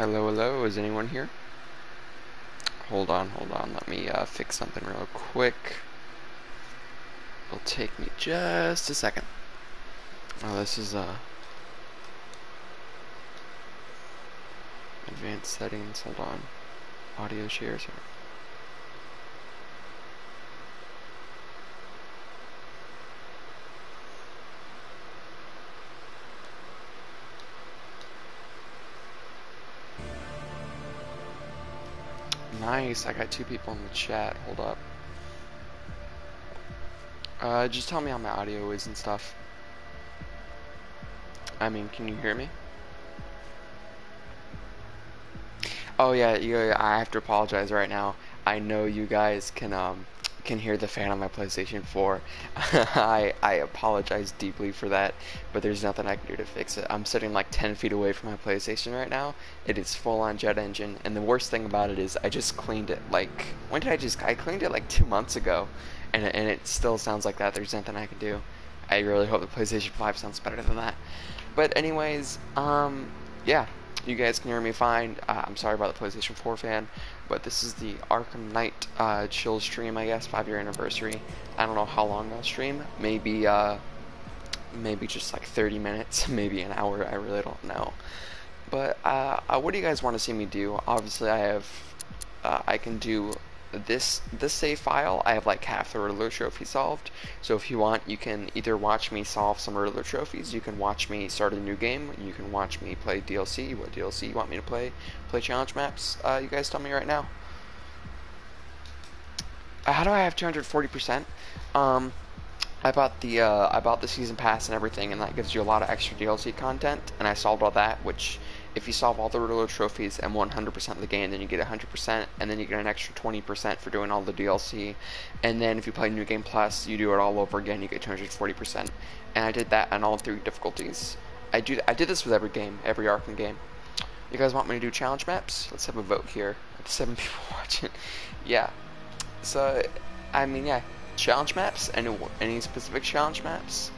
Hello, hello, is anyone here? Hold on, hold on, let me uh, fix something real quick. It'll take me just a second. Oh, this is, uh... Advanced settings, hold on. Audio shares here. Nice, I got two people in the chat. Hold up. Uh, just tell me how my audio is and stuff. I mean, can you hear me? Oh yeah, you, I have to apologize right now. I know you guys can um can hear the fan on my PlayStation 4. I I apologize deeply for that, but there's nothing I can do to fix it. I'm sitting like 10 feet away from my PlayStation right now. It is full on jet engine, and the worst thing about it is I just cleaned it. Like when did I just? I cleaned it like two months ago, and and it still sounds like that. There's nothing I can do. I really hope the PlayStation 5 sounds better than that. But anyways, um, yeah, you guys can hear me fine. Uh, I'm sorry about the PlayStation 4 fan, but this is the Arkham Knight uh, chill stream, I guess, five year anniversary. I don't know how long I'll stream. Maybe, uh, maybe just like 30 minutes, maybe an hour. I really don't know. But uh, uh, what do you guys want to see me do? Obviously, I have, uh, I can do this this save file, I have like half the Riddler trophy solved. So if you want, you can either watch me solve some Riddler trophies, you can watch me start a new game, you can watch me play DLC, what DLC you want me to play, play challenge maps. Uh, you guys tell me right now. Uh, how do I have 240%? Um, I bought the uh, I bought the season pass and everything, and that gives you a lot of extra DLC content. And I solved all that, which if you solve all the Riddler trophies and 100% of the game, then you get 100%, and then you get an extra 20% for doing all the DLC. And then if you play New Game Plus, you do it all over again, you get 240%. And I did that on all three difficulties. I do I did this with every game, every Arkham game. You guys want me to do challenge maps? Let's have a vote here. Seven people watching. yeah. So, I mean, yeah, challenge maps. Any any specific challenge maps?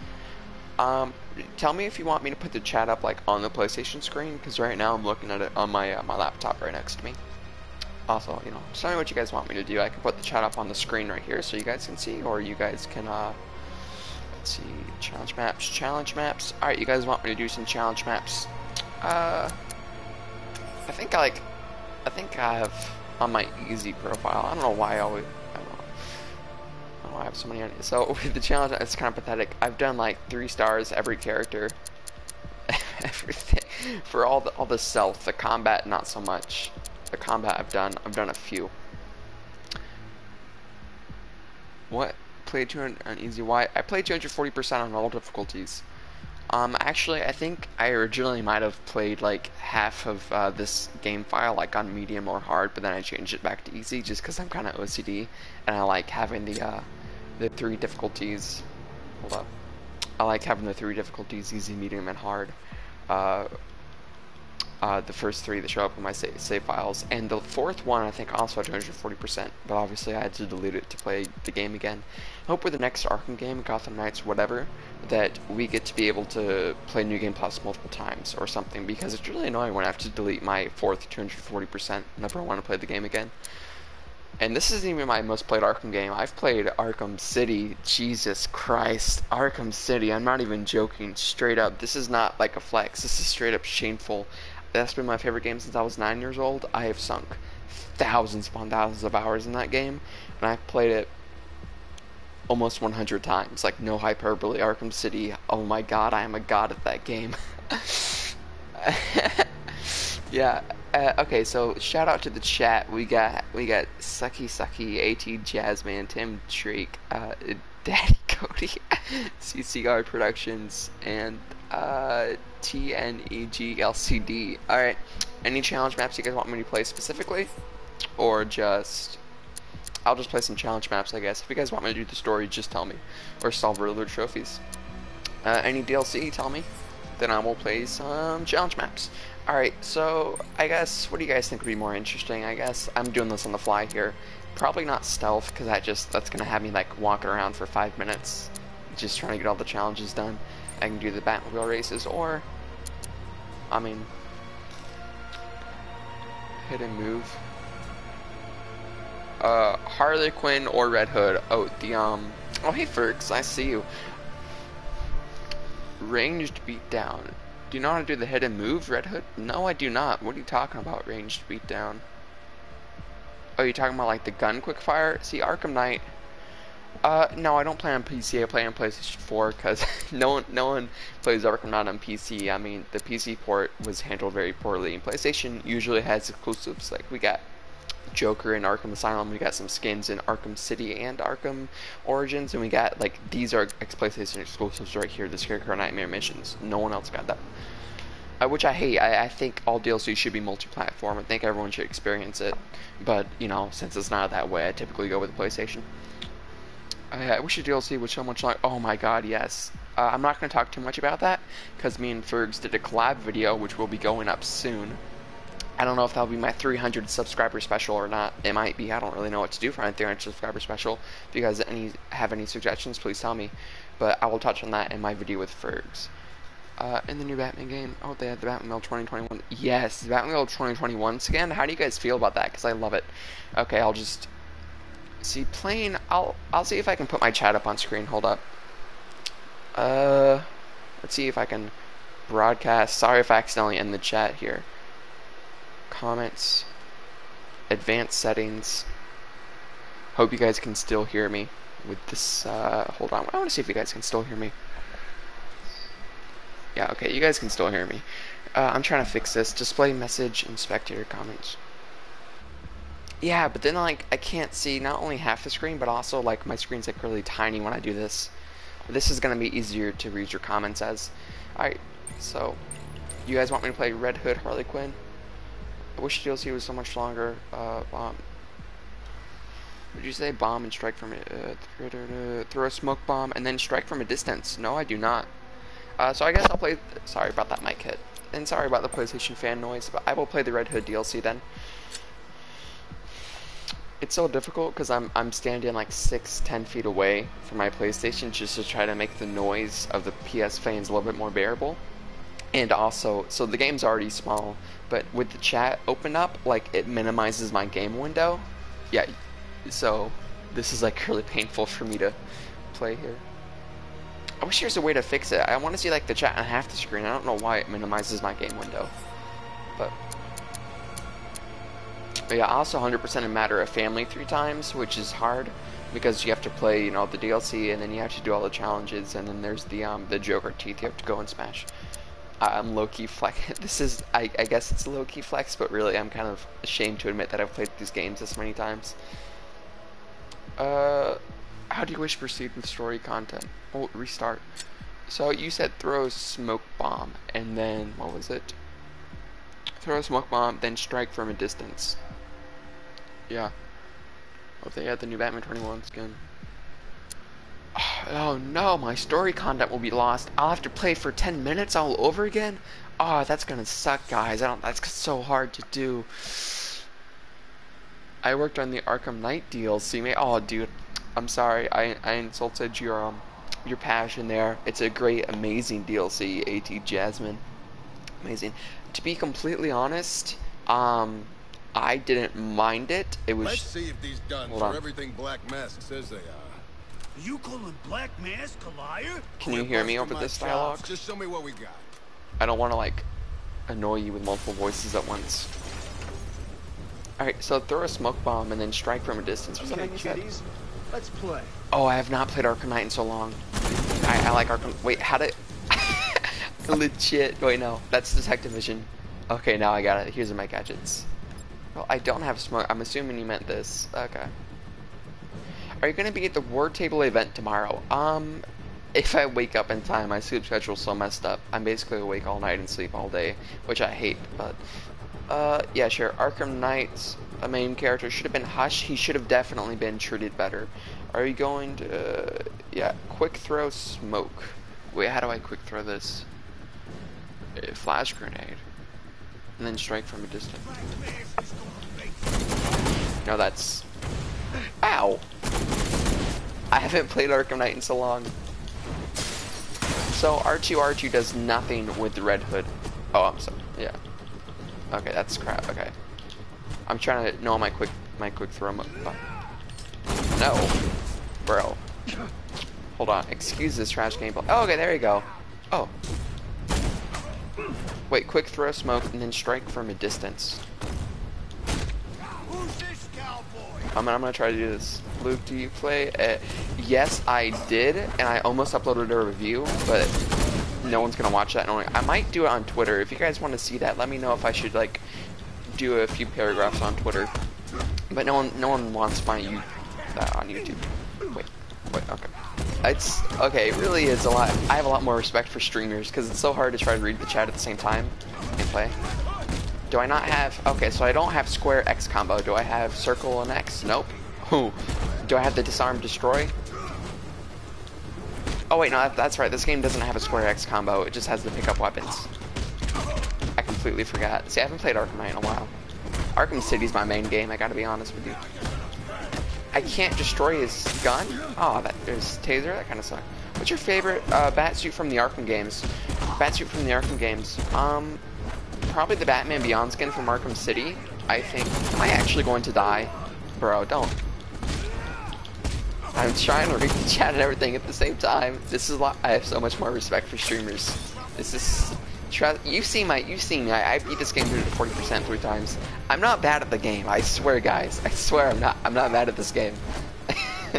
Um, tell me if you want me to put the chat up like on the PlayStation screen, because right now I'm looking at it on my uh, my laptop right next to me. Also, you know, tell me what you guys want me to do. I can put the chat up on the screen right here so you guys can see, or you guys can, uh, let's see, challenge maps, challenge maps. Alright, you guys want me to do some challenge maps. Uh, I think I like, I think I have on my easy profile. I don't know why I always, I have so many. On it. So with the challenge, it's kind of pathetic. I've done like three stars every character, everything for all the all the self. The combat, not so much. The combat I've done. I've done a few. What? Played 200 on easy. Why? I played 240% on all difficulties. Um, actually, I think I originally might have played like half of uh, this game file like on medium or hard, but then I changed it back to easy just because I'm kind of OCD and I like having the uh, the three difficulties. Hold up. I like having the three difficulties: easy, medium, and hard. Uh, uh, the first three that show up in my save, save, files, and the fourth one I think also had 240%, but obviously I had to delete it to play the game again. I hope with the next Arkham game, Gotham Knights, whatever, that we get to be able to play New Game Plus multiple times or something, because it's really annoying when I have to delete my fourth 240% whenever I want to play the game again. And this isn't even my most played Arkham game. I've played Arkham City. Jesus Christ. Arkham City. I'm not even joking. Straight up. This is not like a flex. This is straight up shameful. That's been my favorite game since I was nine years old. I have sunk thousands upon thousands of hours in that game. And I've played it almost 100 times. Like, no hyperbole. Arkham City. Oh my god, I am a god at that game. yeah. Uh, okay, so shout out to the chat. We got we got Sucky Sucky, At Jasmine, Tim Shriek, uh, Daddy Cody, CCR Productions, and uh, TNEG All right. Any challenge maps you guys want me to play specifically, or just I'll just play some challenge maps, I guess. If you guys want me to do the story, just tell me, or solve Riddler trophies. Uh, any DLC, tell me. Then I will play some challenge maps. Alright, so I guess, what do you guys think would be more interesting? I guess I'm doing this on the fly here. Probably not stealth, because that just, that's going to have me like walking around for five minutes, just trying to get all the challenges done. I can do the Batmobile races, or, I mean, hit and move. Uh, Harley Quinn or Red Hood. Oh, the, um... Oh, hey, Fergs, I see you. Ranged beatdown. Do you know how to do the hidden move, Red Hood? No, I do not. What are you talking about, ranged beatdown? Oh, you're talking about, like, the gun quickfire? See, Arkham Knight... Uh, no, I don't play on PC. I play on PlayStation 4 because no one, no one plays Arkham Knight on PC. I mean, the PC port was handled very poorly. And PlayStation usually has exclusives. Like we got Joker in Arkham Asylum. We got some skins in Arkham City and Arkham Origins, and we got like these are PlayStation exclusives right here. The Scarecrow Nightmare missions. No one else got that. Uh, which I hate. I, I think all DLC should be multi-platform. I think everyone should experience it. But you know, since it's not that way, I typically go with the PlayStation. I, I wish the DLC was so much like. Oh my God, yes. Uh, I'm not going to talk too much about that because me and Fergs did a collab video, which will be going up soon. I don't know if that'll be my 300 subscriber special or not. It might be. I don't really know what to do for my 300 subscriber special. If you guys any have any suggestions, please tell me. But I will touch on that in my video with Fergs. Uh, in the new Batman game, oh, they had the Batman Batmobile 2021. Yes, the Batmobile 2021 skin. How do you guys feel about that? Because I love it. Okay, I'll just see plane. I'll I'll see if I can put my chat up on screen. Hold up. Uh, let's see if I can broadcast. Sorry if I accidentally end the chat here comments, advanced settings. Hope you guys can still hear me with this. Uh, hold on, I want to see if you guys can still hear me. Yeah, okay, you guys can still hear me. Uh, I'm trying to fix this. Display message and spectator comments. Yeah, but then like I can't see not only half the screen, but also like my screen's like really tiny when I do this. This is gonna be easier to read your comments as. Alright, so you guys want me to play Red Hood Harley Quinn? I wish DLC was so much longer. Uh, bomb. Would you say bomb and strike from uh, throw a smoke bomb and then strike from a distance? No, I do not. Uh, so I guess I'll play. Sorry about that mic hit, and sorry about the PlayStation fan noise, but I will play the Red Hood DLC then. It's so difficult because I'm I'm standing like six, ten feet away from my PlayStation just to try to make the noise of the PS fans a little bit more bearable and also so the game's already small but with the chat open up like it minimizes my game window. Yeah so this is like really painful for me to play here. I wish there's a way to fix it. I want to see like the chat on half the screen. I don't know why it minimizes my game window but, but yeah also 100% a matter of family three times which is hard because you have to play you know the DLC and then you have to do all the challenges and then there's the um the Joker teeth you have to go and smash I'm low-key flex. This is, I, I guess it's low-key flex, but really I'm kind of ashamed to admit that I've played these games this many times. Uh, how do you wish to proceed with story content? Oh, restart. So you said throw a smoke bomb, and then, what was it? Throw a smoke bomb, then strike from a distance. Yeah. Oh, they had the new Batman 21 skin. Oh no, my story content will be lost. I'll have to play for 10 minutes all over again? Oh, that's gonna suck, guys. I don't. That's so hard to do. I worked on the Arkham Knight DLC. Mate. Oh, dude, I'm sorry. I I insulted your um your passion there. It's a great, amazing DLC. At Jasmine, amazing. To be completely honest, um, I didn't mind it. It was. Let's see if these guns are everything Black Mask says they are. You calling Black Mask a liar? Can you hear me over this dialogue? Just show me what we got. I don't want to like annoy you with multiple voices at once. Alright, so throw a smoke bomb and then strike from a distance. Was okay, kiddies, let's play. Oh, I have not played Arkham Knight in so long. I, I like Arkham. Wait, how did? Legit. Wait, no, that's Detective Vision. Okay, now I got it. Here's my gadgets. Well, I don't have smoke. I'm assuming you meant this. Okay. Are you going to be at the Word Table event tomorrow? Um, if I wake up in time, my sleep schedule's so messed up. I'm basically awake all night and sleep all day, which I hate, but, uh, yeah, sure. Arkham Knight's the main character should have been Hush. He should have definitely been treated better. Are you going to, uh, yeah, quick throw smoke. Wait, how do I quick throw this? A flash grenade. And then strike from a distance. No, that's... Ow! I haven't played Arkham Knight in so long. So R2R2 does nothing with the Red Hood. Oh, I'm sorry. Yeah. Okay, that's crap. Okay. I'm trying to know my quick my quick throw. No, bro. Hold on. Excuse this trash gameplay. Oh, okay, there you go. Oh. Wait, quick throw smoke and then strike from a distance. I'm, I'm gonna try to do this. Luke, do you play? Uh, yes, I did, and I almost uploaded a review, but no one's gonna watch that. I might do it on Twitter. If you guys want to see that, let me know if I should like do a few paragraphs on Twitter. But no one, no one wants my you that on YouTube. Wait, wait, okay. It's okay. It really is a lot. I have a lot more respect for streamers because it's so hard to try to read the chat at the same time and play. Do I not have? Okay, so I don't have square X combo. Do I have circle and X? Nope. Who? Do I have the disarm destroy? Oh wait, no, that, that's right. This game doesn't have a square X combo. It just has the pick up weapons. I completely forgot. See, I haven't played Arkham Knight in a while. Arkham City's my main game. I gotta be honest with you. I can't destroy his gun? Oh, that there's taser. That kind of sucks. What's your favorite uh, Batsuit from the Arkham games? Batsuit from the Arkham games. Um, probably the Batman Beyond skin from Arkham City. I think. Am I actually going to die? Bro, don't. I'm trying to read the chat and everything at the same time. This is I have so much more respect for streamers. This is You've seen my, you've seen me. I, I beat this game through to 40% three times. I'm not bad at the game. I swear, guys. I swear, I'm not. I'm not bad at this game.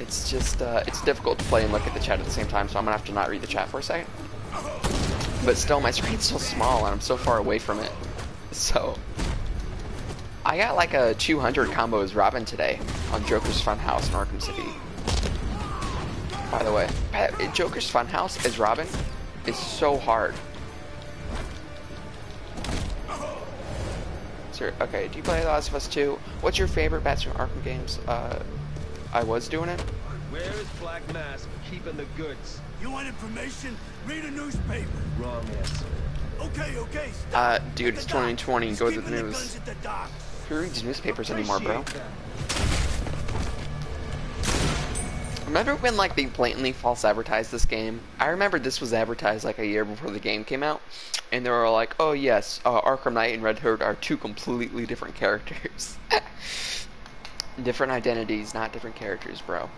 it's just, uh, it's difficult to play and look at the chat at the same time. So I'm gonna have to not read the chat for a second. But still, my screen's so small and I'm so far away from it. So, I got like a 200 combo as Robin today on Joker's Funhouse in Arkham City. By the way, Joker's Funhouse as Robin is so hard. Sir, okay, do you play The Last of Us 2? What's your favorite Batman Arkham games? Uh, I was doing it. Where is Black Mask keeping the goods? You want information? Read a newspaper. Wrong answer. Okay, okay. Stop. Uh, dude, it's 2020. Go to the news. the. Who reads newspapers anymore, bro? That. Remember when like they blatantly false advertised this game? I remember this was advertised like a year before the game came out, and they were like, "Oh yes, uh, Arkham Knight and Red Hood are two completely different characters, different identities, not different characters, bro."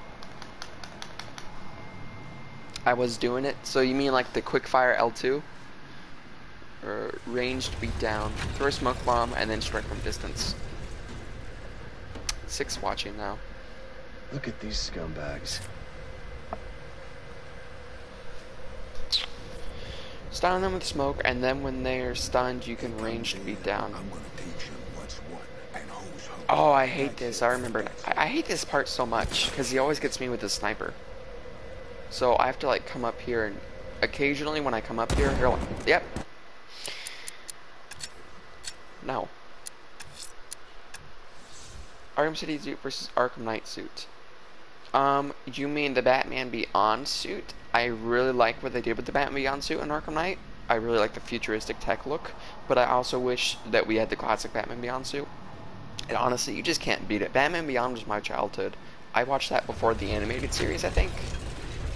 I was doing it. So you mean like the quickfire L2? Or ranged beat down, throw a smoke bomb, and then strike from distance. Six watching now. Look at these scumbags. Stun them with smoke, and then when they're stunned, you can ranged beat down. I'm gonna teach him what's what and who's who. Oh, I hate this. I remember. I, I hate this part so much because he always gets me with the sniper. So I have to like come up here, and occasionally when I come up here, he'll. Yep. No. Arkham City suit versus Arkham Knight suit. Um, you mean the Batman Beyond suit? I really like what they did with the Batman Beyond suit in Arkham Knight. I really like the futuristic tech look, but I also wish that we had the classic Batman Beyond suit. And honestly, you just can't beat it. Batman Beyond was my childhood. I watched that before the animated series, I think.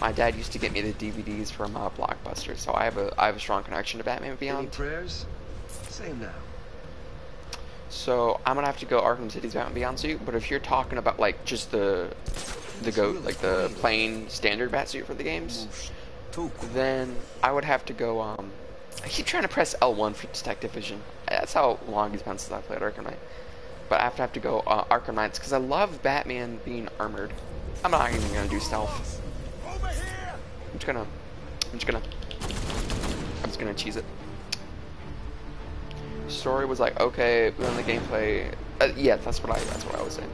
My dad used to get me the DVDs from uh, Blockbuster, so I have a I have a strong connection to Batman Any Beyond. prayers? Say 'em now. So I'm gonna have to go Arkham City's Batman Beyond suit. But if you're talking about like just the the go like the plain standard bat suit for the games, then I would have to go. Um, I keep trying to press L1 for Detective Vision. That's how long it's been since I played Arkham Knight. But I have to have to go uh, Arkham Knights because I love Batman being armored. I'm not even gonna do stealth. I'm just gonna. I'm just gonna. I'm just gonna cheese it. Story was like okay, but then the gameplay. Uh, yeah, that's what I. That's what I was saying.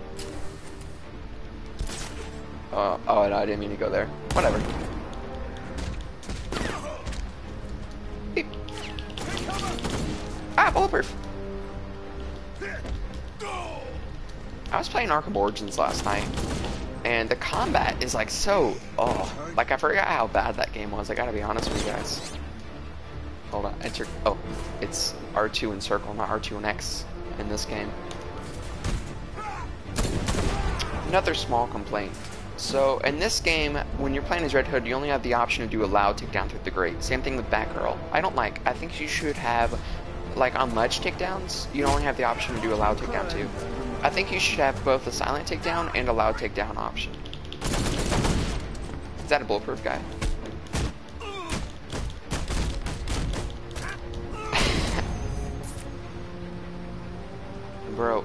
Uh, oh, no, I didn't mean to go there. Whatever. Ah, bulletproof. I was playing Arkham Origins last night, and the combat is like so. Oh, like I forgot how bad that game was. I gotta be honest with you guys. Hold on, enter. Oh, it's R2 and circle, not R2 and X in this game. Another small complaint. So in this game, when you're playing as Red Hood, you only have the option to do a loud takedown through the grate. Same thing with Batgirl. I don't like. I think you should have like on ledge takedowns, you only have the option to do a loud takedown too. I think you should have both a silent takedown and a loud takedown option. Is that a bulletproof guy? Bro.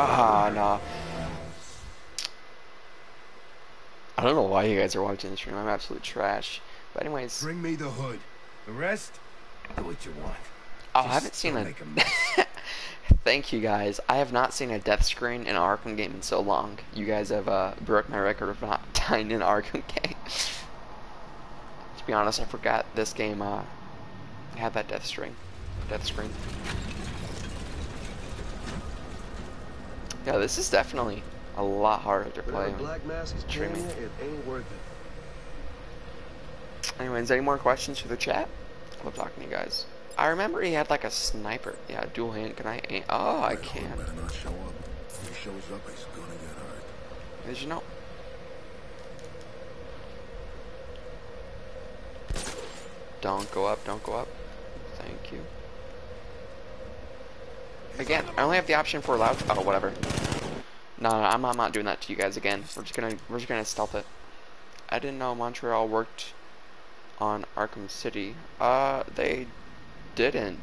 Ah, nah. I don't know why you guys are watching this stream. I'm absolute trash. But anyways, Bring me the hood. The rest, do what you want. oh, I haven't seen a. a. Thank you guys. I have not seen a death screen in an Arkham game in so long. You guys have uh, broke my record of not dying in an Arkham game. to be honest, I forgot this game uh, had that death screen. death screen. Yeah, this is definitely a lot harder to play. Black Mask is Streaming. it ain't worth it. Anyways, any more questions for the chat? Love talking to you guys. I remember he had like a sniper. Yeah, dual hand. Can I aim? Oh, I can. Better not show up. If he shows up, he's gonna get hurt. Did you know? Don't go up, don't go up. Thank you. Again, I only have the option for loud. Oh, whatever. No, no, I'm, I'm not doing that to you guys again. We're just gonna we're just gonna stealth it. I didn't know Montreal worked on Arkham City. Uh, they didn't.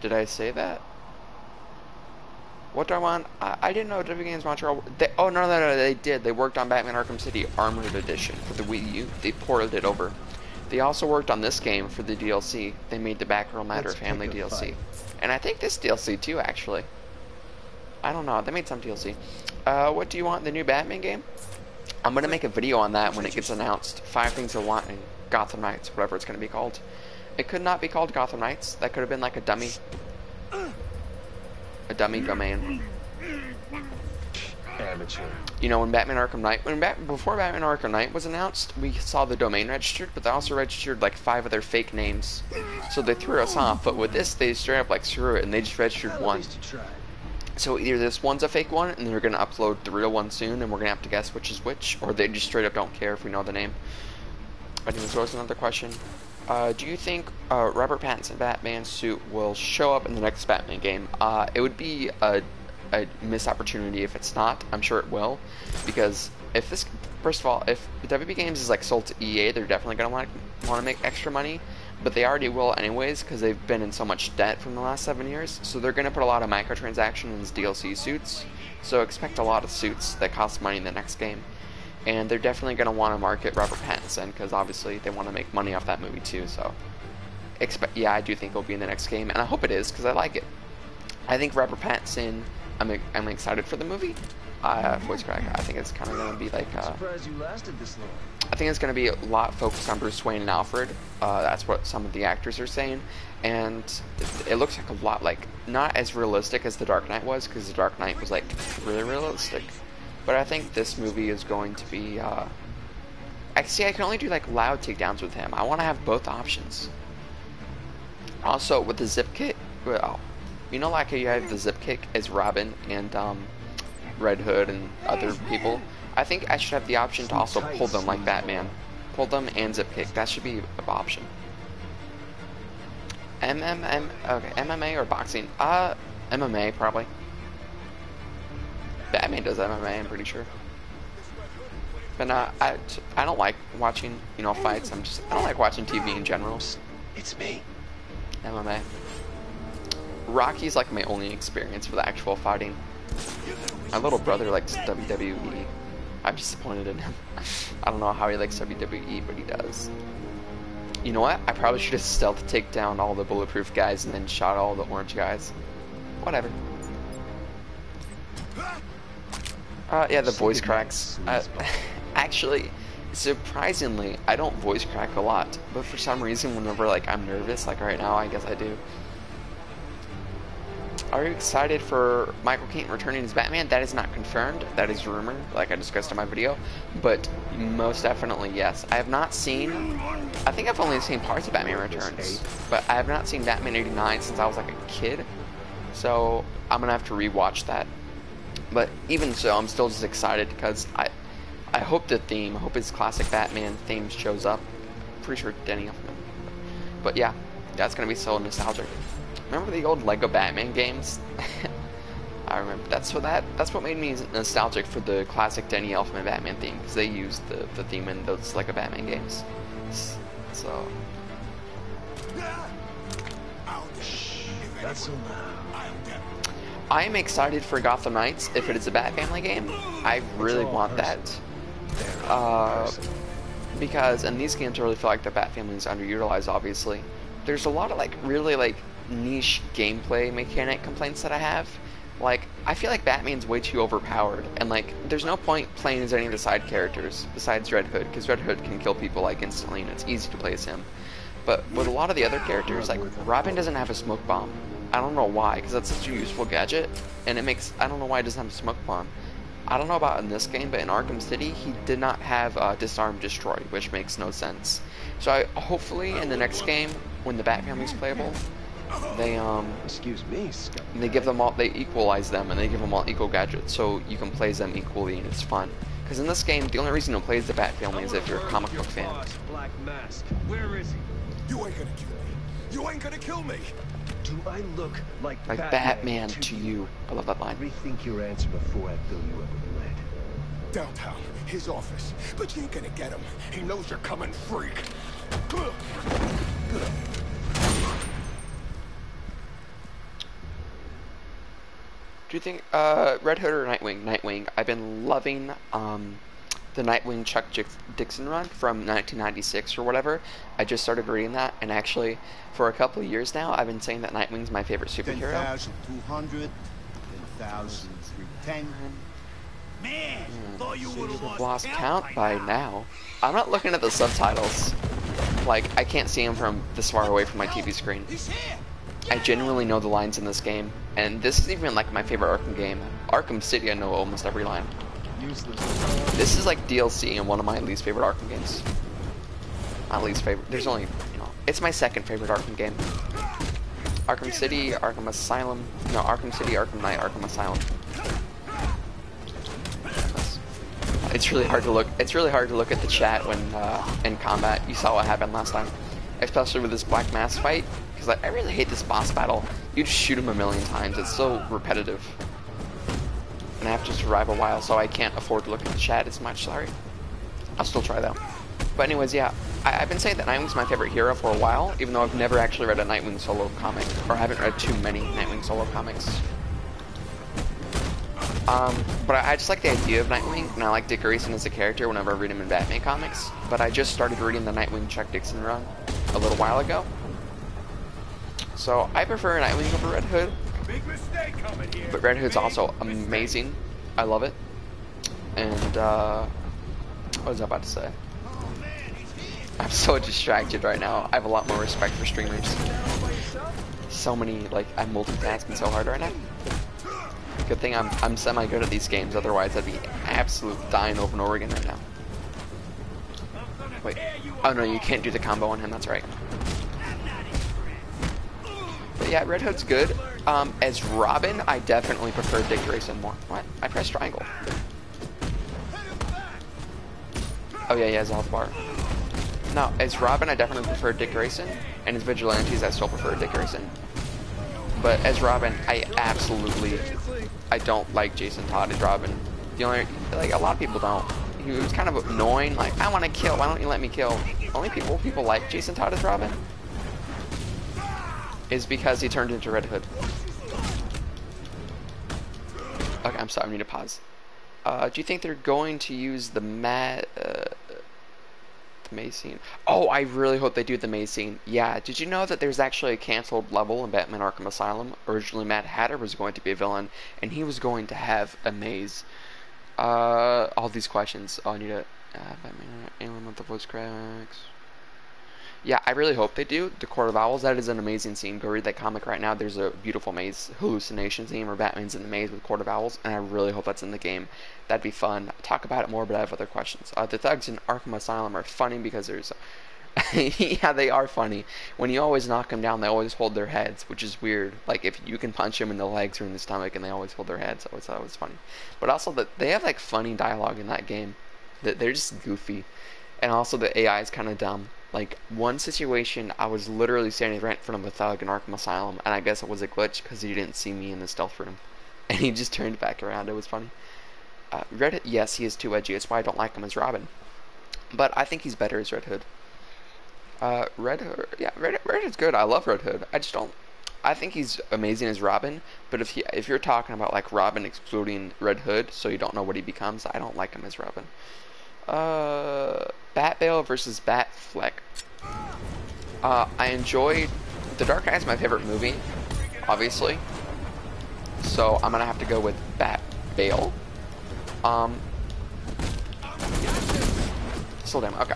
Did I say that? What do I want? I, I didn't know WB Games Montreal. They, oh no, no, no, they did. They worked on Batman Arkham City Armored Edition for the Wii U. They ported it over. They also worked on this game for the DLC. They made the Batgirl Matter Let's Family DLC, fight. and I think this DLC too. Actually, I don't know. They made some DLC. Uh, what do you want the new Batman game? I'm gonna make a video on that when it gets announced. Five things I want in Gotham Knights, whatever it's gonna be called. It could not be called Gotham Knights. That could have been like a dummy, a dummy domain. Amateur. You know, when Batman Arkham Knight, when Bat, before Batman Arkham Knight was announced, we saw the domain registered, but they also registered like five other fake names. So they threw us off. But with this, they straight up like screw it, and they just registered one. least you tried. So either this one's a fake one, and they're gonna upload the real one soon, and we're gonna have to guess which is which, or they just straight up don't care if we know the name. Anyways, what was another question? Uh, do you think uh, Robert Pattinson Batman suit will show up in the next Batman game? Uh, it would be a, a missed opportunity if it's not. I'm sure it will, because if this, first of all, if WB Games is like sold to EA, they're definitely gonna want want to make extra money, but they already will anyways because they've been in so much debt from the last seven years. So they're gonna put a lot of microtransactions DLC suits. So expect a lot of suits that cost money in the next game and they're definitely going to want to market Robert Pattinson because obviously they want to make money off that movie too. So, expect yeah, I do think it'll be in the next game, and I hope it is because I like it. I think Robert Pattinson. I'm I'm excited for the movie. Uh, voice crack. I think it's kind of going to be like. Uh, you lasted this long. I think it's going to be a lot focused on Bruce Wayne and Alfred. Uh, that's what some of the actors are saying, and it, it looks like a lot like not as realistic as The Dark Knight was, because The Dark Knight was like really realistic. But I think this movie is going to be. Uh, I see. I can only do like loud takedowns with him. I want to have both options. Also, with the zip kit, well, you know, like how you have the zip kick as Robin and um, Red Hood and other people. I think I should have the option to also pull them like Batman. Pull them and zip kick. That should be an option. MMM, okay, MMA or boxing? Uh, MMA probably. Batman does MMA, I'm pretty sure. But uh, I, I don't like watching, you know, fights. I'm just, I don't like watching TV in general. It's me. MMA. Rocky's like my only experience with the actual fighting. My little brother likes WWE. I'm disappointed in him. I don't know how he likes WWE, but he does. You know what? I probably should have stealth take down all the bulletproof guys and then shot all the orange guys. Whatever. Uh, yeah, the voice cracks. Uh, actually, surprisingly, I don't voice crack a lot, but for some reason, whenever like I'm nervous, like right now, I guess I do. Are you excited for Michael Keaton returning as Batman? That is not confirmed. That is rumor, like I discussed in my video. But most definitely, yes. I have not seen. I think I've only seen parts of Batman Returns, but I have not seen Batman '89 since I was like a kid. So I'm gonna have to rewatch that. But even so, I'm still just excited because I, I hope the theme, I hope his classic Batman theme shows up. Pretty sure Danny Elfman. But yeah, that's gonna be so nostalgic. Remember the old Lego Batman games? I remember that's what that that's what made me nostalgic for the classic Danny Elfman Batman theme because they used the the theme in those Lego Batman games. So Not so loud. I am excited for Gotham Knights if it is a Bat Family game. I really want that. Uh, because in these games I really feel like the Bat Family is underutilized obviously. There's a lot of like really like niche gameplay mechanic complaints that I have. Like, I feel like Batman's way too overpowered, and like, there's no point playing as any of the side characters besides Red Hood, because Red Hood can kill people like instantly, and it's easy to play as him. But with a lot of the other characters, like Robin doesn't have a smoke bomb. I don't know why, because that's such a useful gadget, and it makes I don't know why he doesn't have a smoke bomb. I don't know about in this game, but in Arkham City, he did not have uh, disarm destroy, which makes no sense. So I, hopefully in the next game, when the Bat Family's playable, they um Excuse me, Scott. they give them all they equalize them and they give them all equal gadgets so you can play them equally and it's fun. Because in this game, the only reason to play as the Bat Family is if you're a comic book fan. Black Mask. Where is he? You ain't gonna kill me. You ain't gonna kill me. Do I look like, Like Batman to you. I love that line. Rethink your answer before I fill you up with lead. Downtown, his office. But you ain't gonna get him. He knows you're coming, freak. Do you think uh, Red Hood or Nightwing? Nightwing. I've been loving um, the Nightwing Chuck Dixon run from 1996 or whatever. I just started reading that, and actually, for a couple of years now, I've been saying that Nightwing's my favorite superhero. 10,200, 10,310. Man, thought you would have lost, lost count by now. I'm not looking at the subtitles. Like, I can't see them from this far away from my TV screen. He's here. I genuinely know the lines in this game, and this is even like my favorite Arkham game. Arkham City, I know almost every line. Useless. This is like DLC in one of my least favorite Arkham games. My least favorite. There's only, you know, it's my second favorite Arkham game. Arkham City, Arkham Asylum. No, Arkham City, Arkham Knight, Arkham Asylum. It's really hard to look. It's really hard to look at the chat when uh, in combat. You saw what happened last time, especially with this Black Mask fight. Because I, I really hate this boss battle. You just shoot him a million times. It's so repetitive, and I have to survive a while, so I can't afford to look at the chat as much. Sorry. I'll still try though. But anyways, yeah, I, I've been saying that Nightwing's my favorite hero for a while, even though I've never actually read a Nightwing solo comic, or I haven't read too many Nightwing solo comics. Um, but I, I just like the idea of Nightwing, and I like Dick Grayson as a character whenever I read him in Batman comics. But I just started reading the Nightwing Chuck Dixon run a little while ago. So I prefer Nightwing over Red Hood, Big mistake coming here. but Red Hood's Big also mistake. amazing. I love it. And, uh, what was I about to say? I'm so distracted right now. I have a lot more respect for streamers. So many, like, I'm multitasking so hard right now. Good thing I'm, I'm semi good at these games, otherwise I'd be absolute dying over and over again right now. Wait. Oh no, you can't do the combo on him, that's right. But yeah, Red Hood's good. Um, as Robin, I definitely prefer Dick Grayson more. What? I pressed triangle. Oh yeah, yeah, health bar. No, as Robin, I definitely prefer Dick Grayson, and as Vigilantes, I still prefer Dick Grayson. But as Robin, I absolutely, I don't like Jason Todd as Robin. The only, like, a lot of people don't. He was kind of annoying, like, I want to kill, why don't you let me kill? Only people people like Jason Todd as Robin is because he turned into Red Hood. Okay, I'm sorry, I need to pause. Uh, do you think they're going to use the uh, the maze scene? Oh, I really hope they do the maze scene. Yeah, did you know that there's actually a canceled level in Batman Arkham Asylum? Originally, Mad Hatter was going to be a villain, and he was going to have a maze. Uh, all these questions. Oh, I need to. Uh, Batman, alien with the voice cracks. Yeah, I really hope they do. The Court of Owls, that is an amazing scene. Go read that comic right now. There's a beautiful maze hallucination scene where Batman's in the maze with Court of Owls, and I really hope that's in the game. That'd be fun. Talk about it more, but I have other questions. Uh, the thugs in Arkham Asylum are funny because there's. yeah, they are funny. When you always knock them down, they always hold their heads, which is weird. Like if you can punch them in the legs or in the stomach, and they always hold their heads. I always thought it was funny. But also they have like funny dialogue in that game. That they're just goofy, and also the AI is kind of dumb. Like one situation, I was literally standing right in front of a thug in Arkham Asylum, and I guess it was a glitch because he didn't see me in the stealth room, and he just turned back around. It was funny. Uh, Red yes, he is too edgy. That's why I don't like him as Robin. But I think he's better as Red Hood. Uh, Red Hood, yeah, Red, Red Hood's good. I love Red Hood. I just don't. I think he's amazing as Robin. But if he, if you're talking about like Robin excluding Red Hood, so you don't know what he becomes, I don't like him as Robin. Uh, Bat Bale versus Batfleck. Uh, I enjoyed The Dark Knight is my favorite movie, obviously. So I'm gonna have to go with Bat Bale. Um, slow down. Okay.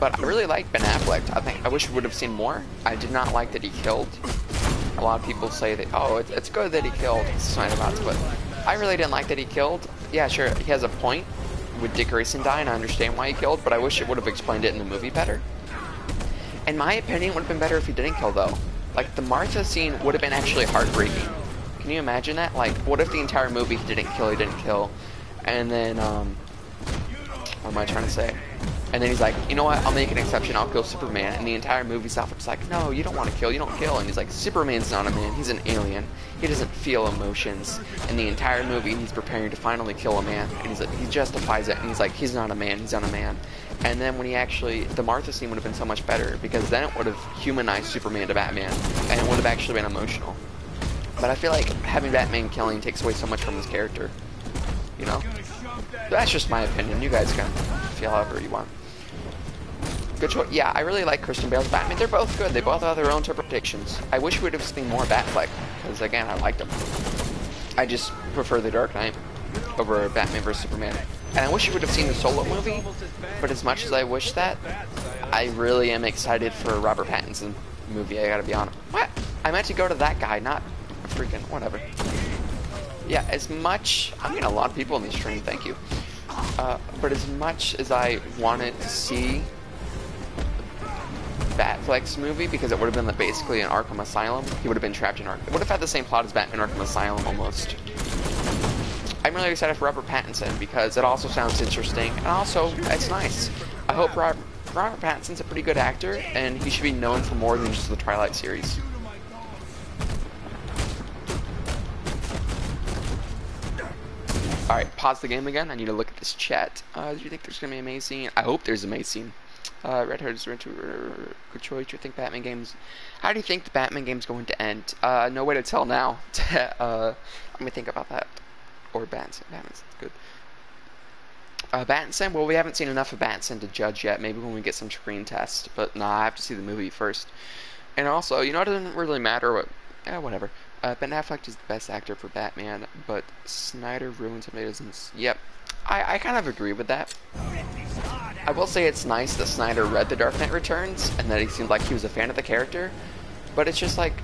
But I really like Ben Affleck. I think I wish we would have seen more. I did not like that he killed. A lot of people say that oh, it's, it's good that he killed Snyder Bots, but I really didn't like that he killed. Yeah, sure, he has a point with Dick Grayson dying. I understand why he killed, but I wish it would have explained it in the movie better. In my opinion, it would have been better if he didn't kill, though. Like, the Martha scene would have been actually heartbreaking. Can you imagine that? Like, what if the entire movie he didn't kill, he didn't kill, and then, um, what am I trying to say? And then he's like, you know what? I'll make an exception. I'll kill Superman. And the entire movie Alfred's like, no, you don't want to kill. You don't kill. And he's like, Superman's not a man. He's an alien. He doesn't feel emotions. And the entire movie, he's preparing to finally kill a man. And he's like, he justifies it. And he's like, he's not a man. He's not a man. And then when he actually, the Martha scene would have been so much better because then it would have humanized Superman to Batman, and it would have actually been emotional. But I feel like having Batman killing takes away so much from his character. You know? That's just my opinion. You guys can feel however you want. Good choice. Yeah, I really like Christian Bale's Batman. They're both good. They both have their own interpretations. I wish we would have seen more Batfleck, because again, I liked him. I just prefer The Dark Knight over Batman vs Superman. And I wish you would have seen the solo movie, but as much as I wish that, I really am excited for Robert Pattinson movie, I gotta be honest. What? I meant to go to that guy, not freaking whatever. Yeah, as much... I'm getting a lot of people in this stream, thank you. Uh, but as much as I wanted to see Batfleck's movie because it would have been basically an Arkham Asylum. He would have been trapped in Arkham. It would have had the same plot as Batman Arkham Asylum almost. I'm really excited for Robert Pattinson because it also sounds interesting and also it's nice. I hope Robert, Robert Pattinson's a pretty good actor and he should be known for more than just the Twilight series. Alright, pause the game again. I need to look at this chat. Uh, do you think there's going to be a maze scene? I hope there's a maze scene. Uh, Red Hood is good choice. You think Batman games? How do you think the Batman game's going to end? Uh, no way to tell now. uh, let me think about that. Or Batman. Batman's good. Uh, Batman. Well, we haven't seen enough of Batman to judge yet. Maybe when we get some screen test. But nah, I have to see the movie first. And also, you know, it doesn't really matter what. Eh, whatever. Uh, ben Affleck is the best actor for Batman, but Snyder ruins him. Doesn't. Yep. I, I kind of agree with that. I will say it's nice that Snyder read The Dark Knight Returns and that he seemed like he was a fan of the character, but it's just like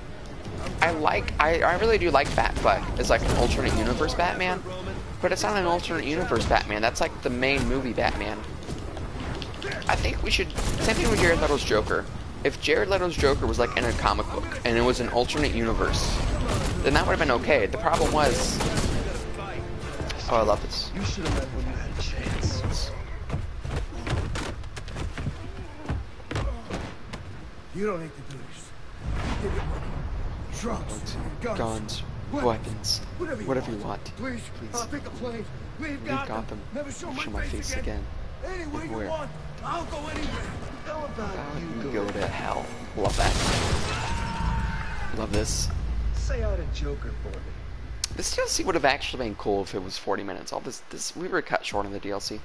I like I, I really do like Batfleck as like an alternate universe Batman, but it's not an alternate universe Batman. That's like the main movie Batman. I think we should same thing with Jared Leto's Joker. If Jared Leto's Joker was like in a comic book and it was an alternate universe, then that would have been okay. The problem was Oh, I love this. You should have led when you had a chance. You don't need to do this. Give it money. Drugs. Guns. Guns, Weapons. Whatever you whatever want. you want. Please. Please. I'll take a plane. Leave Leave Gotham. Gotham. Never show, Show my, face, again. Anywhere you want. I'll go anywhere. How about You you go to hell. Love that. Love this. say out a Joker for me? This DLC would have actually been cool if it was 40 minutes. All this, this we were cut short on the DLC.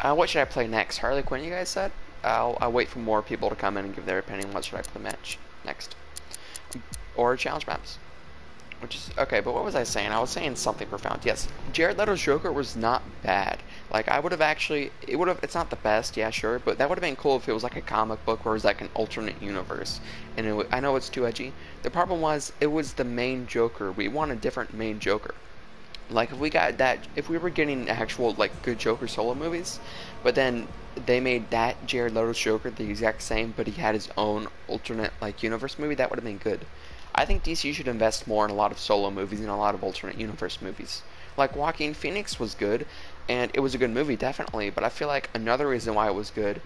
Uh, what should I play next? Harley Quinn, you guys said? I'll, I'll wait for more people to come in and give their opinion. What should I play match next? Or challenge maps. Which is okay, but what was I saying? I was saying something profound. Yes, Jared Leto's Joker was not bad. Like I would have actually, it would have. It's not the best, yeah, sure, but that would have been cool if it was like a comic book where it was like an alternate universe. And it, I know it's too edgy. The problem was it was the main Joker. We want a different main Joker. Like if we got that, if we were getting actual like good Joker solo movies, but then they made that Jared Leto's Joker the exact same, but he had his own alternate like universe movie, that would have been good. I think DC should invest more in a lot of solo movies and a lot of alternate universe movies. Like Joaquin Phoenix was good, and it was a good movie definitely, but I feel like another reason why it was good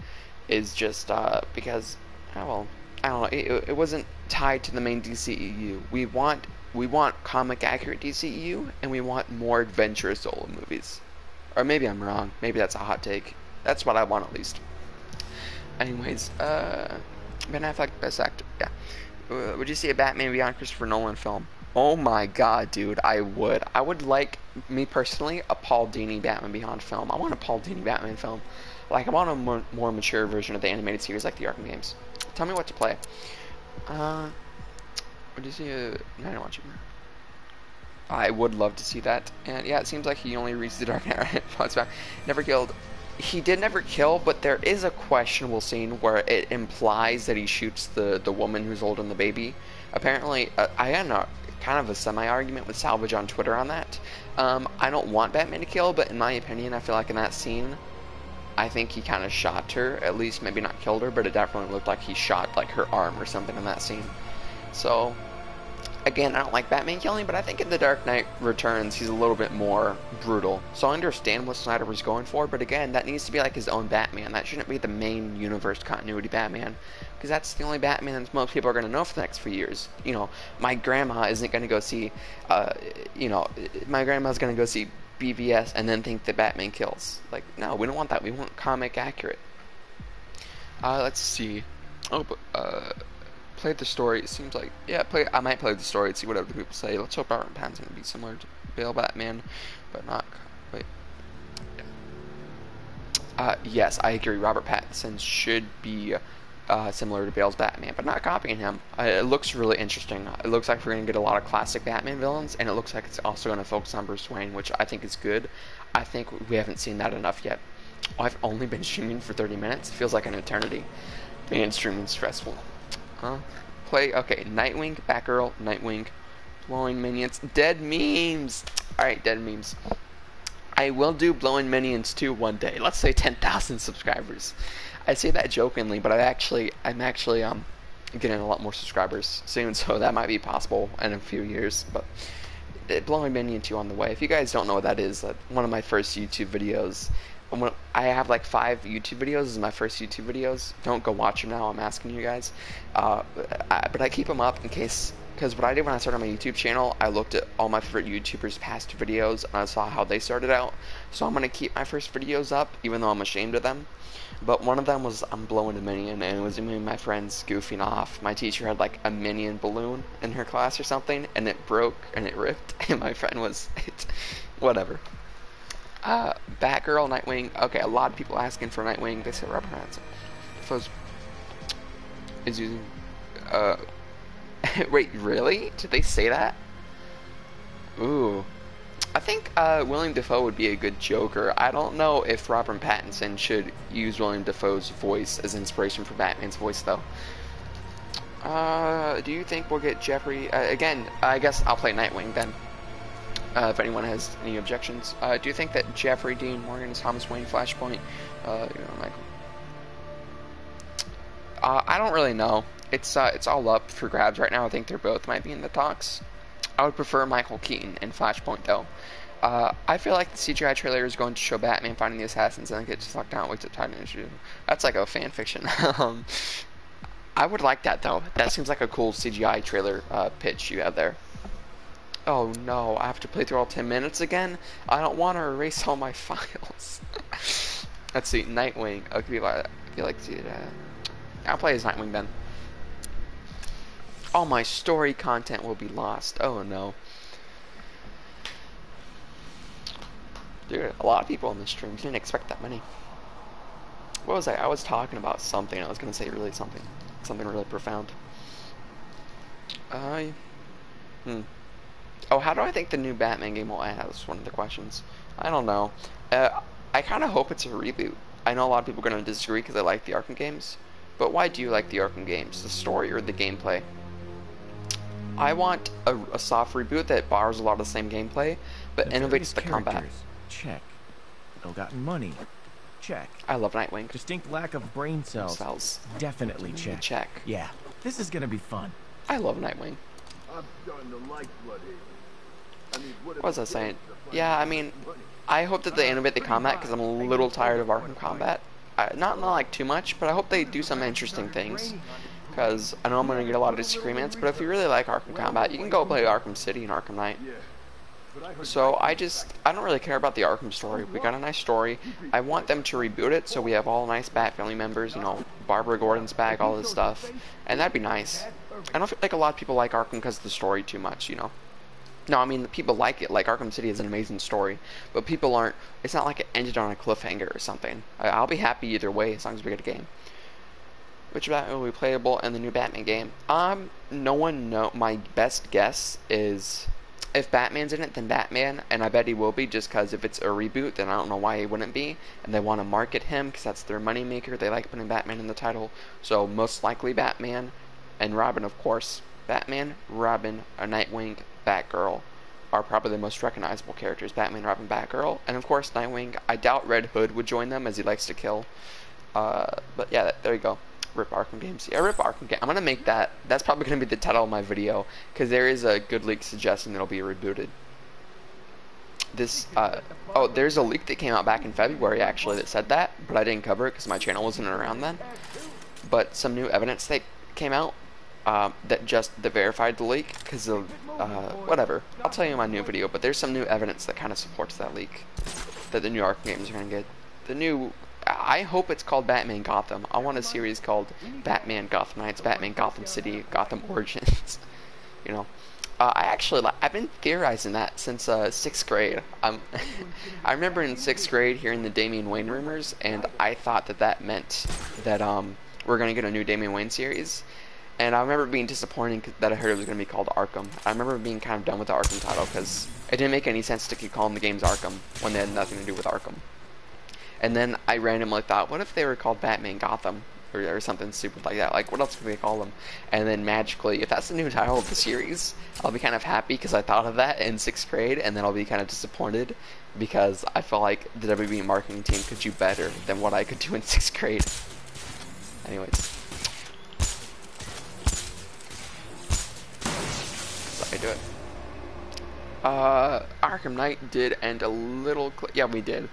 is just uh, because, oh, well, I don't know, it, it wasn't tied to the main DCEU. We want we want comic accurate DCEU, and we want more adventurous solo movies. Or maybe I'm wrong. Maybe that's a hot take. That's what I want at least. Anyways, uh, Ben Affleck, best actor. Yeah. Uh, would you see a Batman Beyond Christopher Nolan film? Oh my god, dude, I would. I would like, me personally, a Paul Dini Batman Beyond film. I want a Paul Dini Batman film. Like, I want a more, more mature version of the animated series like the Arkham games. Tell me what to play. Uh, would you see a... No, I don't want you. I would love to see that. And yeah, it seems like he only reads the Dark Knight once back. Never killed. He did never kill, but there is a questionable scene where it implies that he shoots the, the woman who's holding the baby. Apparently, uh, I had a, kind of a semi-argument with Salvage on Twitter on that. Um, I don't want Batman to kill, but in my opinion, I feel like in that scene, I think he kind of shot her. At least, maybe not killed her, but it definitely looked like he shot like her arm or something in that scene. So, again, I don't like Batman killing, but I think in The Dark Knight Returns, he's a little bit more brutal. So I understand what Snyder was going for, but again, that needs to be like his own Batman. That shouldn't be the main universe continuity Batman, because that's the only Batman that most people are going to know for the next few years. You know, my grandma isn't going to go see, uh, you know, my grandma's going to go see BVS and then think that Batman kills. Like, no, we don't want that. We want comic accurate. Uh, let's see. Oh, but, uh, play the story. It seems like yeah, play. I might play the story and see what other people say. Let's hope Robert Pattinson will be similar to Bale Batman, but not. Wait. Uh, yes, I agree. Robert Pattinson should be uh, similar to Bale's Batman, but not copying him. Uh, it looks really interesting. It looks like we're going to get a lot of classic Batman villains, and it looks like it's also going to focus on Bruce Wayne, which I think is good. I think we haven't seen that enough yet. I've only been streaming for 30 minutes. It feels like an eternity. Man, streaming's stressful. Huh? Play, okay, Nightwing, Batgirl, Nightwing, blowing minions, dead memes. Alright, dead memes. I will do blowing minions too one day. Let's say 10,000 subscribers. I say that jokingly, but I actually, I'm actually, um, getting a lot more subscribers soon, so that might be possible in a few years, but uh, blowing minion 2 on the way. If you guys don't know what that is, uh, one of my first YouTube videos, I have like five YouTube videos. This is my first YouTube videos. Don't go watch them now. I'm asking you guys. Uh, I, but I keep them up in case. Because what I did when I started my YouTube channel, I looked at all my favorite YouTubers' past videos and I saw how they started out. So I'm gonna keep my first videos up, even though I'm ashamed of them. But one of them was I'm blowing a minion, and it was me and my friends goofing off. My teacher had like a minion balloon in her class or something, and it broke and it ripped, and my friend was it, whatever. Uh, Batgirl, Nightwing. Okay, a lot of people asking for Nightwing. They said Robert Pattinson. Foes is using. Uh, wait, really? Did they say that? Ooh. I think uh, William Dafoe would be a good Joker. I don't know if Robert Pattinson should use William Dafoe's voice as inspiration for Batman's voice, though. Uh, do you think we'll get Jeffrey? Uh, again, I guess I'll play Nightwing then. Uh, if anyone has any objections, uh, do you think that Jeffrey Dean Morgan is Thomas Wayne Flashpoint? Uh, you know, Michael. Uh, I don't really know. It's uh, it's all up for grabs right now. I think they're both might be in the talks. I would prefer Michael Keaton in Flashpoint though. Uh, I feel like the CGI trailer is going to show Batman finding the assassins and then get sucked down with the Titan issue. That's like a fan fiction. um, I would like that though. That seems like a cool CGI trailer pitch you have there. Oh no, I have to play through all 10 minutes again? I don't want to erase all my files. Let's see, Nightwing. Okay, people, I feel like it. Uh, I'll play as Nightwing then. All my story content will be lost. Oh no. Dude, a lot of people in the stream didn't expect that many. What was I? I was talking about something. I was gonna say really something, something really profound. I, hmm. Oh, how do I think the new Batman game will end? That was one of the questions. I don't know. Uh, I kind of hope it's a reboot. I know a lot of people are going to disagree because they like the Arkham games, but why do you like the Arkham games? The story or the gameplay? I want a, a soft reboot that borrows a lot of the same gameplay, but The innovates various the combat. characters. Check. Ill-gotten money. Check. I love Nightwing. Distinct lack of brain cells. Cells. Definitely check. Check. Yeah, this is gonna be fun. I love Nightwing. I'm starting to like Blüdhaven. What, was I saying? Yeah, I mean, I hope that they innovate the combat because I'm a little tired of Arkham combat. I, not not like too much, but I hope they do some interesting things. Because I know I'm gonna get a lot of disagreements, but if you really like Arkham combat, you can go play Arkham City and Arkham Knight. So I just I don't really care about the Arkham story. We got a nice story. I want them to reboot it so we have all nice Bat family members. You know, Barbara Gordon's back, all this stuff, and that'd be nice. I don't feel like a lot of people like Arkham because of the story too much. You know. No, I mean people like it. Like Arkham City is an amazing story, but people aren't. It's not like it ended on a cliffhanger or something. I'll be happy either way as long as we get a game. Which Batman will be playable in the new Batman game? Um, no one know. My best guess is if Batman's in it, then Batman, and I bet he will be. Just because if it's a reboot, then I don't know why he wouldn't be. And they want to market him because that's their moneymaker. They like putting Batman in the title, so most likely Batman, and Robin, of course. Batman, Robin, a Nightwing, Batgirl are probably the most recognizable characters. Batman, Robin, Batgirl, and of course Nightwing. I doubt Red Hood would join them as he likes to kill. Uh, but yeah, there you go. Rip Arkham games. Yeah, Rip Arkham game. I'm gonna make that. That's probably gonna be the title of my video because there is a good leak suggesting it'll be rebooted. This, uh, oh, there's a leak that came out back in February actually that said that, but I didn't cover it because my channel wasn't around then. But some new evidence that came out um, that just that verified the leak because of uh, whatever. I'll tell you in my new video, but there's some new evidence that kind of supports that leak that the new Arkham games are gonna get. The new I hope it's called Batman Gotham. I want a series called Batman Gotham Knights, Batman Gotham City, Gotham Origins. you know, uh, I actually I've been theorizing that since uh, sixth grade. Um, I remember in sixth grade hearing the Damian Wayne rumors, and I thought that that meant that um, we're gonna get a new Damian Wayne series. And I remember being disappointed that I heard it was going to be called Arkham. I remember being kind of done with the Arkham title because it didn't make any sense to keep calling the games Arkham when they had nothing to do with Arkham. And then I randomly thought, what if they were called Batman Gotham? Or, or something stupid like that. Like, what else could we call them? And then magically, if that's the new title of the series, I'll be kind of happy because I thought of that in sixth grade, and then I'll be kind of disappointed because I feel like the WB marketing team could do better than what I could do in sixth grade. Anyways. Do it. Uh, Arkham Knight did end a little. Yeah, we did.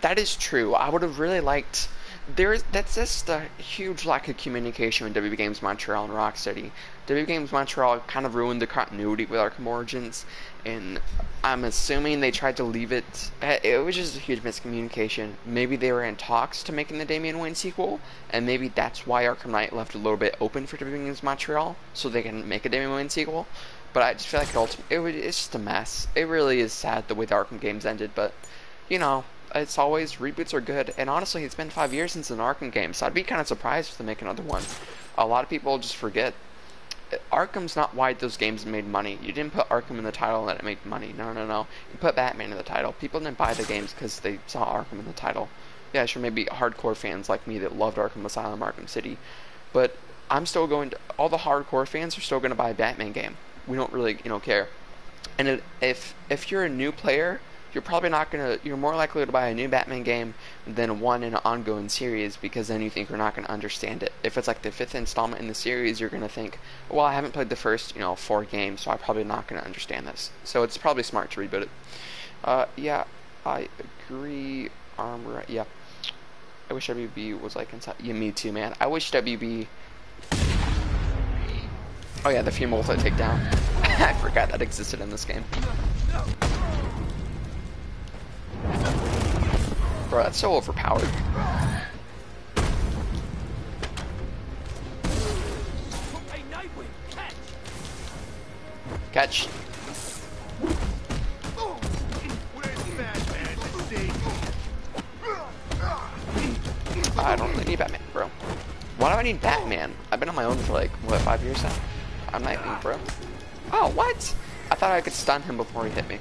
That is true. I would have really liked. There's that's just a huge lack of communication with WB Games Montreal and Rocksteady. WB Games Montreal kind of ruined the continuity with Arkham Origins, and I'm assuming they tried to leave it. eh, It was just a huge miscommunication. Maybe they were in talks to making the Damian Wayne sequel, and maybe that's why Arkham Knight left a little bit open for WB Games Montreal, so they can make a Damian Wayne sequel. But I just feel like it it it's just a mess. It really is sad the way the Arkham games ended, but you know, it's always reboots are good. And honestly, it's been five years since an Arkham game, so I'd be kind of surprised if they make another one. A lot of people just forget. Arkham's not why those games made money. You didn't put Arkham in the title and let it make money. No, no, no. You put Batman in the title. People didn't buy the games because they saw Arkham in the title. Yeah, sure, maybe hardcore fans like me that loved Arkham Asylum, Arkham City, but I'm still going to. All the hardcore fans are still going to buy a Batman game. We don't really, you know, care. And if if you're a new player, you're probably not gonna. You're more likely to buy a new Batman game than one in an ongoing series because then you think you're not gonna understand it. If it's like the fifth installment in the series, you're gonna think, well, I haven't played the first, you know, four games, so I'm probably not gonna understand this. So it's probably smart to reboot it. Uh, yeah, I agree. Armor, yeah. I wish WB was like inside. Yeah, me too, man. I wish WB. Oh yeah, the few multi takedown. I forgot that existed in this game. Bro, that's so overpowered. Catch! I don't really need Batman, bro. Why do I need Batman? I've been on my own for like, what, five years now? I'm Nightwing, bro. Oh, what? I thought I could stun him before he hit me.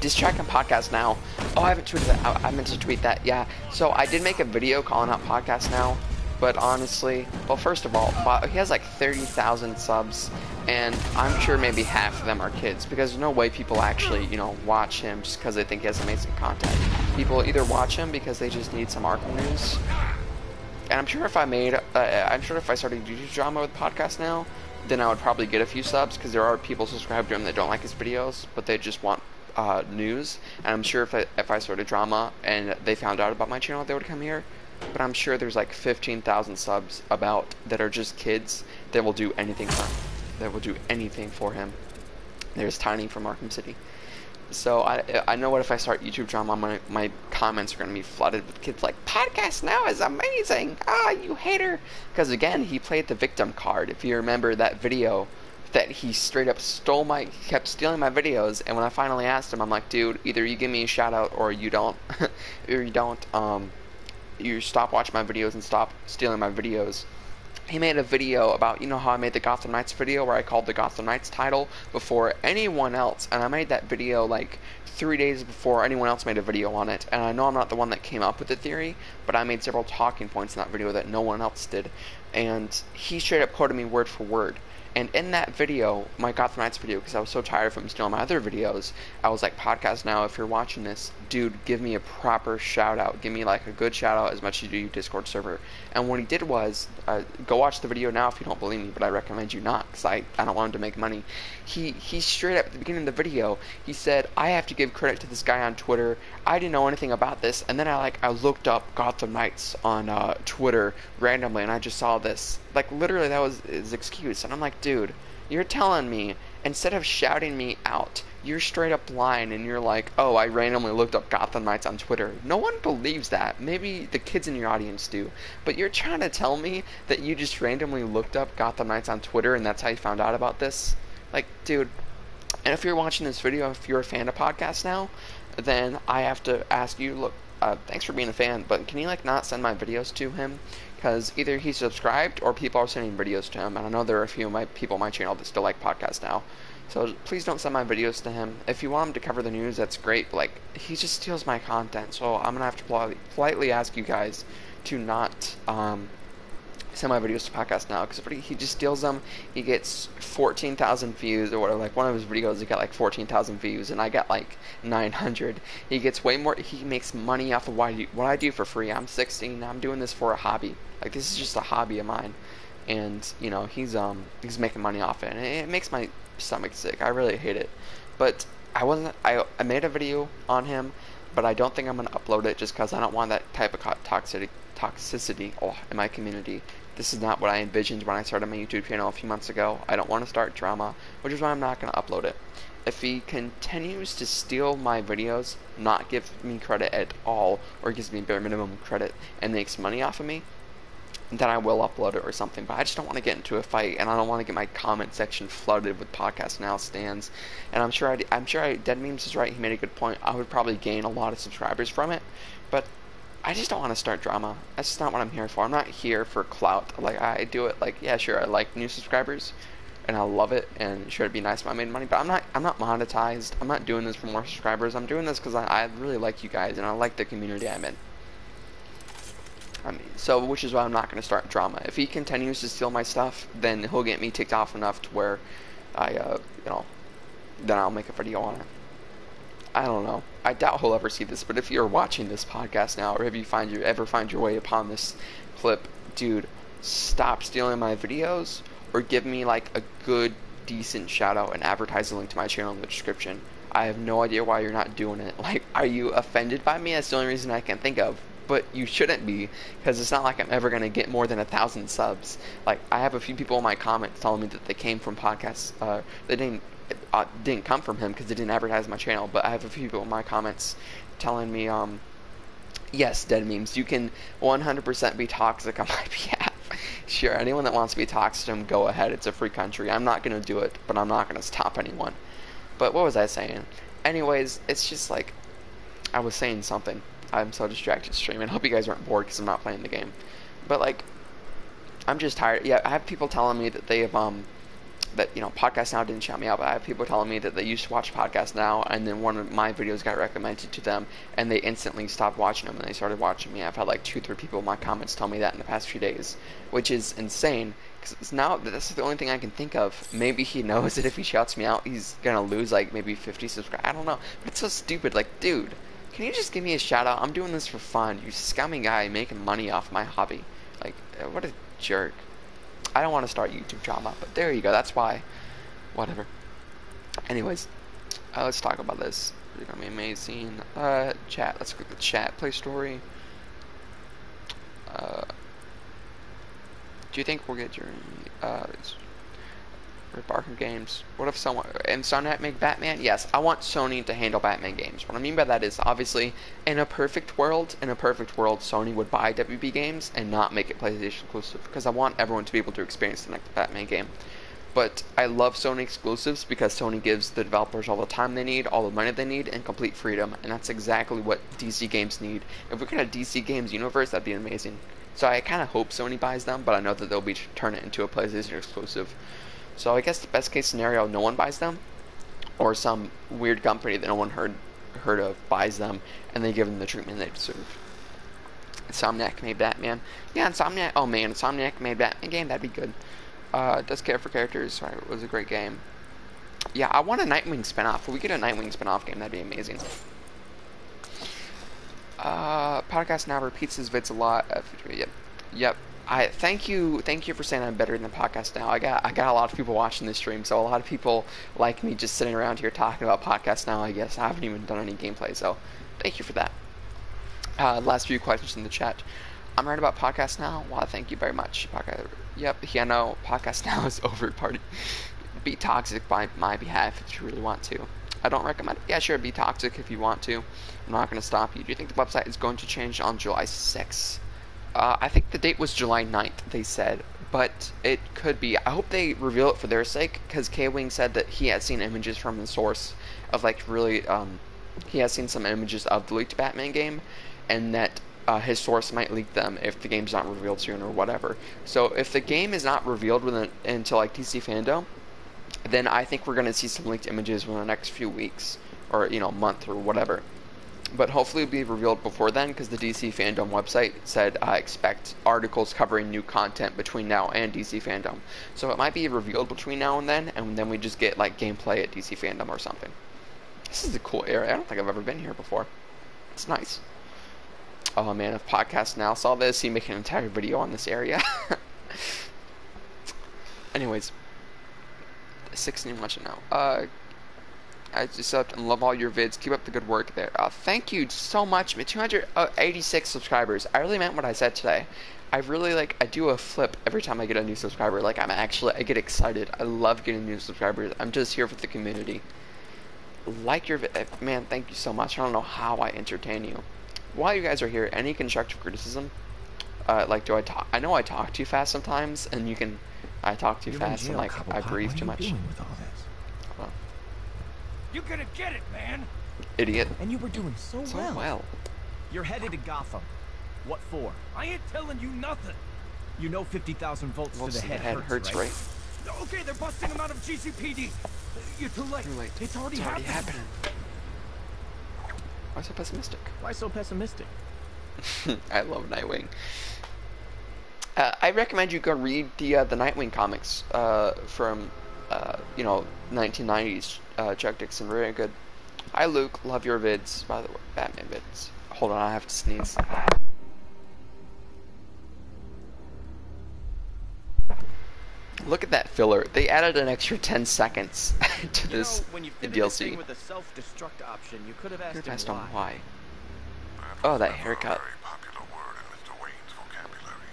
Diss track and podcast now. Oh, I haven't tweeted that. I, I meant to tweet that. Yeah. So I did make a video calling out podcast now, but honestly, well, first of all, he has like 30,000 subs, and I'm sure maybe half of them are kids because there's no way people actually, you know, watch him just because they think he has amazing content. People either watch him because they just need some Arkham news, and I'm sure if I made, uh, I'm sure if I started YouTube drama with podcast now, then I would probably get a few subs because there are people subscribed to him that don't like his videos, but they just want uh, news. And I'm sure if I, if I started drama and they found out about my channel, they would come here. But I'm sure there's like 15,000 subs about that are just kids that will do anything for him. That will do anything for him. There's Tiny from Arkham City. So I I know what if I start YouTube drama, my my comments are gonna be flooded with kids like podcast now is amazing. Ah, you hater. Because again, he played the victim card. If you remember that video, that he straight up stole my, kept stealing my videos. And when I finally asked him, I'm like, dude, either you give me a shout out or you don't, or you don't. Um, you stop watching my videos and stop stealing my videos he made a video about you know how I made the Gotham Knights video where I called the Gotham Knights title before anyone else and I made that video like three days before anyone else made a video on it and I know I'm not the one that came up with the theory but I made several talking points in that video that no one else did and he straight up quoted me word for word and in that video, my Gotham Knights video, because I was so tired from stealing my other videos, I was like, podcast now, if you're watching this, dude, give me a proper shout out. Give me like a good shout out as much as you do Discord server. And what he did was, uh, go watch the video now if you don't believe me, but I recommend you not, because I, I don't want him to make money. He, he straight up at the beginning of the video, he said, I have to give credit to this guy on Twitter. I didn't know anything about this. And then I like, I looked up Gotham Knights on uh, Twitter randomly, and I just saw this. Like, literally, that was his excuse. And I'm like, dude, you're telling me instead of shouting me out, you're straight up lying and you're like, oh, I randomly looked up Gotham Knights on Twitter. No one believes that. Maybe the kids in your audience do. But you're trying to tell me that you just randomly looked up Gotham Knights on Twitter and that's how you found out about this? Like, dude. And if you're watching this video, if you're a fan of podcasts now, then I have to ask you, look, uh, thanks for being a fan, but can you like not send my videos to him? Because either he's subscribed or people are sending videos to him, and I know there are a few of my people on my channel that still like podcasts now. So please don't send my videos to him. If you want him to cover the news, that's great. But like he just steals my content, so I'm gonna have to politely, politely ask you guys to not um, send my videos to podcast now because he just steals them, he gets 14,000 views or whatever. Like one of his videos, he got like 14,000 views, and I got like 900. He gets way more. He makes money off of what I do, what I do for free. I'm 16. I'm doing this for a hobby. Like this is just a hobby of mine, and you know he's um he's making money off it, and it, it makes my stomach sick. I really hate it, but I wasn't. I I made a video on him, but I don't think I'm gonna upload it just because I don't want that type of toxicity toxicity oh, in my community. This is not what I envisioned when I started my YouTube channel a few months ago. I don't want to start drama, which is why I'm not to upload it. If he continues to steal my videos, not give me credit at all, or gives me bare minimum credit and makes money off of me, then I will upload it or something. But I just don't want to get into a fight, and I don't want to get my comment section flooded with podcast now stands. And I'm sure I, I'm sure I, Dead Memes is right. He made a good point. I would probably gain a lot of subscribers from it, but I just don't want to start drama. That's just not what I'm here for. I'm not here for clout. Like I do it like yeah, sure, I like new subscribers and I love it and sure it'd be nice if I made money, but I'm not I'm not monetized. I'm not doing this for more subscribers. I'm doing this because I, I really like you guys and I like the community I'm in. I mean, so which is why I'm not going to start drama. If he continues to steal my stuff, then he'll get me ticked off enough to where I, uh, you know, then I'll make a video on it. I don't know. I doubt he'll ever see this, but if you're watching this podcast now, or if you find you ever find your way upon this clip, dude, stop stealing my videos, or give me like a good, decent shout out and advertise a link to my channel in the description. I have no idea why you're not doing it. Like, are you offended by me? That's the only reason I can think of. But you shouldn't be, because it's not like I'm ever going to get more than a thousand subs. Like, I have a few people in my comments telling me that they came from podcasts, uh, they didn't uh, didn't come from him because they didn't advertise my channel. But I have a few people in my comments telling me, um, yes, dead memes, you can 100% be toxic on my behalf. sure, anyone that wants to be toxic to him, go ahead. It's a free country. I'm not gonna do it, but I'm not gonna stop anyone. But what was I saying? Anyways, it's just like I was saying something. I'm so distracted streaming. I hope you guys aren't bored because I'm not playing the game. But like, I'm just tired. Yeah, I have people telling me that they have um that you know podcast now didn't shout me out but i have people telling me that they used to watch podcast now and then one of my videos got recommended to them and they instantly stopped watching them and they started watching me i've had like two three people in my comments tell me that in the past few days which is insane because now this is the only thing i can think of maybe he knows that if he shouts me out he's gonna lose like maybe 50 subscribers i don't know but it's so stupid like dude can you just give me a shout out i'm doing this for fun you scummy guy making money off my hobby like uh, what a jerk I don't want to start YouTube drama, but there you go. That's why. Whatever. Anyways, uh, let's talk about this. It's gonna be amazing. Uh, chat. Let's click the chat. Play story. Uh, do you think we'll get your uh? Rip Arkham games. What if someone and Sony make Batman? Yes, I want Sony to handle Batman games. What I mean by that is obviously in a perfect world, in a perfect world, Sony would buy WB games and not make it PlayStation exclusive because I want everyone to be able to experience the next Batman game. But I love Sony exclusives because Sony gives the developers all the time they need, all the money they need, and complete freedom. And that's exactly what DC games need. If we could have DC games universe, that'd be amazing. So I kind of hope Sony buys them, but I know that they'll be turn it into a PlayStation exclusive. So I guess the best case scenario, no one buys them, or some weird company that no one heard heard of buys them, and they give them the treatment they deserve. Insomniac made Batman. Yeah, Insomniac. Oh man, Insomniac made Batman game. That'd be good. Uh, does care for characters. Right, it was a great game. Yeah, I want a Nightwing spinoff. If we get a Nightwing spinoff game, that'd be amazing. Uh, podcast now repeats his vids a lot. Uh, yep, yep. I thank you, thank you for saying I'm better than the podcast now. I got I got a lot of people watching this stream, so a lot of people like me just sitting around here talking about podcast now. I guess I haven't even done any gameplay, so thank you for that. Uh, last few questions in the chat. I'm right about podcast now. Wow, thank you very much. Podcast, yep, yeah, no, podcast now is over. Party, be toxic by my behalf if you really want to. I don't recommend it. Yeah, sure, be toxic if you want to. I'm not going to stop you. Do you think the website is going to change on July 6th? Uh, I think the date was July 9th, they said, but it could be. I hope they reveal it for their sake, because K-Wing said that he had seen images from the source of, like, really, um, he has seen some images of the leaked Batman game, and that uh, his source might leak them if the game's not revealed soon or whatever. So if the game is not revealed within, until, like, DC Fandom, then I think we're going to see some leaked images within the next few weeks, or, you know, month or whatever but hopefully it'll be revealed before then because the DC Fandom website said I expect articles covering new content between now and DC Fandom. So it might be revealed between now and then, and then we just get like gameplay at DC Fandom or something. This is a cool area. I don't think I've ever been here before. It's nice. Oh man, if Podcast Now saw this, he'd make an entire video on this area. Anyways, 16 watching now. Uh, I just up and love all your vids. Keep up the good work there. Uh, thank you so much. 286 subscribers. I really meant what I said today. I really like. I do a flip every time I get a new subscriber. Like I'm actually, I get excited. I love getting new subscribers. I'm just here for the community. Like your man. Thank you so much. I don't know how I entertain you. While you guys are here, any constructive criticism? Uh, like, do I talk? I know I talk too fast sometimes, and you can. I talk too You're fast and like I breathe too much. doing with all this? You're gonna get it, man. Idiot. And you were doing so, So well. well. You're headed to Gotham. What for? I ain't telling you nothing. You know 50,000 volts Volts to the head, hurts, hurts, right? Okay, they're busting him out of GCPD. You're too late. Too late. It's already It's already happened. happening. Why so pessimistic? Why so pessimistic? I love Nightwing. Uh, I recommend you go read the uh, the Nightwing comics uh, from uh, you know 1990s. Uh, Chuck Dixon, very good. Hi Luke, love your vids. By the way, Batman vids. Hold on, I have to sneeze. Look at that filler. They added an extra 10 seconds to You this know, when you in fitted this DLC. thing with the self-destruct option, you could have asked Could've him asked him why. why. Oh, that haircut. Word in Mr. Wayne's vocabulary.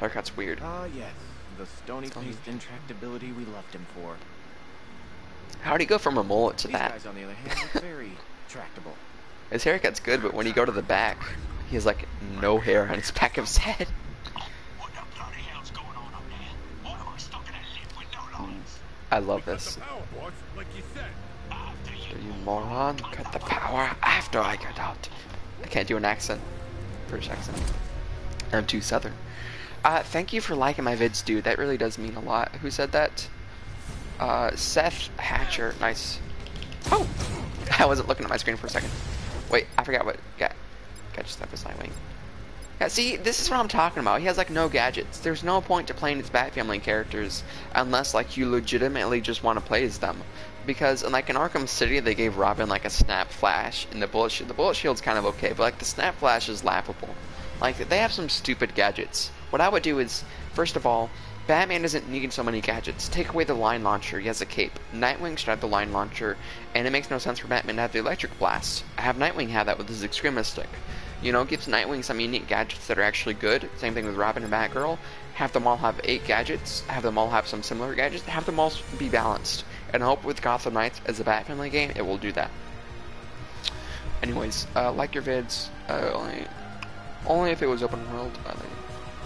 Haircut's weird. Ah, yes. The Stony- stony-faced intractability we left him for. How'd he go from a mullet to These that? guys, on the other hand, look very tractable. His haircut's good, but when you go to the back, he has like no hair on his back of his head. What the bloody hell's going on up there? Why am I stuck in a lift with no lines? I love this. power, boss, like you said. After Do you. you moron? Cut the power after I get out. I can't do an accent. British accent. I'm too southern. Uh, thank you for liking my vids, dude. That really does mean a lot. Who said that? Uh, Seth Hatcher, nice. Oh, I wasn't looking at my screen for a second. Wait, I forgot what ga gadget stuff is Nightwing. Yeah, see, this is what I'm talking about. He has like no gadgets. There's no point to playing his Bat Family characters unless like you legitimately just want to play as them. Because like in Arkham City, they gave Robin like a Snap Flash, and the Bullet Shield. The Bullet Shield's kind of okay, but like the Snap Flash is laughable. Like they have some stupid gadgets. What I would do is, first of all, Batman doesn't need so many gadgets. Take away the line launcher, he has a cape. Nightwing should have the line launcher, and it makes no sense for Batman to have the electric blast. Have Nightwing have that with his escrima sticks. You know, gives Nightwing some unique gadgets that are actually good. Same thing with Robin and Batgirl. Have them all have eight gadgets. Have them all have some similar gadgets. Have them all be balanced. And I hope with Gotham Knights as a Bat Family game, it will do that. Anyways, uh, like your vids. Uh, only, only if it was open world. Uh,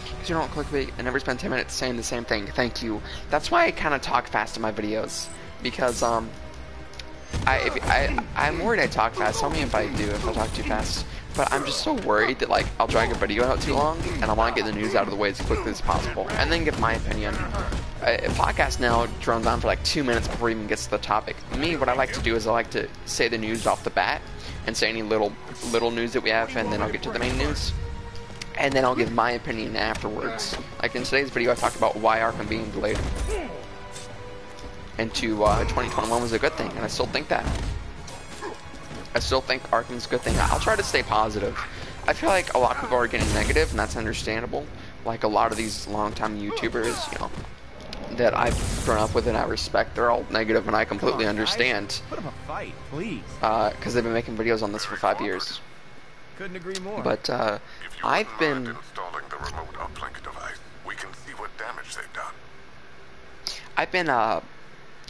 because you don't clickbait and never spend 10 minutes saying the same thing. Thank you. That's why I kind of talk fast in my videos. Because, um, I, if, I, I'm worried I talk fast. Tell me if I do, if I talk too fast. But I'm just so worried that, like, I'll drag a video out too long, and I want to get the news out of the way as quickly as possible, and then give my opinion. A, podcast now drones on for like two minutes before it even gets to the topic. Me, what I like to do is I like to say the news off the bat, and say any little, little news that we have, and then I'll get to the main news and then I'll give my opinion afterwards. Like in today's video, I talked about why Arkham being delayed into uh, 2021 was a good thing, and I still think that. I still think Arkham's a good thing. I'll try to stay positive. I feel like a lot of people are getting negative, and that's understandable. Like a lot of these longtime YouTubers, you know, that I've grown up with and I respect, they're all negative, and I completely understand. Put up a fight, please. Because they've been making videos on this for five years. Couldn't agree more. But uh, I've been installing the remote uplink device, we can see what damage they've done. I've been uh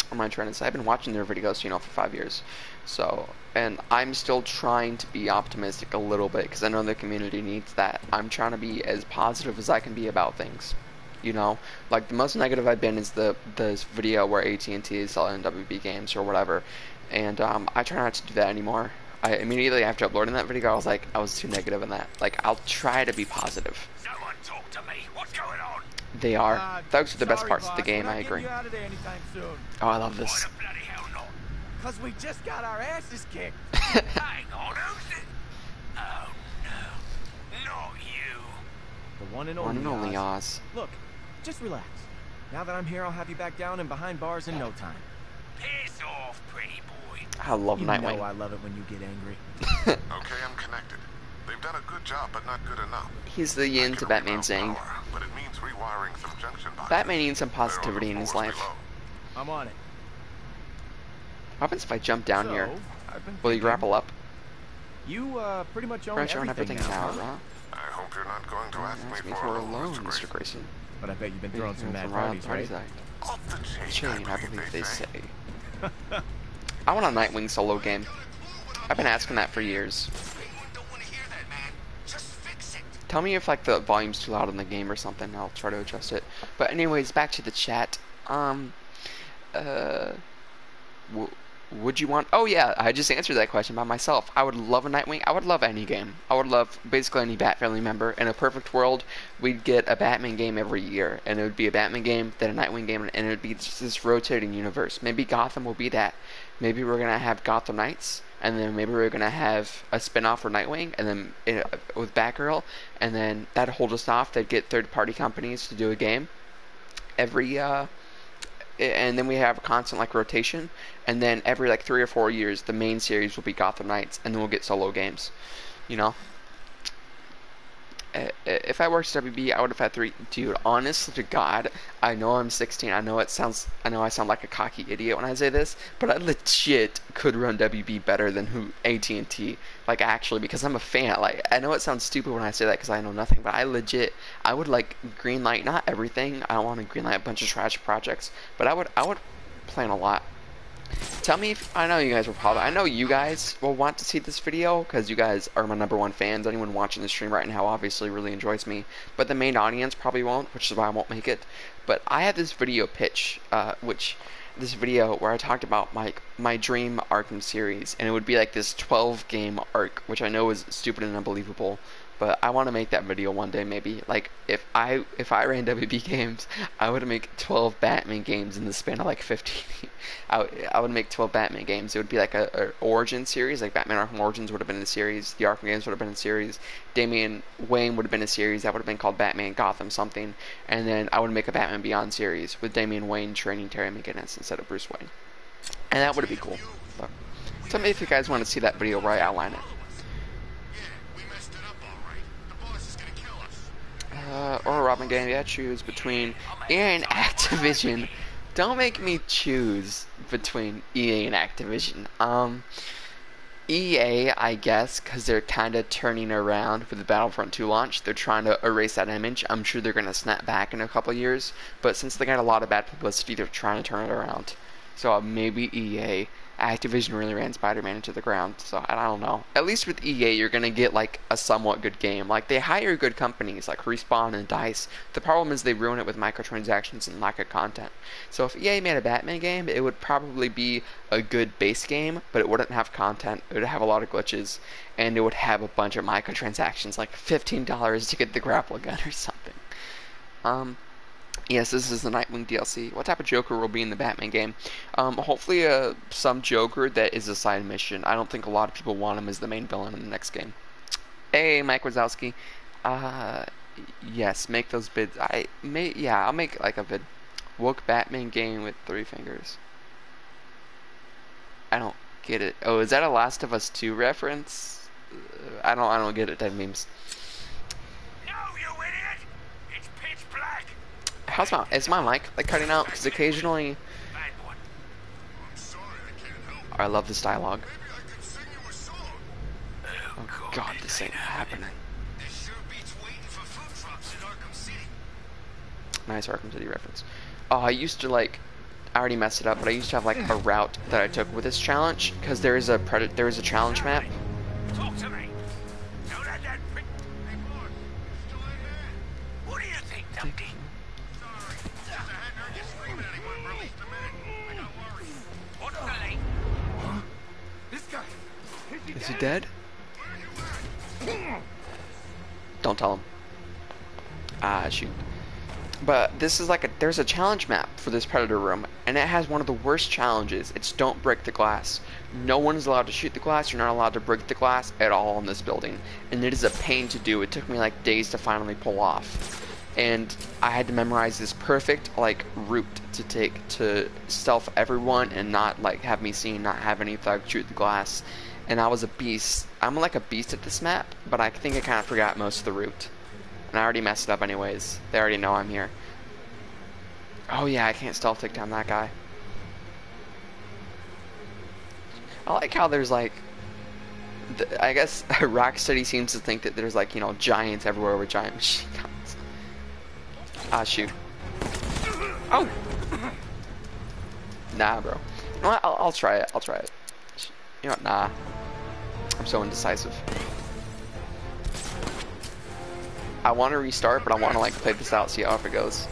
what am I trying to say? I've been watching their videos, you know, for five years. So and I'm still trying to be optimistic a little bit because I know the community needs that. I'm trying to be as positive as I can be about things. You know, like the most negative I've been is the this video where AT&T is selling WB games or whatever, and um, I try not to do that anymore. I immediately after uploading that video, I was like, I was too negative in that. Like, I'll try to be positive. Someone talk to me. What's going on? They are. Uh, Those are the best sorry, parts of the game. I agree. getting you out of there anytime soon. Oh, I love this. the bloody hell not? Cause we just got our asses kicked. Hang on, who's it? Oh no, not you. The one and One only. and only Oz. Oz. Look, just relax. Now that I'm here, I'll have you back down and behind bars in no time. Piss off, pretty boy. I love You know I love it when you get angry. Okay, I'm connected. They've done a good job, but not good enough. He's the yin to I can Batman saying. power, but it means rewiring some junction boxes. Batman needs some They're on the positivity in his life. below. I'm on it. What happens if I jump down so, here? I've been Will you grapple up? You uh, pretty much own Pretty everything, on everything now, now, huh? huh? I hope you're not going to ask Ask me me for, for a a loan, loan, Mr. Mr. Grayson. Grayson. But I bet you've been throwing some from mad around parties, parties, right? I- Off the chain, Chain, I believe they say. say. I want a Nightwing solo game. I've been asking that for years. Tell me if like the volume's too loud in the game or something. I'll try to adjust it. But anyways, back to the chat. Um, uh, would you want? Oh yeah, I just answered that question by myself. I would love a Nightwing. I would love any game. I would love basically any Bat Family member. In a perfect world, we'd get a Batman game every year, and it would be a Batman game, then a Nightwing game, and it would be just this rotating universe. Maybe Gotham will be that. Maybe we're gonna have Gotham Knights, and then maybe we're gonna have a spin-off for Nightwing, and then uh, with Batgirl, and then that'd hold us off. They'd get third-party companies to do a game every, uh, and then we have a constant like rotation, and then every like three or four years, the main series will be Gotham Knights, and then we'll get solo games. You know. If I worked WB, I would have had three. Dude, honest to God, I know I'm 16. I know it sounds. I know I sound like a cocky idiot when I say this, but I legit could run WB better than who AT&T. Like actually, because I'm a fan. Like I know it sounds stupid when I say that because I know nothing, but I legit. I would like green light not everything. I don't want to green light a bunch of trash projects, but I would. I would plan a lot. Tell me if I know you guys will probably. I know you guys will want to see this video because you guys are my number one fans. Anyone watching the stream right now obviously really enjoys me, but the main audience probably won't, which is why I won't make it. But I had this video pitch, uh, which this video where I talked about my my dream Arkham series, and it would be like this 12 game arc, which I know is stupid and unbelievable, but I want to make that video one day maybe. Like if I if I ran WB games, I would make 12 Batman games in the span of like 15. I, I would make 12 Batman games. It would be like a, a origin series, like Batman Arkham Origins would have been in the series. The Arkham games would have been in the series. Damian Wayne would have been a series that would have been called Batman Gotham something, and then I would make a Batman Beyond series with Damian Wayne training Terry McGinnis instead of Bruce Wayne, and that would be cool. But, tell me if you guys want to see that video where I outline it. Yeah, we messed it up all right. The boss is gonna kill us. Uh, or Robin game, yeah, choose between EA and Activision. Don't make me choose between EA and Activision. Um, EA, I guess, because they're kind of turning around with the Battlefront 2 launch. They're trying to erase that image. I'm sure they're going to snap back in a couple years, but since they got a lot of bad publicity, they're trying to turn it around. So uh, maybe EA. Activision really ran Spider-Man into the ground, so I don't know. At least with EA, you're gonna get like a somewhat good game. Like they hire good companies like Respawn and Dice. The problem is they ruin it with microtransactions and lack of content. So if EA made a Batman game, it would probably be a good base game, but it wouldn't have content. It would have a lot of glitches, and it would have a bunch of microtransactions, like fifteen dollars to get the grapple gun or something. Um, Yes, this is the Nightwing DLC. What type of Joker will be in the Batman game? Um, hopefully, uh, some Joker that is a side mission. I don't think a lot of people want him as the main villain in the next game. Hey, Mike Wazowski. Uh, yes, make those bids. I may, yeah, I'll make like a vid. Woke Batman game with three fingers. I don't get it. Oh, is that a Last of Us 2 reference? Uh, I don't, I don't get it. Type memes. No, you idiot! It's pitch black! How's my, is my mic like cutting out? Because occasionally. I love this dialogue. Oh god, this ain't happening. Nice Arkham City reference. Oh, I used to like. I already messed it up, but I used to have like a route that I took with this challenge because there is a pred- there is a challenge map. Talk to me! Don't let that. Hey, still in there? Do you think? Is he dead? Don't tell him. Ah, shoot. But this is like a there's a challenge map for this predator room, and it has one of the worst challenges. It's don't break the glass. No one is allowed to shoot the glass. You're not allowed to break the glass at all in this building, and it is a pain to do. It took me like days to finally pull off, and I had to memorize this perfect like route to take to stealth everyone and not like have me seen, not have any thug shoot the glass. And I was a beast. I'm like a beast at this map, but I think I kind of forgot most of the route. And I already messed it up anyways. They already know I'm here. Oh yeah, I can't stealth take down that guy. I like how there's like, th- I guess Rocksteady seems to think that there's like, you know, giants everywhere with giant machine guns. Ah, shoot. Oh! Nah, bro. I'll, I'll try it. I'll try it. You know what? Nah. I'm so indecisive. I want to restart, but I want to like play this out, see how it goes.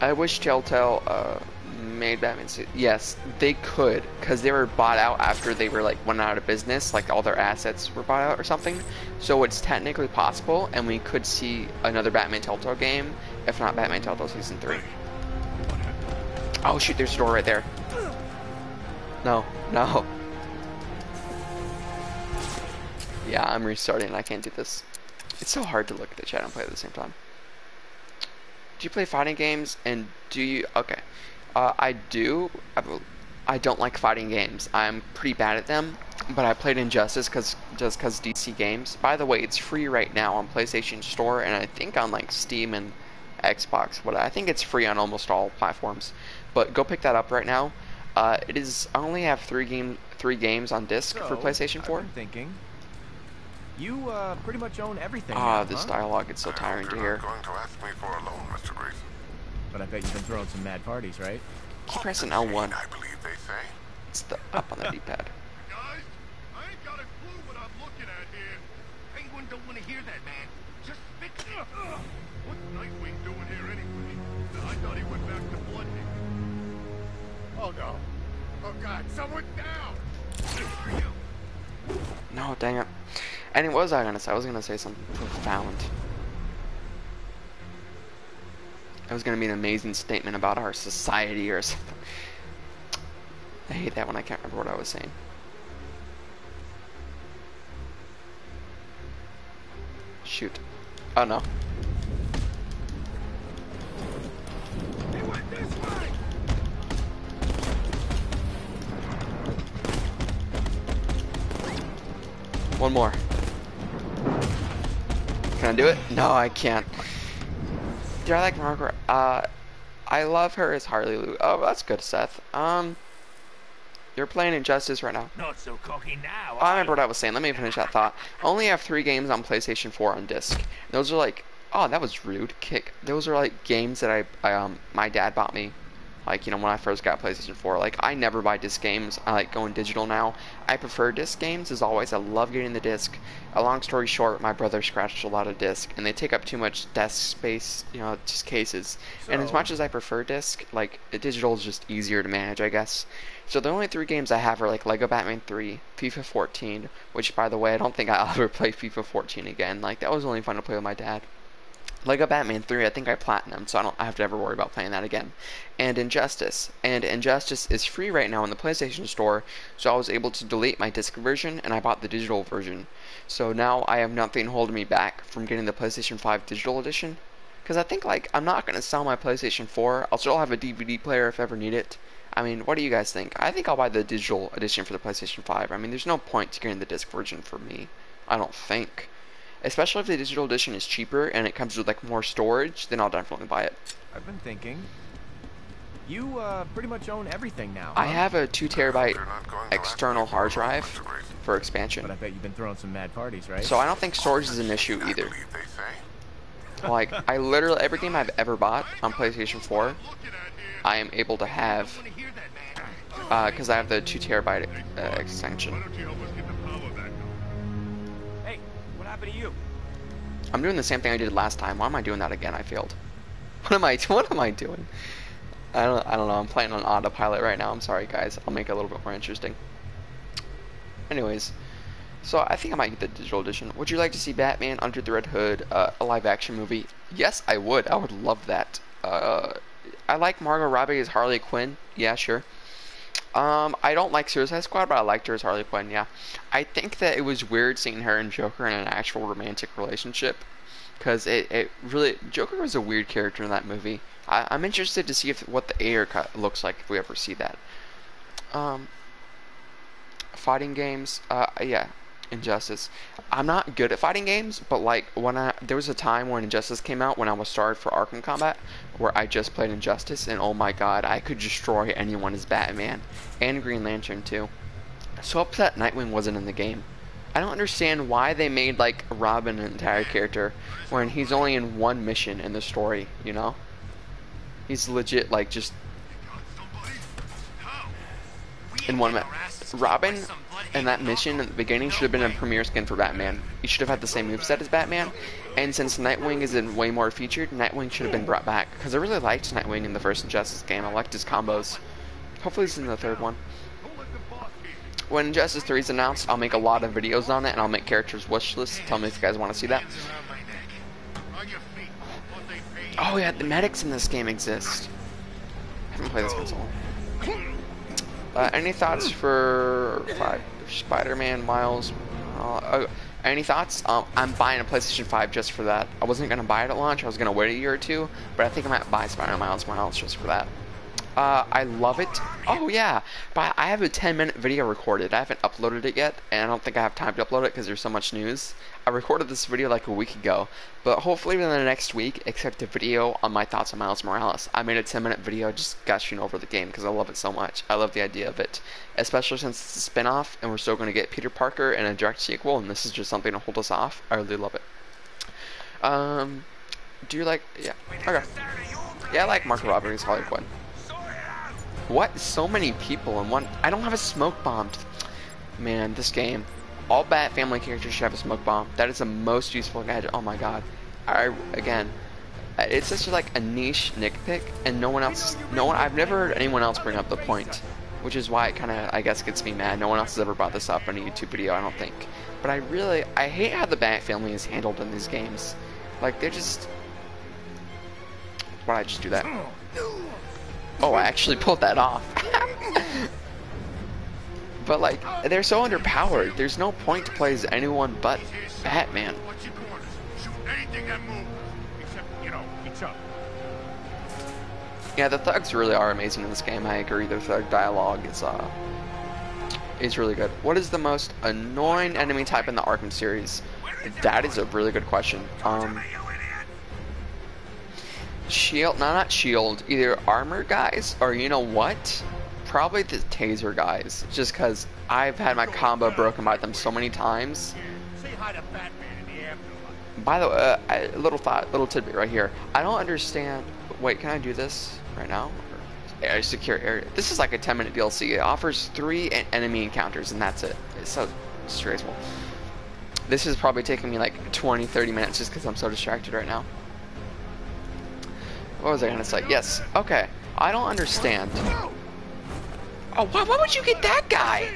I wish Telltale uh, made Batman. Su- yes, they could, because they were bought out after they were like went out of business, like all their assets were bought out or something. So it's technically possible, and we could see another Batman Telltale game, if not Batman Telltale Season Three. Oh shoot, there's a door right there. No, no. Yeah, I'm restarting. I can't do this. It's so hard to look at the chat and play at the same time. Do you play fighting games? And do you? Okay, uh, I do. I, don't like fighting games. I'm pretty bad at them. But I played Injustice because just because DC Games. By the way, it's free right now on PlayStation Store and I think on like Steam and Xbox. What I think it's free on almost all platforms. But go pick that up right now. Uh, it is. I only have three game three games on disc for So, PlayStation I've 4. been thinking. You uh, pretty much own everything. Ah, now, this huh? dialogue is so tiring to hear. going to ask me for a loan, Mr. Grayson. But I bet you've been throwing some mad parties, right? Keep pressing L1. I believe they say. It's the up on the D-pad. Guys, I ain't got a clue what I'm looking at here. Penguin don't want to hear that, man. Just fix it. Went back to. Oh no. Oh god, someone down! No, dang it. And it was I gonna say? I was gonna say something profound. It was gonna be an amazing statement about our society or something. I hate that when I can't remember what I was saying. Shoot. Oh no. One more. Can I do it? No, I can't. Do I like Margaret? Uh, I love her as Harley Lou. Oh, that's good, Seth. Um, you're playing Injustice right now. Not so cocky now. I remember what I was saying. Let me finish that thought. I only have three games on PlayStation 4 on disc. Those are like, oh, that was rude. Kick. Those are like games that I, I um, my dad bought me. Like, you know, when I first got PlayStation 4. Like, I never buy disc games. I like going digital now. I prefer disc games, as always. I love getting the disc. A long story short, my brother scratched a lot of disc, and they take up too much desk space, you know, just cases. and as much as I prefer disc, like, digital is just easier to manage, I guess. So the only three games I have are like Lego Batman 3, FIFA 14, which by the way, I don't think I'll ever play FIFA 14 again. Like that was only fun to play with my dad. Lego Batman 3, I think I platinumed, so I don't have to ever worry about playing that again. And Injustice. And Injustice is free right now in the PlayStation Store, so I was able to delete my disc version and I bought the digital version. So now I have nothing holding me back from getting the PlayStation 5 digital edition. Because I think, like, I'm not going to sell my PlayStation 4. I'll still have a DVD player if I ever need it. I mean, what do you guys think? I think I'll buy the digital edition for the PlayStation 5. I mean, there's no point to getting the disc version for me. I don't think. Especially if the digital edition is cheaper and it comes with like more storage, then I'll definitely buy it. I've been thinking. You uh, pretty much own everything now. I huh? have a two terabyte external hard drive for expansion. But I bet you've been throwing some mad parties, right? so I don't think storage is an issue either. Like I literally every game I've ever bought on PlayStation 4, Looking at here. I am able to have wanna hear that, man. because I have the two terabyte uh, extension. Happened to you? I'm doing the same thing I did last time. Why am I doing that again? I failed. What am I? What am I doing? I don't. I don't know. I'm playing on autopilot right now. I'm sorry, guys. I'll make it a little bit more interesting. Anyways, so I think I might get the digital edition. Would you like to see Batman Under the Red Hood, uh, a live action movie? Yes, I would. I would love that. Uh, I like Margot Robbie as Harley Quinn. Yeah, sure. Um, I don't like Suicide Squad, but I liked her as Harley Quinn. Yeah, I think that it was weird seeing her and Joker in an actual romantic relationship, because it, it really Joker was a weird character in that movie. I, I'm interested to see if what the Ayer cut looks like if we ever see that. Um, fighting games, uh, yeah, Injustice. I'm not good at fighting games, but like when I there was a time when Injustice came out when I was started for Arkham Combat, where I just played Injustice, and oh my god, I could destroy anyone as Batman and Green Lantern too. So upset Nightwing wasn't in the game. I don't understand why they made like Robin an entire character when he's only in one mission in the story. You know, he's legit like just Got somebody? How? in one minute. Robin and that mission at the beginning should have been a premier skin for Batman. He should have had the same moveset as Batman. And since Nightwing is in way more featured, Nightwing should have been brought back. Because I really liked Nightwing in the first Injustice game. I liked his combos. Hopefully he's in the third one. When Injustice 3 is announced, I'll make a lot of videos on it and I'll make characters wish lists. Tell me if you guys want to see that. Oh yeah, the medics in this game exist. I haven't played this console. Uh, any thoughts for five Spider-Man Miles? Uh, uh, any thoughts? Um, I'm buying a PlayStation 5 just for that. I wasn't gonna buy it at launch. I was gonna wait a year or two, but I think I might buy Spider-Man Miles Morales just for that. Uh, I love it. Oh yeah, but I have a 10 minute video recorded. I haven't uploaded it yet, and I don't think I have time to upload it because there's so much news. I recorded this video like a week ago, but hopefully within the next week, expect a video on my thoughts on Miles Morales. I made a 10 minute video just gushing over the game because I love it so much. I love the idea of it, especially since it's a spin off and we're still going to get Peter Parker and a direct sequel, and this is just something to hold us off. I really love it. Um, do you like, yeah, okay. Yeah, I like Mark Harley Quinn. What? So many people in one. I don't have a smoke bomb. Man, this game. All Bat family characters should have a smoke bomb. That is the most useful gadget. Oh my god. I again. It's such like a niche nitpick, and no one else. No one. I've never heard anyone else bring up the point which is why it kind of, I guess, gets me mad. No one else has ever brought this up in a YouTube video, I don't think. But I really, I hate how the Bat family is handled in these games. Like, they're just... Why'd I just do that? Oh, I actually pulled that off. but, like, they're so underpowered. There's no point to play as anyone but Batman. Yeah, the thugs really are amazing in this game. I agree. Their thug dialogue is uh is really good. What is the most annoying enemy type in the Arkham series? That is a really good question. Um, shield, no, not shield. Either armor guys or you know what? Probably the taser guys. Just because I've had my combo broken by them so many times. By the way, uh, I- little thought, little tidbit right here. I don't understand. Wait, can I do this right now? Secure area. This is like a 10 minute DLC. It offers three en- enemy encounters, and that's it. It's so disgraceful. This is probably taking me like 20, 30 minutes just because I'm so distracted right now. What was I gonna say? Yes. Okay. I don't understand. Oh, why, why would you get that guy?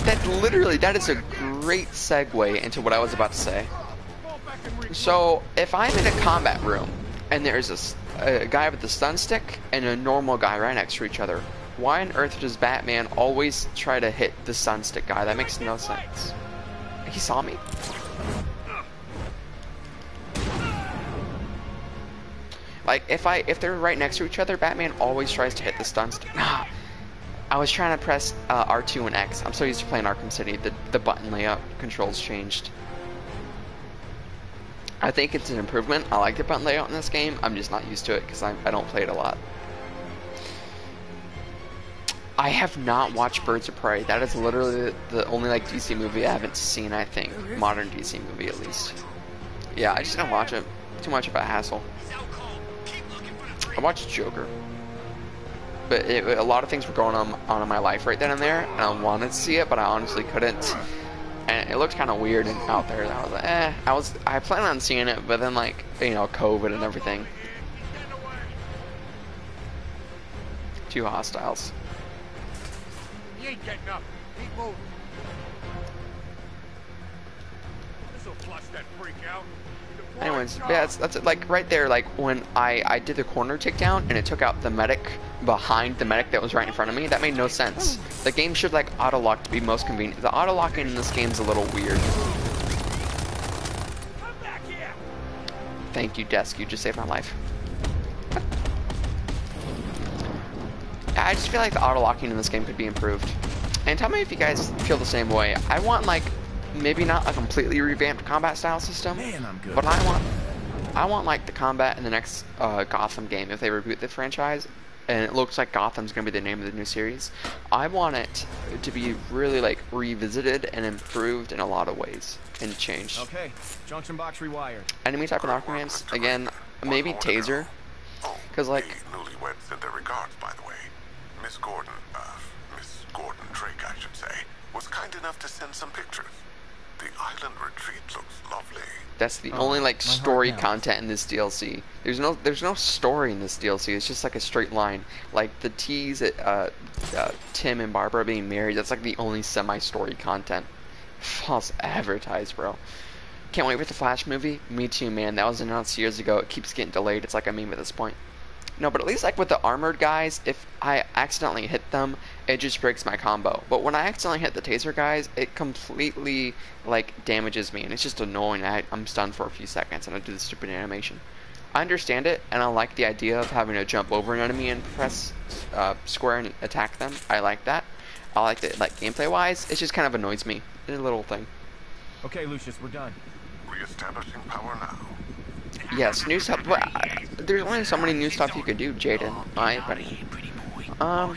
That literally, that is a great segue into what I was about to say. So, if I'm in a combat room and there's a guy with the stun stick and a normal guy right next to each other, why on earth does Batman always try to hit the stun stick guy? That makes no sense. He saw me. Like if I if they're right next to each other, Batman always tries to hit the stun stick. Nah. I was trying to press uh, R2 and X. I'm so used to playing Arkham City. The the button layout controls changed. I think it's an improvement. I like the button layout in this game. I'm just not used to it because I, I don't play it a lot. I have not watched Birds of Prey. That is literally the, only like DC movie I haven't seen. I think modern DC movie at least. Yeah, I just don't watch it. Too much of a hassle. I watched Joker, but it, a lot of things were going on on in my life right then and there, and I wanted to see it, but I honestly couldn't. And it looked kind of weird and out there. And I was like, eh. I was I planned on seeing it, but then like you know COVID and everything, two hostiles. He ain't getting up. Keep moving. Anyways, yeah, that's, that's it. like right there. Like when I I did the corner takedown and it took out the medic behind the medic that was right in front of me. That made no sense. The game should like auto lock to be most convenient. The auto locking in this game's a little weird. Thank you, desk. You just saved my life. I just feel like the auto locking in this game could be improved. And tell me if you guys feel the same way. I want like maybe not a completely revamped combat style system, Man, I'm good. but I want I want like the combat in the next uh, Gotham game if they reboot the franchise. And it looks like Gotham's gonna be the name of the new series. I want it to be really like revisited and improved in a lot of ways and changed. Okay, junction box rewired. Enemy type in Arkham games again, maybe Taser, Oh, because like the newlyweds sent their regards, by the way. Miss Gordon, uh, Miss Gordon Drake, I should say, was kind enough to send some pictures. The island retreat looks lovely. That's the Oh, only like story content in this DLC. There's no there's no story in this DLC. It's just like a straight line. Like the tease at uh, uh, Tim and Barbara being married. That's like the only semi-story content. False advertised, bro. Can't wait for the Flash movie. Me too, man. That was announced years ago. It keeps getting delayed. It's like a meme at this point. No, but at least like with the armored guys, if I accidentally hit them, it just breaks my combo. But when I accidentally hit the taser guys, it completely like damages me, and it's just annoying. I, I'm stunned for a few seconds, and I do the stupid animation. I understand it, and I like the idea of having to jump over an enemy and press uh, square and attack them. I like that. I like it. Like gameplay wise, it just kind of annoys me. It's a little thing. Okay, Lucius, we're done. Re-establishing power now. Yes, new stuff. But uh, there's only so many new stuff you could do, Jaden. My boy. Um,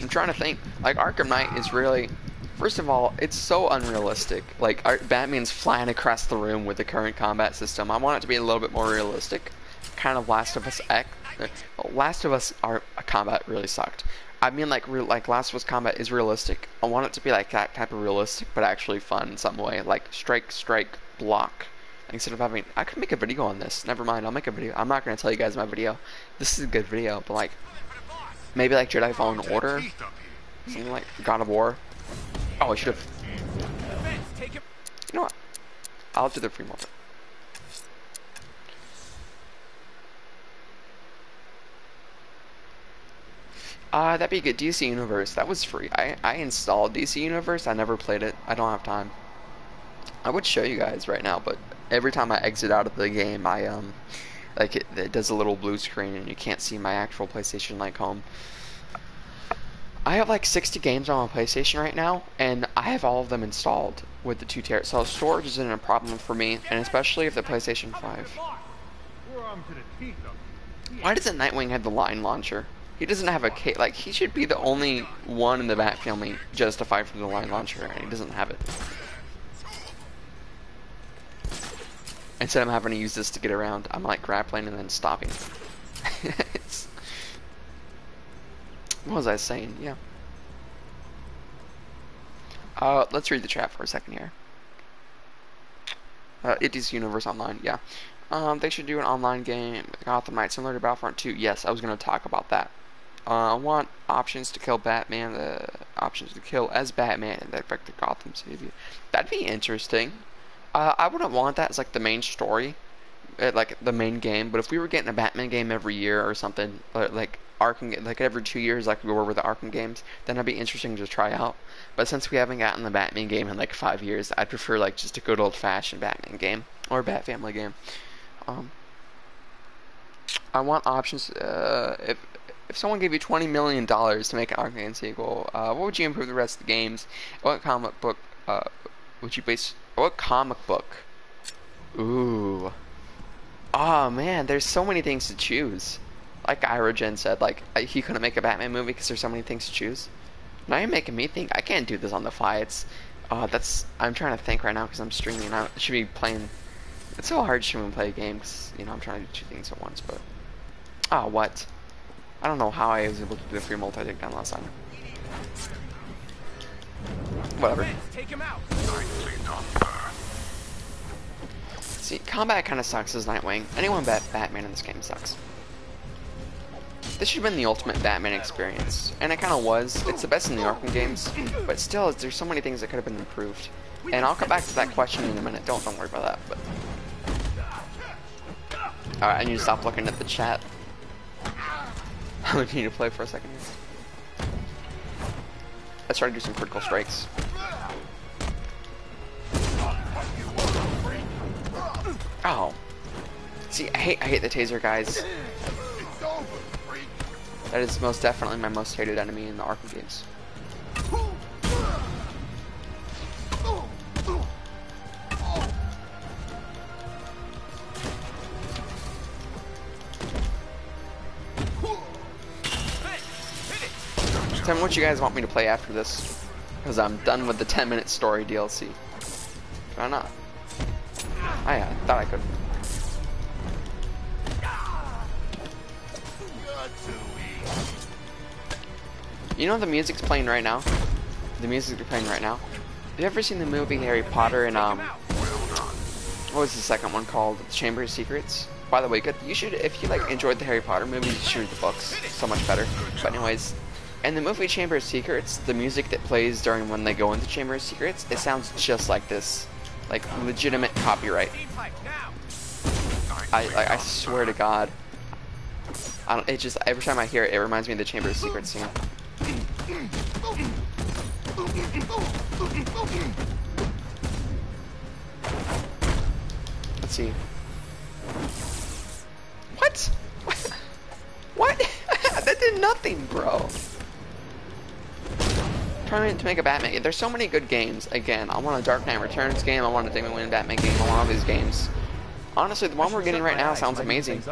I'm trying to think. Like Arkham Knight is really, first of all, it's so unrealistic. Like Ar- Batman's flying across the room with the current combat system. I want it to be a little bit more realistic. Kind of Last of Us X. uh, Last of Us our combat really sucked. I mean, like like Last of Us combat is realistic. I want it to be like that type of realistic, but actually fun in some way. Like strike, strike, block. Instead of having, I could make a video on this. Never mind, I'll make a video. I'm not gonna tell you guys my video. This is a good video, but like, Maybe like Jedi Fallen Order, something like God of War. Oh, I should have. You know what? I'll do the fear multi. Uh, that'd be good. DC Universe. That was free. I, I installed DC Universe. I never played it. I don't have time. I would show you guys right now, but every time I exit out of the game, I, um, like, it, it does a little blue screen and you can't see my actual PlayStation like home. I have like 60 games on my PlayStation right now, and I have all of them installed with the 2 tera. So storage isn't a problem for me, and especially if the PlayStation 5. We're armed to the teeth up here. Why doesn't Nightwing have the line launcher? He doesn't have a ca- like he should be the only one in the Bat family justified for the line launcher, and he doesn't have it. Instead of having to use this to get around, I'm like grappling and then stopping. What was I saying? Yeah. Uh, let's read the chat for a second here. Uh, it is Universe Online, yeah. Um, they should do an online game, Gotham Knights, similar to Battlefront 2. Yes, I was going to talk about that. Uh, I want options to kill Batman, the options to kill as Batman, and that affect the Gotham City. That'd be interesting. Uh, I wouldn't want that as like the main story, uh, like the main game. But if we were getting a Batman game every year or something, uh, like Arkham, like every two years, like we were with the Arkham games, then that'd be interesting to try out. But since we haven't gotten the Batman game in like five years, I'd prefer like just a good old fashioned Batman game or Bat Family game. Um, I want options. Uh, if if someone gave you twenty million dollars to make an Arkham sequel, uh, what would you improve the rest of the games? What comic book uh, would you base? What comic book? Ooh. Oh man, there's so many things to choose. Like Iragen said, like he couldn't make a Batman movie because there's so many things to choose. Now you're making me think. I can't do this on the fly. It's, uh, that's. I'm trying to think right now because I'm streaming. I should be playing. It's so hard to stream and play a game because you know I'm trying to do two things at once. But, oh what? I don't know how I was able to do the fear multi takedown last time. Whatever. Take him out. See, combat kind of sucks as Nightwing. Anyone but Batman in this game sucks. This should have been the ultimate Batman experience, and it kind of was. It's the best in the Arkham games, but still, there's so many things that could have been improved. And I'll come back to that question in a minute. Don't don't worry about that. But all right, I need to stop looking at the chat. I need to play for a second. here. Let's try to do some critical strikes. Oh. See, I hate I hate the taser guys. That is most definitely my most hated enemy in the Arkham games. Tell me what you guys want me to play after this. Because I'm done with the 10 minute story DLC. Why not? Yeah, thought I could. You know the music's playing right now? The music's playing right now. Have you ever seen the movie Harry Potter and um what was the second one called? The Chamber of Secrets? By the way, good you should if you like enjoyed the Harry Potter movies, you should read the books. So much better. But anyways, in the movie Chamber of Secrets, the music that plays during when they go into Chamber of Secrets, it sounds just like this. Like legitimate copyright. I like, I swear to God. I don't. It just every time I hear it, it reminds me of the Chamber of Secrets scene. Let's see. What? what? that did nothing, bro. Trying to make a Batman. There's so many good games. Again, I want a Dark Knight Returns game. I want a Damian Wayne Batman game. I want all these games. Honestly, the one we're getting right now sounds amazing.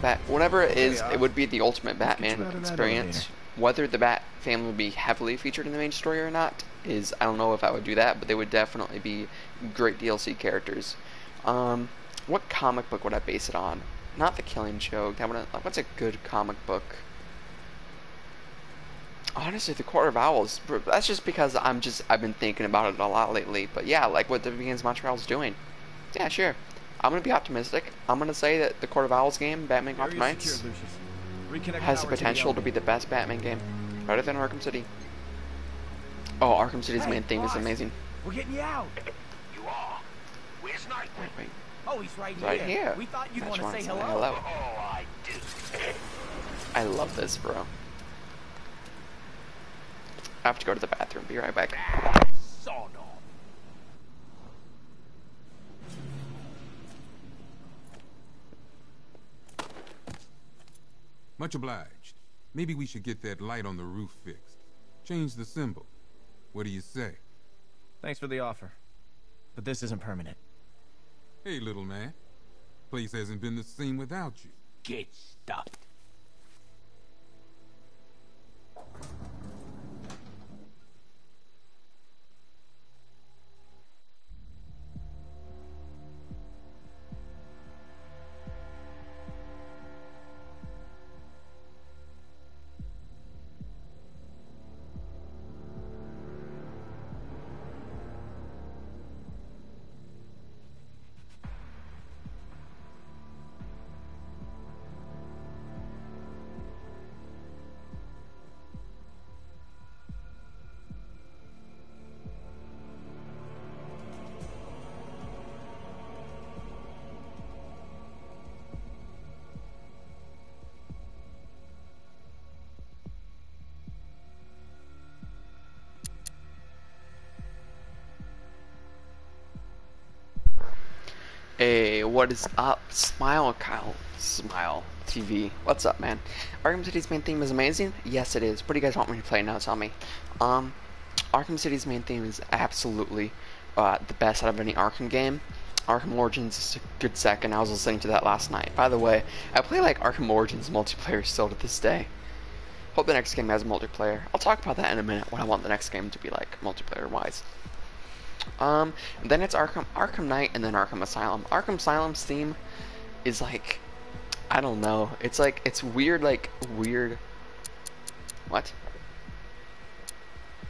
Bat, whatever it is, it would be the ultimate Batman experience. Whether the Bat family would be heavily featured in the main story or not is I don't know if I would do that, but they would definitely be great DLC characters. Um, what comic book would I base it on? Not the Killing Joke. That would like, what's a good comic book? Honestly, the Court of Owls. That's just because I'm just I've been thinking about it a lot lately. But yeah, like what WB Games Montreal's doing. Yeah, sure. I'm gonna be optimistic. I'm gonna say that the Court of Owls game, Batman Gotham Knights, has the potential to the be the best Batman game, better than Arkham City. Oh, Arkham City's Hey, main theme is amazing. We're getting you out. You are? Where's Nightwing? Wait, wait. Oh, he's right, Right here. here. We thought you'd want to say wanted hello. Oh, I do. I love this, bro. I have to go to the bathroom. Be right back. Much obliged. Maybe we should get that light on the roof fixed. Change the symbol. What do you say? Thanks for the offer. But this isn't permanent. Hey, little man. Place hasn't been the same without you. Get stuffed. What is up? Smile, Kyle. Smile TV. What's up, man? Arkham City's main theme is amazing. Yes, it is. What do you guys want me to play now? Tell me. Um, Arkham City's main theme is absolutely uh, the best out of any Arkham game. Arkham Origins is a good second. I was listening to that last night. By the way, I play like Arkham Origins multiplayer still to this day. Hope the next game has multiplayer. I'll talk about that in a minute. What I want the next game to be like multiplayer wise. Um, then it's Arkham Arkham Knight and then Arkham Asylum. Arkham Asylum's theme is like I don't know. It's like it's weird like weird What?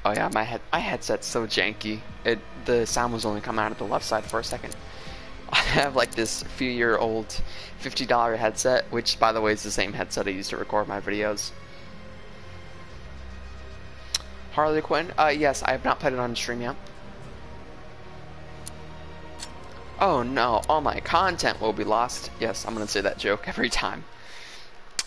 Oh yeah, my head my headset's so janky. It the sound was only coming out of the left side for a second. I have like this few year old fifty dollar headset, which by the way is the same headset I use to record my videos. Harley Quinn? Uh yes, I have not played it on stream yet. Oh no, all my content will be lost. Yes, I'm gonna say that joke every time.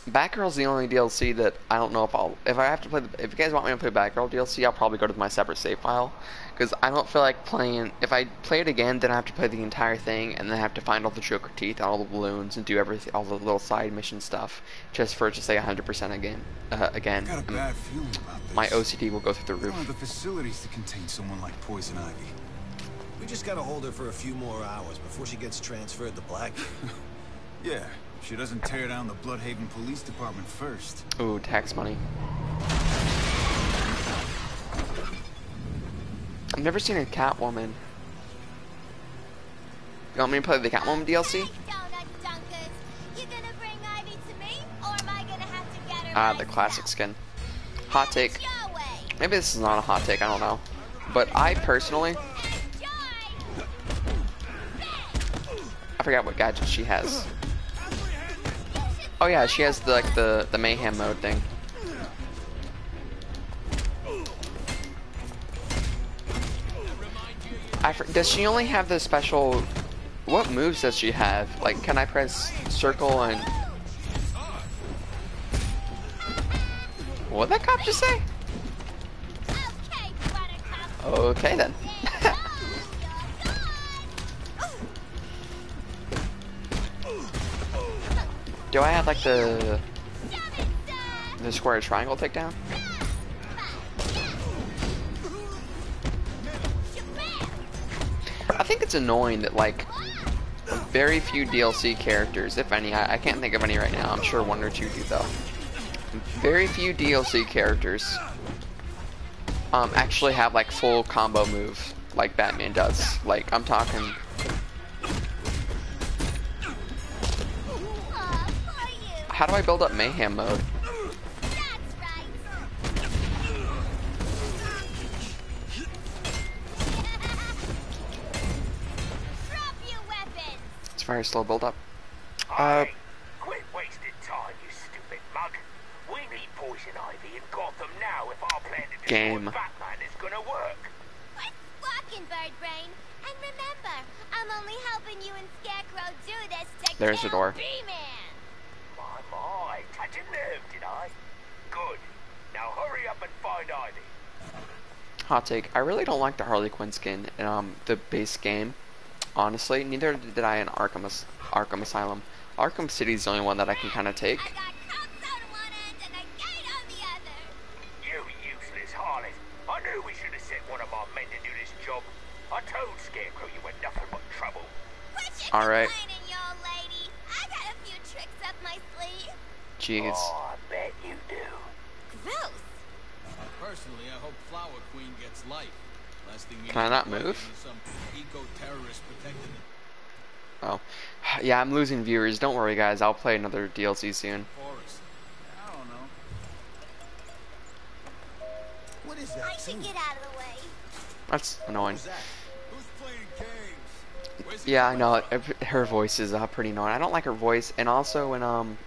Batgirl's the only DLC that I don't know if I'll if I have to play. The, if you guys want me to play Batgirl DLC, I'll probably go to my separate save file because I don't feel like playing. If I play it again, then I have to play the entire thing and then I have to find all the Joker teeth and all the balloons and do everything, all the little side mission stuff, just for it to say 100% again. Uh, again, Got a bad feeling about this. my OCD will go through the roof. the facilities to contain someone like Poison Ivy. We just gotta hold her for a few more hours before she gets transferred to Black. Yeah, she doesn't tear down the Blüdhaven Police Department first. Ooh, tax money. I've never seen a Catwoman. You want me to play the Catwoman DLC? Ah, the classic skin. Hot take. Maybe this is not a hot take, I don't know. But I personally, forgot what gadget she has. Oh yeah, she has the, like the the mayhem mode thing. Does she only have the special? What moves does she have? Like, can I press circle and? What did that cop just say? Okay then. Do I have like the the square triangle takedown? I think it's annoying that like very few DLC characters, if any, I, I can't think of any right now. I'm sure one or two do though. Very few DLC characters um, actually have like full combo moves like Batman does. Like I'm talking. how do I build up mayhem mode? It's very slow build up. Uh, quit wasting time, you stupid mug. We need poison ivy in Gotham now if our plan to game. Batman is gonna work. Walking, remember, I'm only helping you and Scarecrow do this to There's the door. Beeman. Hot take. I really don't like the Harley Quinn skin in um, the base game. Honestly, neither did I in Arkham, As- Arkham Asylum. Arkham City is the only one that I can kind of take. I got cops on one end and a gate on the other. You useless harlot. I knew we should have sent one of our men to do this job. I told Scarecrow you were nothing but trouble. All right. complaining, you old lady. I got a few tricks up my sleeve. Jeez. Oh, I bet you do. Gross. Personally, I hope Flower Queen gets life. Last thing we Can I not move? Oh. Yeah, I'm losing viewers. Don't worry, guys. I'll play another DLC soon. I should get out of the way. That's annoying. Yeah, I know. Her voice is uh, pretty annoying. I don't like her voice, and also when um,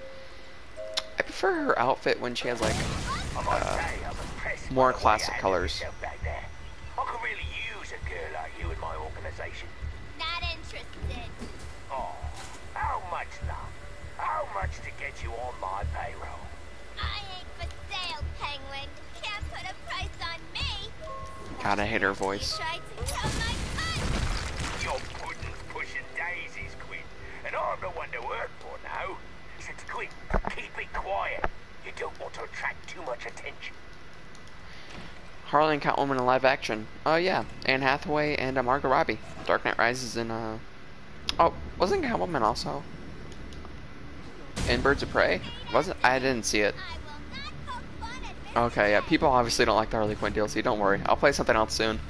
I prefer her outfit when she has like Uh, more classic colors. I hate her voice. tried to kill. Your pudding's pushing daisies, Quinn. And I'm the one to work for now. So, Quinn, keep it quiet. You don't want to attract too much attention. Harley and Catwoman in live action. Oh yeah, Anne Hathaway and uh, Margot Robbie. Dark Knight Rises in uh. Oh, wasn't Catwoman also in Birds of Prey? Wasn't I didn't see it. I will not poke fun at me. Okay, yeah. People obviously don't like the Harley Quinn DLC. Don't worry, I'll play something else soon.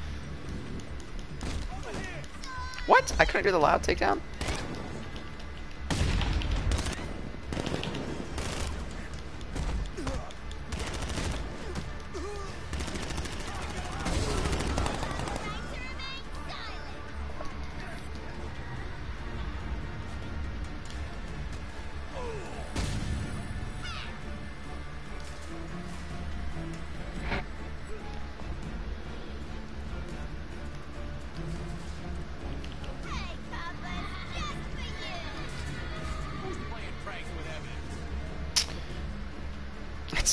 What? I couldn't do the loud takedown.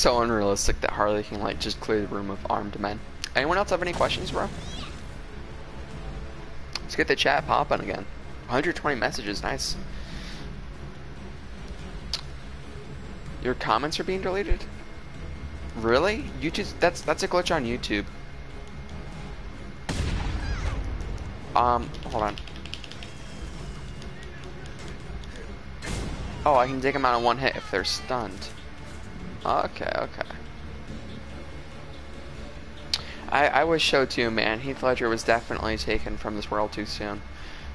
So unrealistic that Harley can like just clear the room of armed men. Anyone else have any questions, bro? Let's get the chat popping again. 120 messages, nice. Your comments are being deleted? Really? YouTube that's that's a glitch on YouTube. Um, hold on. Oh, I can take them out in one hit if they're stunned. Okay, okay. I, I was show too, man. Heath Ledger was definitely taken from this world too soon.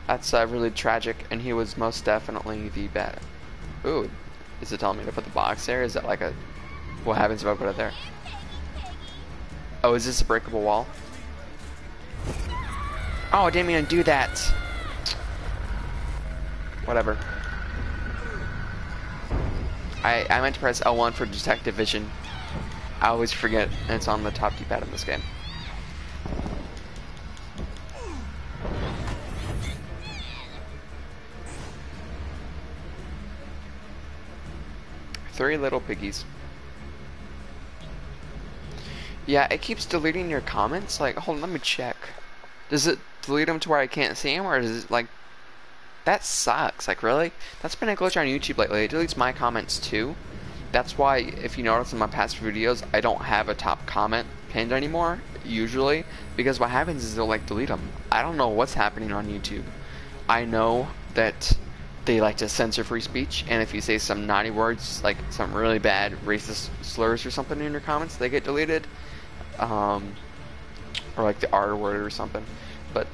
That's uh, really tragic, and he was most definitely the bad. Ooh, is it telling me to put the box there? Is that like a... What happens if I put it there? Oh, is this a breakable wall? Oh, I didn't mean to do that. Whatever. I, I meant to press L1 for detective vision. I always forget, it's on the top D-pad in this game. Three little piggies. Yeah, it keeps deleting your comments. Like, hold on, let me check. Does it delete them to where I can't see them, or does it like? That sucks. Like, really? That's been a glitch on YouTube lately. It deletes my comments too. That's why, if you notice in my past videos, I don't have a top comment pinned anymore. Usually, because what happens is they'll like delete them. I don't know what's happening on YouTube. I know that they like to censor free speech, and if you say some naughty words, like some really bad racist slurs or something in your comments, they get deleted. Um, or like the R word or something. But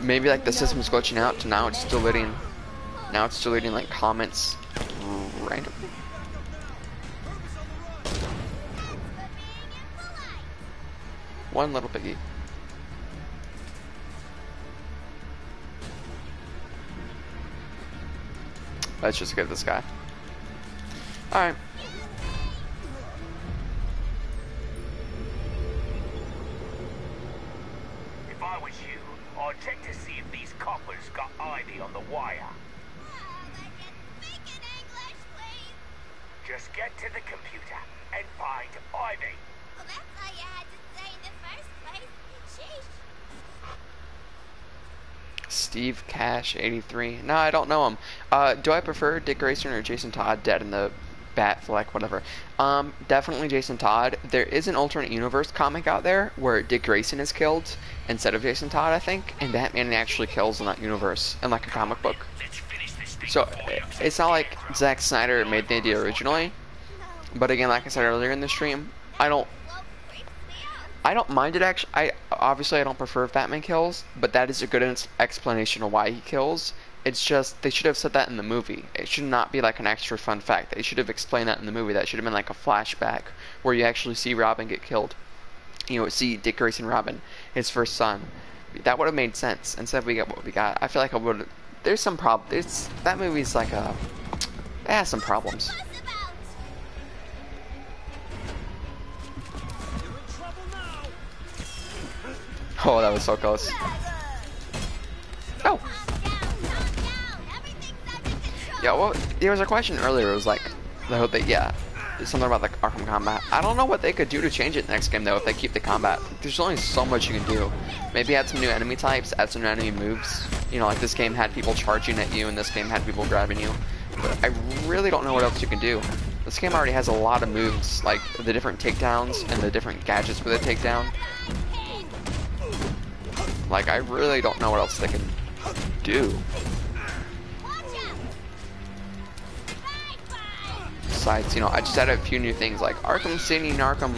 maybe like the system's glitching out to now it's deleting. Now it's deleting like comments randomly. One little piggy. Let's just get this guy. Alright. Check to see if these coppers got Ivy on the wire. Oh, just speak in English, please. Just get to the computer and find Ivy. Well, that's all you had to say in the first place. Sheesh. Steve Cash, 83. No, I don't know him. Uh, do I prefer Dick Grayson or Jason Todd dead in the bat fleck, whatever? Um, definitely Jason Todd. There is an alternate universe comic out there where Dick Grayson is killed instead of Jason Todd, I think, and Batman actually kills in that universe in like a comic book. So it's not like Zack Snyder made the idea originally, but again, like I said earlier in the stream, I don't. I don't mind it actually. I obviously I don't prefer Batman kills, but that is a good explanation of why he kills. It's just they should have said that in the movie. It should not be like an extra fun fact. They should have explained that in the movie. That should have been like a flashback where you actually see Robin get killed. You know, see Dick Grayson Robin, his first son. That would have made sense. Instead, we got what we got. I feel like I would. There's some problem. There's that movie's like a. It has some problems. Oh, that was so close. Oh. Yeah, well, there was a question earlier. It was like, I hope they, yeah, something about the Arkham combat. I don't know what they could do to change it next game though if they keep the combat. There's only so much you can do. Maybe add some new enemy types, add some new enemy moves. You know, like this game had people charging at you, and this game had people grabbing you. But I really don't know what else you can do. This game already has a lot of moves, like the different takedowns and the different gadgets for the takedown. Like, I really don't know what else they can do. Besides, you know, I just added a few new things like Arkham City and Arkham.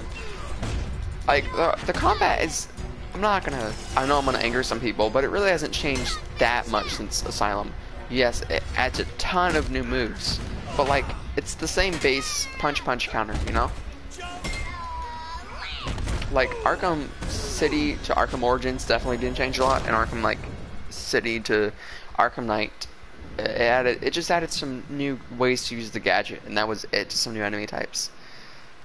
Like the the combat is. I'm not gonna. I know I'm gonna anger some people, but it really hasn't changed that much since Asylum. Yes, it adds a ton of new moves, but like it's the same base punch punch counter, you know. Like Arkham City to Arkham Origins definitely didn't change a lot, and Arkham like City to Arkham Knight it added it just added some new ways to use the gadget and that was it to some new enemy types.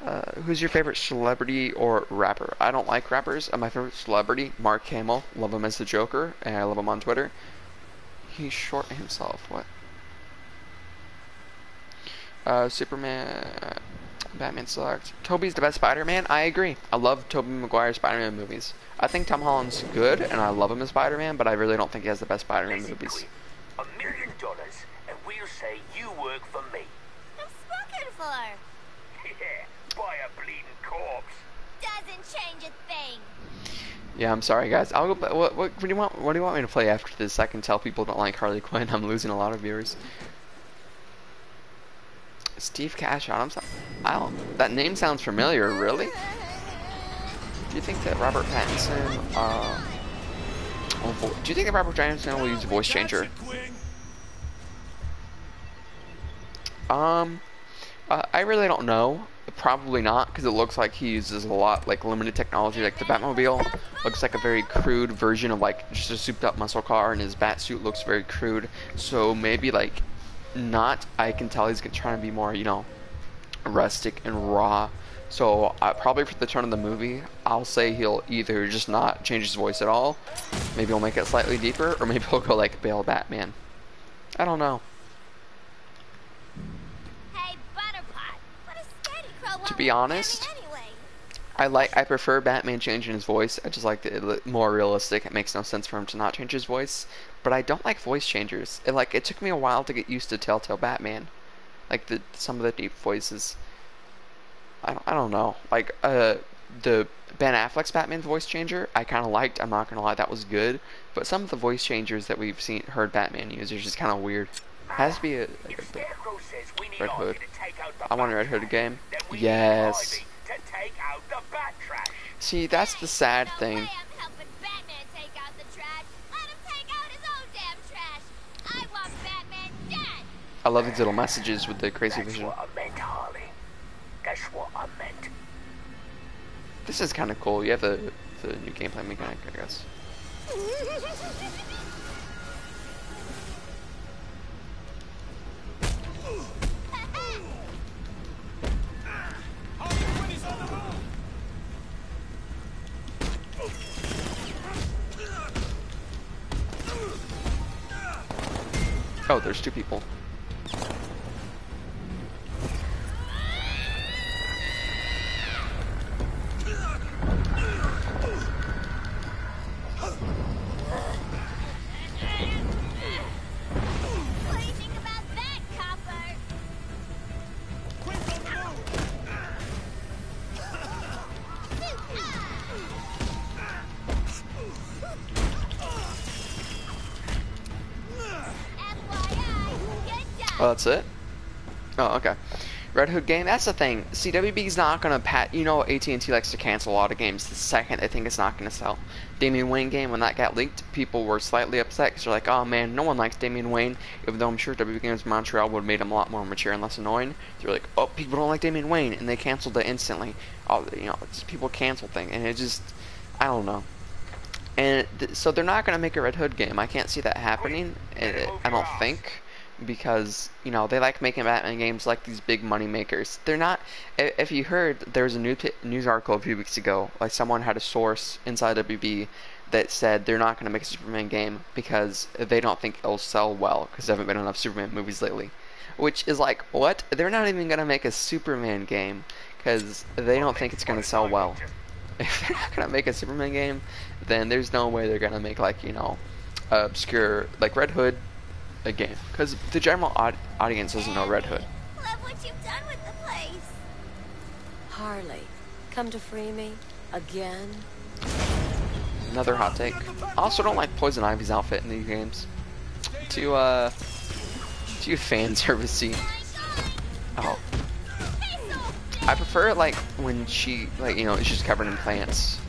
Uh, who's your favorite celebrity or rapper? I don't like rappers uh, my favorite celebrity mark hamill. Love him as the joker and i love him on twitter. He's short himself what? Uh, superman batman select tobey's the best spider-man? I agree. I love tobey Maguire's spider-man movies. I think tom holland's good and i love him as spider-man but i really don't think he has the best spider-man movies a million dollars, and we'll say you work for me. I'm spoken for. Yeah, by a bleeding corpse. Doesn't change a thing. Yeah, I'm sorry, guys. I'll go. Play, what, what, what do you want? What do you want me to play after this? I can tell people don't like Harley Quinn. I'm losing a lot of viewers. Steve Cash Adams. I don't. That name sounds familiar. Really? Do you think that Robert Pattinson? Uh, vo- do you think that Robert Pattinson will use a voice changer? Um, uh, I really don't know. Probably not, because it looks like he uses a lot like limited technology. Like the Batmobile looks like a very crude version of like just a souped-up muscle car, and his bat suit looks very crude. So maybe like not. I can tell he's trying to be more, you know, rustic and raw. So uh, probably for the turn of the movie, I'll say he'll either just not change his voice at all, maybe he'll make it slightly deeper, or maybe he'll go like Bale Batman. I don't know. Hey, Butterpot. What a scaredy crow To be honest, Anyway. I like I prefer Batman changing his voice. I just like it more realistic. It makes no sense for him to not change his voice. But I don't like voice changers. It like it took me a while to get used to Telltale Batman, like the some of the deep voices. I don't, I don't know. Like uh the Ben Affleck's Batman voice changer, I kind of liked. I'm not gonna lie, that was good. But some of the voice changers that we've seen heard Batman use are just kind of weird. Has to be a, like a says we need Red Hood. to take out the I want a Red Hood game. Yes. to take out the bat trash. See, that's the sad thing. I'm helping Batman take out the trash. Let him take out his own damn trash. I want Batman dead. I love these little messages with the crazy That's vision. what I meant, Harley. That's what. This is kind of cool. You have the, the new gameplay mechanic, I guess. Oh, there's two people. Oh, that's it? Oh, okay. Red Hood game. That's the thing. CWB's not gonna pat. You know, AT&T likes to cancel a lot of games the second they think it's not gonna sell. Damian Wayne game when that got leaked, people were slightly upset because they're like, "Oh man, no one likes Damian Wayne." Even though I'm sure WB Games Montreal would have made him a lot more mature and less annoying. They're like, "Oh, people don't like Damian Wayne," and they canceled it instantly. Oh, you know, it's people cancel thing, and it just, I don't know. And th- so they're not gonna make a Red Hood game. I can't see that happening. eh, I don't think because you know they like making Batman games like these big money makers. They're not. If you heard, there was a new news article a few weeks ago. Like someone had a source inside WB that said they're not going to make a Superman game because they don't think it'll sell well because there haven't been enough Superman movies lately. Which is like what? They're not even going to make a Superman game because they don't think it's going to sell well. If they're not going to make a Superman game, then there's no way they're going to make like you know obscure like Red Hood a game because the general aud- audience doesn't know Red Hood. Love what you've done with the place. Harley, come to free me? Again? Another hot take. I also don't like Poison Ivy's outfit in these games. Too uh, too fan servicey. Oh, I prefer it like when she like you know she's covered in plants.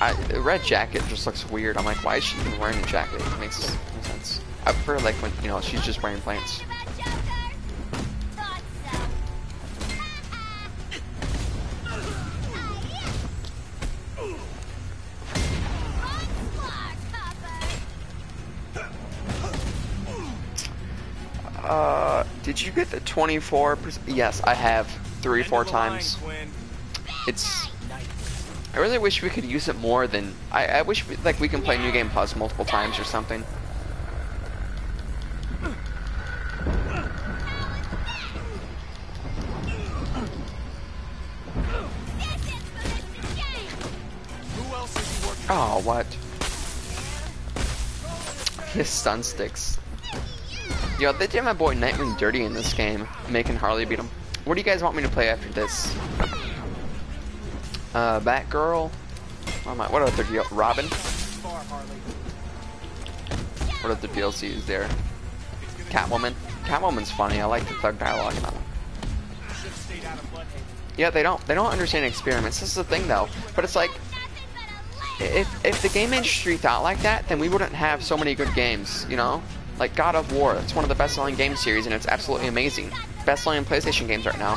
I, the red jacket just looks weird. I'm like, why is she even wearing a jacket? It makes no sense. I prefer like when you know she's just wearing plants. About Joker? Thought so. Run smart, Copper. Uh, did you get the 24? Yes, I have three, four times. It's. I really wish we could use it more than. I, I wish we, like we can play New Game Plus multiple times or something. Oh, what? His stun sticks. Yo, they did my boy Nightwing dirty in this game, making Harley beat him. What do you guys want me to play after this? Uh, Batgirl. What, am I, what other deal? Robin. What other DLC is there? Catwoman. Catwoman's funny. I like the thug dialogue in that one. Yeah, they don't they don't understand experiments. This is the thing though. But it's like if if the game industry thought like that, then we wouldn't have so many good games, you know? Like God of War, it's one of the best-selling game series, and it's absolutely amazing. Best-selling PlayStation games right now.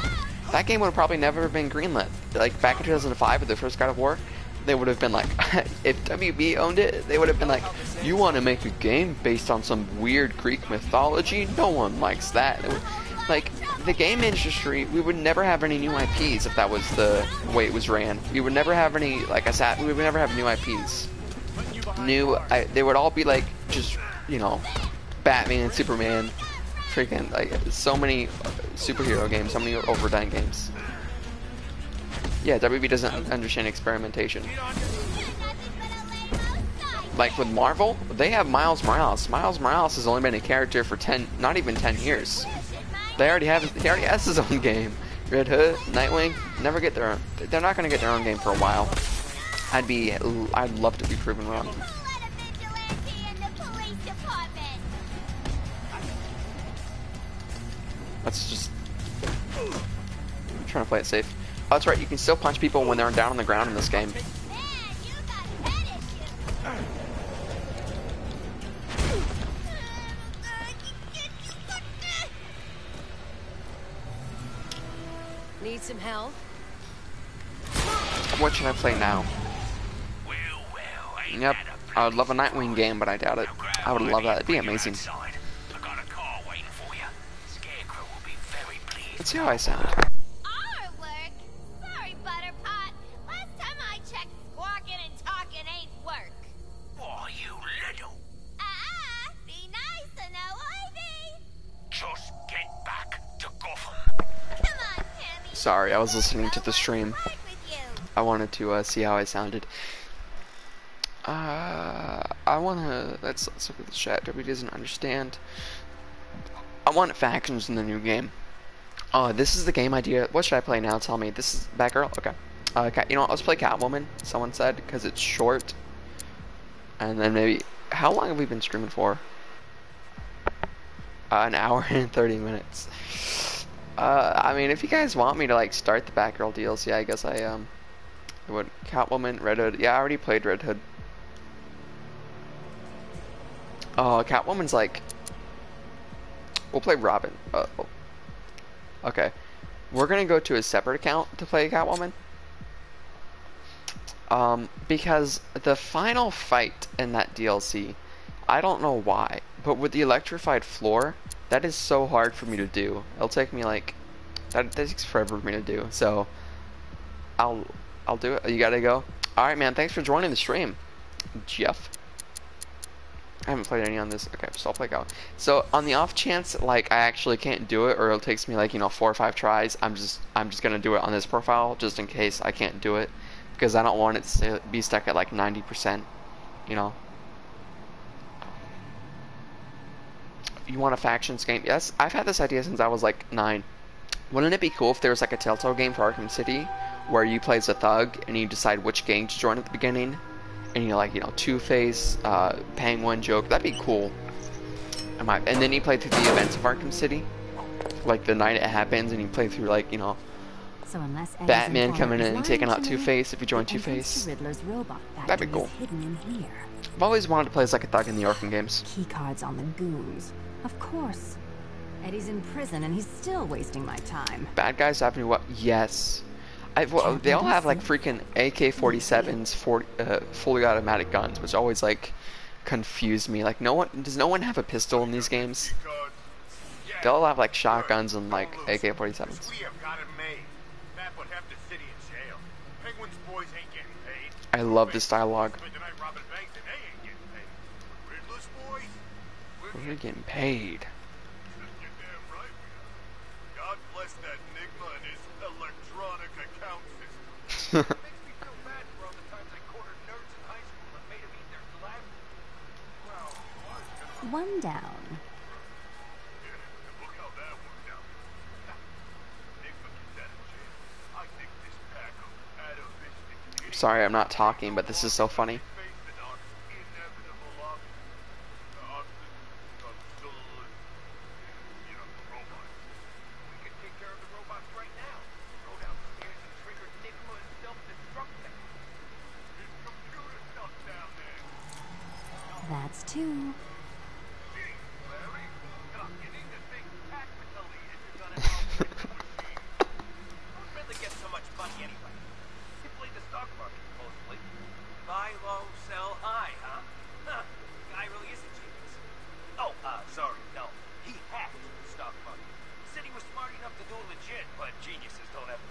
That game would have probably never been greenlit. Like back in 2005, with the first God of War, they would have been like, if WB owned it, they would have been like, you want to make a game based on some weird Greek mythology? No one likes that. Like the game industry, we would never have any new IPs if that was the way it was ran. We would never have any, like I said, we would never have new IPs. New, I, they would all be like just, you know, Batman, Superman, freaking like so many superhero games, so many overdone games. Yeah, WB doesn't understand experimentation. Like with Marvel, they have Miles Morales. Miles Morales has only been a character for ten, not even ten years. They already have, he already has his own game. Red Hood, Nightwing, never get their own. They're not gonna get their own game for a while. I'd be, I'd love to be proven wrong. Let's just I'm trying to play it safe. Oh, that's right. You can still punch people when they're down on the ground in this game. Need some help? What should I play now? Well, well, Yep. I would love a Nightwing game, but I doubt it. I would love that. It'd be amazing. outside. I got a car waiting for you. Scarecrow will be very pleased. Let's see how I sound. Sorry, I was listening to the stream. I wanted to uh, see how I sounded. Uh, I wanna. Let's, let's look at the chat. W doesn't understand. I want factions in the new game. Oh, this is the game idea. What should I play now? Tell me. This is Batgirl? Okay. Uh, Cat, you know what? Let's play Catwoman, someone said, because it's short. And then maybe... How long have we been streaming for? Uh, an hour and 30 minutes. Uh, I mean, if you guys want me to, like, start the Batgirl DLC, I guess I, um... would. Catwoman, Red Hood. Yeah, I already played Red Hood. Oh, Catwoman's like... We'll play Robin. Uh. Okay. We're gonna go to a separate account to play Catwoman. Um, because the final fight in that DLC, I don't know why, but with the electrified floor, that is so hard for me to do. It'll take me like, that, that takes forever for me to do. So, I'll, I'll do it. You gotta go. All right, man. Thanks for joining the stream, Jeff. I haven't played any on this. Okay, so I'll play out. So on the off chance, like I actually can't do it, or it takes me like you know four or five tries, I'm just I'm just gonna do it on this profile just in case I can't do it, because I don't want it to be stuck at like 90%. You know. You want a factions game? Yes, I've had this idea since I was like nine. Wouldn't it be cool if there was like a Telltale game for Arkham City, where you play as a thug and you decide which gang to join at the beginning? and you're like you know Two Face, uh, Penguin, Joke. That'd be cool. And then you play through the events of Arkham City, like the night it happens, and you play through like you know. So Batman coming in and taking out Two Face if you join Two Face. to Riddler's robot That'd be cool. is hidden in here. I've always wanted to play as like a thug in the Arkham games. Key cards on the goons. Of course. Eddie's in prison and he's still wasting my time. Bad guys have any what? Yes. I, well, they all have like freaking AK-47s, 40, uh, fully automatic guns, which always like confuse me. Like, no one does no one have a pistol in these games? They all have like shotguns and like AK-47s. I love this it made. Matt would have the city in jail. Penguin's boys ain't getting paid. I love this dialogue. Spent the night robbing banks and they ain't getting paid. Riddler's boys? We're getting paid. Right. God bless that Nigma and his electronic account system. Makes me feel bad for all the times I cornered nerds in high school and made them eat their glasses. Well, I was gonna One down. Look how that worked out. Nigma gets out of jail. I think this pack of atavistic idiots Sorry, I'm not talking, but this is so funny. face the dark, inevitable option. The option of Zul and, you know, the robots. We can take care of the robots right now. Go downstairs and trigger Nigma and self-destruct them. His computer stuff down there. That's two. Gee, Larry, God, you need to think tactically if you're gonna outwit the machine. Who'd really get so much money anyway? You played the stock market supposedly. Buy low, sell high, huh? Huh. Guy really is a genius. Oh, uh, sorry, no. He hacked the stock market. Said he was smart enough to do it legit, but geniuses don't have to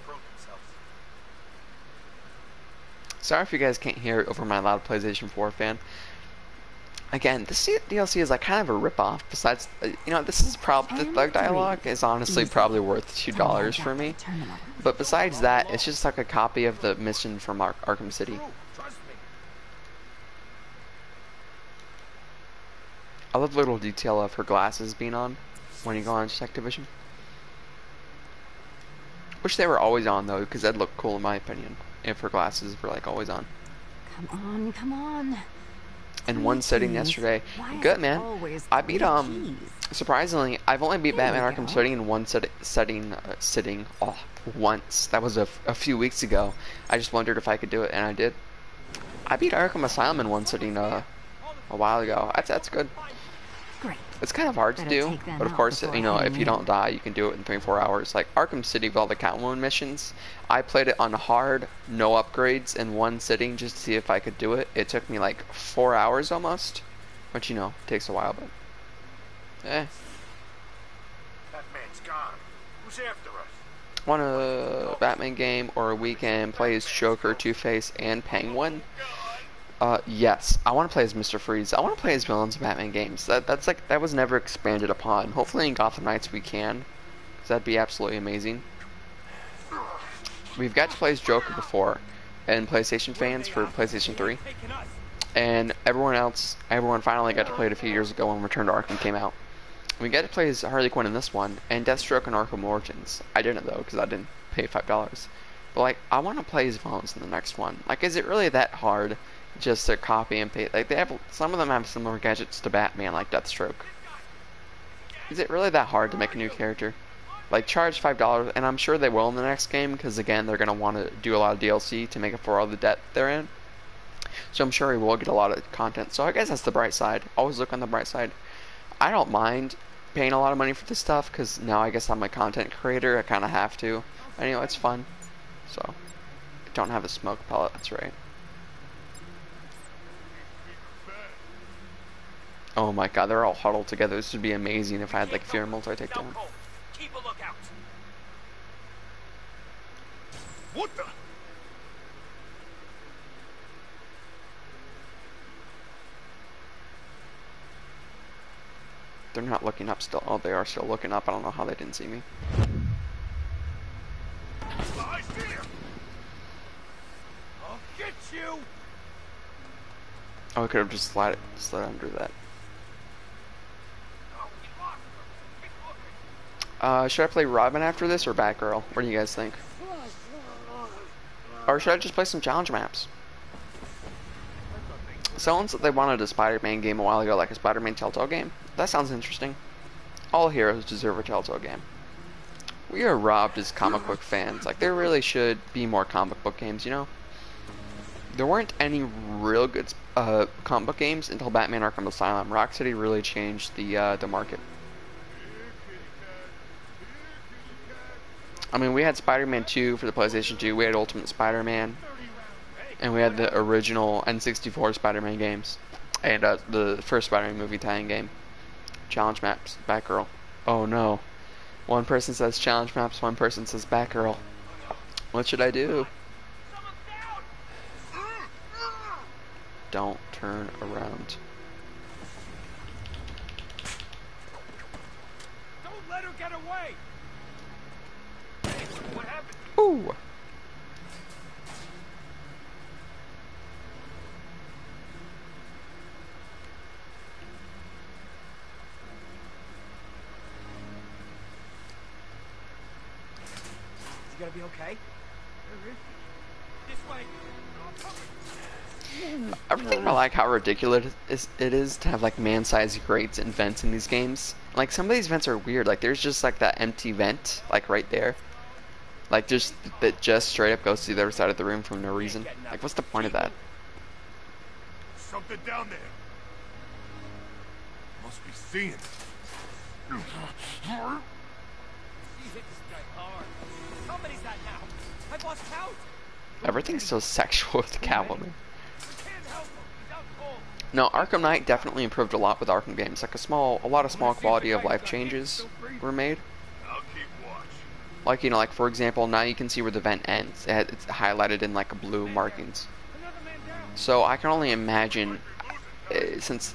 prove themselves. Sorry if you guys can't hear it over my loud PlayStation 4 fan. Again, this DLC is like kind of a ripoff. Besides, uh, you know, this is probably the Ten thug dialogue is honestly Easy. probably worth two dollars for me. But besides that, it's just like a copy of the mission from Ar- Arkham City. I love the little detail of her glasses being on when you go on Activision. Wish they were always on though, because that'd look cool in my opinion. If her glasses were like always on. Come on, come on. In one sitting Keys. yesterday. Good man. I beat um surprisingly, I've only beat Batman Arkham. City in one set- setting uh, sitting oh, once. That was a, f- a few weeks ago. I just wondered if I could do it, and I did. I beat Arkham Asylum in one sitting uh, a while ago. That's that's good. Great. It's kind of hard to do, but of course, you know, if you don't die, you can do it in 24 hours. Like Arkham City with all the Catwoman missions, I played it on hard, no upgrades, in one sitting just to see if I could do it. It took me like four hours almost, which you know takes a while, but eh. That man's gone. Who's after us? Want a Batman game or a weekend play as Joker, Two Face, and Penguin? Uh, yes. I want to play as Mr. Freeze. I want to play as villains in Batman games. That that's like that was never expanded upon. Hopefully in Gotham Knights we can, because that'd be absolutely amazing. we've got to play as Joker before, and PlayStation fans for PlayStation 3, and everyone else, everyone finally got to play it a few years ago when Return to Arkham came out. We got to play as Harley Quinn in this one, and Deathstroke and Arkham Origins. I didn't though, because I didn't pay five dollars. But like, I want to play as villains in the next one. Like, is it really that hard just to copy and paste? Like, they have some of them have similar gadgets to Batman, like Deathstroke. Is it really that hard to make a new character? Like, charge five dollars, and I'm sure they will in the next game, because again, they're gonna want to do a lot of DLC to make up for all the debt they're in. So I'm sure we will get a lot of content. So I guess that's the bright side. Always look on the bright side. I don't mind paying a lot of money for this stuff because now I guess I'm a content creator. I kind of have to. Anyway, it's fun. So, don't have a smoke pellet. That's right. Oh my god, they're all huddled together. This would be amazing if I had like fear multi takedown. Keep a lookout. What the? They're not looking up still. Oh, they are still looking up. I don't know how they didn't see me. I see him. I'll get you. Oh, I could have just slid, slid under that. Uh, should I play Robin after this or Batgirl? What do you guys think? Or should I just play some challenge maps? Someone said they wanted a Spider-Man game a while ago, like a Spider-Man Telltale game. That sounds interesting. All heroes deserve a Telltale game. We are robbed as comic book fans. Like, there really should be more comic book games, you know? There weren't any real good uh, comic book games until Batman Arkham Asylum. Rocksteady really changed the, uh, the market. I mean, we had Spider-Man 2 for the PlayStation 2. We had Ultimate Spider-Man. And we had the original N64 Spider-Man games. And uh, the first Spider-Man movie tie-in game. Challenge maps. Batgirl. Oh no. One person says challenge maps, one person says Batgirl. What should I do? Don't turn around. Don't let her get away. What he gonna be okay? This way. I really like how ridiculous it is to have like man-sized grates and vents in these games. Like some of these vents are weird. Like there's just like that empty vent, like right there. Like just that just straight up goes to the other side of the room for no reason. Like what's the point of that? Something down there. Must be seeing. She hit this guy hard. How many's that now? I've lost count. Everything's so sexual with Catwoman. We can't help him. He's out cold. No, Arkham Knight definitely improved a lot with Arkham games. Like a small, a lot of small quality of life changes were made. Like you know, like for example, now you can see where the vent ends. It's highlighted in like blue markings. So I can only imagine, uh, since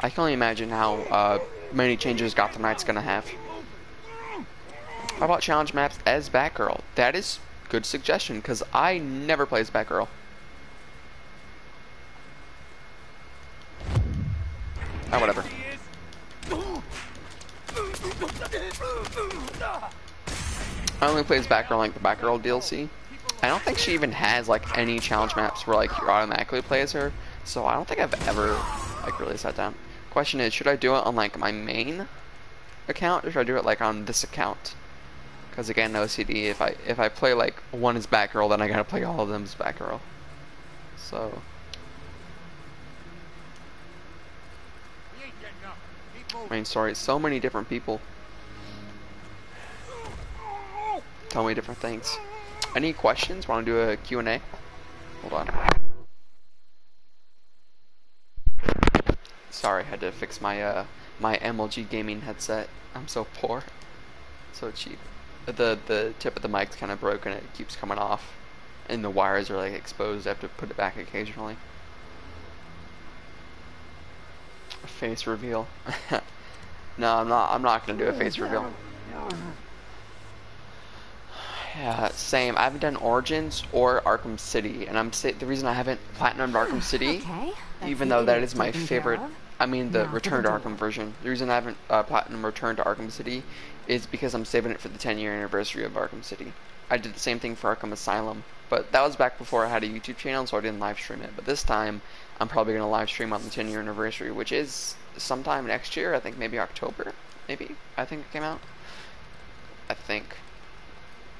I can only imagine how uh, many changes Gotham Knight's gonna have. How about challenge maps as Batgirl? That is good suggestion because I never play as Batgirl. Oh, whatever. Is. I only play as Batgirl like the Batgirl DLC. I don't think she even has like any challenge maps where like you automatically play as her. So I don't think I've ever like really sat down. Question is, should I do it on like my main account or should I do it like on this account? Because again, OCD. If I if I play like one as Batgirl, then I gotta play all of them as Batgirl. So moving. main story. So many different people tell me different things. Any questions? Want to do a Q&A? Hold on. Sorry, I had to fix my uh my MLG gaming headset. I'm so poor, so cheap. The the tip of the mic's kind of broken. It keeps coming off, and the wires are like exposed. I have to put it back occasionally. A face reveal. no, I'm not. I'm not gonna do a face reveal. Yeah, same. I haven't done Origins or Arkham City, and I'm say the reason I haven't platinumed Arkham City, Okay, even though that is my favorite. I mean, the Now, Return to Arkham version. The reason I haven't uh, platinum Return to Arkham City is because I'm saving it for the 10 year anniversary of Arkham City. I did the same thing for Arkham Asylum, but that was back before I had a YouTube channel, so I didn't live stream it. But this time, I'm probably gonna live stream on the 10 year anniversary, which is sometime next year. I think maybe October. Maybe I think it came out. I think.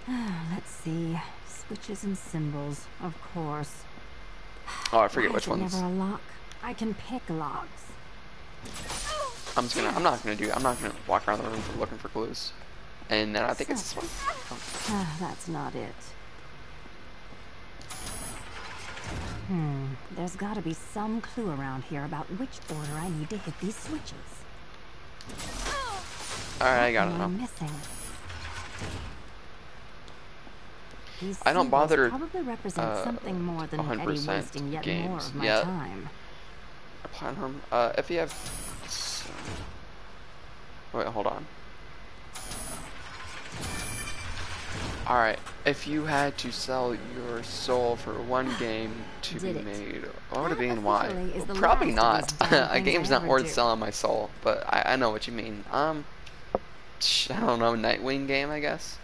Let's see. Switches and symbols, of course. Oh, I forget Why which ones. Never a lock. I can pick locks. I'm just gonna. I'm not gonna do. I'm not gonna walk around the room looking for clues. And then I think it's this one. Oh. That's not it. Hmm. There's got to be some clue around here about which order I need to hit these switches. All right, I got it What now. am missing? These I don't bother, Probably represent uh, something more than Eddie 100% wasting yet more of my yet. time. A platform. Uh, if you have. Wait, hold on. All right. If you had to sell your soul for one game to Did be made, what would it be and why? the Probably not. a game's not worth do. selling my soul, but I, I know what you mean. Um, I don't know, Nightwing game, I guess.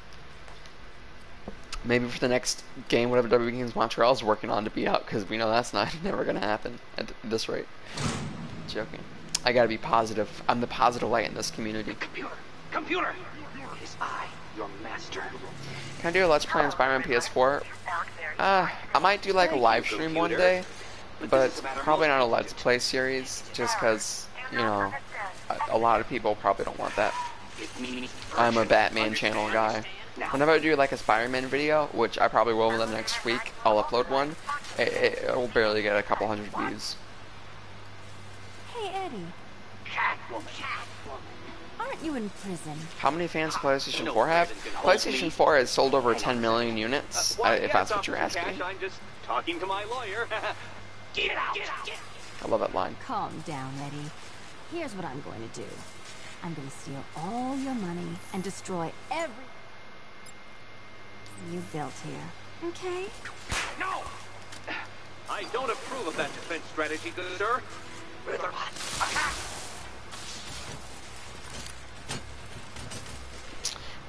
Maybe for the next game, whatever WB Games Montreal is working on to be out, because we know that's not never gonna happen at th- this rate. Joking. I gotta be positive. I'm the positive light in this community. Computer! Computer! It is I, your master. Can I do a Let's Play on Spider-Man PS4? Uh, I might do like a live stream one day, but probably not a Let's Play series, just because, you know, a, a lot of people probably don't want that. I'm a Batman channel guy. Whenever I do like a Spider-Man video, which I probably will within the next week, I'll upload one. It, it, it'll barely get a couple hundred views. Hey, Eddie. Catwoman, Aren't you in prison? How many fans does PlayStation 4 have? PlayStation 4 has sold over 10 million units, uh, if that's what you're asking. I'm just talking to my lawyer. Get out! Get out! I love that line. Calm down, Eddie. Here's what I'm going to do. I'm going to steal all your money and destroy every you built here. Okay? No! I don't approve of that defense strategy, good sir.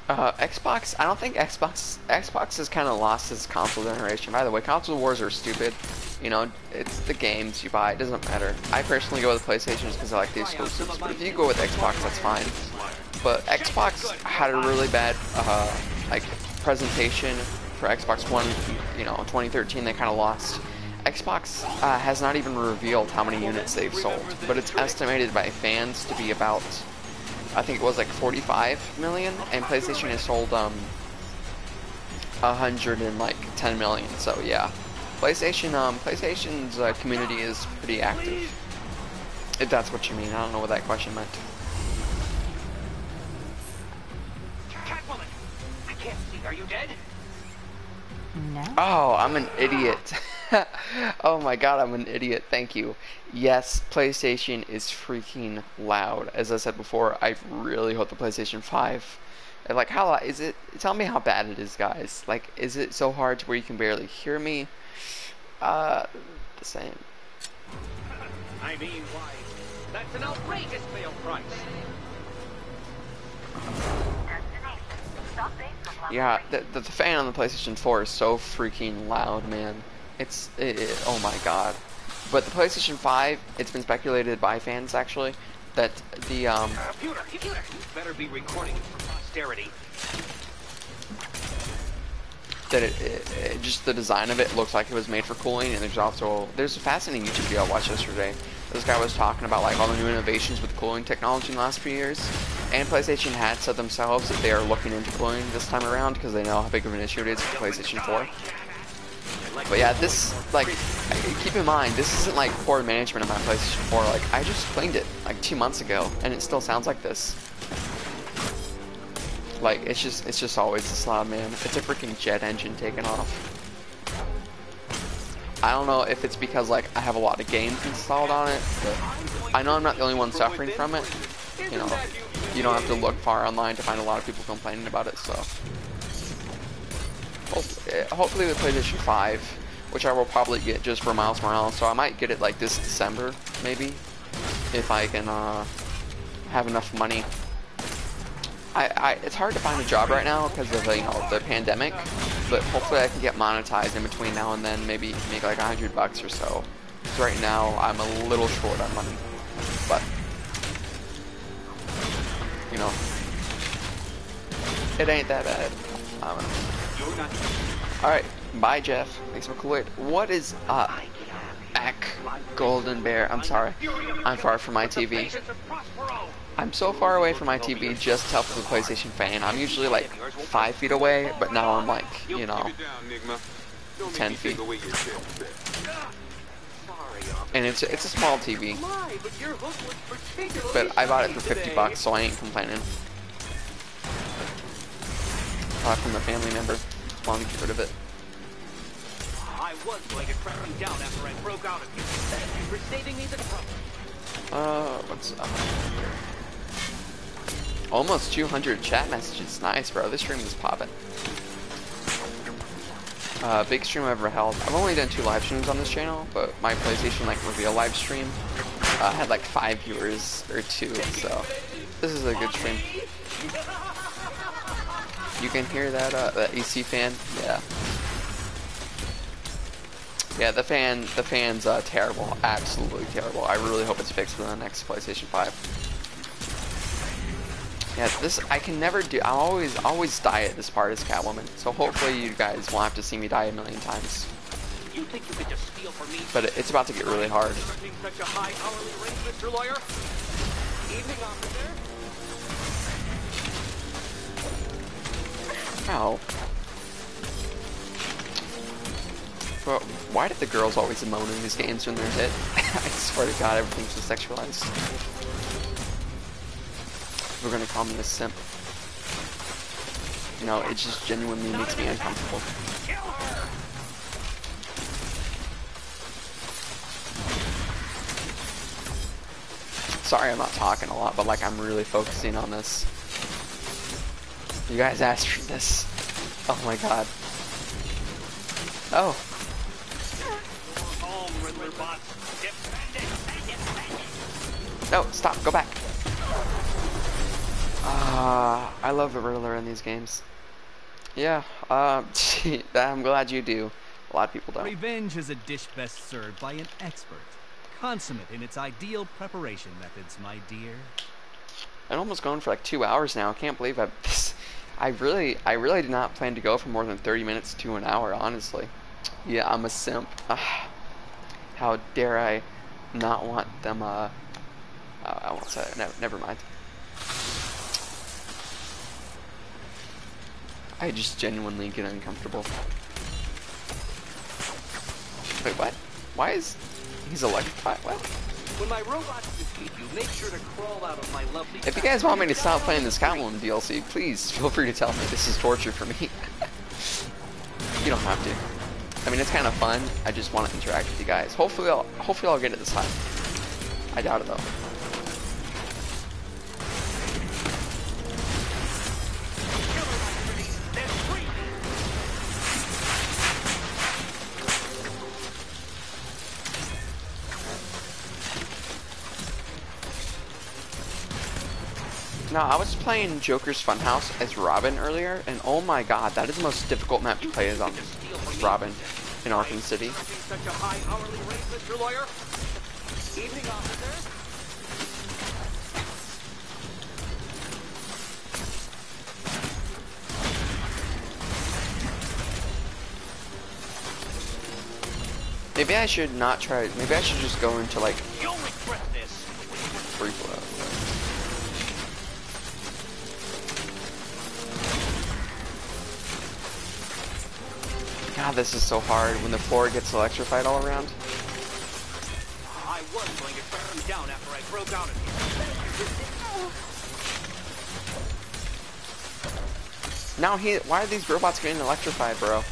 Uh, Xbox, I don't think Xbox, Xbox has kind of lost its console generation. By the way, console wars are stupid. You know, it's the games you buy, it doesn't matter. I personally go with PlayStation just because I like the exclusives, but if you go with Xbox, that's fine. But Xbox had a really bad, uh, like, presentation for Xbox One, you know, in 2013, they kind of lost. Xbox uh, has not even revealed how many units they've sold, but it's estimated by fans to be about I think it was like 45 million, and PlayStation has sold um 100 and like 10 million. So yeah, PlayStation um PlayStation's uh, community is pretty active. If that's what you mean, I don't know what that question meant. Are you dead? No. Oh, I'm an idiot. oh my god, I'm an idiot. Thank you. Yes, PlayStation is freaking loud. As I said before, I really hope the PlayStation 5. Like, how loud is it? Tell me how bad it is, guys. Like, is it so hard to where you can barely hear me? Uh, the same. I mean, why? That's an outrageous fail price. Yeah, the, the, the fan on the PlayStation 4 is so freaking loud, man. It's, it, it- oh my god. But the PlayStation 5, it's been speculated by fans actually, that the, um, Computer, computer! You better be recording for posterity. that it, it, it- just the design of it looks like it was made for cooling and there's also there's a fascinating YouTube video I watched yesterday. This guy was talking about like all the new innovations with cooling technology in the last few years. And PlayStation had said themselves that they are looking into cooling this time around because they know how big of an issue it is for PlayStation 4. But yeah, this like keep in mind this isn't like poor management of my PlayStation 4. Like I just cleaned it like two months ago and it still sounds like this. Like it's just it's just always this loud, man. It's a freaking jet engine taking off. I don't know if it's because like I have a lot of games installed on it, but I know I'm not the only one suffering from it. You know, you don't have to look far online to find a lot of people complaining about it. So Hopefully, uh, hopefully with PlayStation 5, which I will probably get just for Miles Morales. So I might get it like this December, maybe, if I can uh, have enough money. I, I, it's hard to find a job right now because of you know the pandemic, but hopefully I can get monetized in between now and then. Maybe make like a hundred bucks or so. 'Cause right now I'm a little short on money, but you know, it ain't that bad. Um, I. All right, bye Jeff. Thanks for Kool-Aid. What is up? Eck, Golden Bear. I'm sorry. I'm far from my TV. I'm so far away from my TV just to help the PlayStation fan. I'm usually like five feet away, but now I'm like, you know, ten feet. And it's it's a small TV, but I bought it for 50 bucks, so I ain't complaining. Bought it from a family member. Wanted to get rid of it. I was going to track you down after I broke out of you. Thank you for saving me the trouble. Uh, what's up? Almost 200 chat messages. Nice, bro. This stream is popping. Uh, big stream I've ever held. I've only done two live streams on this channel, but my PlayStation like reveal live stream uh, had like five viewers or two, so this is a good stream. You can hear that, uh, that EC fan? Yeah. Yeah, the fan, the fan's uh, terrible, absolutely terrible. I really hope it's fixed for the next PlayStation 5. Yeah, this I can never do. I always always die at this part as Catwoman. So hopefully you guys won't have to see me die a million times. You think you could just steal from me? But it- it's about to get really hard. Such a high hourly rate, Mr. Lawyer? Evening, officer. Ow. Well, why did the girls always moan in these games when they're hit? I swear to God, everything's just sexualized. We're gonna call me a simp. You know, it just genuinely makes me uncomfortable. Sorry I'm not talking a lot, but like I'm really focusing on this. You guys asked for this. Oh my god. Oh. Home, Riddler bot. Defend it, defend it. No, stop, go back. Ah, I love the Riddler in these games. Yeah, uh, I'm glad you do. A lot of people don't. Revenge is a dish best served by an expert. Consummate in its ideal preparation methods, my dear. I'm almost going for like two hours now. I can't believe I. I really, I really did not plan to go for more than 30 minutes to an hour. Honestly, yeah, I'm a simp. Ah, how dare I not want them? Uh, uh, I won't say. It. Never, never mind. I just genuinely get uncomfortable. Wait, what? Why is he's electrified? What? When my robots defeat you, make sure to crawl out of my lovely. If you guys want me to stop playing this Catwoman DLC, please feel free to tell me. This is torture for me. you don't have to. I mean, it's kind of fun. I just want to interact with you guys. Hopefully, I'll hopefully I'll get it this time. I doubt it though. No, I was playing Joker's Funhouse as Robin earlier, and oh my god, that is the most difficult map to play as on Robin in Arkham City. Maybe I should not try. Maybe I should just go into like free flow. God, this is so hard when the floor gets electrified all around. I was going to track you down after I broke out of you. Now he, why are these robots getting electrified, bro?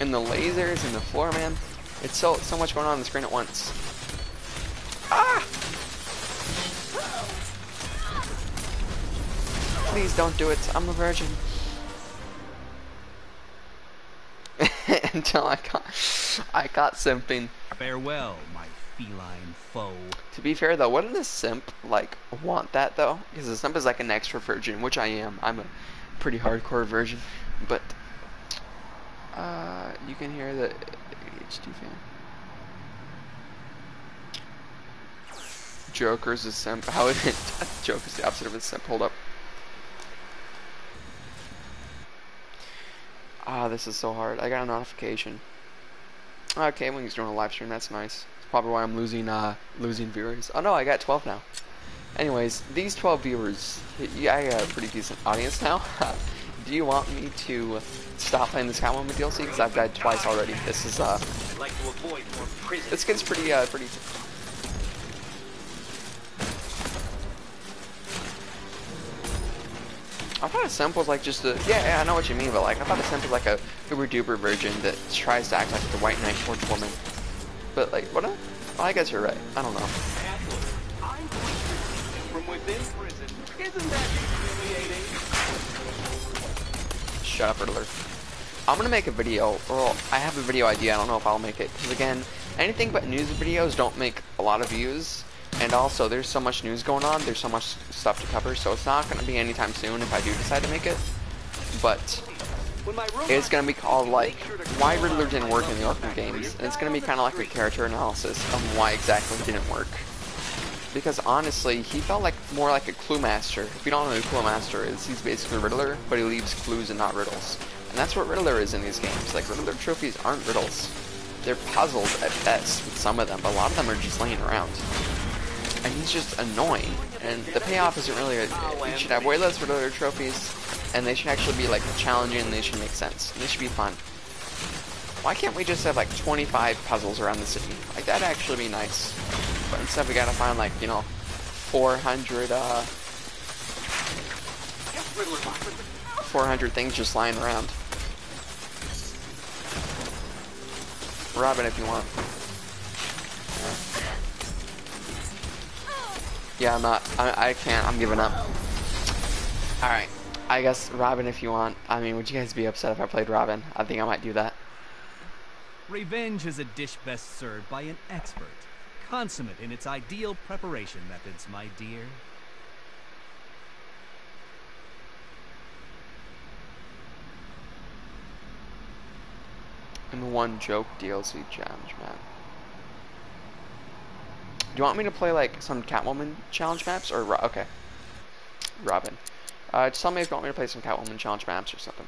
And the lasers and the floor, man. It's so so much going on on the screen at once. Ah! Please don't do it. I'm a virgin. until I got I got simping. Farewell, my feline foe. To be fair though, wouldn't a simp like want that though? Because a simp is like an extra virgin, which I am. I'm a pretty hardcore virgin, but uh, you can hear the HD fan. Joker's a simp. How is it? Joker's the opposite of a simp. Hold up. Ah, this is so hard. I got a notification. Okay, when he's doing a live stream, that's nice. That's probably why I'm losing uh losing viewers. Oh no, I got 12 now. Anyways, these 12 viewers, yeah, I got a pretty decent audience now. Do you want me to stop playing this Catwoman DLC? Because I've died twice already. This is uh, like to avoid more this gets pretty uh pretty. I thought a simp was like just a yeah, yeah I know what you mean, but like I thought a simp was like a uber duper virgin that tries to act like the white knight torch woman. But like what? A, well, oh, I guess you're right. I don't know. Shut up, Riddler. I'm gonna make a video, or I have a video idea, I don't know if I'll make it. Because again, anything but news videos don't make a lot of views. And also, there's so much news going on, there's so much stuff to cover, so it's not gonna be anytime soon if I do decide to make it. But, it's gonna be called, like, why Riddler didn't work in the Arkham games. And it's gonna be kinda like a character analysis of why exactly it didn't work. Because honestly, he felt like more like a Cluemaster. If you don't know who a Cluemaster is, he's basically Riddler, but he leaves clues and not riddles. And that's what Riddler is in these games. Like Riddler trophies aren't riddles. They're puzzles at best with some of them, but a lot of them are just laying around. And he's just annoying. And the payoff isn't really. You should have way less Riddler trophies, and they should actually be like challenging. and They should make sense. And they should be fun. Why can't we just have like 25 puzzles around the city? Like that'd actually be nice. But instead we gotta find like, you know, 400, uh, 400 things just lying around. Robin if you want. Yeah, I'm not, I, I can't, I'm giving up. Alright, I guess Robin if you want. I mean, would you guys be upset if I played Robin? I think I might do that. Revenge is a dish best served by an expert, consummate in its ideal preparation methods, my dear. And one joke DLC challenge map. Do you want me to play like some Catwoman challenge maps or Ro okay? Robin. Uh, just tell me if you want me to play some Catwoman challenge maps or something.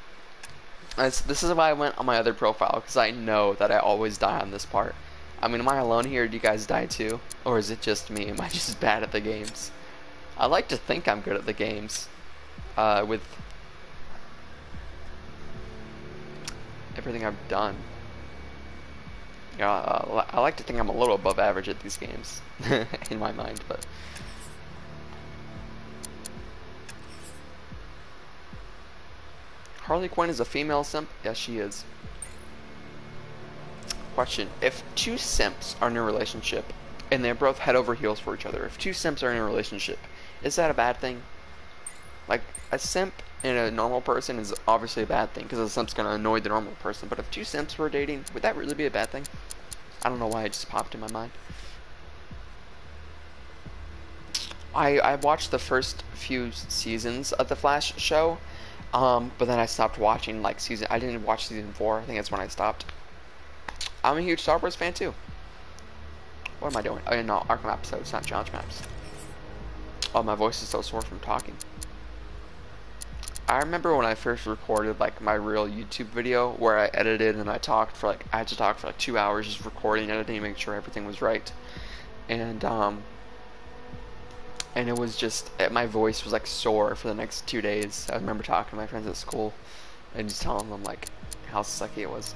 This, is why I went on my other profile because I know that I always die on this part. I mean, am I alone here? Do you guys die too, or is it just me? Am I just bad at the games? I like to think I'm good at the games. Uh, with everything I've done. Yeah, uh, I like to think I'm a little above average at these games, in my mind, but. Harley Quinn is a female simp? Yes, she is. Question. If two simps are in a relationship, and they're both head over heels for each other, if two simps are in a relationship, is that a bad thing? Like, a simp and a normal person is obviously a bad thing, because a simp's going to annoy the normal person, but if two simps were dating, would that really be a bad thing? I don't know why it just popped in my mind. I, I watched the first few seasons of the Flash show, um, but then I stopped watching like season. I didn't watch season four. I think that's when I stopped. I'm a huge Star Wars fan too. What am I doing? Oh no, Arkham episodes, not challenge maps. Oh, my voice is so sore from talking. I remember when I first recorded like my real YouTube video where I edited and I talked for like I had to talk for like two hours just recording, editing, making sure everything was right, and um, and it was just eh, my voice was like sore for the next two days. I remember talking to my friends at school and just telling them like how sucky it was.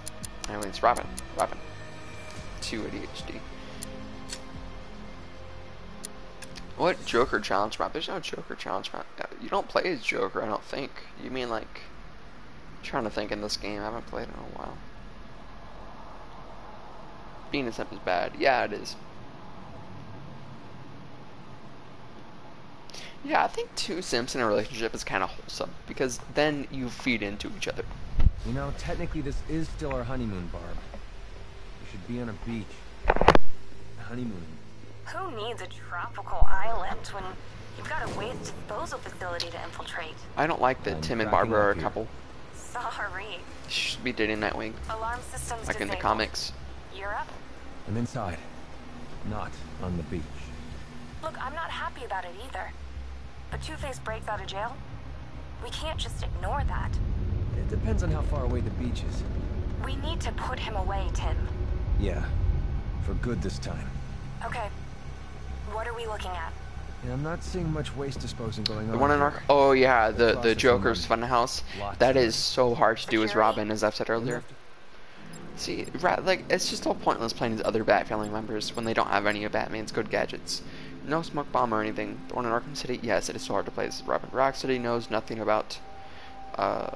I mean, it's Robin, Robin, two ADHD. What Joker challenge map? There's no Joker challenge map. You don't play as Joker, I don't think. You mean like... I'm trying to think in this game. I haven't played in a while. Being a simp is bad. Yeah, it is. Yeah, I think two simps in a relationship is kind of wholesome. Because then you feed into each other. You know, technically this is still our honeymoon, Barb. We should be on a beach. Honeymoon. Who needs a tropical island when you've got a waste disposal facility to infiltrate? I don't like that Tim and Barbara are a couple. Sorry. Should be dating Nightwing. Alarm systems Like in the comics. You're up. I'm inside. Not on the beach. Look, I'm not happy about it either. But Two-Face breaks out of jail? We can't just ignore that. It depends on how far away the beach is. We need to put him away, Tim. Yeah. For good this time. Okay. What are we looking at? Yeah, I'm not seeing much waste disposing going on. The one in here. our oh yeah, the the the Joker's Funhouse. Lots That of is so hard to do as Robin, as I've said earlier. See, right, like it's just all pointless playing as other Bat family members when they don't have any of Batman's good gadgets. No smoke bomb or anything. The one in Arkham City, yes, it is so hard to play as Robin. Rocksteady knows nothing about uh,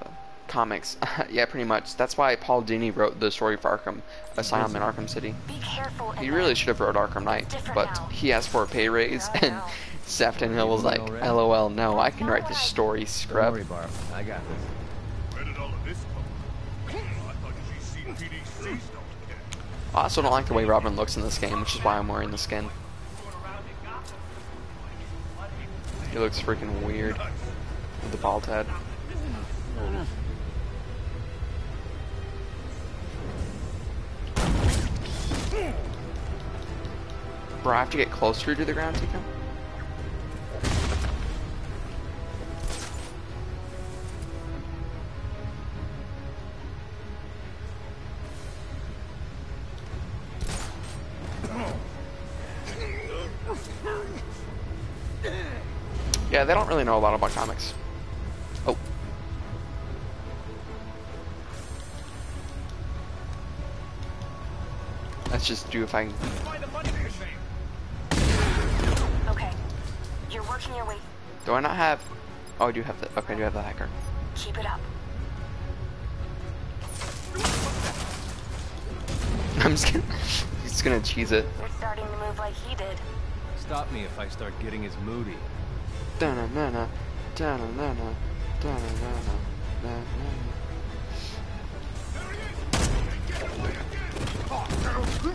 comics. yeah, pretty much. That's why Paul Dini wrote the story for Arkham Asylum in Arkham City. Be careful He really should have wrote Arkham Knight, but now. he asked for a pay raise, and know. Sefton Hill was like, "LOL, no, I can write this story, Don't scrub." worry, Barb. I got this. Where did all of this come from? I thought GCPD seized on I also don't like the way Robin looks in this game, which is why I'm wearing the skin. He looks freaking weird with the bald head. Bro, I have to get closer to the ground, Tika? Yeah, they don't really know a lot about comics. Oh. Let's just do if I can. Okay. You're working your way. Do I not have? Oh, I do have the. Okay, I do have the hacker. Keep it up. I'm just gonna. He's gonna cheese it. You're starting to move like he did. Stop me if I start getting as moody.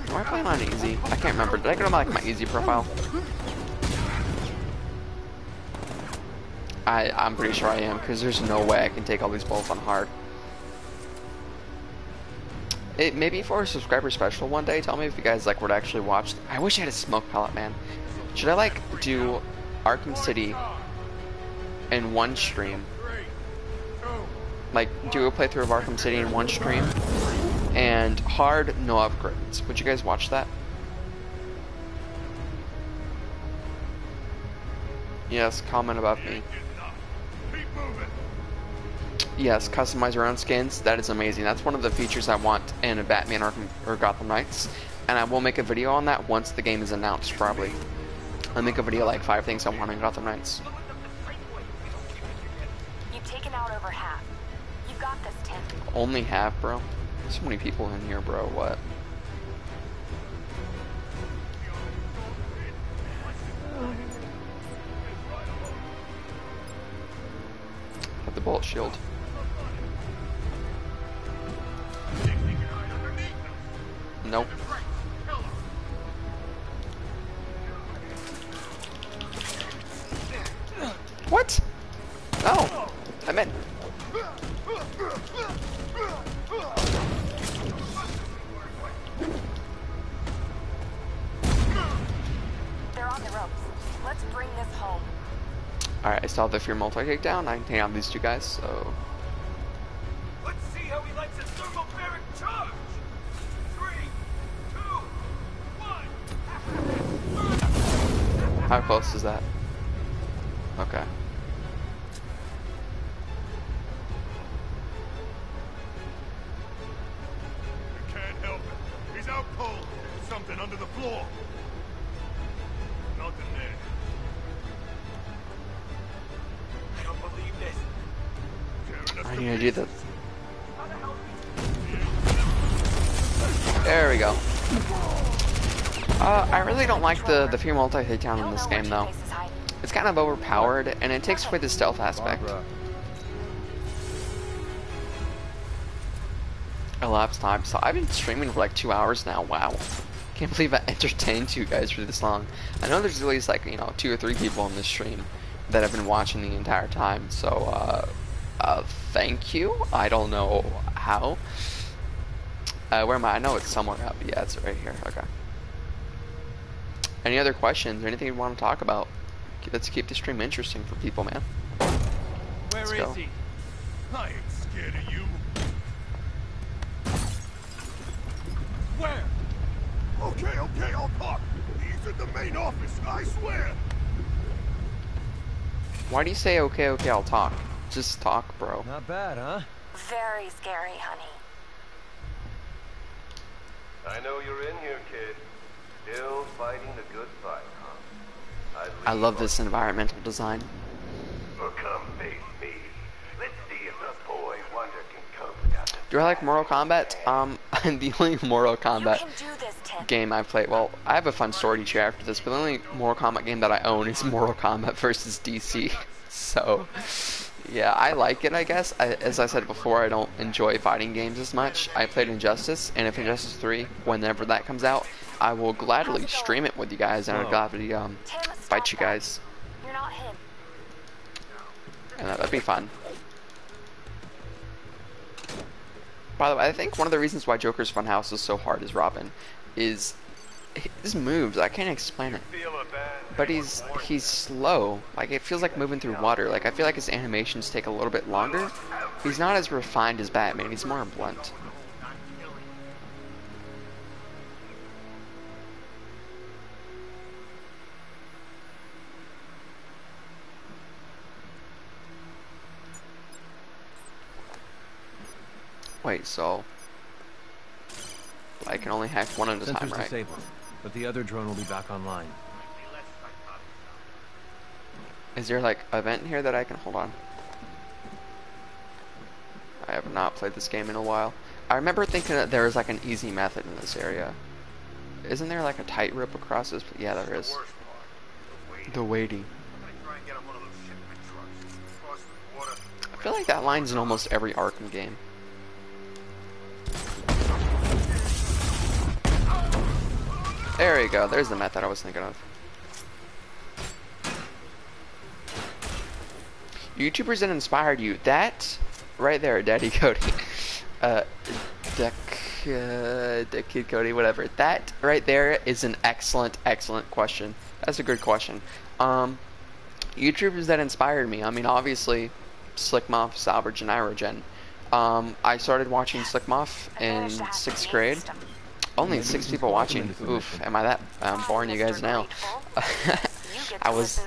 Am I playing on easy? I can't remember. Did I go to like my easy profile? I I'm pretty sure I am because there's no way I can take all these bolts on hard. It, maybe for a subscriber special one day, tell me if you guys like would actually watch. I wish I had a smoke pellet, man. Should I like do Arkham City in one stream? Like do a playthrough of Arkham City in one stream, and hard no upgrades. Would you guys watch that? Yes, comment about me. Yes, customize your own skins. That is amazing. That's one of the features I want in a Batman Arkham or Gotham Knights. And I will make a video on that once the game is announced, probably. I'll make a video like five things I want in Gotham Knights. You've taken out over half. You've got this, Tim. Only half, bro. So many people in here, bro. What? Have the bullet shield. Nope. What? No. I meant. They're on the ropes. Let's bring this home. Alright, I still have the Fear Multi takedown. I can hang on these two guys, so. Let's see how he likes a thermobaric charge. Three, two, one. How close is that? Okay. Under the floor. Nothing there. I don't believe this. I need to do the. There we go. Uh, I really don't like the the Fear Multi takedown in this game though. It's kind of overpowered, and it takes away the stealth aspect. Elapsed time. So I've been streaming for like two hours now. Wow. I can't believe I entertained you guys for this long. I know there's at least like, you know, two or three people on this stream that have been watching the entire time. So, uh, uh, thank you. I don't know how. Uh, where am I? I know it's somewhere up. Yeah, it's right here. Okay. Any other questions or anything you want to talk about? Let's keep the stream interesting for people, man. Where Let's is go. he? I ain't scared of you. Where? Okay, okay, I'll talk. He's at the main office, I swear. Why do you say okay, okay, I'll talk? Just talk, bro. Not bad, huh? Very scary, honey. I know you're in here, kid. Still fighting the good fight, huh? I love this environmental design. Well, come face me. Let's see if the boy wonder can cope without the Do I like Mortal Kombat? Um, I'm the only Mortal Kombat game I've played. Well, I have a fun story to share after this, but the only Mortal Kombat game that I own is Mortal Kombat versus DC. So, yeah, I like it. I guess. I, as I said before, I don't enjoy fighting games as much. I played Injustice, and if Injustice 3, whenever that comes out, I will gladly stream it with you guys, and I'll gladly um, fight you guys. You're not him. And that, that'd be fun. By the way, I think one of the reasons why Joker's Funhouse is so hard is Robin is his moves. I can't explain it. But he's he's slow. Like it feels like moving through water. Like I feel like his animations take a little bit longer. He's not as refined as Batman. He's more blunt. Wait, so I can only hack one at a time, right? disabled, but the other drone will be back online. Is there like a vent here that I can hold on? I have not played this game in a while. I remember thinking that there was like an easy method in this area. Isn't there like a tightrope across this? Yeah, there is. The waiting. I feel like that line's in almost every Arkham game. There you go. There's the method I was thinking of. YouTubers that inspired you. That right there, Daddy Cody. Uh, Deck, uh, Deck Kid Cody, whatever. That right there is an excellent, excellent question. That's a good question. Um, YouTubers that inspired me. I mean, obviously, Slickmoff, Salvage, and Irogen. Um, I started watching Slickmoff in sixth grade. Only six people watching. Oof, am I that? I'm boring you guys now. I was.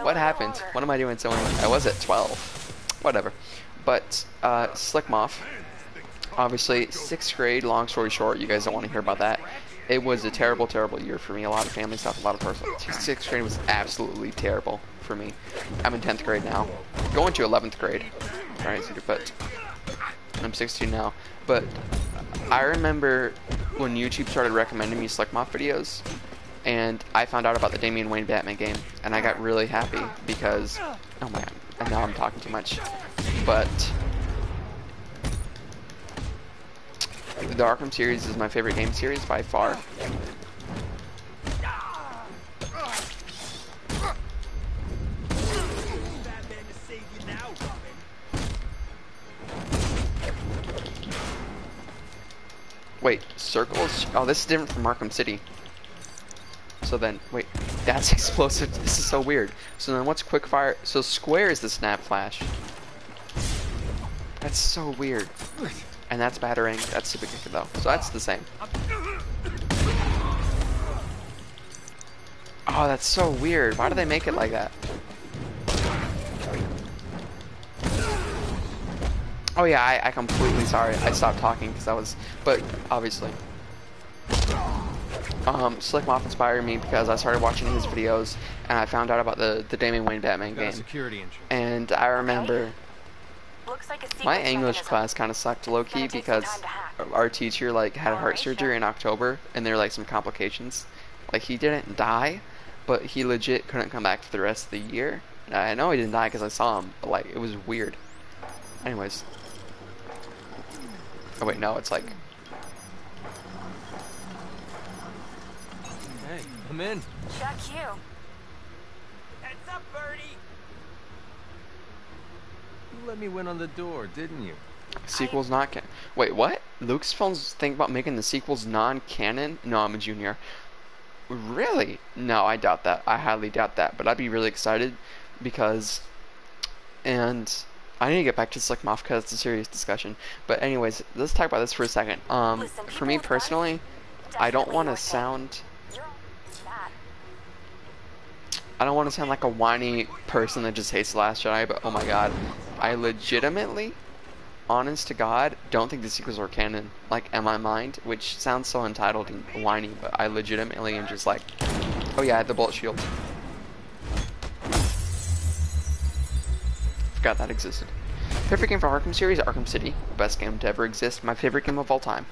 What happened? What am I doing? I was at 12. Whatever. But, uh, Slickmoff. Obviously, sixth grade, long story short, you guys don't want to hear about that. It was a terrible, terrible year for me. A lot of family stuff, a lot of personal. Sixth grade was absolutely terrible for me. I'm in 10th grade now. Going to 11th grade. Alright, but I'm 16 now. But I remember when YouTube started recommending me Slickmoff videos, and I found out about the Damian Wayne Batman game, and I got really happy because, oh my god, and now I'm talking too much. But the Arkham series is my favorite game series by far. Wait, circles? Oh, this is different from Arkham City. So then, wait, that's explosive. This is so weird. So then what's quickfire? So square is the snap flash. That's so weird. And that's battering. That's super kick though. So that's the same. Oh, that's so weird. Why do they make it like that? Oh yeah, I, I completely sorry. I stopped talking because I was, but obviously. Um, Slickmoff inspired me because I started watching his videos and I found out about the the Damian Wayne Batman Got game. security entrance. And I remember Looks like a my English mechanism. class kind of sucked low key because our teacher like had a heart surgery in October and there were like some complications. Like he didn't die, but he legit couldn't come back for the rest of the year. And I know he didn't die because I saw him, but like it was weird. Anyways, Oh wait, no, it's like Hey, I'm in. Chuck you. Heads up, Birdie! You let me win on the door, didn't you? sequels not canon. Wait, what? Lucasfilm's thinking about making the sequels non-canon? No, I'm a junior. Really? No, I doubt that. I highly doubt that. But I'd be really excited because, and I need to get back to Slick Moth because it's a serious discussion. But anyways, let's talk about this for a second. Um, for me personally, I don't want to sound. I don't want to sound like a whiny person that just hates The Last Jedi, but oh my god, I legitimately, honest to God, don't think the sequels are canon. Like, in my mind, which sounds so entitled and whiny, but I legitimately am just like, oh yeah, the bullet shield. Forgot that existed. Favorite game from Arkham series, Arkham City, best game to ever exist. My favorite game of all time.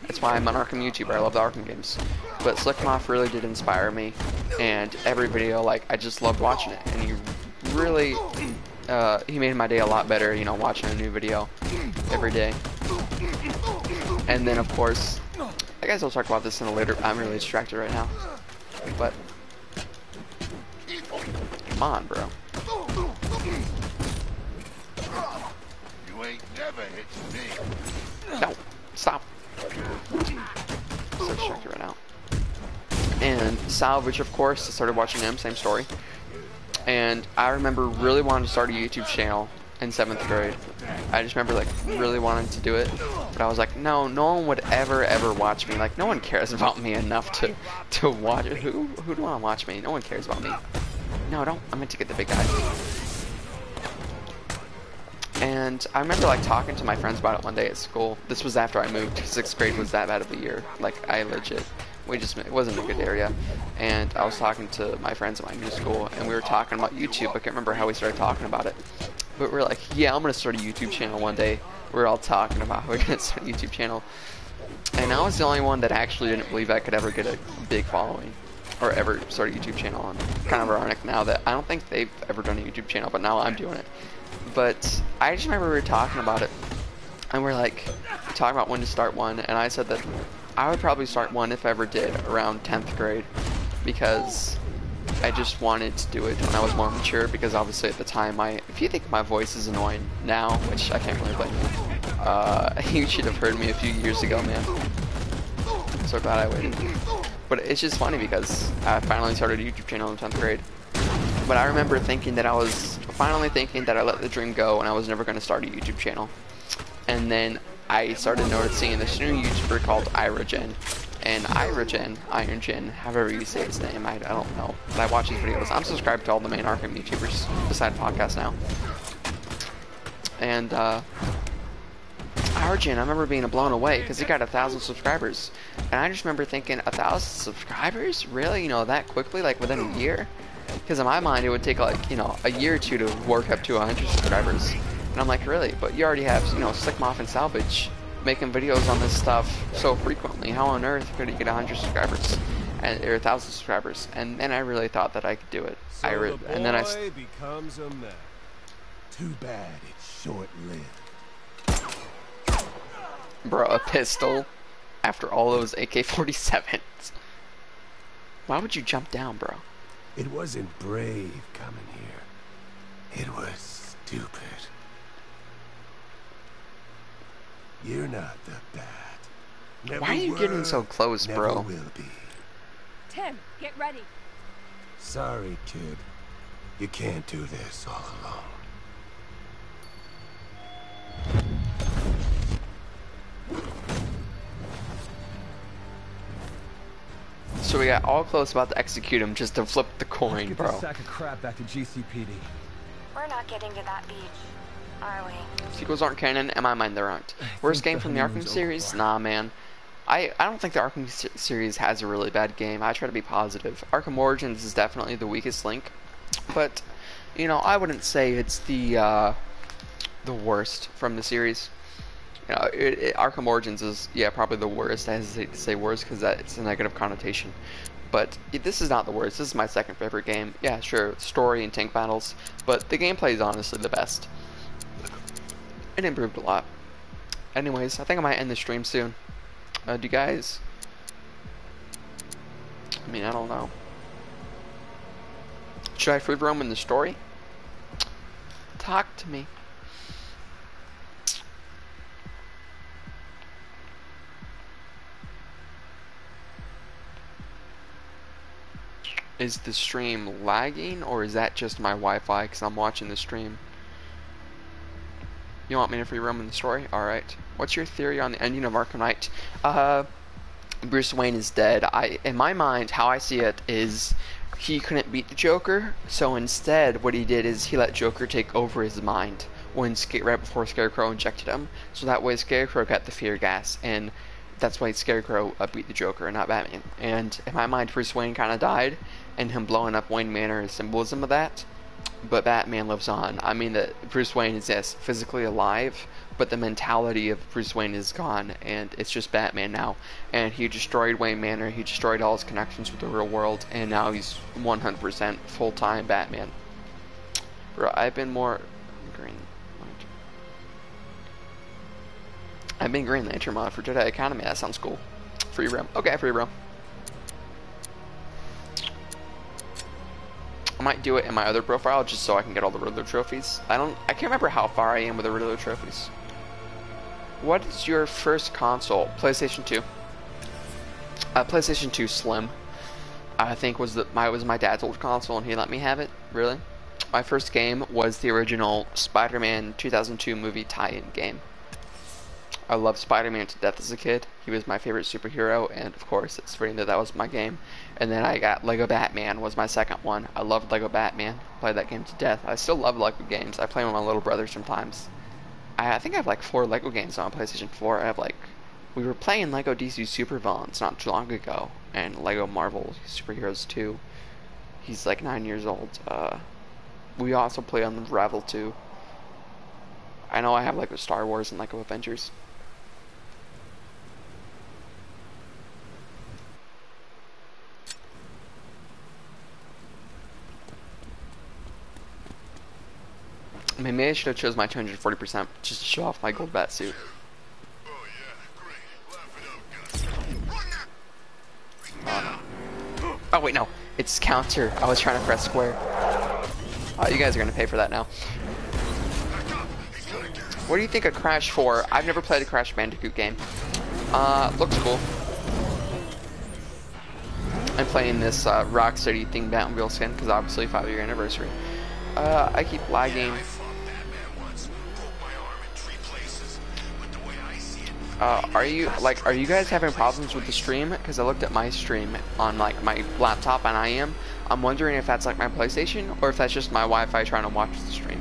That's why I'm an Arkham YouTuber. I love the Arkham games. But Slick Moth really did inspire me, and every video, like, I just loved watching it. And he really, uh, he made my day a lot better, you know, watching a new video every day. And then, of course, I guess I'll talk about this in a later. I'm really distracted right now, but come on, bro. You ain't never hit me. No, stop. So distracted right now. And Salvage, of course, I started watching him, same story. And I remember really wanting to start a YouTube channel in seventh grade. I just remember like really wanting to do it, but I was like, no, no one would ever, ever watch me. Like, no one cares about me enough to to watch it. Who who do want to watch me? No one cares about me. No, don't. I'm gonna get the big guy. And I remember like talking to my friends about it one day at school. This was after I moved. Sixth grade was that bad of a year. Like I legit, we just it wasn't a good area. And I was talking to my friends at my new school, and we were talking about YouTube. I can't remember how we started talking about it, but we are like, yeah, I'm gonna start a YouTube channel one day. We are all talking about how we're gonna start a YouTube channel. And I was the only one that actually didn't believe I could ever get a big following or ever start a YouTube channel. And kind of ironic now that I don't think they've ever done a YouTube channel, but now I'm doing it. But I just remember we were talking about it, and we're like talking about when to start one, and I said that I would probably start one if I ever did around 10th grade, because I just wanted to do it when I was more mature. Because obviously at the time, my if you think my voice is annoying now, which I can't really blame you, uh, you should have heard me a few years ago, man. So glad I waited. But it's just funny because I finally started a YouTube channel in 10th grade. But I remember thinking that I was finally thinking that I let the dream go and I was never going to start a YouTube channel. And then I started noticing this new YouTuber called Iragen. And Iragen, Irongen, however you say his name, I, I don't know. But I watch his videos. I'm subscribed to all the main Arkham YouTubers beside podcast now. And uh, Arjun, I remember being blown away because he got a thousand subscribers, and I just remember thinking, a thousand subscribers, really? You know, that quickly, like within a year? Because in my mind, it would take like you know a year or two to work up to hundred subscribers, and I'm like, really? But you already have you know Slick Moth and Salvage making videos on this stuff so frequently. How on earth could he get hundred subscribers? And, or a thousand subscribers, and then I really thought that I could do it. I re- the and then I. becomes a man. Too bad it's short-lived. bro, a pistol after all those AK-47s. Why would you jump down, bro? It wasn't brave coming here. It was stupid. You're not the bad. Never Why are you getting so close, never bro? will be. Tim, get ready. Sorry, kid. You can't do this all alone. So we got all close about to execute him just to flip the coin, bro. this sack of crap back to GCPD. We're not getting to that beach, are we? Sequels aren't canon. In my mind, there aren't. Worst game the from the Arkham series? Nah, man. I, I don't think the Arkham se- series has a really bad game. I try to be positive. Arkham Origins is definitely the weakest link, but you know I wouldn't say it's the uh, the worst from the series. You know, it, it, Arkham Origins is yeah probably the worst. I hesitate to say worst because it's a negative connotation. But it- this is not the worst. This is my second favorite game. Yeah, sure, story and tank battles, but the gameplay is honestly the best. It improved a lot. anyways, I think I might end the stream soon. Uh, do you guys? I mean, I don't know. Should I free roam in the story? Talk to me. Is the stream lagging or is that just my Wi-Fi because I'm watching the stream? You want me to free roam in the story? Alright. What's your theory on the ending of Arkham Knight? Uh, Bruce Wayne is dead. I, in my mind, how I see it is he couldn't beat the Joker, so instead, what he did is he let Joker take over his mind when right before Scarecrow injected him. So that way, Scarecrow got the fear gas, and that's why Scarecrow uh, beat the Joker and not Batman. And in my mind, Bruce Wayne kind of died, and him blowing up Wayne Manor is symbolism of that. But Batman lives on. I mean that Bruce Wayne is yes physically alive, but the mentality of Bruce Wayne is gone, and it's just Batman now. And he destroyed Wayne Manor, he destroyed all his connections with the real world, and now he's 100% full-time Batman. Bro, I've been more green. I've been Green Lantern mod for Jedi Academy. That sounds cool. Free roam. Okay, free roam. I might do it in my other profile just so I can get all the Riddler trophies. I don't. I can't remember how far I am with the Riddler trophies. What is your first console? PlayStation 2. Uh, PlayStation 2 Slim. I think was the my was my dad's old console and he let me have it. Really. My first game was the original Spider-Man 2002 movie tie-in game. I loved Spider-Man to death as a kid. He was my favorite superhero, and of course, it's fitting that that was my game. And then I got Lego Batman was my second one. I loved Lego Batman. Played that game to death. I still love Lego games. I play with my little brother sometimes. I, I think I have like four Lego games on PlayStation 4. I have like, we were playing Lego DC Super Villains not too long ago, and Lego Marvel Superheroes 2. He's like nine years old. Uh, we also play Unravel 2. I know I have Lego Star Wars and Lego Avengers. Maybe I should have chose my 240% just to show off my gold bat suit. Uh, oh wait, no. It's counter. I was trying to press square. Uh, you guys are going to pay for that now. What do you think of Crash 4? I've never played a Crash Bandicoot game. Uh, looks cool. I'm playing this uh, Rocksteady thing Batmobile skin because obviously 5 year anniversary. Uh, I keep lagging. Uh, are you like are you guys having problems with the stream? Because I looked at my stream on like my laptop and I am. I'm wondering if that's like my PlayStation or if that's just my Wi-Fi trying to watch the stream.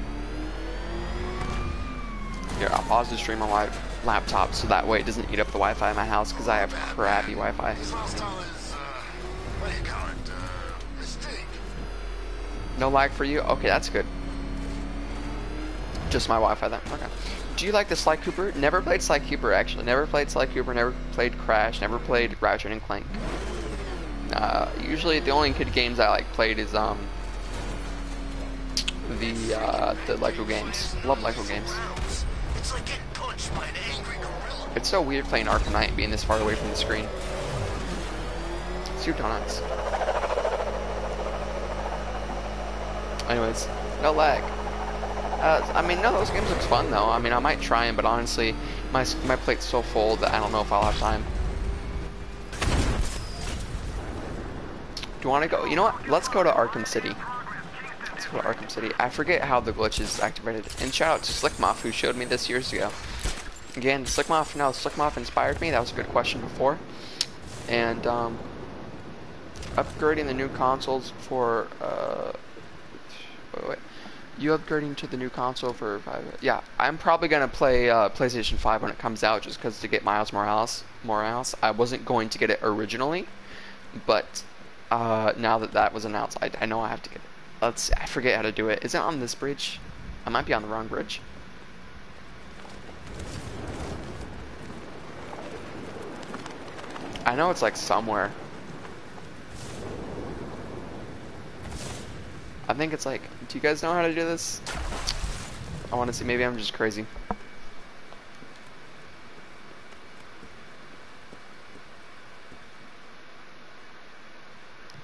Here, I'll pause the stream on my laptop so that way it doesn't eat up the Wi-Fi in my house because I have crappy Wi-Fi. No lag for you? Okay, that's good. Just my Wi-Fi then. Okay. Do you like the Sly Cooper? Never played Sly Cooper actually. Never played Sly Cooper. Never played Crash. Never played Ratchet and Clank. Uh, usually the only good games I like played is um the uh, the Lego games. Love Lego games. It's so weird playing Arkham Knight being this far away from the screen. Two donuts. Anyways, no lag. Uh, I mean, no, those games look fun though. I mean, I might try them, but honestly, my my plate's so full that I don't know if I'll have time. Do you want to go? You know what? Let's go to Arkham City. Let's go to Arkham City. I forget how the glitch is activated. And shout out to Slickmoff who showed me this years ago. Again, Slickmoff, no, Slickmoff inspired me. That was a good question before. And, um, upgrading the new consoles for, uh, wait, wait. You upgrading to the new console for five? Yeah, I'm probably gonna play uh, PlayStation 5 when it comes out, just because to get Miles Morales. Morales, I wasn't going to get it originally, but uh, now that that was announced, I, I know I have to get it. Let's. I forget how to do it. Is it on this bridge? I might be on the wrong bridge. I know it's like somewhere. I think it's like, you guys know how to do this? I want to see. Maybe I'm just crazy.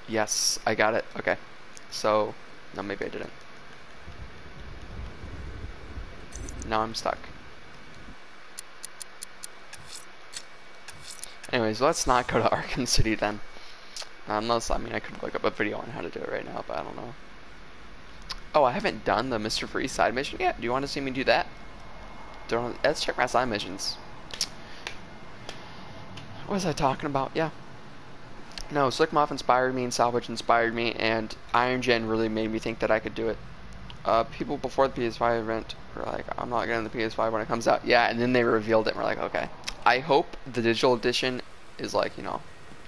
Yes, I got it. Okay. So, no, maybe I didn't. Now I'm stuck. Anyways, let's not go to Arkham City then. Um, unless, I mean, I could look up a video on how to do it right now, but I don't know. Oh, I haven't done the Mr. Freeze side mission yet. Do you want to see me do that? Don't, let's check my side missions. What was I talking about? Yeah. No, Slickmoff inspired me and Salvage inspired me, and Iron Gen really made me think that I could do it. Uh, people before the PS5 event were like, I'm not getting the PS5 when it comes out. Yeah, and then they revealed it, and we're like, okay. I hope the digital edition is like, you know,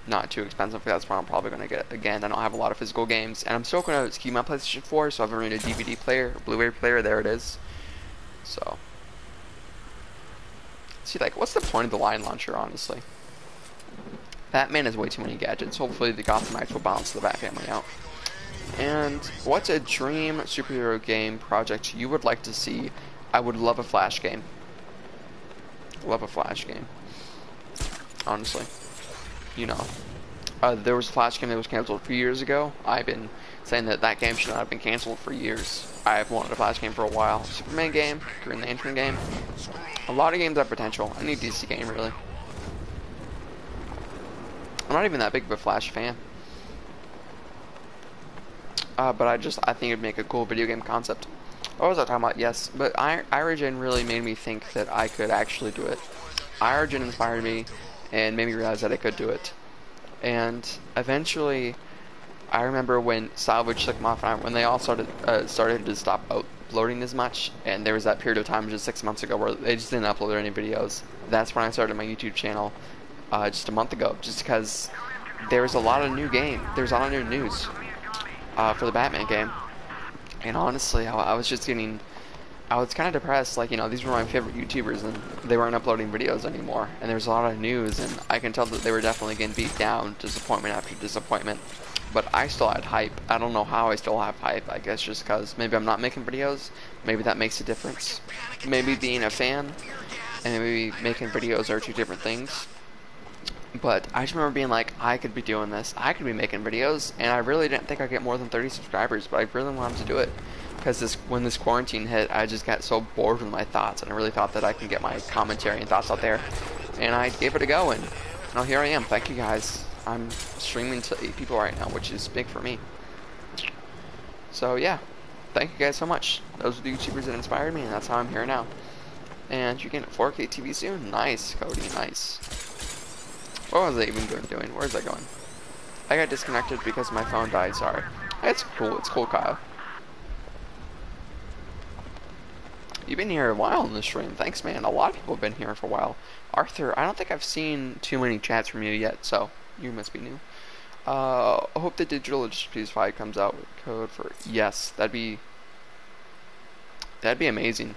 not too expensive, that's what I'm probably going to get. Again, I don't have a lot of physical games, and I'm still going to keep my PlayStation 4, so I have already a DVD player, Blu-ray player, there it is. So. See, like, what's the point of the Line launcher, honestly? Batman has way too many gadgets. Hopefully the Gotham Knights will balance the Bat family out. And what's a dream superhero game project you would like to see? I would love a Flash game. Love a Flash game. Honestly. You know. Uh, there was a Flash game that was canceled a few years ago. I've been saying that that game should not have been canceled for years. I've wanted a Flash game for a while. Superman game, Green Lantern game. A lot of games have potential. Need DC game, really. I'm not even that big of a Flash fan. Uh, but I just, I think it'd make a cool video game concept. What was I talking about? Yes, but Iragen really made me think that I could actually do it. Iragen inspired me and made me realize that I could do it. And eventually, I remember when Salvage took off, and I, when they all started uh, started to stop uploading as much, and there was that period of time just six months ago where they just didn't upload any videos. That's when I started my YouTube channel, uh, just a month ago, just because there was a lot of new game, there's a lot of new news uh, for the Batman game, and honestly, I, I was just getting, I was kind of depressed. Like you know, these were my favorite YouTubers, and they weren't uploading videos anymore, and there was a lot of news, and I can tell that they were definitely getting beat down, disappointment after disappointment. But I still had hype. I don't know how I still have hype. I guess just because maybe I'm not making videos. Maybe that makes a difference. Maybe being a fan and maybe making videos are two different things. But I just remember being like, I could be doing this. I could be making videos, and I really didn't think I'd get more than 30 subscribers, but I really wanted to do it. Because this, when this quarantine hit, I just got so bored with my thoughts, and I really thought that I could get my commentary and thoughts out there. And I gave it a go, and now here I am. Thank you guys. I'm streaming to 8 people right now, which is big for me. So yeah, thank you guys so much. Those are the YouTubers that inspired me, and that's how I'm here now. And you can get 4K TV soon. Nice, Cody, nice. What was I even doing? Where's that going? I got disconnected because my phone died, sorry. It's cool, it's cool, Kyle. You've been here a while in the stream. Thanks, man. A lot of people have been here for a while. Arthur, I don't think I've seen too many chats from you yet, so you must be new. Uh, I hope the digital edition PS5 comes out with code for yes. That'd be that'd be amazing.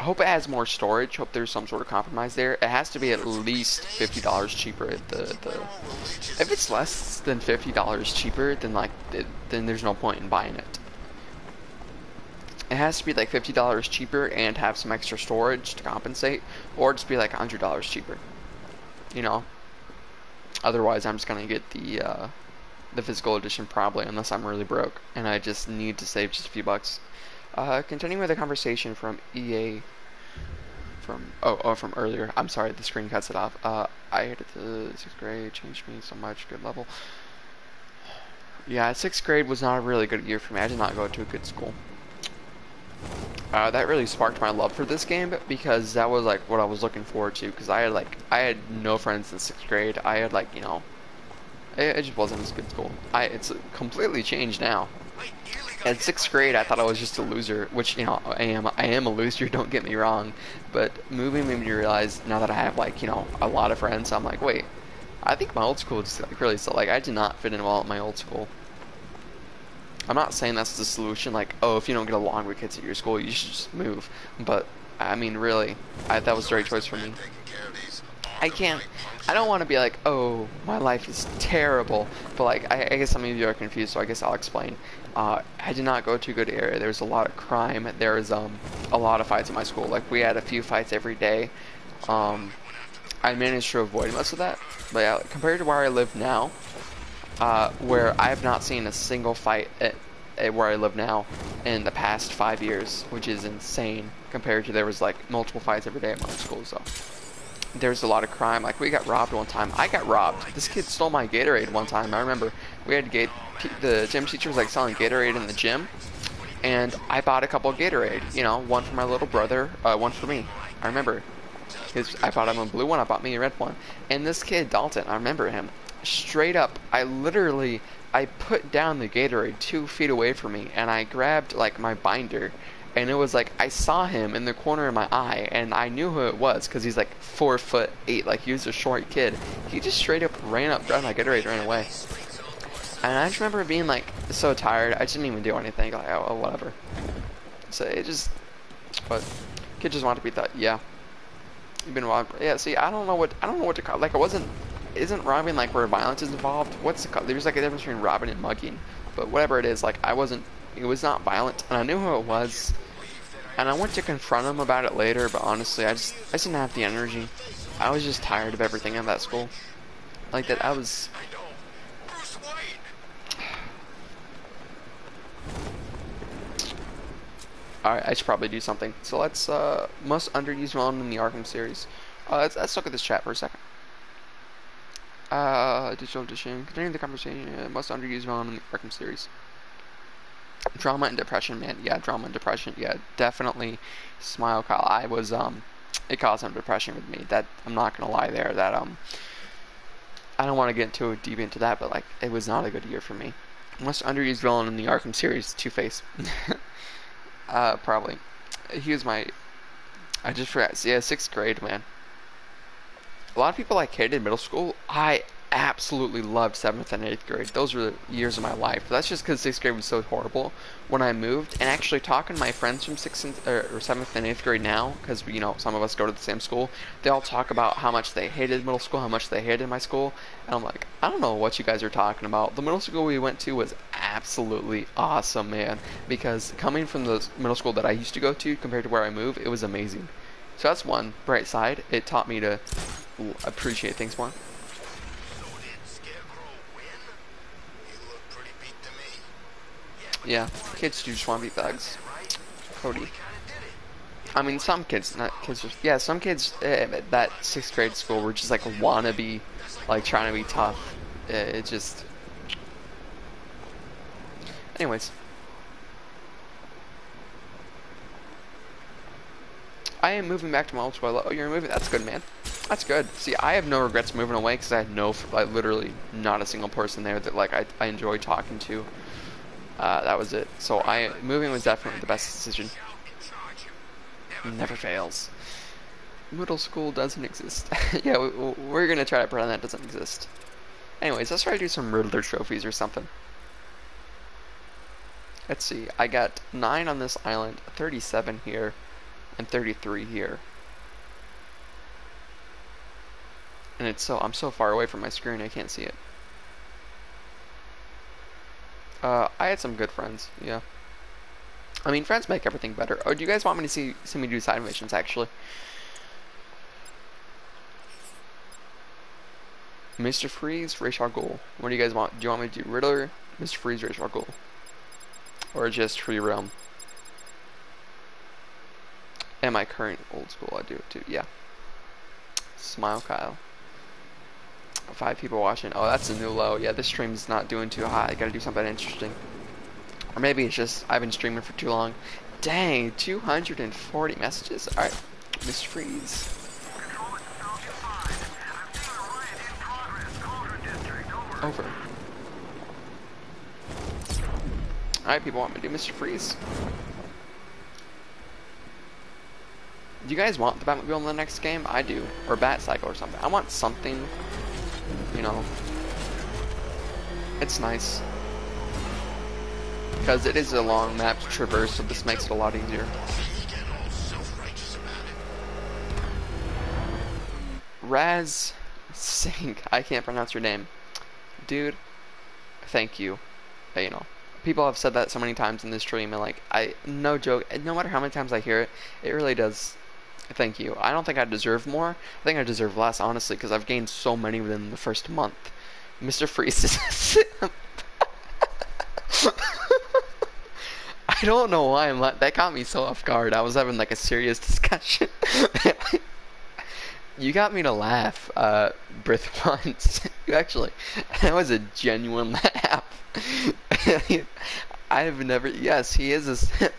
I hope it has more storage. Hope there's some sort of compromise there. It has to be at least fifty dollars cheaper. At the the if it's less than fifty dollars cheaper, then like it, then there's no point in buying it. It has to be like fifty dollars cheaper and have some extra storage to compensate, or just be like hundred dollars cheaper. You know. Otherwise, I'm just gonna get the uh, the physical edition probably, unless I'm really broke and I just need to save just a few bucks. Uh, continuing with the conversation from EA from oh, oh from earlier. I'm sorry, the screen cuts it off. Uh, I hated the sixth grade, changed me so much. Good level. Yeah, sixth grade was not a really good year for me. I did not go to a good school. Uh, that really sparked my love for this game because that was like what I was looking forward to. Because I had like I had no friends in sixth grade. I had like you know, it, it just wasn't as good school. I it's completely changed now. In sixth grade, I thought I was just a loser, which you know I am. I am a loser. Don't get me wrong, but moving made me realize now that I have like you know a lot of friends, I'm like, wait, I think my old school just like really so like I did not fit in well at my old school. I'm not saying that's the solution. Like, oh, if you don't get along with kids at your school, you should just move. But I mean, really, I, that was the right choice for me. I can't. I don't want to be like, oh, my life is terrible. But like, I, I, guess some of you are confused, so I guess I'll explain. Uh, I did not go to a good area. There was a lot of crime. There was um a lot of fights in my school. Like we had a few fights every day. Um, I managed to avoid most of that. But yeah, compared to where I live now, uh, where I have not seen a single fight at, at where I live now in the past five years, which is insane compared to there was like multiple fights every day at my school. So there's a lot of crime. Like we got robbed one time. I got robbed. This kid stole my Gatorade one time. I remember we had gate. The gym teacher was like selling Gatorade in the gym, and I bought a couple of Gatorade. You know, one for my little brother, uh, one for me. I remember. His, I bought him a blue one. I bought me a red one. And this kid Dalton, I remember him. Straight up, I literally I put down the Gatorade two feet away from me, and I grabbed like my binder and it was like I saw him in the corner of my eye, and I knew who it was because he's like four foot eight, like he was a short kid. He just straight up ran up, grabbed my Gatorade, ran away. And I just remember being like so tired, I didn't even do anything. Like oh, whatever. So it just, but kid just wanted to be thought. Yeah, you've been robbed. Yeah, see, I don't know what I don't know what to call. Like I wasn't. Isn't robbing like where violence is involved? What's the There's like a difference between robbing and mugging. But whatever it is, like I wasn't. It was not violent, and I knew who it was. And I went to confront him about it later, but honestly, I just I just didn't have the energy. I was just tired of everything at that school. Like that, I was. Alright, I should probably do something. So let's, uh, most underused villain in the Arkham series. Uh, let's, let's look at this chat for a second. Uh, digital edition. Continuing the conversation, uh, most underused villain in the Arkham series. Drama and depression, man. Yeah, drama and depression. Yeah, definitely. Smile, Kyle. I was, um, it caused some depression with me. That, I'm not gonna lie there, that, um, I don't want to get too deep into that, but, like, it was not a good year for me. Most underused villain in the Arkham series, Two-Face. Uh, probably. He was my. I just forgot. Yeah, sixth grade, man. A lot of people like hated in middle school. I absolutely loved seventh and eighth grade. Those were the years of my life. That's just because sixth grade was so horrible when I moved. And actually, talking to my friends from sixth and, or seventh and eighth grade now, because you know some of us go to the same school, they all talk about how much they hated middle school, how much they hated my school, and I'm like, I don't know what you guys are talking about. The middle school we went to was absolutely awesome, man. Because coming from the middle school that I used to go to compared to where I moved, it was amazing. So that's one bright side. It taught me to appreciate things more. Yeah, kids do just want to be thugs. Cody. I mean, some kids, not kids. Yeah, some kids at that sixth grade school were just like wanna be, like trying to be tough. Uh, it just. Anyways. I am moving back to my school. Oh, you're moving? That's good, man. That's good. See, I have no regrets moving away because I had no, like, literally not a single person there that, like, I, I enjoy talking to. Uh, that was it. So I moving was definitely the best decision. Never fails. Middle school doesn't exist. yeah, we, we're gonna try to pretend that doesn't exist. Anyways, let's try to do some Riddler trophies or something. Let's see. I got 9 on this island, 37 here, and 33 here. And it's so I'm so far away from my screen I can't see it. Uh, I had some good friends, yeah. I mean, friends make everything better. Oh, do you guys want me to see, see me do side missions, actually? Mr. Freeze, Ra's al. What do you guys want? Do you want me to do Riddler, Mr. Freeze, Ra's al? Or just Free Realm? And my current old school, I do it too, yeah. Smile Kyle. Five people watching. Oh, that's a new low. Yeah, this stream's not doing too hot. I gotta do something interesting. Or maybe it's just I've been streaming for too long. Dang, 240 messages. Alright, Mr. Freeze. Over. Alright, people want me to do Mr. Freeze. Do you guys want the Batmobile in the next game? I do. Or Bat Cycle or something. I want something you know, it's nice. Because it is a long map to traverse, so this makes it a lot easier. Raz Sink, I can't pronounce your name. Dude, thank you. You know, people have said that so many times in this stream, and like, I, no joke, no matter how many times I hear it, it really does Thank you. I don't think I deserve more. I think I deserve less, honestly, because I've gained so many within the first month. Mr. Freeze is. I don't know why I'm that got me so off guard. I was having like a serious discussion. you got me to laugh, uh, Brith once. actually, that was a genuine laugh. I've never. Yes, he is a.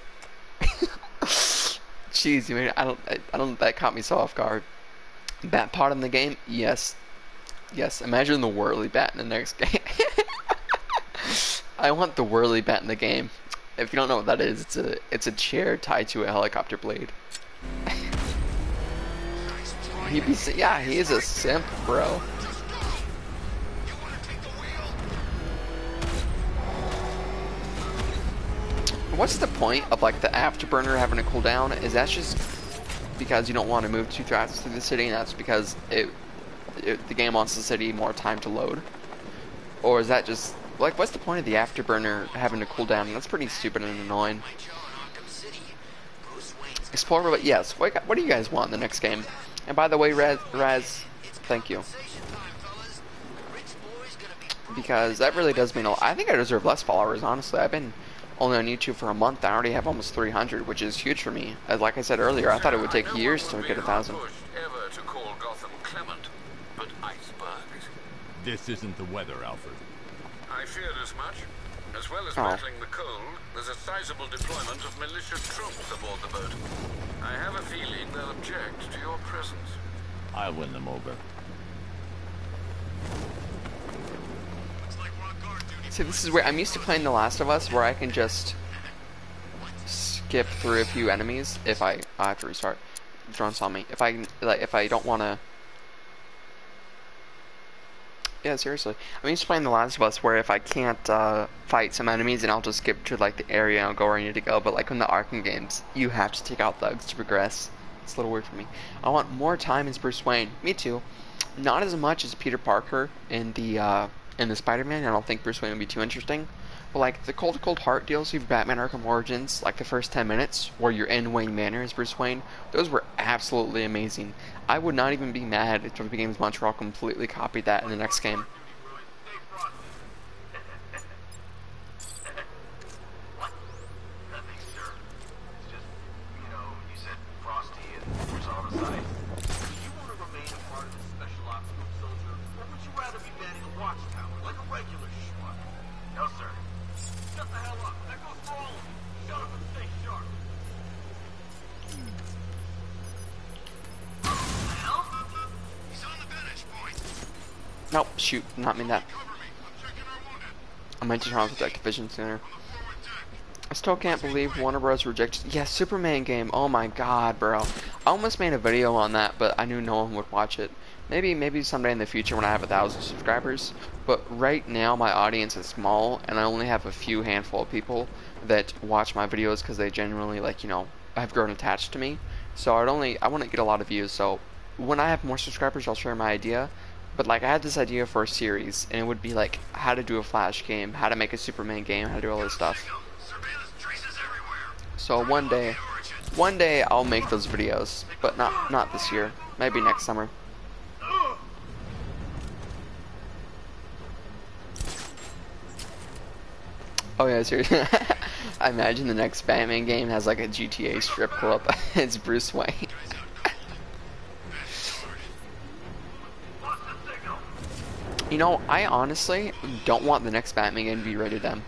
Jeez, you mean I don't. I, I don't. That caught me so off guard. Bat pot in the game? Yes. Yes. Imagine the whirly bat in the next game. I want the whirly bat in the game. If you don't know what that is, it's a it's a chair tied to a helicopter blade. he be yeah, he is a simp, bro. What's the point of like the afterburner having a cooldown? Is that just because you don't want to move too fast through the city, and that's because it, it the game wants the city more time to load? Or is that just like what's the point of the afterburner having to cool down? That's pretty stupid and annoying. Explorer, but yes. What, what do you guys want in the next game? And by the way, Raz, Raz, thank you. Because that really does mean a lot. I think I deserve less followers, honestly. I've been only on YouTube for a month. I already have almost 300, which is huge for me. As like I said earlier, I thought it would take years to get a thousand. ever to call Gotham clement, but icebergs. This isn't the weather, Alfred. I feared as much. As well as Oh. battling the cold, there's a sizable deployment of militia troops aboard the boat. I have a feeling they'll object to your presence. I'll win them over. See, this is where I'm used to playing The Last of Us, where I can just skip through a few enemies if I I have to restart. Drone saw me. If I like, if I don't want to. Yeah, seriously. I'm used to playing The Last of Us, where if I can't uh, fight some enemies, and I'll just skip to like the area and I'll go where I need to go. But like in the Arkham games, you have to take out thugs to progress. It's a little weird for me. I want more time as Bruce Wayne. Me too. Not as much as Peter Parker in the uh, in the Spider-Man. I don't think Bruce Wayne would be too interesting. But like the Cold Cold Heart DLC for Batman Arkham Origins, like the first 10 minutes where you're in Wayne Manor as Bruce Wayne, those were absolutely amazing. I would not even be mad if WB Games Montreal completely copied that in the next game. Nope, shoot, not mean that. I meant to off the Activision sooner. I still can't believe Warner Bros. rejected. Yeah, Superman game. Oh my god, bro. I almost made a video on that, but I knew no one would watch it. Maybe, maybe someday in the future when I have a thousand subscribers. But right now, my audience is small, and I only have a few handful of people that watch my videos because they genuinely, like, you know, have grown attached to me. So I'd only, I want to get a lot of views. So when I have more subscribers, I'll share my idea. But like, I had this idea for a series, and it would be like how to do a Flash game, how to make a Superman game, how to do all this stuff. So one day, one day I'll make those videos, but not not this year. Maybe next summer. Oh yeah, seriously. I imagine the next Batman game has like a GTA strip club. it's Bruce Wayne. You know, I honestly don't want the next Batman game to be rated M.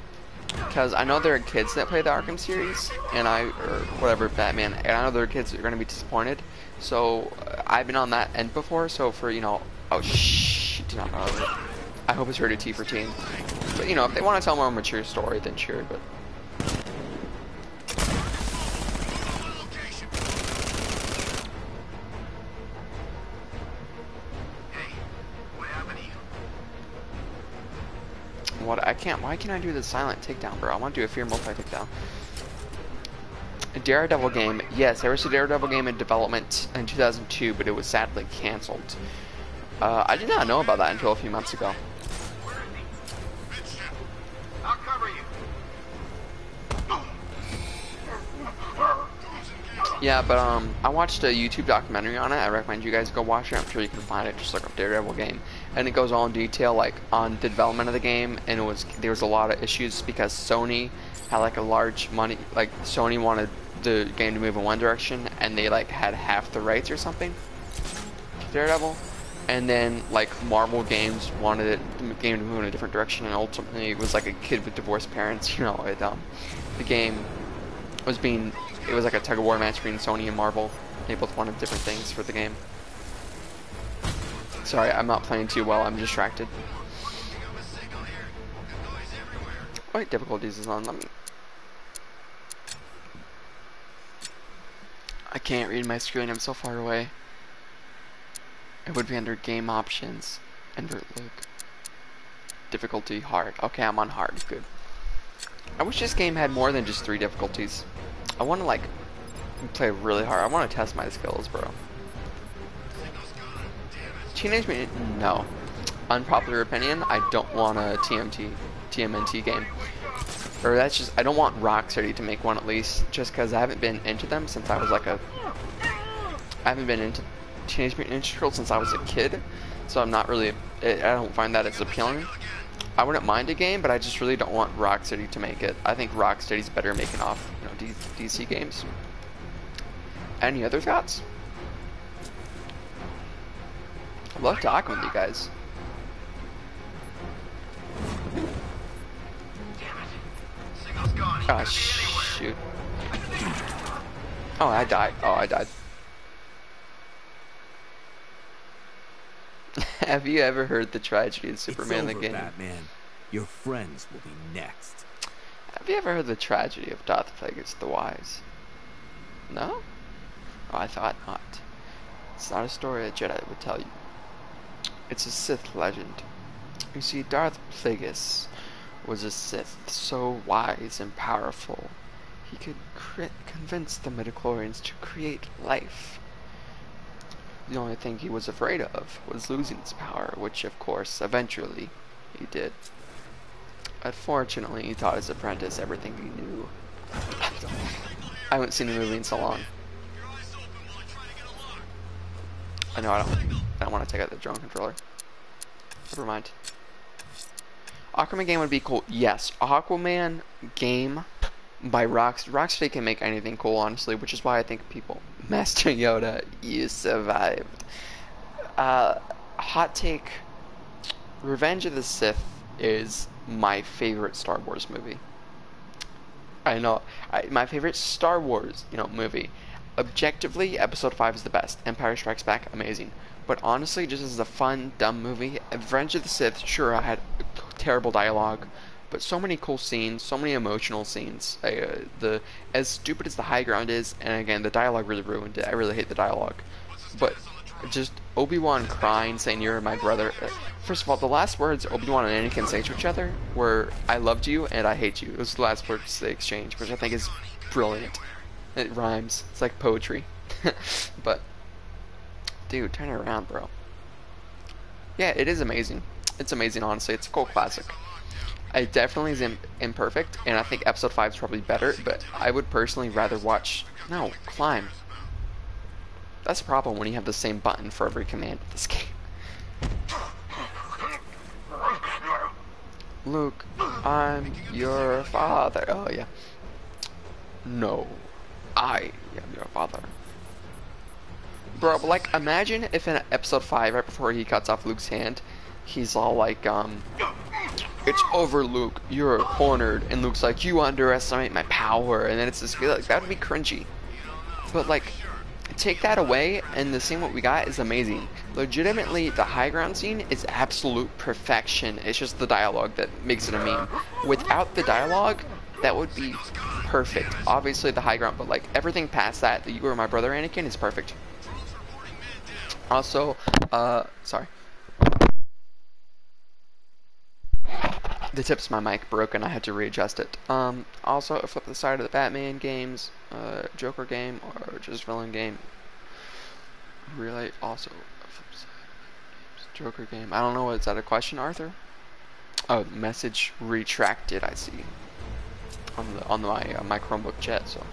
Because I know there are kids that play the Arkham series, and I, or whatever, Batman, and I know there are kids that are going to be disappointed. So, uh, I've been on that end before, so for, you know, oh, shh, do not know. I hope it's rated T for teen. But, you know, if they want to tell a more mature story, then sure, but. What I can't. Why can't I do the silent takedown, bro? I want to do a fear multi takedown. A Daredevil game. Yes, there was a Daredevil game in development in 2002, but it was sadly canceled. Uh, I did not know about that until a few months ago. Yeah, but um, I watched a YouTube documentary on it. I recommend you guys go watch it. I'm sure you can find it. Just look up Daredevil game. And it goes all in detail like on the development of the game, and it was there was a lot of issues because Sony had like a large money like Sony wanted the game to move in one direction, and they like had half the rights or something. Daredevil, and then like Marvel Games wanted it, the game to move in a different direction, and ultimately it was like a kid with divorced parents. You know, it, um, the game was being it was like a tug of war match between Sony and Marvel. They both wanted different things for the game. Sorry, I'm not playing too well. I'm distracted. Oh, wait, difficulties is on. Let me. I can't read my screen. I'm so far away. It would be under game options. Invert look. Difficulty hard. Okay, I'm on hard. Good. I wish this game had more than just three difficulties. I want to like play really hard. I want to test my skills, bro. Teenage Mutant, no. Unpopular opinion, I don't want a TMT, TMNT game. Or that's just, I don't want Rocksteady to make one at least, just because I haven't been into them since I was like a, I haven't been into Teenage Mutant Ninja Turtles since I was a kid, so I'm not really, I don't find that as appealing. I wouldn't mind a game, but I just really don't want Rocksteady to make it. I think Rocksteady's better making off, you know, DC games. Any other thoughts? I love talking with you guys. Oh shoot. Oh, I died. Oh, I died. Have you ever heard the tragedy of Superman it's over, the game? Batman. Your friends will be next. Have you ever heard the tragedy of Darth Plagueis the Wise? No? Oh, I thought not. It's not a story a Jedi would tell you. It's a Sith legend. You see, Darth Plagueis was a Sith so wise and powerful, he could convince the midichlorians to create life. The only thing he was afraid of was losing his power, which of course, eventually, he did. Unfortunately, he taught his apprentice everything he knew. I haven't seen the movie in so long. I know I don't. I don't want to take out the drone controller. Never mind. Aquaman game would be cool. Yes, Aquaman game by Rocks. Rocksteady can make anything cool, honestly, which is why I think people. Master Yoda, you survived. Uh, hot take. Revenge of the Sith is my favorite Star Wars movie. I know, I, my favorite Star Wars, you know, movie. Objectively, Episode Five is the best. Empire Strikes Back, amazing. But honestly, just as a fun, dumb movie, Revenge of the Sith, sure, I had terrible dialogue, but so many cool scenes, so many emotional scenes. Uh, the as stupid as the high ground is, and again, the dialogue really ruined it. I really hate the dialogue, but just Obi Wan crying, saying "You're my brother." First of all, the last words Obi Wan and Anakin say to each other were "I loved you" and "I hate you." It was the last words they exchanged, which I think is brilliant. It rhymes. It's like poetry. but dude, turn it around, bro. Yeah, it is amazing. It's amazing, honestly. It's a cool classic. It definitely is Im imperfect, and I think episode 5 is probably better, but I would personally rather watch... No, climb. That's a problem when you have the same button for every command of this game. Luke, I'm your father. Oh, yeah. No, I am your father. Bro, like, imagine if in episode 5, right before he cuts off Luke's hand, he's all like, um, it's over, Luke. You're cornered. And Luke's like, you underestimate my power. And then it's this feel like that would be cringy. But like, take that away, and the scene what we got is amazing. Legitimately, the high ground scene is absolute perfection. It's just the dialogue that makes it a meme. Without the dialogue, that would be perfect. Obviously, the high ground, but like everything past that, you were my brother, Anakin, is perfect. Also, uh, sorry. the tips of my mic broke and I had to readjust it. Um, also, flip the side of the Batman games, uh, Joker game, or just villain game. Relay also. flip side Joker game. I don't know. Is that a question, Arthur? Oh, message retracted. I see. On the on my uh, my Chromebook chat. So.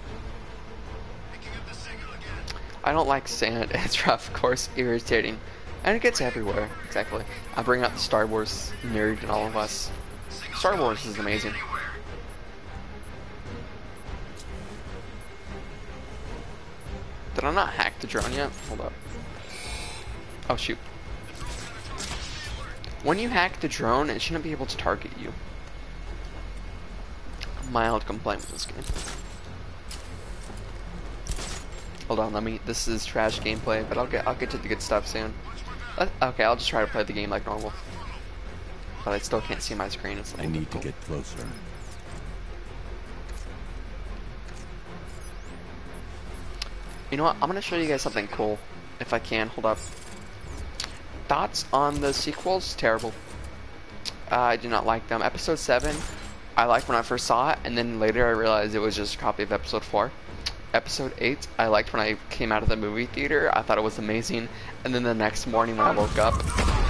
I don't like sand. It's rough, of course, irritating. And it gets everywhere, exactly. I bring out the Star Wars nerd in all of us. Star Wars is amazing. Did I not hack the drone yet? Hold up. Oh shoot. When you hack the drone, it shouldn't be able to target you. Mild complaint with this game. Hold on, let me. This is trash gameplay, but I'll get I'll get to the good stuff soon. Let, okay, I'll just try to play the game like normal. But I still can't see my screen. It's I need to get closer. You know what? I'm gonna show you guys something cool, if I can. Hold up. Thoughts on the sequels? Terrible. Uh, I do not like them. Episode seven, I liked when I first saw it, and then later I realized it was just a copy of Episode four. Episode 8, I liked when I came out of the movie theater. I thought it was amazing. And then the next morning when I woke up,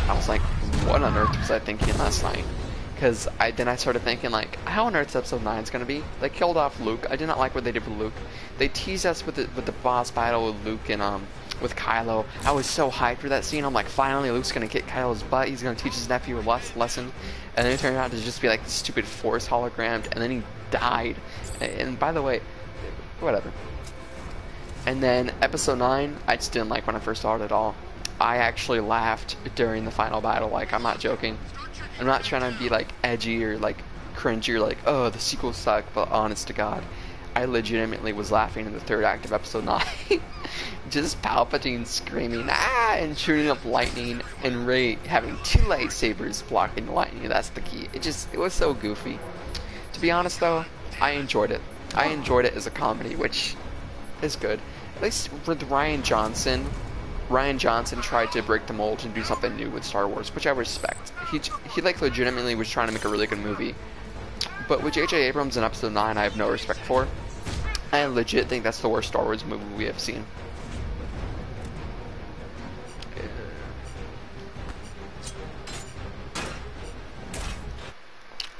I was like, what on earth was I thinking last night? Because I then I started thinking, like, how on earth is episode 9 is going to be? They killed off Luke. I did not like what they did with Luke. They teased us with the, with the boss battle with Luke and, um, with Kylo. I was so hyped for that scene. I'm like, finally, Luke's to kick Kylo's butt. He's to teach his nephew a les- lesson. And then it turned out to just be like stupid Force hologrammed, and then he died. And by the way, whatever. And then episode 9, I just didn't like when I first saw it at all. I actually laughed during the final battle, like, I'm not joking. I'm not trying to be, like, edgy or, like, cringy or, like, oh, the sequels suck, but honest to God, I legitimately was laughing in the third act of episode 9. just Palpatine screaming, ah, and shooting up lightning, and Rey having two lightsabers blocking the lightning. That's the key. It just, it was so goofy. To be honest, though, I enjoyed it. I enjoyed it as a comedy, which is good. At least with Rian Johnson, Rian Johnson tried to break the mold and do something new with Star Wars, which I respect. He he like legitimately was trying to make a really good movie. But with J.J. Abrams in Episode 9, I have no respect for. I legit think that's the worst Star Wars movie we have seen.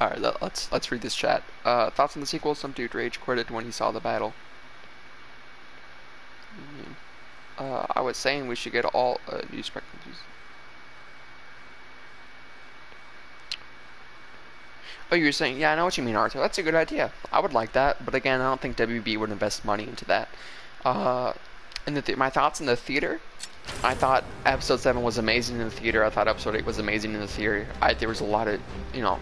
Alright, let, us let's read this chat. Uh, thoughts on the sequel? Some dude rage quitted when he saw the battle. Uh, I was saying we should get all uh, spectrums. Oh, you were saying, yeah, I know what you mean, Arthur. That's a good idea. I would like that, but again, I don't think WB would invest money into that. Uh, and the th my thoughts in the theater, I thought episode 7 was amazing in the theater. I thought episode 8 was amazing in the theater. I, there was a lot of, you know,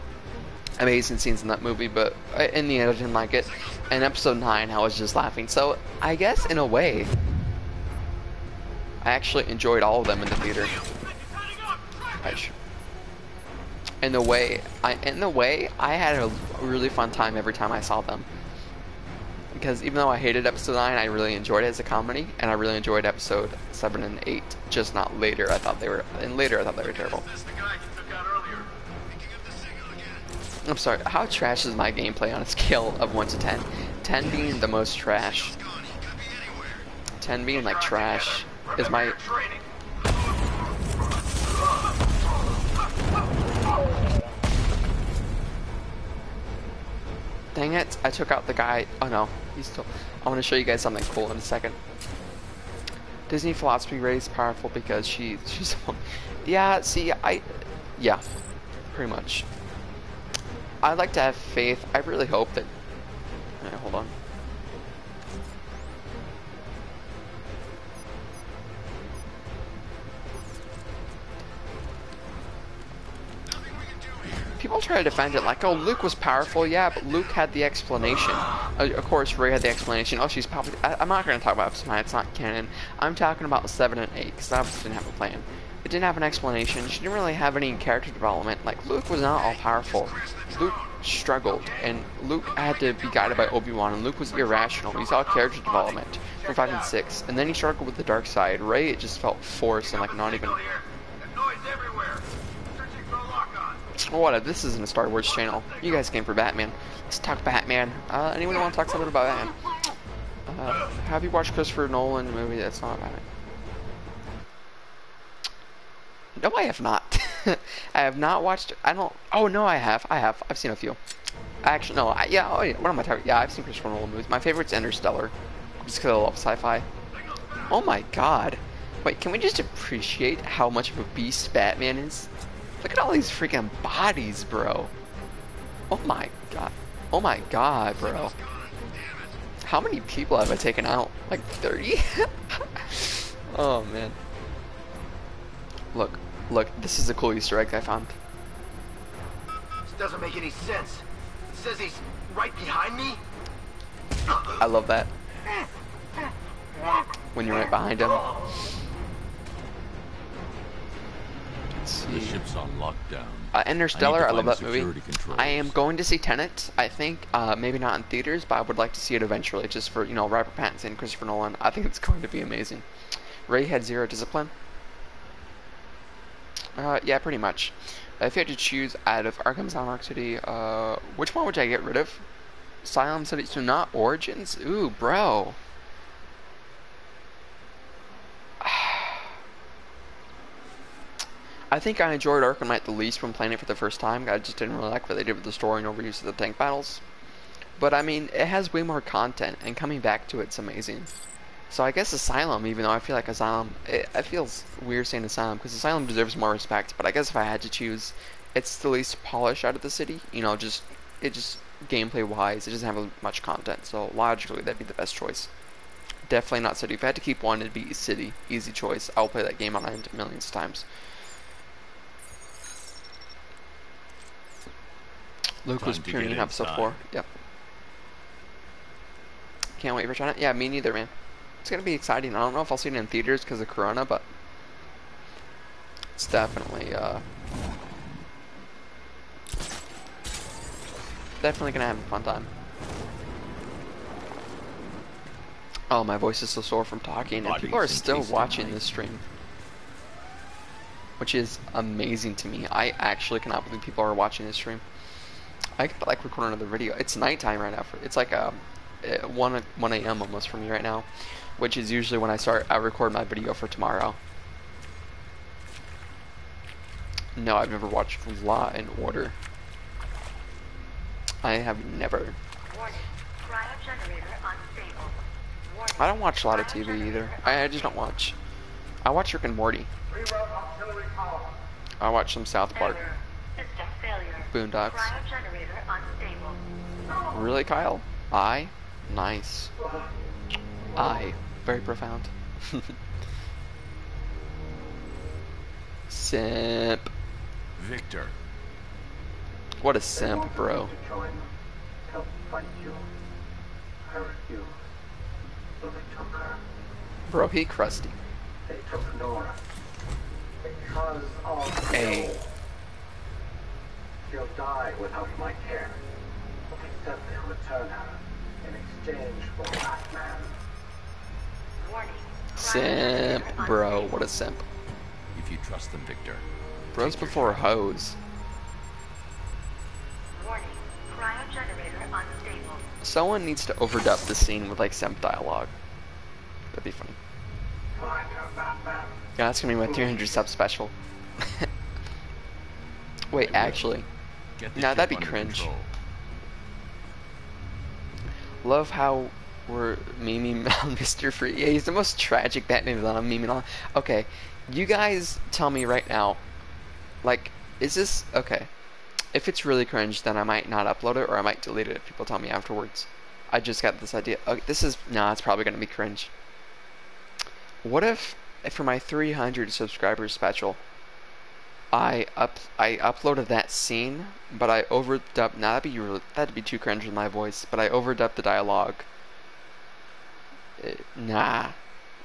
amazing scenes in that movie, but in the end, I didn't like it. And episode 9, I was just laughing. So, I guess, in a way, I actually enjoyed all of them in the theater. In the way, I in the way, I had a really fun time every time I saw them. Because even though I hated episode 9, I really enjoyed it as a comedy, and I really enjoyed episode 7 and 8, just not later. I thought they were, and later I thought they were terrible. I'm sorry, how trash is my gameplay on a scale of 1 to 10? 10 being the most trash. 10 being like trash is my... Dang it, I took out the guy. Oh no, he's still... I want to show you guys something cool in a second. Disney philosophy is powerful because she she's yeah see I yeah pretty much. I like to have faith. I really hope that right, hold on people try to defend it like, oh, Luke was powerful. Yeah, but Luke had the explanation. Uh, of course, Rey had the explanation. Oh, she's powerful. I, am not going to talk about episode 9. It's not canon. I'm talking about 7 and 8 because that didn't have a plan. It didn't have an explanation. She didn't really have any character development. Like, Luke was not all powerful. Luke struggled, and Luke had to be guided by Obi-Wan, and Luke was irrational. We saw character development from 5 and 6, and then he struggled with the dark side. Rey, it just felt forced and, like, not even... Whatever, this isn't a Star Wars channel. You guys came for Batman. Let's talk Batman. Uh, anyone want to talk something about Batman? Uh, have you watched Christopher Nolan movie that's not Batman? No, I have not. I have not watched. I don't. Oh no, I have. I have. I've seen a few. Actually, no. I, yeah. Oh, yeah. What am I talking? Yeah, I've seen Christopher Nolan movies. My favorite's Interstellar, just because I love sci-fi. Oh my God, Wait, can we just appreciate how much of a beast Batman is? Look at all these freaking bodies, bro. Oh my god. Oh my god, bro. How many people have I taken out? Like 30? oh man. Look, look, this is a cool Easter egg I found. This doesn't make any sense. It says he's right behind me. I love that. When you're right behind him. Let's The ship's on lockdown. Uh, Interstellar, I, I love that movie. controls. I am going to see Tenet. I think uh, maybe not in theaters, but I would like to see it eventually, just for you know Robert Pattinson, Christopher Nolan. I think it's going to be amazing. Rey had zero discipline. Uh, yeah, pretty much. If you had to choose out of Arkham Asylum City, uh, which one would I get rid of? Asylum City, so not Origins? Ooh, bro. I think I enjoyed Arkham the least when playing it for the first time. I just didn't really like what they did with the story and overuse of the tank battles. But I mean, it has way more content, and coming back to it's amazing. So I guess Asylum, even though I feel like Asylum, it, it feels weird saying Asylum because Asylum deserves more respect. But I guess if I had to choose, it's the least polished out of the city. You know, just it just gameplay wise, it doesn't have much content. So logically, that'd be the best choice. Definitely not City. If I had to keep one, it'd be City. Easy choice. I'll play that game on end millions of times. Luke was Time puring get episode inside. 4. Yep. Can't wait for China. Yeah, me neither, man. It's gonna be exciting. I don't know if I'll see it in theaters because of Corona, but it's definitely, uh, definitely gonna have a fun time. Oh, my voice is so sore from talking, and people are still watching this stream. Which is amazing to me. I actually cannot believe people are watching this stream. I could like record another video. It's nighttime right now. For, it's like um, uh, 1 1 a.m. almost for me right now, which is usually when I start. I record my video for tomorrow. No, I've never watched Law and Order. I have never. I don't watch a lot of TV either. I, just don't watch. I watch Rick and Morty. I watch some South Park. Boondocks. Really, Kyle? I? Nice. I. Very profound. simp. Victor. What a simp, bro. Help fight you. Hurt you. So they took her. Bro, he crusty. They took Nora. Because of Hey. You. She'll die without my care. Except they'll return her in exchange for Batman. Simp, bro. What a simp. If you trust them, Victor. Bros before hoes. Someone needs to overdub the scene with like simp dialogue. That'd be funny. Find her, Batman. Yeah, that's gonna be my 300 sub special. Wait, actually. Get the that'd be cringe. control. Love how we're memeing on Mr. Free. Yeah, he's the most tragic Batman villain I'm memeing on. Okay, you guys tell me right now. Like, is this okay? If it's really cringe, then I might not upload it or I might delete it if people tell me afterwards. I just got this idea. Okay, this is nah, it's probably gonna be cringe. What if, if for my 300 subscribers special, I up I uploaded that scene, but I overdubbed. Now that'd be that'd be too cringe with my voice. But I overdubbed the dialogue. Uh, nah,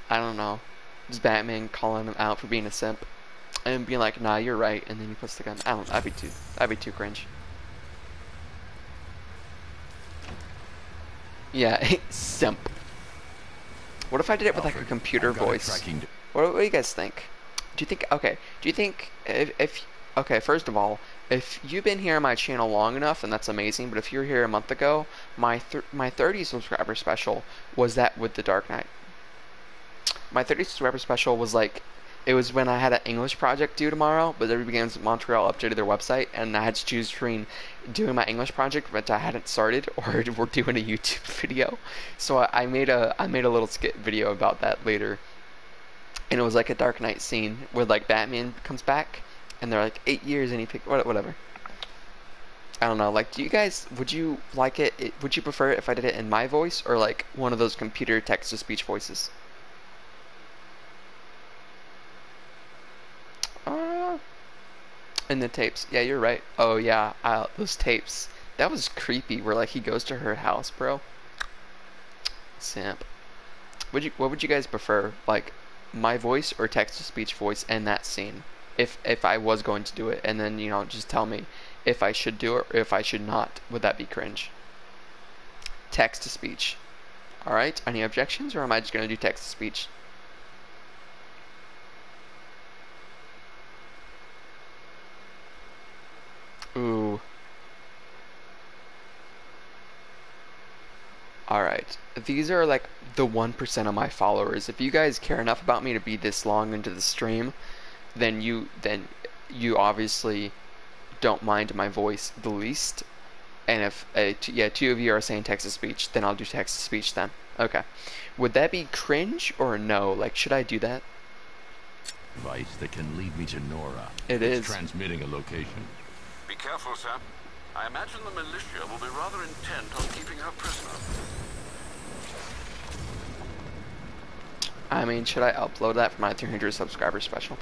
I don't know. Just Batman calling him out for being a simp, and being like, "Nah, you're right," and then he puts the gun. I don't. That'd be too. That'd be too cringe. Yeah, simp. What if I did it with like a computer I've got a voice? What, what do you guys think? Do you think okay? Do you think if, if okay? First of all, if you've been here on my channel long enough, and that's amazing. But if you were here a month ago, my my 30 subscriber special was that with the Dark Knight. My 30 subscriber special was like, it was when I had an English project due tomorrow, but WB Games Montreal updated their website, and I had to choose between doing my English project, but I hadn't started, or we're doing a YouTube video. So I, I made a I made a little skit video about that later and it was like a Dark Knight scene where like Batman comes back, and they're like eight years, and he picked whatever. I don't know. Like, do you guys would you like it, it? Would you prefer it if I did it in my voice or like one of those computer text to speech voices? Uh, in the tapes. Yeah, you're right. Oh yeah, those tapes. That was creepy. Where like he goes to her house, bro. Simp. Would you? What would you guys prefer? Like, my voice or text to speech voice in that scene? If if I was going to do it, and then you know just tell me if I should do it or if I should not. Would that be cringe? Text to speech. All right. Any objections, or am I just gonna do text to speech? Ooh. Alright. These are like the 1% of my followers. If you guys care enough about me to be this long into the stream, then you then you obviously don't mind my voice the least. And if uh, t- yeah, two of you are saying text to speech, then I'll do text to speech then. Okay. Would that be cringe or no? Like should I do that? Device that can lead me to Nora. It it's is. transmitting a location. Be careful, sir. I imagine the militia will be rather intent on keeping her prisoner. I mean, should I upload that for my 300 subscriber special?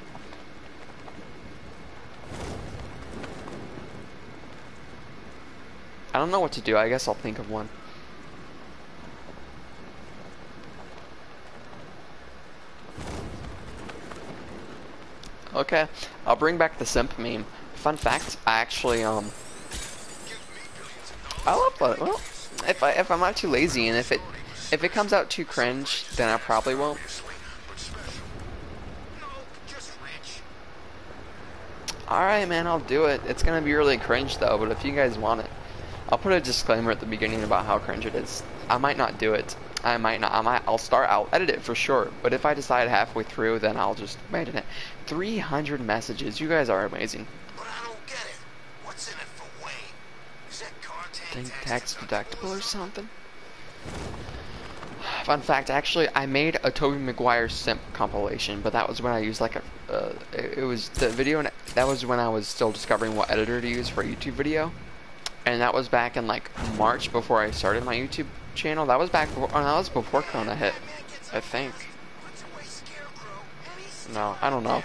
I don't know what to do. I guess I'll think of one. Okay, I'll bring back the simp meme. Fun fact, I actually um I'll upload it. Well, if I if I'm not too lazy and if it if it comes out too cringe, then I probably won't. Alright, man, I'll do it. It's gonna be really cringe though, but if you guys want it, I'll put a disclaimer at the beginning about how cringe it is. I might not do it. I might not. I might. I'll start. I'll edit it for sure. But if I decide halfway through, then I'll just abandon it. 300 messages. You guys are amazing. Think tax deductible or something? Fun fact, actually, I made a Tobey Maguire simp compilation, but that was when I used like a, uh, it it was the video, and that was when I was still discovering what editor to use for a YouTube video, and that was back in like March before I started my YouTube channel. That was back, before, oh, that was before Corona hit, I think. No, I don't know,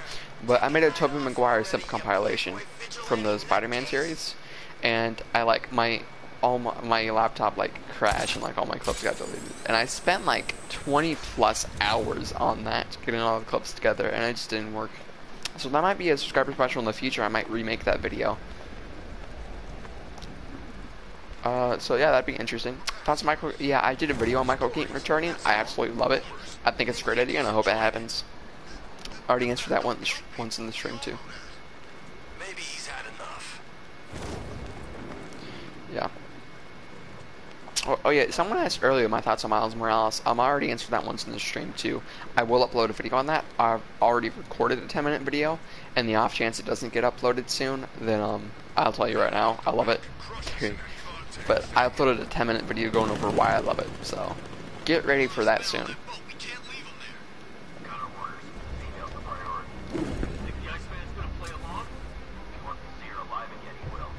but I made a Tobey Maguire simp compilation from the Spider-Man series, and I like my all my, my laptop like crashed and like all my clips got deleted. And I spent like 20 plus hours on that, getting all the clips together, and it just didn't work. So that might be a subscriber special in the future. I might remake that video. Uh, so yeah, that'd be interesting. Thoughts on Michael? Yeah, I did a video on Michael Keaton returning. I absolutely love it. I think it's a great idea, and I hope it happens. I already answered that one once in the stream too. Maybe he's had enough. Yeah. Oh, oh, yeah, someone asked earlier my thoughts on Miles Morales. I'm already answered that once in the stream too. I will upload a video on that. I've already recorded a 10 minute video, and the off chance it doesn't get uploaded soon, then um, I'll tell you right now, I love it. but I uploaded a 10 minute video going over why I love it, so get ready for that soon. Think the Iceman's gonna play along? If he wants to see her alive again, he will.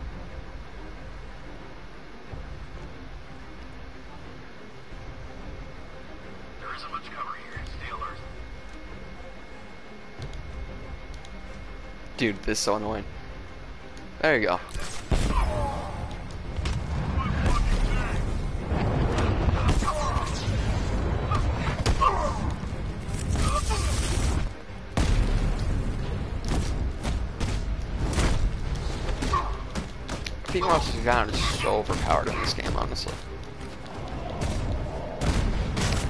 There isn't much cover here. Stay alert. Dude, this is so annoying. There you go. Female Suzanne is so overpowered in this game, honestly.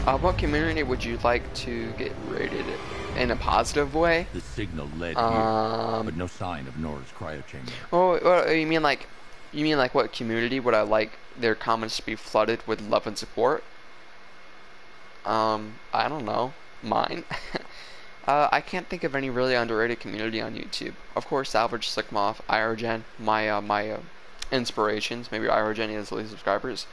Uh, what community would you like to get rated in a positive way? The signal led Um, here, but no sign of Nora's cryo chamber. Oh, well, you mean like, you mean like what community would I like their comments to be flooded with love and support? Um, I don't know. Mine. uh, I can't think of any really underrated community on YouTube. Of course, Salvage, Slickmoff, IRGen, my uh, my uh, inspirations. Maybe Ira Jenny has least subscribers.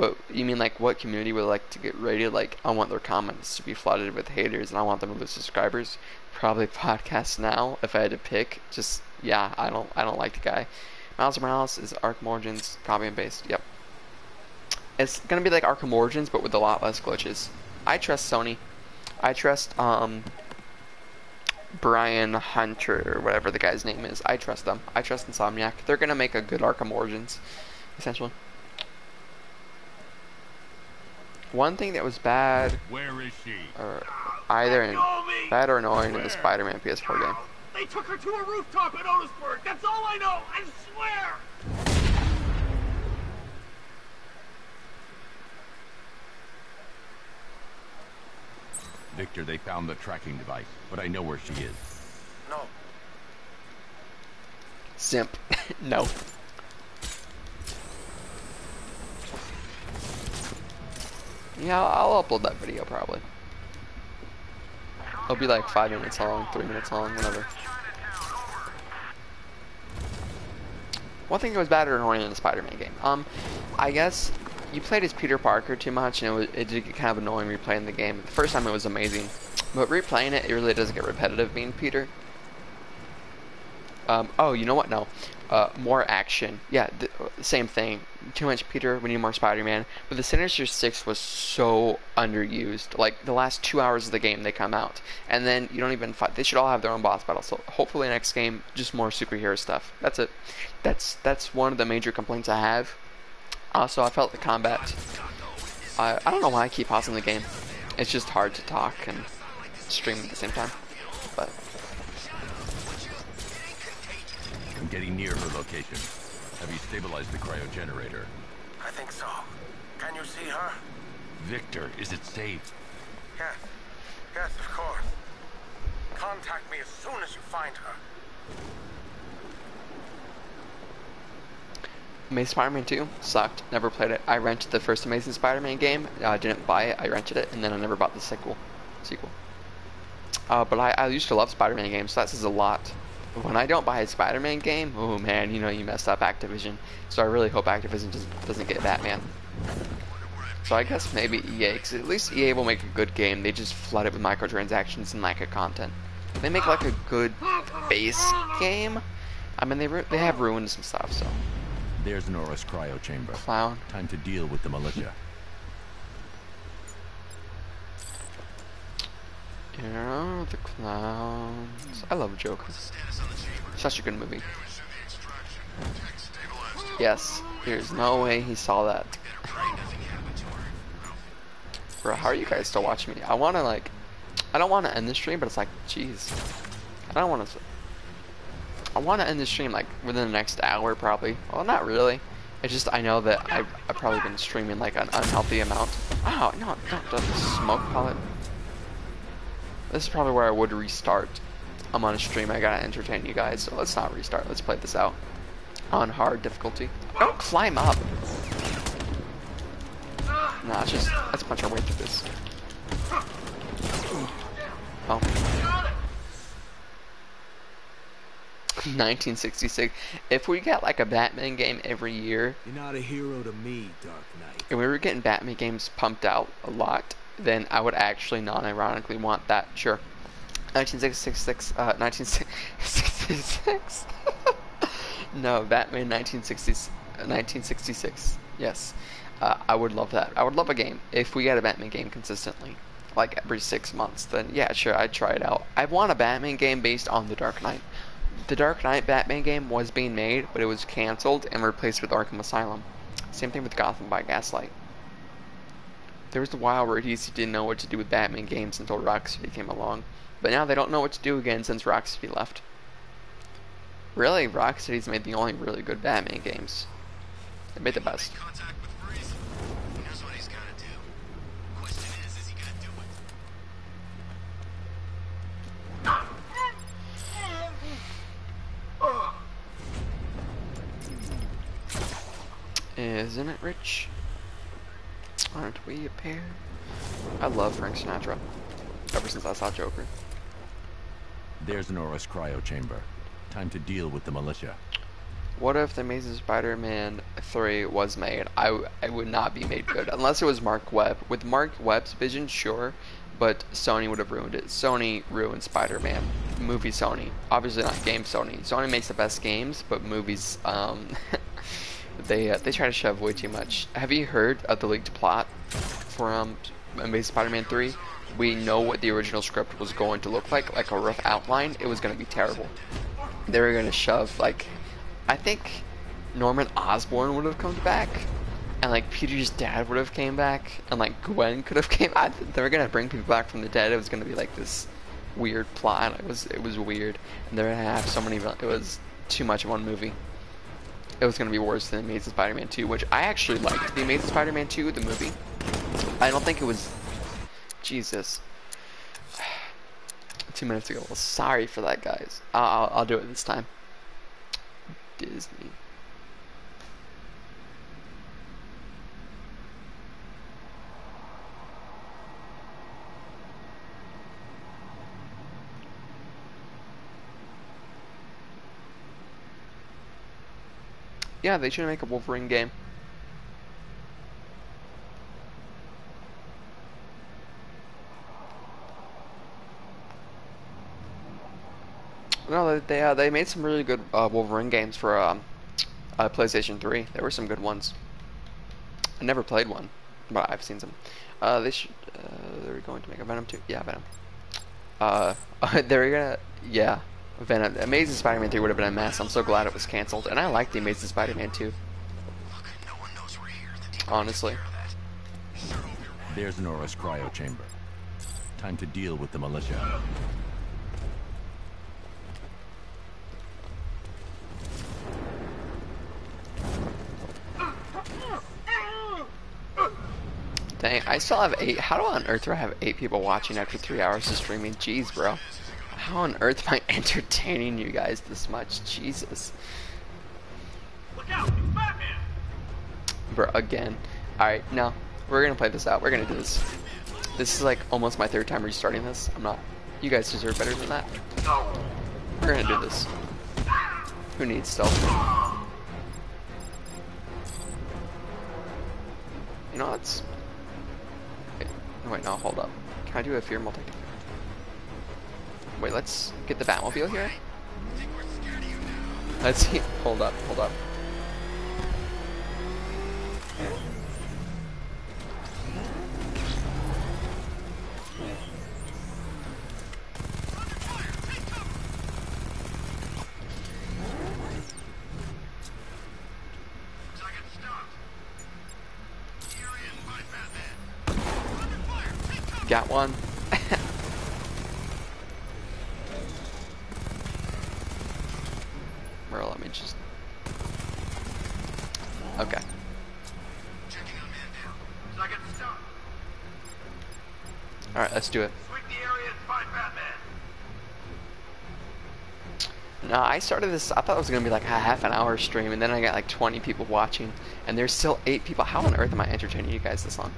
But you mean like what community would like to get rated? Like I want their comments to be flooded with haters, and I want them to lose subscribers. Probably podcast now if I had to pick. Just yeah, I don't I don't like the guy. Miles Morales is Arkham Origins copy and paste. Yep. It's gonna be like Arkham Origins, but with a lot less glitches. I trust Sony. I trust um Brian Hunter or whatever the guy's name is. I trust them. I trust Insomniac. They're gonna make a good Arkham Origins, essentially. One thing that was bad, Where is she? or either in, bad or annoying in the Spider-Man PS4 game. They took her to a rooftop in Otisburg. That's all I know. I swear. Victor, they found the tracking device, but I know where she is. No. Simp. no. Yeah, I'll upload that video probably. It'll be like five minutes long, three minutes long, whatever. One thing that was bad or annoying in the Spider-Man game. Um, I guess you played as Peter Parker too much, and it, was, it did get kind of annoying replaying the game. The first time it was amazing, but replaying it, it really does get repetitive being Peter. Um, oh, you know what? No. Uh, more action. Yeah, same thing. Too much Peter, we need more Spider-Man. But the Sinister Six was so underused. Like, the last two hours of the game, they come out. And then you don't even fight. They should all have their own boss battle. So hopefully next game, just more superhero stuff. That's it. That's, that's one of the major complaints I have. Also, I felt the combat. I, I don't know why I keep pausing the game. It's just hard to talk and stream at the same time. But I'm getting near her location. Have you stabilized the cryogenerator? I think so. Can you see her? Victor, is it safe? Yes. Yes, of course. Contact me as soon as you find her. Amazing Spider-Man 2 sucked. Never played it. I rented the first Amazing Spider-Man game. I didn't buy it. I rented it, and then I never bought the sequel. Sequel. Uh, but I, I used to love Spider-Man games, so that says a lot. When I don't buy a Spider-Man game, oh man, you know you messed up Activision. So I really hope Activision just doesn't get Batman. So I guess maybe EA, because at least EA will make a good game. They just flood it with microtransactions and lack of content. They make like a good base game. I mean, they they have ruined some stuff, so. There's Nora's cryo chamber. Clown. Time to deal with the militia. Know, the clowns. I love Joker. Such a good movie. Yes, there's no way he saw that. Bro, how are you guys still watching me? I want to, like, I don't want to end the stream, but it's like, jeez. I don't want to. I want to end the stream, like, within the next hour, probably. Well, not really. It's just, I know that I've, I've probably been streaming, like, an unhealthy amount. Oh, no, don't, don't smoke pellet. This is probably where I would restart. I'm on a stream, I gotta entertain you guys, so let's not restart. Let's play this out. On hard difficulty. Don't climb up! Nah, let's just, let's punch our way through this. Oh. 1966. If we got like a Batman game every year, You're not a hero to me, Dark Knight. and we were getting Batman games pumped out a lot, then I would actually non-ironically want that. Sure. 1966, uh, 1966. no, Batman 1960s, 1966. Yes. Uh, I would love that. I would love a game. If we get a Batman game consistently, like every six months, then yeah, sure, I'd try it out. I want a Batman game based on The Dark Knight. The Dark Knight Batman game was being made, but it was canceled and replaced with Arkham Asylum. Same thing with Gotham by Gaslight. There was a while where DC didn't know what to do with Batman games until Rocksteady came along. But now they don't know what to do again since Rocksteady left. Really, Rocksteady's made the only really good Batman games. They made the best. Isn't it rich? Aren't we a pair? I love Frank Sinatra. Ever since I saw Joker. There's Nora's cryo chamber. Time to deal with the militia. What if the Amazing Spider-Man 3 was made? I, it would not be made good unless it was Mark Webb. With Mark Webb's vision, sure, but Sony would have ruined it. Sony ruined Spider-Man. Movie Sony, obviously not game Sony. Sony makes the best games, but movies, um, they uh, they try to shove way too much. Have you heard of the leaked plot for um, Amazing Spider-Man 3? We know what the original script was going to look like, like a rough outline. It was going to be terrible. They were going to shove like I think Norman Osborn would have come back, and like Peter's dad would have came back, and like Gwen could have came. They were gonna bring people back from the dead. It was gonna be like this weird plot. It was it was weird, and they're gonna have so many. It was too much in one movie. It was gonna be worse than Amazing Spider-Man 2, which I actually liked. The Amazing Spider-Man 2, the movie. I don't think it was. Jesus. Two minutes ago. Well, sorry for that, guys. I'll, I'll do it this time. Disney. Yeah, they should make a Wolverine game. No, they uh, they made some really good uh, Wolverine games for um, uh, PlayStation 3. There were some good ones. I never played one, but I've seen some. Uh, they should. Uh, they're going to make a Venom 2. Yeah, Venom. Uh, they're gonna. Yeah, Venom. Amazing Spider-Man 3 would have been a mess. I'm so glad it was canceled, and I like the Amazing Spider-Man 2. Honestly. There's Nora's cryo chamber. Time to deal with the militia. Dang, I still have eight. How do on earth do I have eight people watching after three hours of streaming? Jeez, bro. How on earth am I entertaining you guys this much? Jesus. Look out! It's Batman! Bro, again. Alright, no. We're gonna play this out. We're gonna do this. This is like almost my third time restarting this. I'm not. You guys deserve better than that. No. We're gonna do this. Who needs stealth? You know, it's. Wait, no, wait, no, hold up. Can I do a fear multi? Wait, let's get the Batmobile here. Let's see. Hold up, hold up. Got one. Bro, let me just. Okay. Alright, let's do it. No, I started this, I thought it was going to be like a half an hour stream, and then I got like 20 people watching, and there's still 8 people. How on earth am I entertaining you guys this long?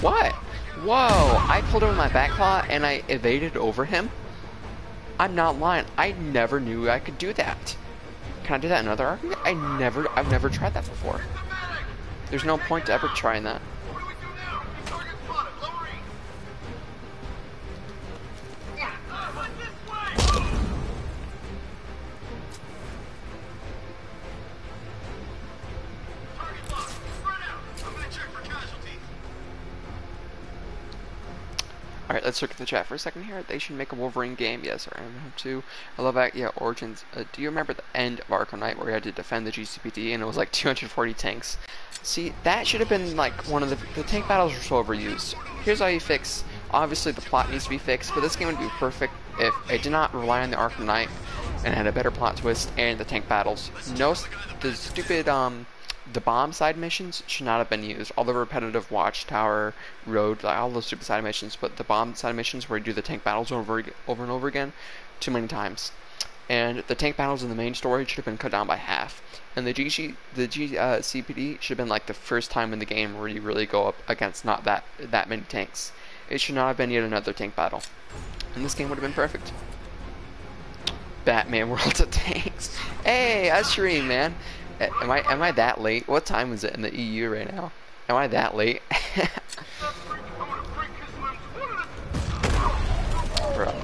What? Whoa, I pulled over my back claw and I evaded over him? I'm not lying. I never knew I could do that. Can I do that in another argument? I never, I've never tried that before. There's no point to ever trying that. Alright, let's look at the chat for a second here. They should make a Wolverine game. Yes, I am too. I love that. Yeah, Origins. Uh, do you remember the end of Arkham Knight where you had to defend the GCPD and it was like 240 tanks? See, that should have been like one of the... The tank battles were so overused. Here's how you fix... Obviously, the plot needs to be fixed, but this game would be perfect if it did not rely on the Arkham Knight and had a better plot twist and the tank battles. No, the stupid, um the bomb side missions should not have been used. All the repetitive watchtower, road, like all those stupid side missions, but the bomb side missions where you do the tank battles over over and over again, too many times. and the tank battles in the main story should have been cut down by half. And the GG, the G, uh, CPD should have been like the first time in the game where you really go up against not that that many tanks. It should not have been yet another tank battle, and this game would have been perfect. Batman World of Tanks. Hey, Ushery, man. Am I am I that late? What time is it in the EU right now? Am I that late? Bro.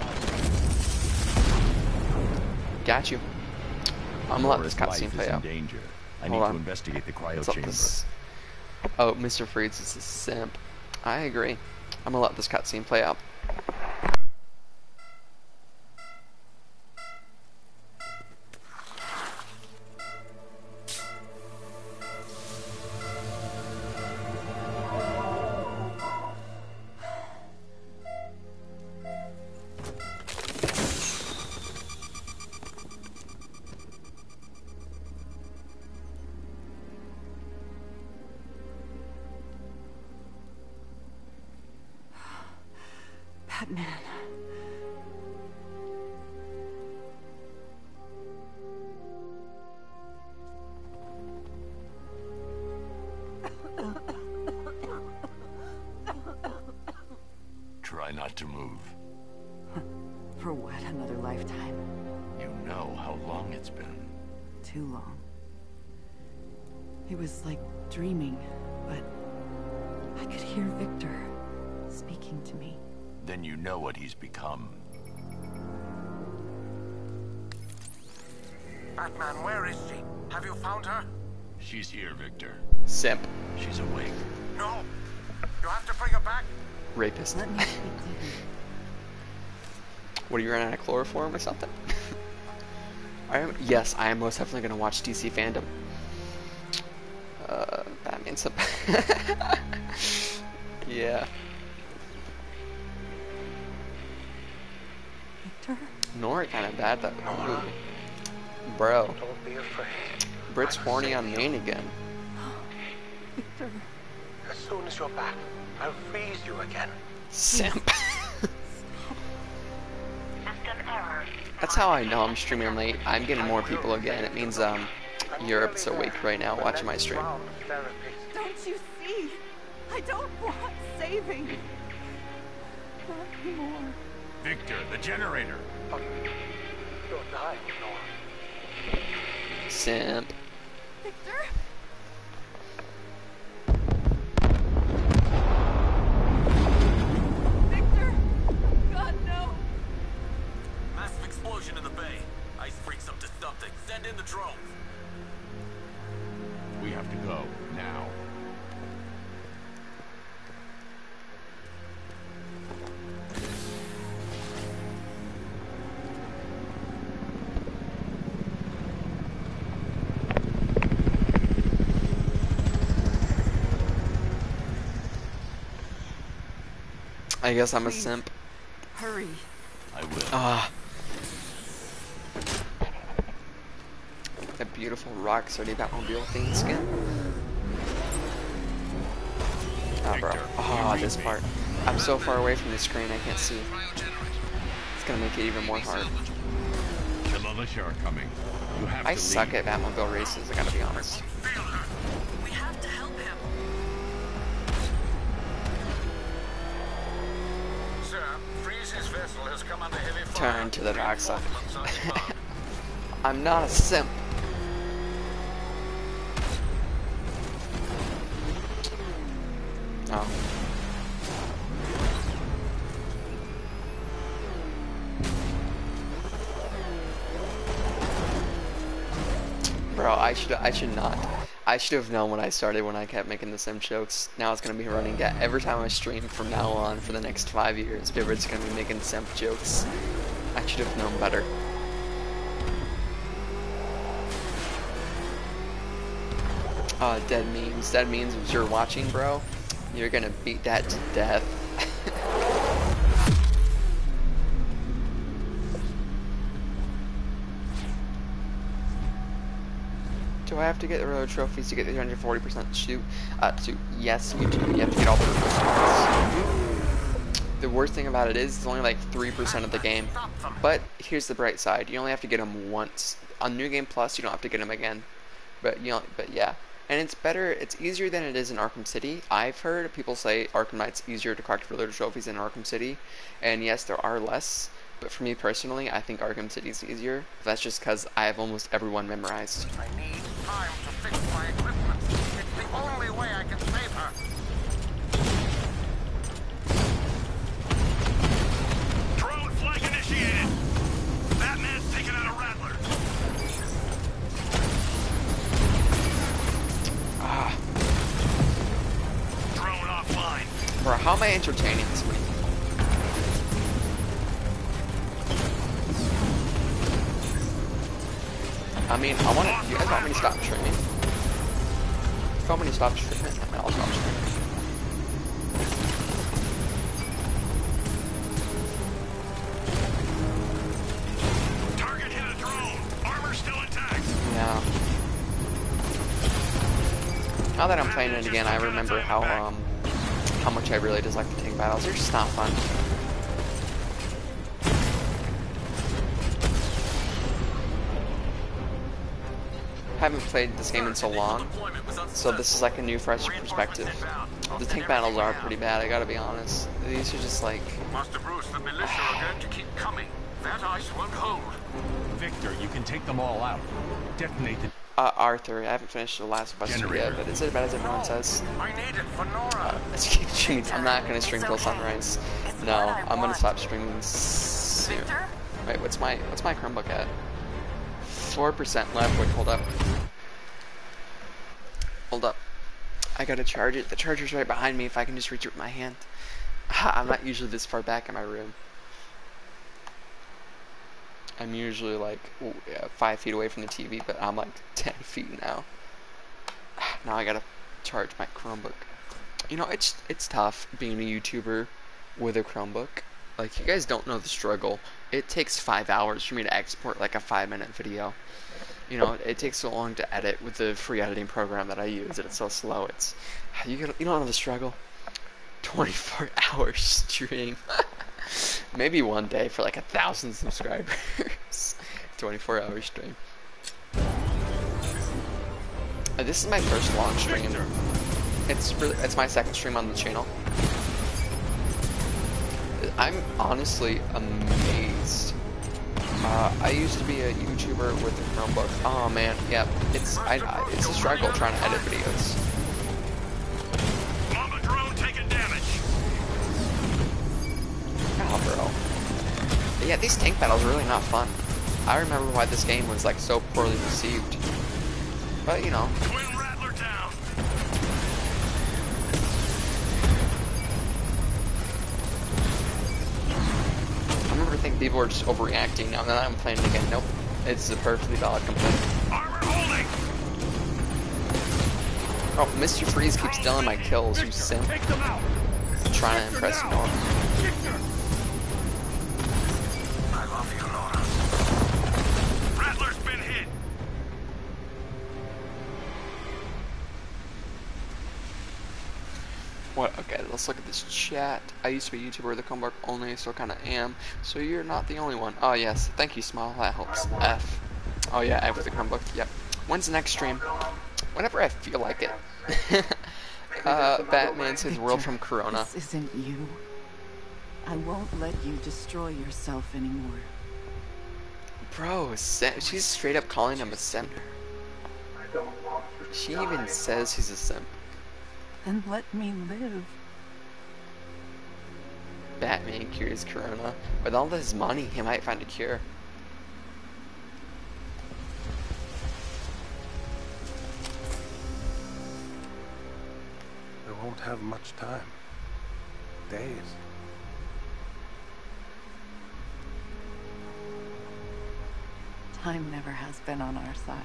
Got you. I'm gonna let this cutscene play out. danger. I Hold need on. to investigate the cryo Let's chamber. this- Oh, Mr. Freeze is a simp. I agree. I'm gonna let this cutscene play out. Of chloroform or something? I am, yes, I am most definitely gonna watch DC fandom. Uh, Batman sub. yeah. Victor? Nora kind of bad though. Ooh. Bro, Don't be afraid. Brit's horny on main again. Victor. As soon as you're back, I'll freeze you again. Simp. That's how I know I'm streaming late. I'm getting more people again. It means um, Europe's awake right now watching my stream. Don't you see? I don't want saving. Not anymore. Victor, the generator. You're die, Nora. Simp. Victor? Victor! Something. Send in the drones. We have to go, now. I guess I'm a Please. simp. Hurry. I will. Ah. A beautiful rock sturdy Batmobile theme skin. Oh, bro. Victor, Oh, this part. I'm so far away from the screen, I can't see. It's gonna make it even more hard. The militia are coming. You have I suck leave. at Batmobile races, I gotta be honest. We have to help him. Sir, Freeze's vessel has come under heavy fire. Turn to the dark side. Reinforcements are inbound. I'm not a simp. I should not. I should have known when I started when I kept making the sim jokes. Now it's gonna be running. Every time I stream from now on for the next five years, Vivid's gonna be making simp jokes. I should have known better. Uh, dead memes. Dead memes if you're watching, bro. You're gonna beat that to death. Do I have to get the road trophies to get the 140% shoot? Uh, to yes, you do. You have to get all the trophies. The worst thing about it is it's only like 3% of the game. But here's the bright side. You only have to get them once. On New Game Plus, you don't have to get them again. But you know, but yeah. And it's better, it's easier than it is in Arkham City. I've heard people say Arkham Knight's easier to collect Riddler trophies than Arkham City. And yes, there are less. But for me personally, I think Arkham City is easier. That's just because I have almost everyone memorized. I need time to fix my equipment. It's the only way I can save her. Drone flank initiated. Batman's taking out a Rattler. Ah, Drone offline. bro, how am I entertaining this week? I mean, I want to. You guys want me to stop streaming? If you want me to stop streaming, I'll stop streaming. Target hit a drone. Armor still intact. Yeah. Now that I'm playing it again, I remember how um how much I really dislike the tank battles. They're just not fun. Haven't played this game in so long, so this is like a new, fresh perspective. The tank battles are pretty bad, I gotta be honest. These are just like... Master Bruce, the militia are going to keep coming. That ice won't hold. Victor, you can take them all out. Detonate the Uh, Arthur, I haven't finished the Last of Us yet, but is it as bad as everyone says? I need it for Nora. Uh, I'm not gonna stream till sunrise. No, I'm gonna stop streaming soon. Wait, what's my what's my Chromebook at? Four percent left. Wait, hold up. Hold up. I gotta charge it. The charger's right behind me. If I can just reach it with my hand. I'm not usually this far back in my room. I'm usually like five feet away from the TV, but I'm like ten feet now. Now I gotta charge my Chromebook. You know, it's it's tough being a YouTuber with a Chromebook. Like you guys don't know the struggle. It takes five hours for me to export like a five minute video. You know, it takes so long to edit with the free editing program that I use, it's so slow. It's you get, you don't know the struggle. 24 hours stream. Maybe one day for like a thousand subscribers. 24 hour stream. Uh, this is my first long stream. It's really, it's my second stream on the channel. I'm honestly amazed. Uh, I used to be a YouTuber with a Chromebook. Oh man, yeah, it's I, I it's a struggle trying to edit videos. Mama drone taking damage. Oh, bro. But yeah, these tank battles are really not fun. I remember why this game was like so poorly received. But you know, Twin Rattler down. I remember thinking people were just overreacting. Now that I'm playing it again, nope. It's a perfectly valid complaint. Armor holding. Oh, Mr. Freeze keeps stealing my kills, you simp. Trying to impress Nora. What? Okay, let's look at this chat. I used to be a YouTuber with a Chromebook only, so I kind of am. So you're not the only one. Oh yes, thank you, Smile. That helps. F. Oh yeah, F with the Chromebook. Yep. When's the next stream? Whenever I feel like it. uh, Batman says world from Corona. This isn't you. I won't let you destroy yourself anymore. Bro, she's straight up calling him a simp. She even says he's a simp. Then let me live. Batman cures Corona. With all this money, he might find a cure. We won't have much time. Days. Time never has been on our side,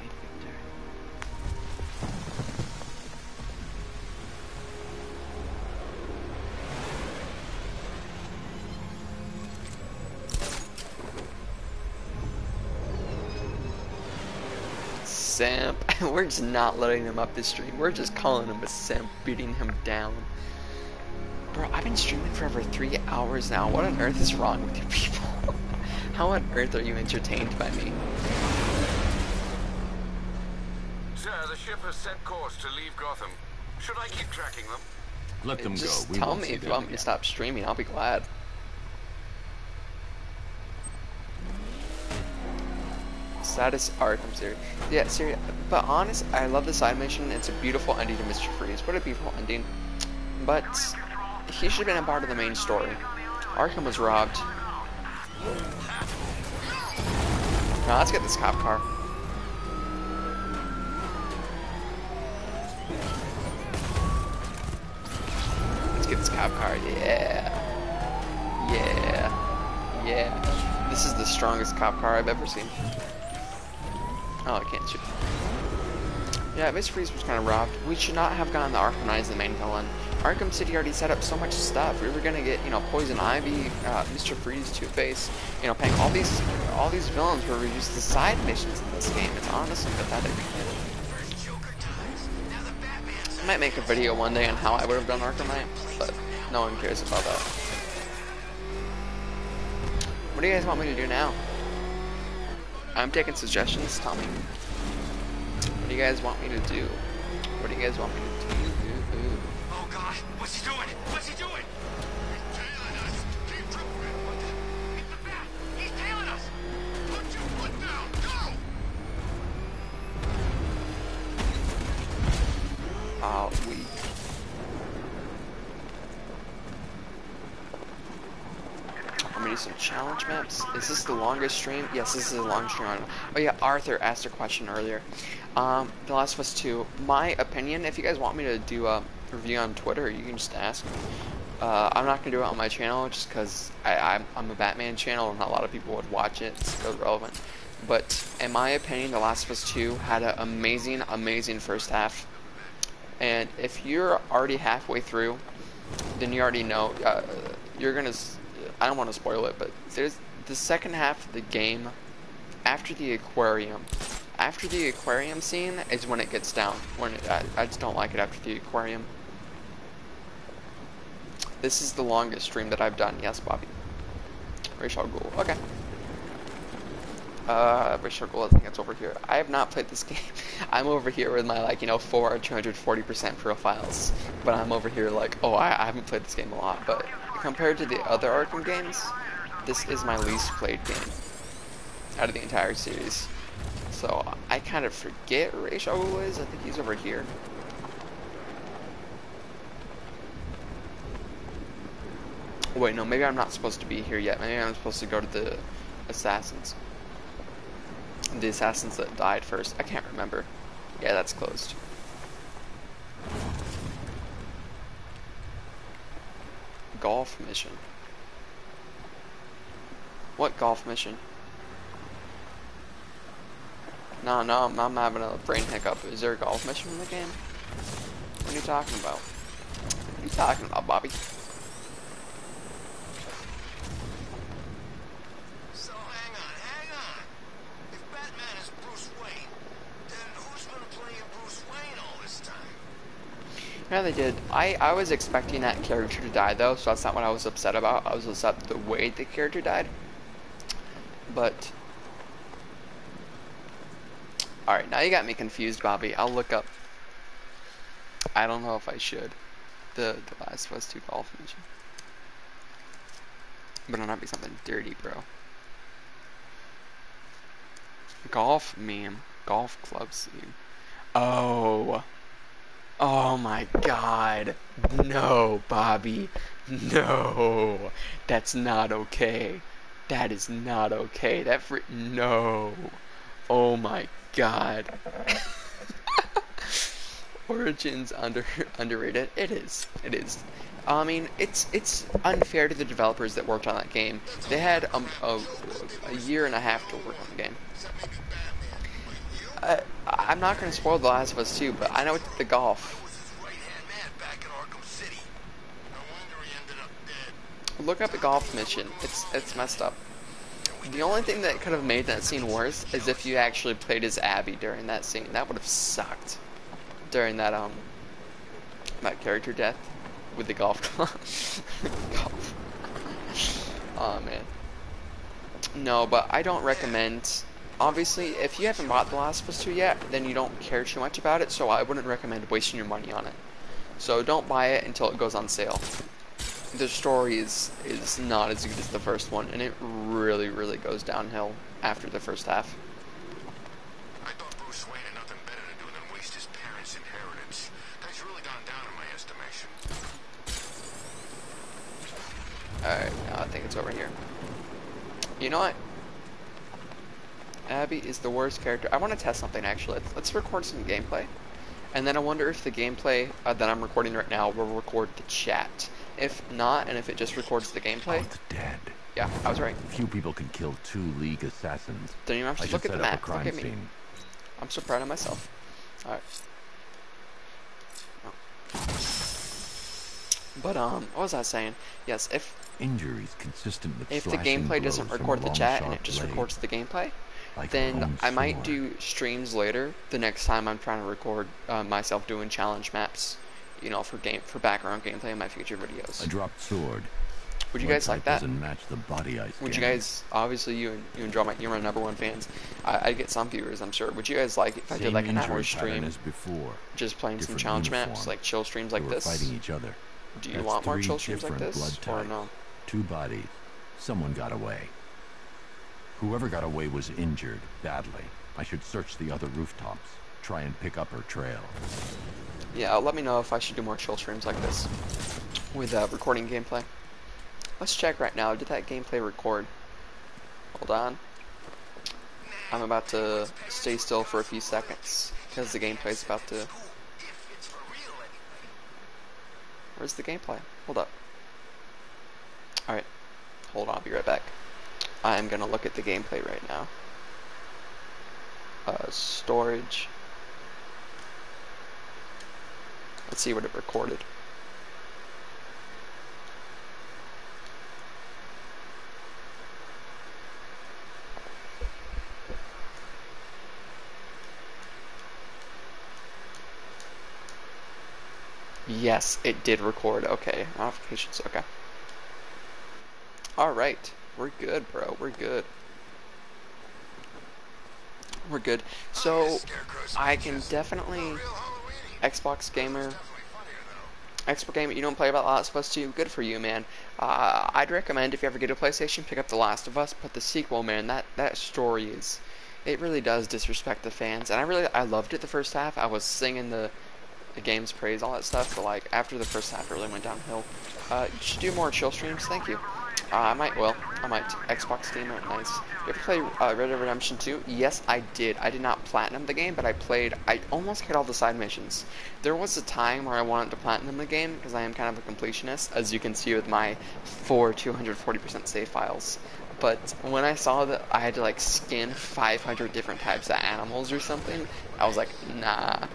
Simp. We're just not letting him up the stream. We're just calling him a simp, beating him down. Bro, I've been streaming for over three hours now. What on earth is wrong with you people? How on earth are you entertained by me? Sir, the ship has set course to leave Gotham. Should I keep tracking them? Let them Just go. We tell me if you them want me to stop streaming. I'll be glad. Saddest Arkham series. Yeah, Siri. But honest, I love the side mission. It's a beautiful ending to Mr. Freeze. What a beautiful ending. But he should have been a part of the main story. Arkham was robbed. Now let's get this cop car. Let's get this cop car. Yeah. Yeah. Yeah. This is the strongest cop car I've ever seen. Oh, I can't shoot. Yeah, Mr. Freeze was kind of robbed. We should not have gotten the Arkham as the main villain. Arkham City already set up so much stuff. We were gonna get, you know, Poison Ivy, uh, Mr. Freeze, Two-Face, you know, paying all these, all these villains were reduced to side missions in this game. It's honestly pathetic. I might make a video one day on how I would have done Arkham but no one cares about that. What do you guys want me to do now? I'm taking suggestions. Tell me. What do you guys want me to do? What do you guys want me to do? Oh gosh, what's he doing? Longest stream? Yes, this is a long stream. Oh yeah, Arthur asked a question earlier. Um, The Last of Us 2. My opinion, if you guys want me to do a review on Twitter, you can just ask. Uh, I'm not gonna do it on my channel just because I'm, I'm a Batman channel and a lot of people would watch it. It's irrelevant. But in my opinion, The Last of Us 2 had an amazing, amazing first half. And if you're already halfway through, then you already know uh, you're gonna. I don't want to spoil it, but there's the second half of the game after the aquarium. After the aquarium scene is when it gets down. When it, I, I just don't like it after the aquarium. This is the longest stream that I've done. Yes, Bobby. Ra's al Ghul. Okay. Uh, Ra's al Ghul, I think it's over here. I have not played this game. I'm over here with my, like, you know, 4 240% profiles. But I'm over here like, oh, I, I haven't played this game a lot. But compared to the other Arkham games, this is my least played game out of the entire series. So I kind of forget where Ghul is. I think he's over here. Wait, no, maybe I'm not supposed to be here yet. Maybe I'm supposed to go to the assassins. The assassins that died first. I can't remember. Yeah, that's closed. Golf mission. What golf mission? No, no, I'm, I'm having a brain hiccup. Is there a golf mission in the game? What are you talking about? What are you talking about, Bobby? So hang on, hang on. If Batman is Bruce Wayne, then who's been playing Bruce Wayne all this time? Yeah, they did. I, I was expecting that character to die, though, so that's not what I was upset about. I was upset the way the character died. But... Alright, now you got me confused, Bobby. I'll look up... I don't know if I should. The, the Last Us 2 golf mission. But it'll not be something dirty, bro. Golf meme. Golf club scene. Oh... Oh my god. No, Bobby. No. That's not okay. That is not okay. That fr- no. Oh my god. Origins under underrated. It is. It is. I mean, it's it's unfair to the developers that worked on that game. They had um, a, a year and a half to work on the game. Uh, I'm not going to spoil The Last of Us 2, but I know it's the golf. Look up the golf mission. It's it's messed up. The only thing that could have made that scene worse is if you actually played as Abby during that scene. That would have sucked. During that um that character death. with the golf club. golf. Oh man. No, but I don't recommend. Obviously, if you haven't bought The Last of Us 2 yet, then you don't care too much about it, so I wouldn't recommend wasting your money on it. So don't buy it until it goes on sale. The story is is not as good as the first one, and it really, really goes downhill after the first half. I thought Bruce Wayne had nothing better to do than waste his parents' inheritance. That's really gone down in my estimation. Alright, now I think it's over here. You know what? Abby is the worst character. I want to test something actually. Let's, let's record some gameplay. And then I wonder if the gameplay uh, that I'm recording right now will record the chat. If not, and if it just records the gameplay. Dead. Yeah, I was right. Few people can kill two League assassins. Don't even have to I look at the map. Look at me. Scene. I'm so proud of myself. Alright. But um, what was I saying? Yes, if Injuries consistent with if the gameplay doesn't record the chat and it just blade. records the gameplay, Like then I might do streams later the next time I'm trying to record uh, myself doing challenge maps, you know, for game for background gameplay in my future videos. A dropped sword. Would you guys like that? Doesn't match the body I Would you guys obviously you and you and Draw my you're my number one fans. I, I get some viewers, I'm sure. Would you guys like if I did like an hour stream as before. just playing some Different challenge maps, like chill streams like this? fighting each other. Do you That's want more chill streams like this blood or no? Two bodies. Someone got away. Whoever got away was injured badly. I should search the other rooftops. Try and pick up her trail. Yeah, let me know if I should do more chill streams like this with uh, recording gameplay. Let's check right now. Did that gameplay record? Hold on. I'm about to stay still for a few seconds because the gameplay is about to. Where's the gameplay? Hold up. Alright. Hold on, I'll be right back. I'm gonna look at the gameplay right now. Uh, storage. Let's see what it recorded. Yes, it did record. Okay, notifications. Okay. All right, we're good, bro. We're good. We're good. So I can definitely Xbox gamer. Xbox gamer, you don't play about Last of Us 2. Good for you, man. Uh, I'd recommend if you ever get a PlayStation, pick up The Last of Us. But the sequel, man, that that story is, it really does disrespect the fans. And I really, I loved it the first half. I was singing the the game's praise, all that stuff, but like after the first half, it really went downhill. Uh, you should do more chill streams. Thank you. Uh, I might. Well, I might. Xbox gamer, nice. You ever play uh, Red Dead Redemption 2? Yes, I did. I did not platinum the game, but I played. I almost hit all the side missions. There was a time where I wanted to platinum the game because I am kind of a completionist, as you can see with my four 240% save files. But when I saw that I had to like skin 500 different types of animals or something, I was like, nah.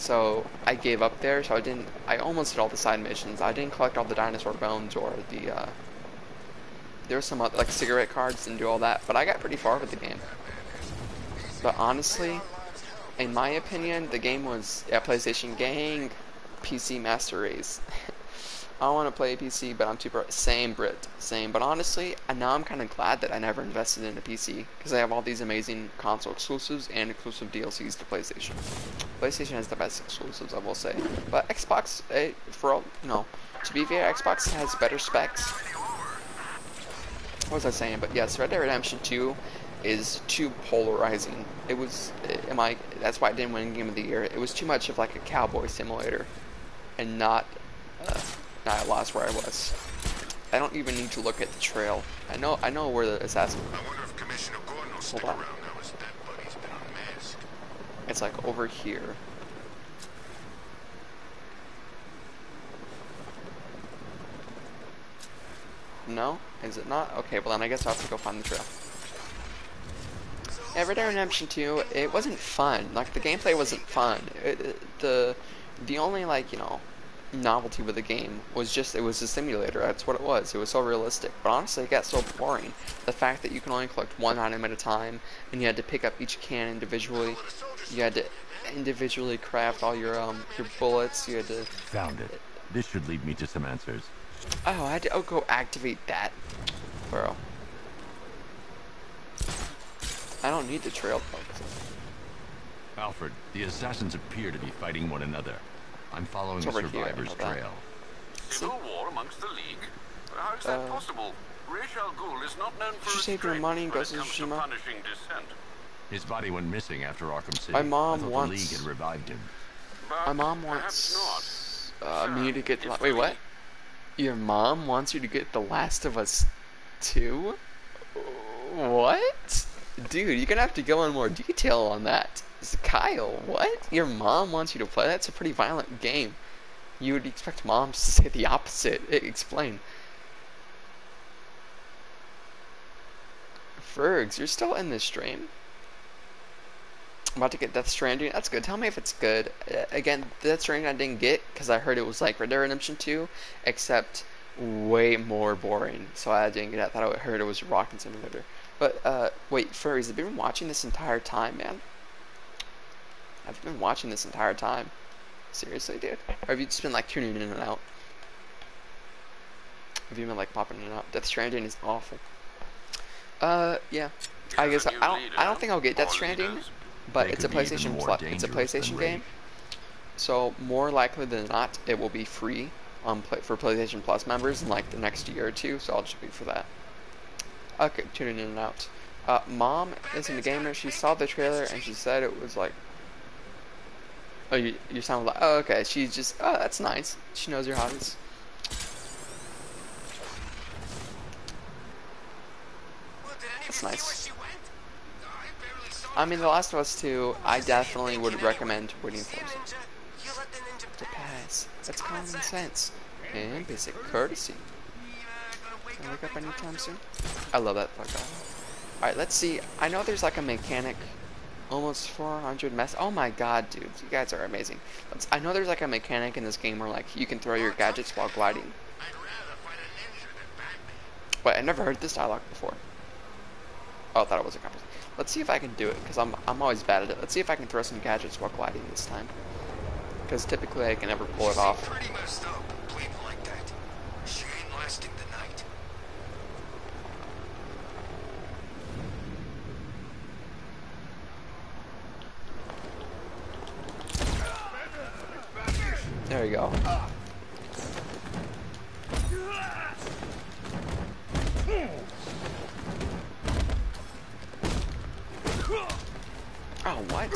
So I gave up there. So I didn't. I almost did all the side missions. I didn't collect all the dinosaur bones or the. Uh, there were some other, like cigarette cards. Didn't do all that, but I got pretty far with the game. But honestly, in my opinion, the game was yeah, PlayStation Gang, PC Master Race. I want to play a PC, but I'm too broke. Same Brit, same. But honestly, now I'm kind of glad that I never invested in a PC because I have all these amazing console exclusives and exclusive DLCs to PlayStation. PlayStation has the best exclusives, I will say. But Xbox, eh, for all you know, to be fair, Xbox has better specs. What was I saying? But yes, Red Dead Redemption 2 is too polarizing. It was, eh, am I? That's why I didn't win Game of the Year. It was too much of like a cowboy simulator, and not, uh, not I lost where I was. I don't even need to look at the trail. I know, I know where the assassin. I wonder if Commissioner Gordon will stick Hold on. around now his dead buddy's been unmasked. It's like over here. No? Is it not? Okay, well then I guess I'll have to go find the trail. Yeah, Red Dead Redemption 2, it wasn't fun. Like, the gameplay wasn't fun. It, it- the, the only, like, you know, novelty with the game was just, it was a simulator. That's what it was. It was so realistic. But honestly, it got so boring. The fact that you can only collect one item at a time, and you had to pick up each can individually. You had to individually craft all your, um, your bullets. You had to Found it. This should lead me to some answers. Oh, I had to oh, go activate that. Bro. I don't need the trail. Alfred, the assassins appear to be fighting one another. I'm following It's the over here, survivor's know that. trail. Civil war amongst the League? How is that Uh, possible? Ra's al Ghul is not known for you save your money and when it to comes Tsushima? punishing dissent. His body went missing after Arkham City. My mom I wants- the League had revived him. My mom wants uh, me to get. La- Wait, what? Your mom wants you to get The Last of Us 2? What? Dude, you're gonna have to go in more detail on that. Kyle, what? Your mom wants you to play? That's a pretty violent game. You would expect moms to say the opposite. Explain. Fergs, you're still in this stream. I'm about to get Death Stranding. That's good. Tell me if it's good. Again, Death Stranding I didn't get because I heard it was like Red Dead Redemption 2, except way more boring. So I didn't get it. I thought I heard it was Rockin' Simulator. But uh, wait, furries, have you been watching this entire time, man? Have you been watching this entire time? Seriously, dude? Or have you just been like tuning in and out? Have you been like popping in and out? Death Stranding is awful. Uh, yeah. I guess I don't. I don't think I'll get Death Stranding, but it's a PlayStation Plus. It's a PlayStation game, so more likely than not, it will be free on play for PlayStation Plus members in like the next year or two. So I'll just wait for that. Okay, tuning in and out. Uh, Mom isn't a gamer. She saw the trailer and she said it was like. Oh, you you sound like oh okay. She's just oh that's nice. She knows your hobbies. That's nice. I mean, The Last of Us 2, I definitely would recommend waiting for it to pass. That's common sense and basic courtesy. Can I wake up anytime soon? I love that fuck. Alright, let's see. I know there's like a mechanic. Almost 400 mess. Oh my god, dude. You guys are amazing. Let's, I know there's like a mechanic in this game where like you can throw your gadgets while gliding. But I never heard this dialogue before. Oh, I thought it was a conversation. Let's see if I can do it, because I'm, I'm always bad at it. Let's see if I can throw some gadgets while gliding this time. Because typically I can never pull it off. Pretty messed up, bleeding like that. She ain't lasting the night. There you go. Oh, what?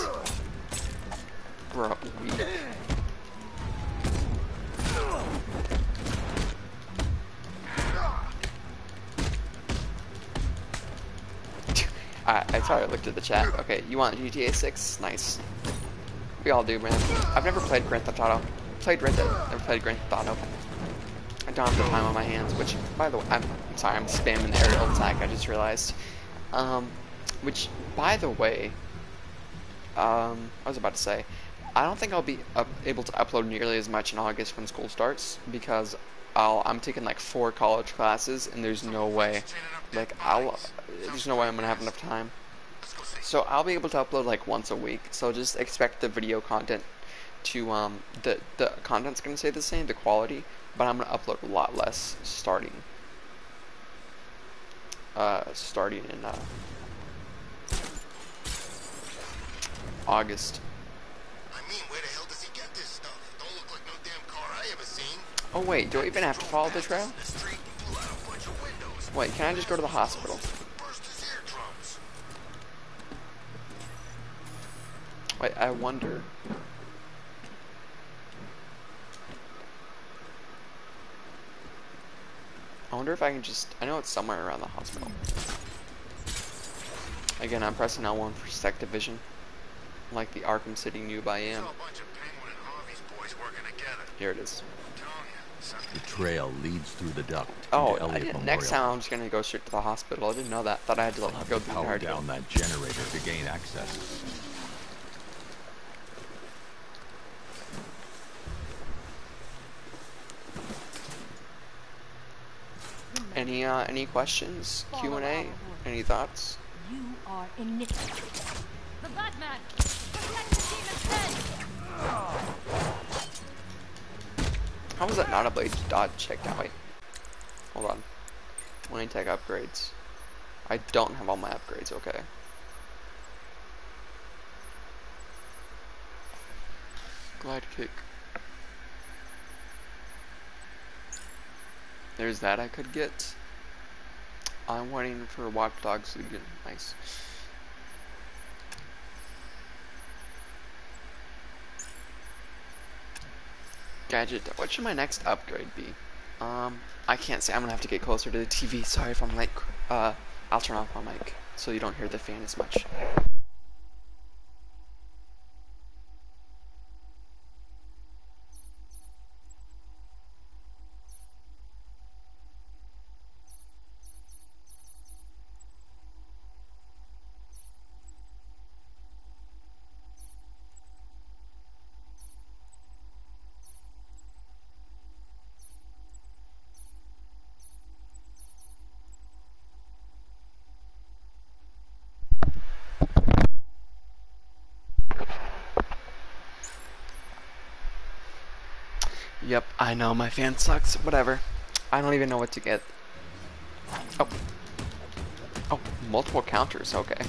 Bro, weak. I, I sorry, I looked at the chat. Okay, you want GTA 6? Nice. We all do, man. I've never played Grand Theft Auto. Played Red Dead, never played Grand Theft Auto. I don't have the time on my hands, which, by the way, I'm sorry, I'm spamming the aerial attack, I just realized. Um, which, by the way, um, I was about to say, I don't think I'll be able to upload nearly as much in August when school starts, because I'll, I'm taking like four college classes, and there's no way, like, I'll, there's no way I'm gonna have enough time. So I'll be able to upload like once a week. So just expect the video content to um the the content's gonna stay the same, the quality, but I'm gonna upload a lot less starting. Uh, starting in uh, August. I mean, where the hell does he get this stuff? Don't look like no damn car I ever seen. Oh wait, do I even have to follow the trail? The street and blew out a bunch of windows. Wait, can I just go to the hospital? Burst his eardrums. Wait, I wonder. I wonder if I can just. I know it's somewhere around the hospital. Again, I'm pressing L1 for Sec Division. Like the Arkham City noob I am. Saw a bunch of Penguin and Harvey's boys working together. Here it is. The trail leads through the duct Oh, I didn't, next time I'm just gonna go straight to the hospital. I didn't know that. Thought I had to like go through the Power down that generator to gain access. Any uh, any questions? Q and A? Any thoughts? You are. The Batman! Protect the demon's head! How was that not a blade dodge check down? Wait. Hold on. 20 tech upgrades. I don't have all my upgrades, okay. Glide kick. There's that I could get. I'm waiting for Watch Dogs get Nice. Gadget. What should my next upgrade be? Um, I can't say. I'm gonna have to get closer to the TV. Sorry if I'm like, uh, I'll turn off my mic so you don't hear the fan as much. Yep, I know my fan sucks. Whatever. I don't even know what to get. Oh. Oh, multiple counters. Okay.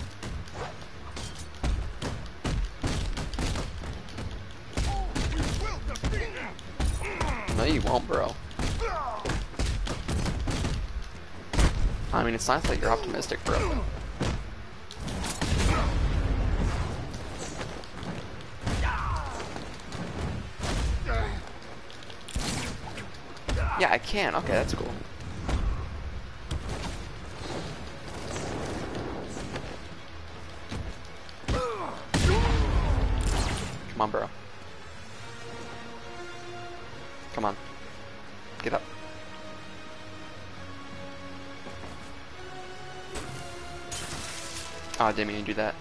No, you won't, bro. I mean, it's nice that you're optimistic, bro. Yeah, I can. Okay, that's cool. Come on, bro. Come on. Get up. Oh, I didn't mean to do that.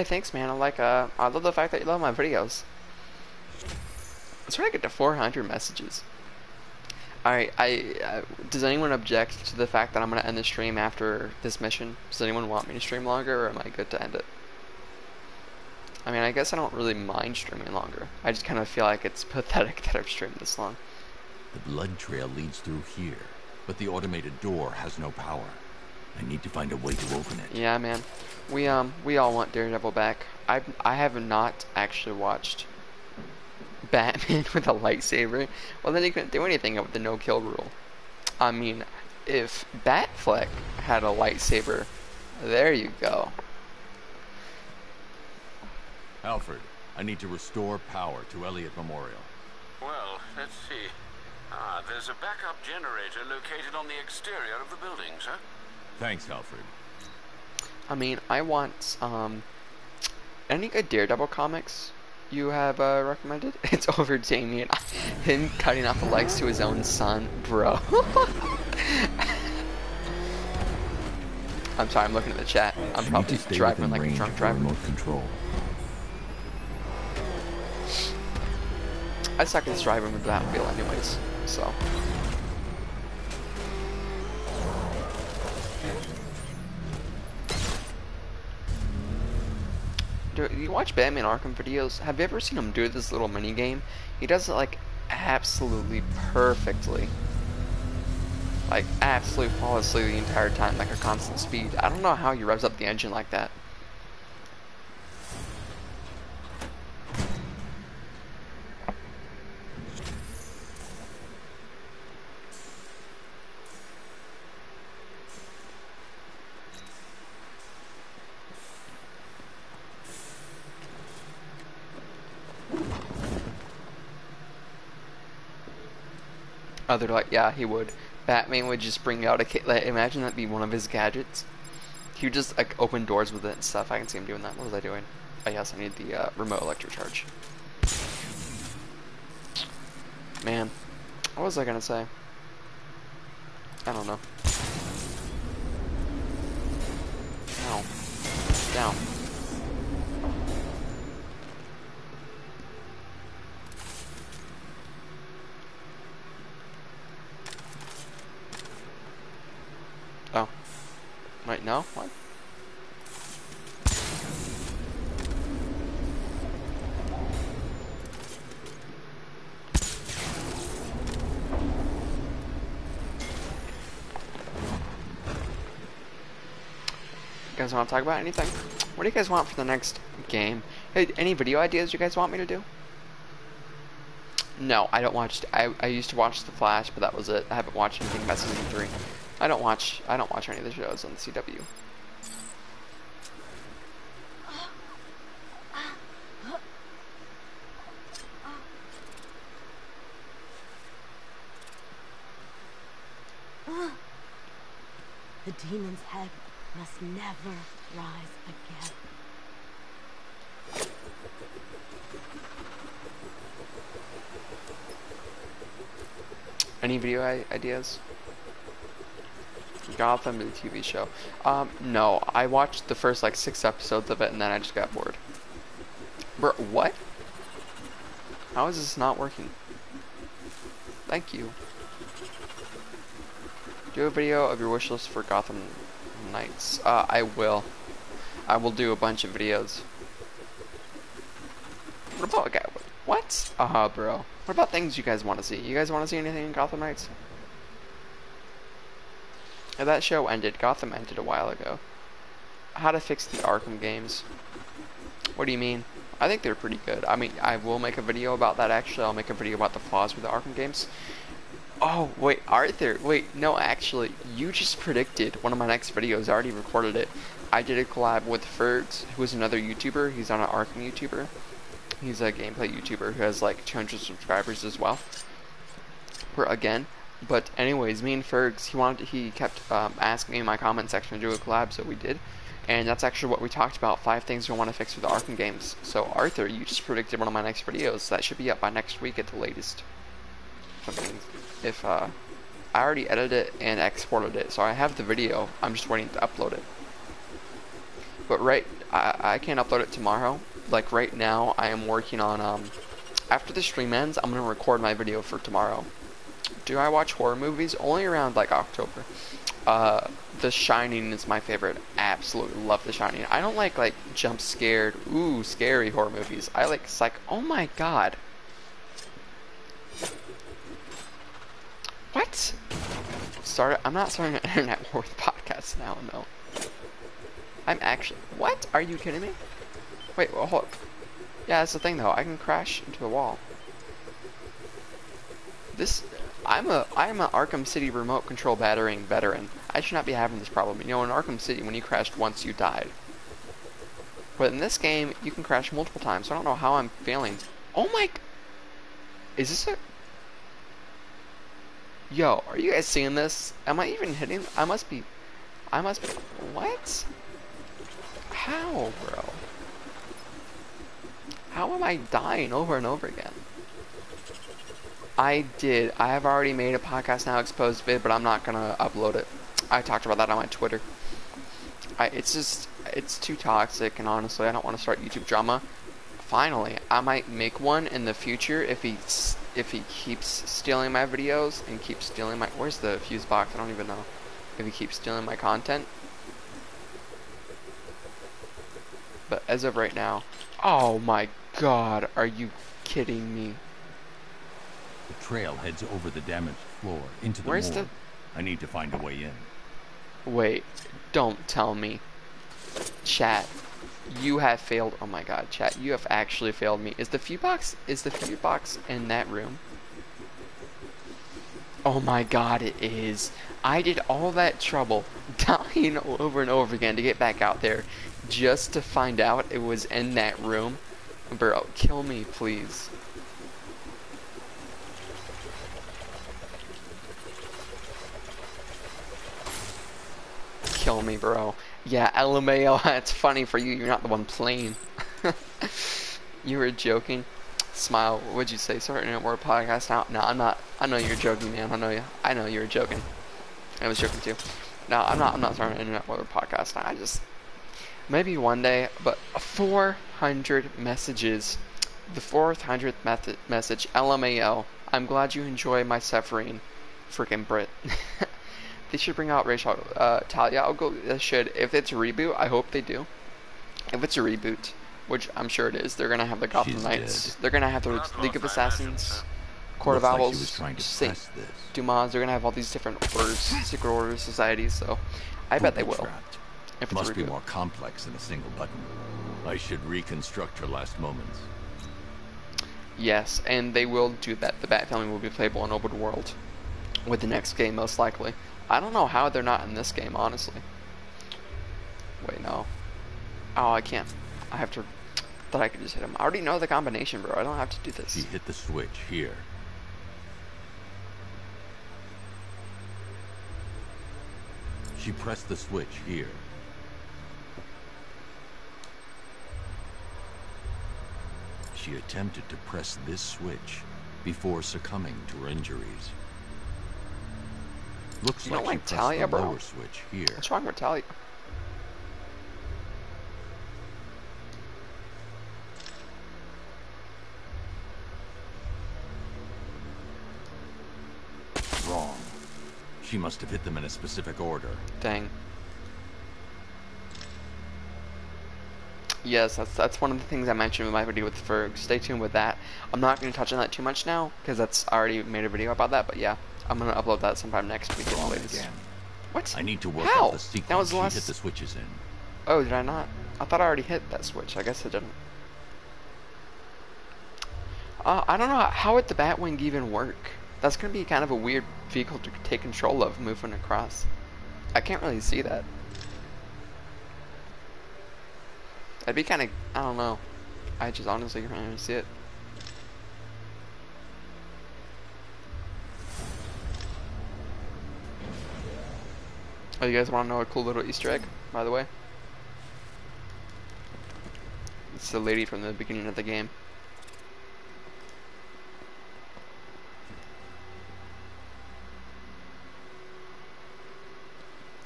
Hey, thanks, man. I like, uh, I love the fact that you love my videos. Let's try to get to 400 messages. Alright, I, uh, does anyone object to the fact that I'm gonna end the stream after this mission? Does anyone want me to stream longer, or am I good to end it? I mean, I guess I don't really mind streaming longer. I just kind of feel like it's pathetic that I've streamed this long. The blood trail leads through here, but the automated door has no power. I need to find a way to open it. Yeah, man. We um we all want Daredevil back. I I have not actually watched Batman with a lightsaber. Well, then he couldn't do anything with the no kill rule. I mean, if Batfleck had a lightsaber, there you go. Alfred, I need to restore power to Elliot Memorial. Well, let's see. Ah, there's a backup generator located on the exterior of the building, sir. Thanks, Alfred. I mean, I want um any good Daredevil comics you have uh, recommended? It's over Damian, him cutting off the legs to his own son, bro. I'm sorry, I'm looking at the chat. I'm I need probably driving like a range drunk of driver. remote control. I suck at driving with that wheel anyways, so. You watch Batman Arkham videos, have you ever seen him do this little mini game? He does it like absolutely perfectly. Like absolutely flawlessly the entire time, like a constant speed. I don't know how he revs up the engine like that. Oh, they're like, yeah, he would. Batman would just bring out a kit. Like, imagine that be one of his gadgets. He would just like open doors with it and stuff. I can see him doing that. What was I doing? Oh yes, I need the uh, remote electric charge. Man, what was I gonna say? I don't know. Down. Down. Right now? What? You guys want to talk about anything? What do you guys want for the next game? Hey, any video ideas you guys want me to do? No, I don't watch. I, I used to watch The Flash, but that was it. I haven't watched anything about season three. I don't watch. I don't watch any of the shows on the CW. The demon's head must never rise again. Any video ideas? Gotham the TV show. Um, no, I watched the first like six episodes of it and then I just got bored. Bro, what? How is this not working? Thank you. Do a video of your wish list for Gotham Knights. Uh, I will. I will do a bunch of videos. What about guy? What? Uh bro. What about things you guys want to see? You guys want to see anything in Gotham Knights? That show ended. Gotham ended a while ago. How to fix the Arkham games. What do you mean? I think they're pretty good. I mean, I will make a video about that actually. I'll make a video about the flaws with the Arkham games. Oh, wait, Arthur. Wait, no, actually, you just predicted one of my next videos. I already recorded it. I did a collab with Fergs, who is another YouTuber. He's on an Arkham YouTuber. He's a gameplay YouTuber who has like 200 subscribers as well. For again, but anyways, me and Fergs, he wanted, he kept um, asking me in my comment section to do a collab, so we did. And that's actually what we talked about, five things we want to fix with the Arkham games. So Arthur, you just predicted one of my next videos. That should be up by next week at the latest. If, uh, I already edited it and exported it, so I have the video. I'm just waiting to upload it. But right, I, I can't upload it tomorrow. Like right now, I am working on, um, after the stream ends, I'm going to record my video for tomorrow. Do I watch horror movies? Only around like October. Uh, The Shining is my favorite. Absolutely love The Shining. I don't like like jump scared, ooh, scary horror movies. I like psych. Oh my god. What? Start. I'm not starting an internet war with podcasts now. No. I'm actually. What? Are you kidding me? Wait. Well, hold. Yeah, that's the thing though. I can crash into a wall. This. I'm a I'm a Arkham City remote control battering veteran. I should not be having this problem. You know, in Arkham City, when you crashed once, you died. But in this game, you can crash multiple times. So I don't know how I'm failing. Oh my! Is this a? Yo, are you guys seeing this? Am I even hitting? I must be. I must be. What? How, bro? How am I dying over and over again? I did. I have already made a podcast now exposed vid, but I'm not gonna upload it. I talked about that on my Twitter. I, it's just, it's too toxic, and honestly, I don't want to start YouTube drama. Finally, I might make one in the future if he, if he keeps stealing my videos and keeps stealing my. Where's the fuse box? I don't even know. If he keeps stealing my content. But as of right now, oh my god, are you kidding me? Trail heads over the damaged floor into the Where's the- I need to find a way in. Wait, don't tell me. Chat, you have failed. Oh my god, chat, you have actually failed me. Is the fuse box is the fuse box in that room? Oh my god, it is. I did all that trouble dying over and over again to get back out there just to find out it was in that room. Bro, kill me, please. Kill me, bro. Yeah, LMAO, that's funny for you. You're not the one playing. you were joking. Smile. What'd you say? Sorry, internet word podcast. Now, no, I'm not. I know you're joking, man. I know you. I know you were joking. I was joking too. No, I'm not. I'm not starting an internet word podcast. I just maybe one day, but 400 messages. The 400th method message. LMAO. I'm glad you enjoy my suffering, freaking Brit. they should bring out Rachel uh, Talia. I'll go. They should. If it's a reboot, I hope they do. If it's a reboot, which I'm sure it is, they're gonna have the Gotham She's Knights. dead. They're gonna have the League of Assassins, Court of Looks like Owls, to Saint this. Dumas. They're gonna have all these different orders, secret order societies. So, I bet they will. If it's Must a be more complex than a single button. I should reconstruct her last moments. Yes, and they will do that. The Bat Family will be playable in open world with the next game, most likely. I don't know how they're not in this game, honestly. Wait, no. Oh, I can't. I have to. Thought I could just hit him. I already know the combination, bro. I don't have to do this. She hit the switch here. She pressed the switch here. She attempted to press this switch before succumbing to her injuries. Looks You like don't like Talia, the bro? switch here. What's wrong with Talia? Wrong. She must have hit them in a specific order. Dang. Yes, that's that's one of the things I mentioned in my video with Ferg. Stay tuned with that. I'm not going to touch on that too much now because that's I already made a video about that. But yeah, I'm going to upload that sometime next week. the. Again. What? I need to work How? out the sequence That was the last- hit the switches in. Oh, did I not? I thought I already hit that switch. I guess I didn't. Uh, I don't know how would the Batwing even work. That's gonna be kind of a weird vehicle to take control of moving across. I can't really see that. That'd be kind of I don't know. I just honestly can't really see it. Oh, you guys want to know a cool little Easter egg, by the way? It's the lady from the beginning of the game.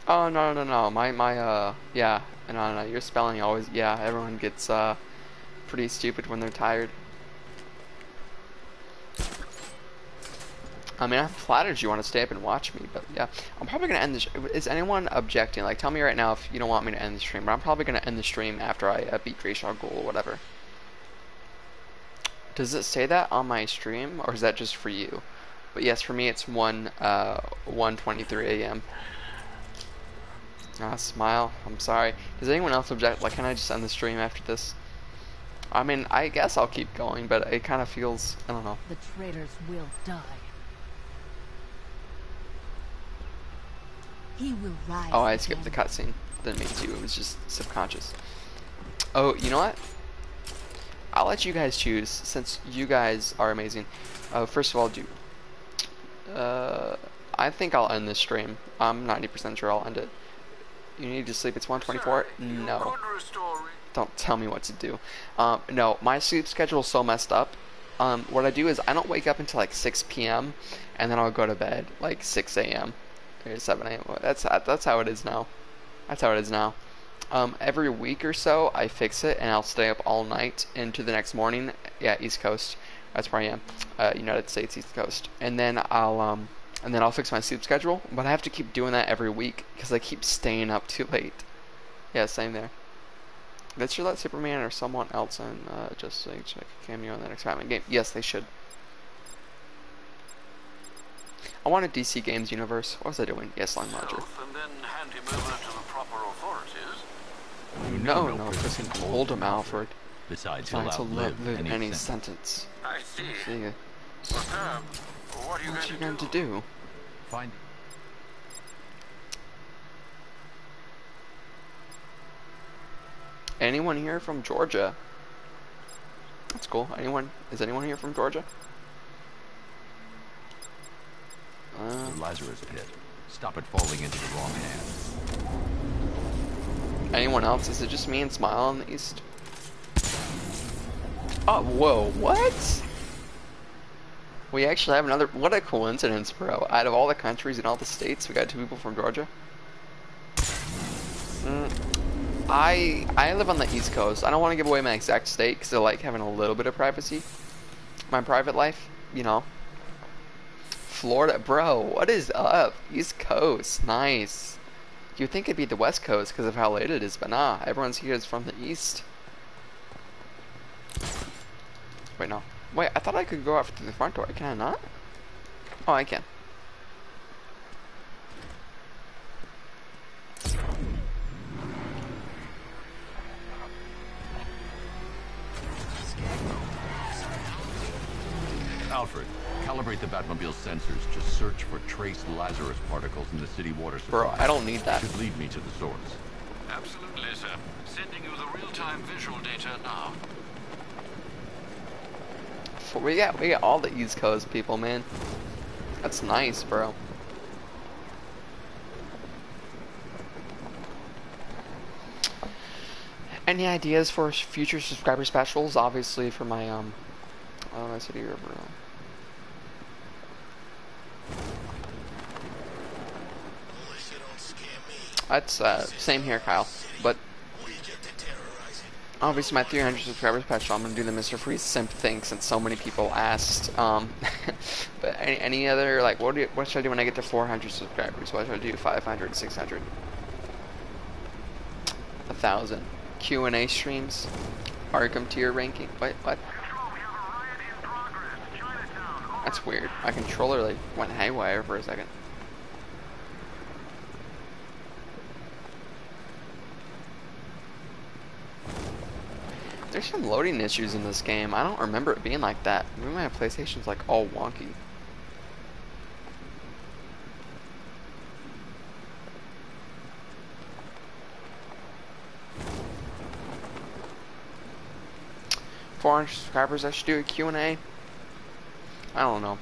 Oh no no no my my uh yeah no no your spelling always yeah everyone gets uh pretty stupid when they're tired. I mean, I'm flattered you want to stay up and watch me, but yeah, I'm probably gonna end this. Is anyone objecting? Like, tell me right now if you don't want me to end the stream. But I'm probably gonna end the stream after I uh, beat Ra's al Ghul or whatever. Does it say that on my stream, or is that just for you? But yes, for me it's one uh 1:23 a.m. Ah, smile. I'm sorry. Does anyone else object? Like, can I just end the stream after this? I mean, I guess I'll keep going, but it kind of feels I don't know. The traitors will die. He will rise. Oh, I skipped the cutscene. Didn't mean to. It was just subconscious. Oh, you know what? I'll let you guys choose since you guys are amazing. Uh, first of all, do. Uh, I think I'll end this stream. I'm 90% sure I'll end it. You need to sleep. It's 124. No. Don't tell me what to do. Um, no, my sleep schedule is so messed up. Um, what I do is I don't wake up until like 6 p.m. and then I'll go to bed like 6 a.m. or 7 a.m. That's that's how it is now. That's how it is now. Um, every week or so, I fix it and I'll stay up all night into the next morning. Yeah, East Coast. That's where I am. Uh, United States East Coast. And then I'll um, and then I'll fix my sleep schedule. But I have to keep doing that every week because I keep staying up too late. Yeah, same there. They should let Superman or someone else in uh, Justice make a cameo in the next Batman game. Yes, they should. I want a DC Games universe. What was I doing? Yes, Line Roger. And then hand him over to the proper authorities. You No, know no, prison prison can hold him, Alfred. Besides, he'll Trying to outlive live any, any sentence. sentence. I see. See, But, uh, what are you what going you to going to do? Find Anyone here from Georgia? That's cool. Anyone? Is anyone here from Georgia? Uh, the Lazarus pit. Stop it falling into the wrong hands. anyone else? Is it just me and Smile on the east? Oh, whoa, what? We actually have another. What a coincidence, bro. Out of all the countries and all the states, we got two people from Georgia. Mm, I I live on the East Coast. I don't want to give away my exact state because I like having a little bit of privacy. My private life, you know. Florida, bro, what is up? East Coast, nice. You'd think it'd be the West Coast because of how late it is, but nah, everyone's here is from the East. Wait, no. Wait, I thought I could go out through the front door. Can I not? Oh, I can. Alfred, calibrate the Batmobile's sensors to search for trace Lazarus particles in the city water supply. Bro, I don't need that. Should lead me to the source. Absolutely, sir. Sending you the real-time visual data now. We got we got all the East Coast people, man. That's nice, bro. Any ideas for future subscriber specials? Obviously, for my um, oh, my city river. That's uh, same here, Kyle. But obviously, my 300 subscriber special, I'm gonna do the Mr. Freeze simp thing since so many people asked. Um, but any, any other like, what do you, what should I do when I get to 400 subscribers? What should I do? 500, 600, a thousand. Q and A streams, Arkham tier ranking. Wait, what? That's weird. My controller like went haywire for a second. There's some loading issues in this game. I don't remember it being like that. Maybe my PlayStation's like all wonky. Four hundred subscribers. I should do a Q and A. I don't know.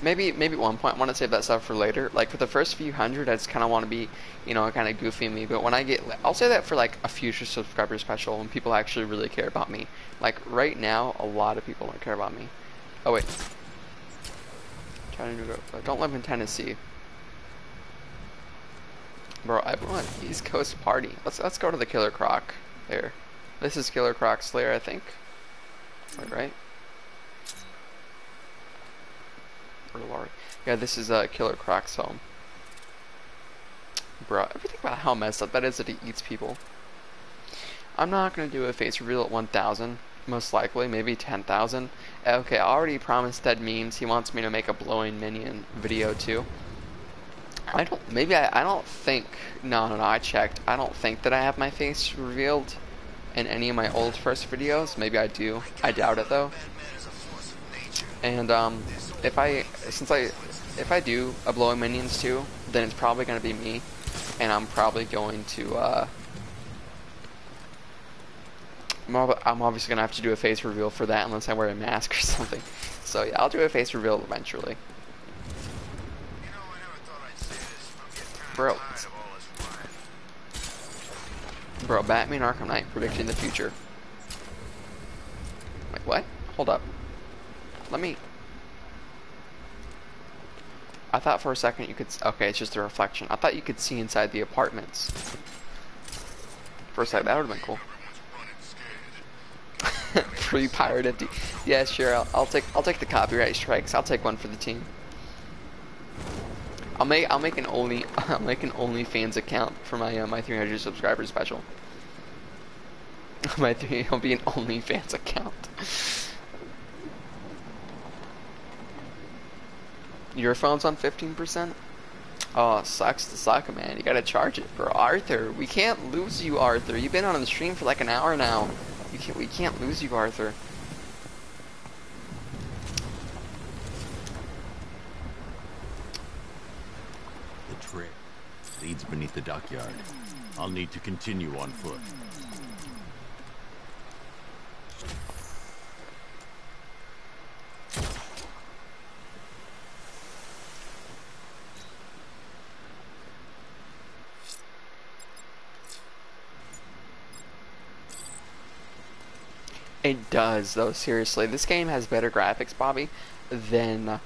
Maybe maybe at one point I want to save that stuff for later. Like for the first few hundred, I just kind of want to be, you know, kind of goofy me. But when I get, I'll say that for like a future subscriber special when people actually really care about me. Like right now, a lot of people don't care about me. Oh wait, trying to it. Don't live in Tennessee, bro. I want East Coast party. Let's let's go to the Killer Croc. There, this is Killer Croc's lair, I think. Wait, right? Yeah, this is uh, Killer Croc's home. Bro, everything about how messed up that is that he eats people? I'm not gonna do a face reveal at 1,000. Most likely, maybe 10,000. Okay, I already promised Dead Memes. He wants me to make a blowing minion video too. I don't, maybe I, I don't think, no, no, no, I checked. I don't think that I have my face revealed in any of my old first videos. Maybe I do. I doubt it though. And, um, if I, since I, if I do a blowing minions too, then it's probably going to be me. And I'm probably going to, uh, I'm, obviously going to have to do a face reveal for that unless I wear a mask or something. So yeah, I'll do a face reveal eventually. Bro. Bro, Batman Arkham Knight predicting the future. Wait, what? Hold up. Let me... I thought for a second you could... Okay, it's just a reflection. I thought you could see inside the apartments. For a second, that would have been cool. Free pirate empty. Yeah, sure. I'll, I'll take I'll take the copyright strikes. I'll take one for the team. I'll make I'll make an only I'll make an OnlyFans account for my uh, my 300 subscribers special. my three it'll be an OnlyFans account. Your phone's on 15%? Oh, sucks to suck, man. You gotta charge it for Arthur. We can't lose you, Arthur. You've been on the stream for like an hour now. You can't, we can't lose you, Arthur. The trick leads beneath the dockyard. I'll need to continue on foot. It does, though. Seriously, this game has better graphics, Bobby, than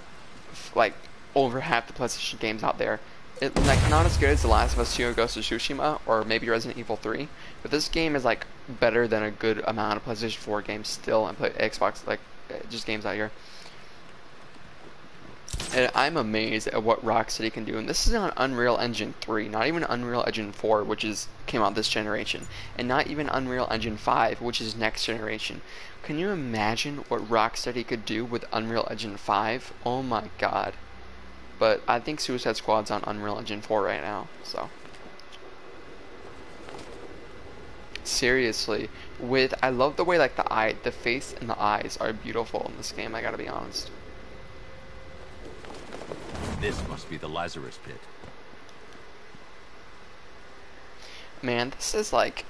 like over half the PlayStation games out there. It, like not as good as The Last of Us 2 or Ghost of Tsushima or maybe Resident Evil 3, but this game is like better than a good amount of PlayStation 4 games still and play Xbox like eh, just games out here. And I'm amazed at what Rocksteady can do. And this is on Unreal Engine 3, not even Unreal Engine 4, which is came out this generation, and not even Unreal Engine 5, which is next generation. Can you imagine what Rocksteady could do with Unreal Engine 5? Oh my god. But I think Suicide Squad's on Unreal Engine 4 right now, so. seriously. With I love the way like the eye, the face and the eyes are beautiful in this game. I gotta be honest. This must be the Lazarus pit. Man, this is like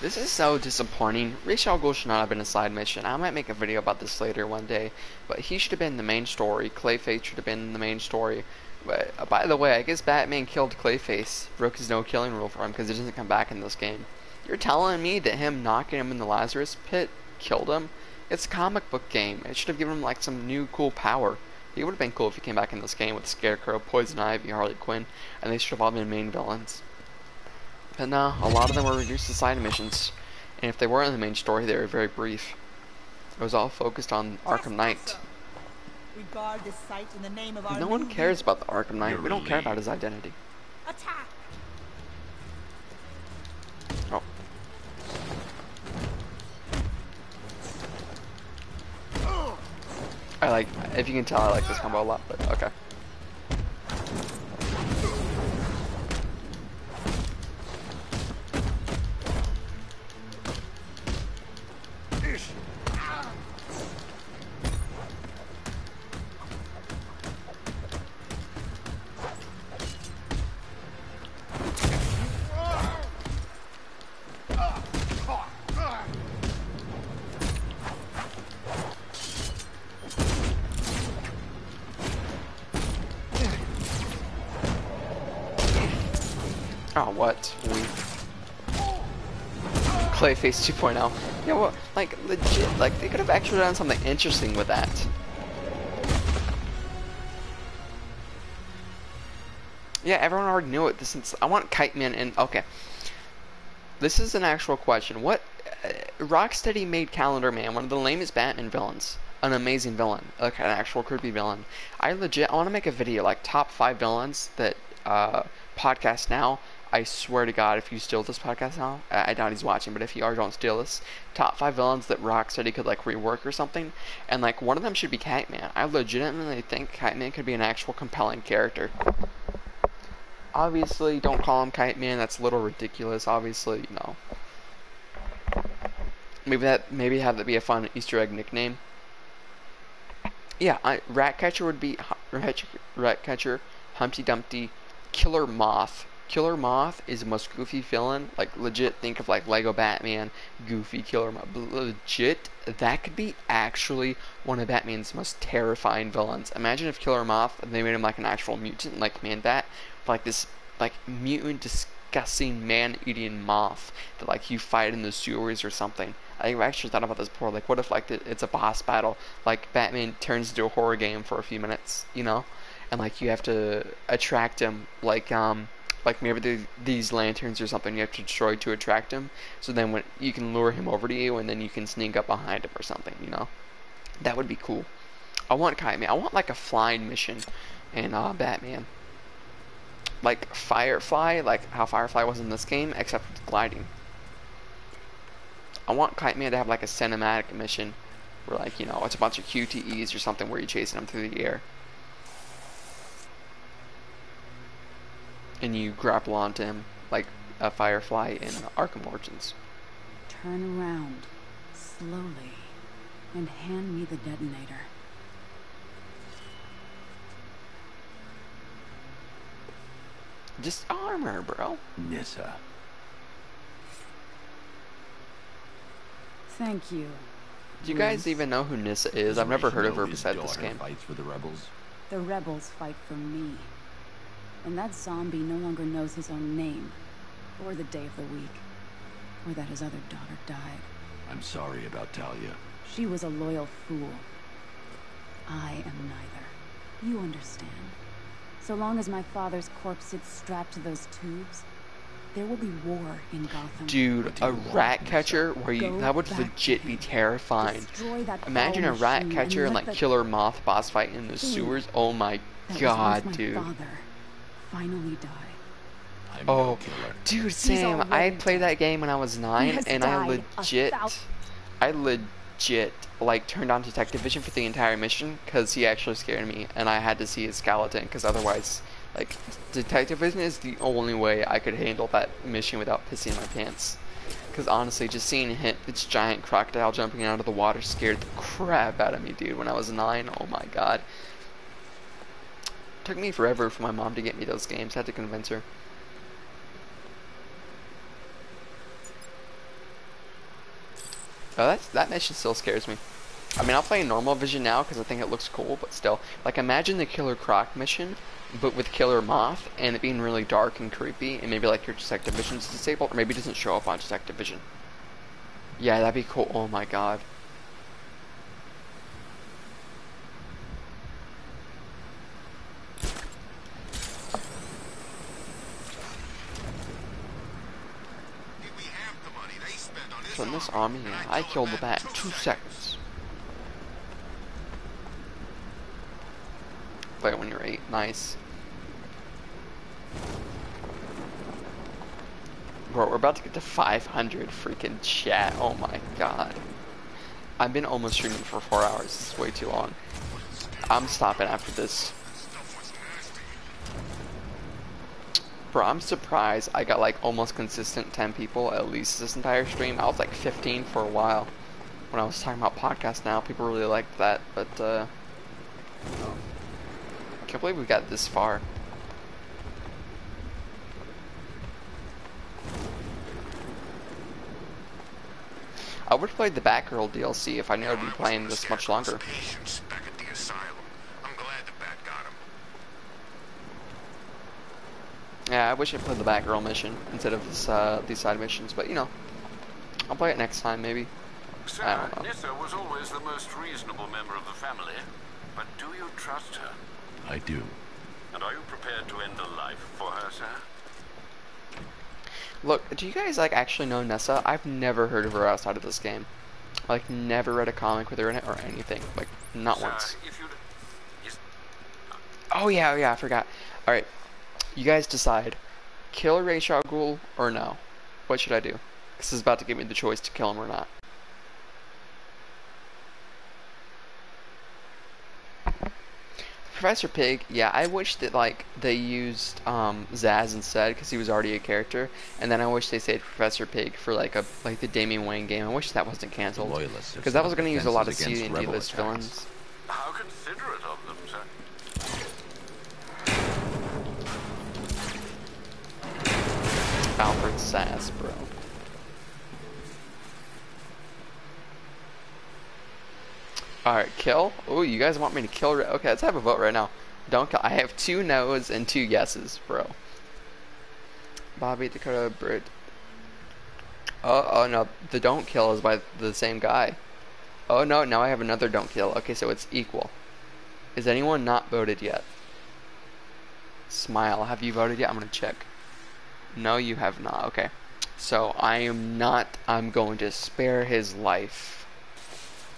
this is so disappointing. Ra's al Ghul should not have been a side mission. I might make a video about this later one day, but he should have been the main story. Clayface should have been the main story. But uh, by the way, I guess Batman killed Clayface, broke his no killing rule for him because he doesn't come back in this game. You're telling me that him knocking him in the Lazarus pit killed him? It's a comic book game. It should have given him like some new cool power. He would have been cool if he came back in this game with Scarecrow, Poison Ivy, Harley Quinn, and they should have all been main villains. But no, a lot of them were reduced to side missions, and if they were in the main story, they were very brief. It was all focused on Arkham Knight. We guard this site in the name of our No one cares about the Arkham Knight. We don't care about his identity. Attack! Oh. I like, if you can tell, I like this combo a lot, but okay. What? We. Clayface 2.0. Yeah, what? like, legit, like, they could have actually done something interesting with that. Yeah, everyone already knew it. Since I want Kite Man and okay, this is an actual question. What uh, Rocksteady made Calendar Man one of the lamest Batman villains, an amazing villain, like an actual creepy villain. I legit I want to make a video like top five villains that uh, podcast now. I swear to God, if you steal this podcast now, I doubt he's watching, but if you are, don't steal this. Top five villains that Rocksteady could like rework or something, and like one of them should be Kite Man. I legitimately think Kite Man could be an actual compelling character obviously don't call him Kite Man. That's a little ridiculous. Obviously, you know. Maybe that maybe have that be a fun Easter egg nickname. Yeah, I, Ratcatcher would be Ratcatcher, Humpty Dumpty, Killer Moth. Killer Moth is the most goofy villain. Like legit, think of like Lego Batman, Goofy Killer Moth. Legit, that could be actually one of Batman's most terrifying villains. Imagine if Killer Moth and they made him like an actual mutant, like Man Bat, like this like mutant disgusting man-eating moth that like you fight in the sewers or something. I've actually thought about this before. Like, what if like it's a boss battle? Like Batman turns into a horror game for a few minutes, you know, and like you have to attract him. Like um, like maybe the, these lanterns or something you have to destroy to attract him. So then when you can lure him over to you, and then you can sneak up behind him or something, you know. That would be cool. I want Man. I want like a flying mission in uh, Batman like Firefly, like how Firefly was in this game, except with gliding. I want Kite Man to have like a cinematic mission where like, you know, it's a bunch of QTEs or something where you're chasing them through the air. And you grapple onto him like a Firefly in Arkham Origins. Turn around, slowly, and hand me the detonator. Just armor, bro. Nyssa. Thank you. Do you guys even know who Nyssa is? I've never heard of her His besides this daughter game. Fights for the rebels. The rebels fight for me. And that zombie no longer knows his own name, or the day of the week, or that his other daughter died. I'm sorry about Talia. She was a loyal fool. I am neither. You understand. So long as my father's corpse sits strapped to those tubes, there will be war in Gotham. Dude, a rat catcher where you that would legit be terrifying. Imagine a rat catcher and let like the killer moth boss fight in the King sewers. Oh my that god, dude. father finally die. Oh, dude, Sam, I played that game when I was nine, and I legit, I legit like turned on Detective Vision for the entire mission because he actually scared me, and I had to see his skeleton because otherwise Like, detective vision is the only way I could handle that mission without pissing my pants. Because honestly, just seeing hit this giant crocodile jumping out of the water scared the crap out of me, dude. When I was nine, oh my god. Took me forever for my mom to get me those games. I had to convince her. Oh, that's, that mission still scares me. I mean, I'll play normal vision now because I think it looks cool, but still. Like, imagine the Killer Croc mission, but with Killer Moth, and it being really dark and creepy, and maybe, like, your detective vision's disabled, or maybe it doesn't show up on detective vision. Yeah, that'd be cool. Oh my god. Turn this army me, I killed the bat in two seconds. Play when you're eight. Nice. Bro, we're about to get to 500 freaking chat. Oh my god. I've been almost streaming for four hours. it's way too long. I'm stopping after this. I'm surprised I got like almost consistent 10 people at least this entire stream. I was like 15 for a while. When I was talking about podcasts now, people really liked that, but uh... I can't believe we got this far. I would have played the Batgirl DLC if I knew I'd be playing this much longer. Yeah, I wish I played the Batgirl mission instead of this, uh, these side missions, but you know, I'll play it next time maybe. Sir, I don't know. Nyssa was always the most reasonable member of the family. But do you trust her? I do. And are you prepared to end a life for her, sir? Look, do you guys like actually know Nessa? I've never heard of her outside of this game. Like, never read a comic with her in it or anything. Like, not Sir, once. if you'd... Is... Oh yeah, oh yeah, I forgot. Alright, you guys decide. Kill Ra's al Ghul or no? What should I do? This is about to give me the choice to kill him or not. Professor Pig, yeah, I wish that like they used um, Zsasz instead because he was already a character, and then I wish they saved Professor Pig for like a like the Damian Wayne game. I wish that wasn't canceled because that was going to use a lot of C and D rebel list attacks. villains. Alfred Sass, bro. Alright, kill. Oh, you guys want me to kill? Okay, let's have a vote right now. Don't kill. I have two no's and two yeses, bro. Bobby Dakota Britt. Oh, oh no, the don't kill is by the same guy. Oh no, now I have another don't kill. Okay, so it's equal. Is anyone not voted yet? Smile, have you voted yet? I'm gonna check. No, you have not. Okay. So I am not. I'm going to spare his life.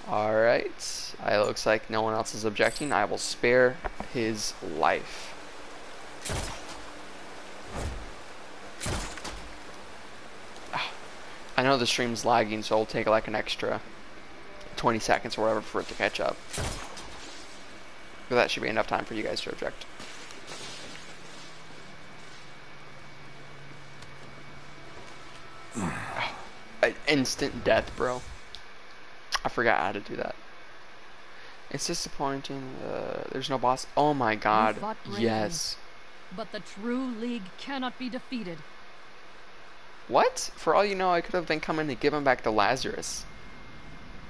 Alright. It looks like no one else is objecting. I will spare his life. Ah, I know the stream's lagging, so it'll take like an extra 20 seconds or whatever for it to catch up. But that should be enough time for you guys to object. An instant death, bro. I forgot how to do that. It's disappointing. Uh, there's no boss. Oh my god. Yes. But the true League cannot be defeated. What? For all you know, I could have been coming to give him back to Lazarus.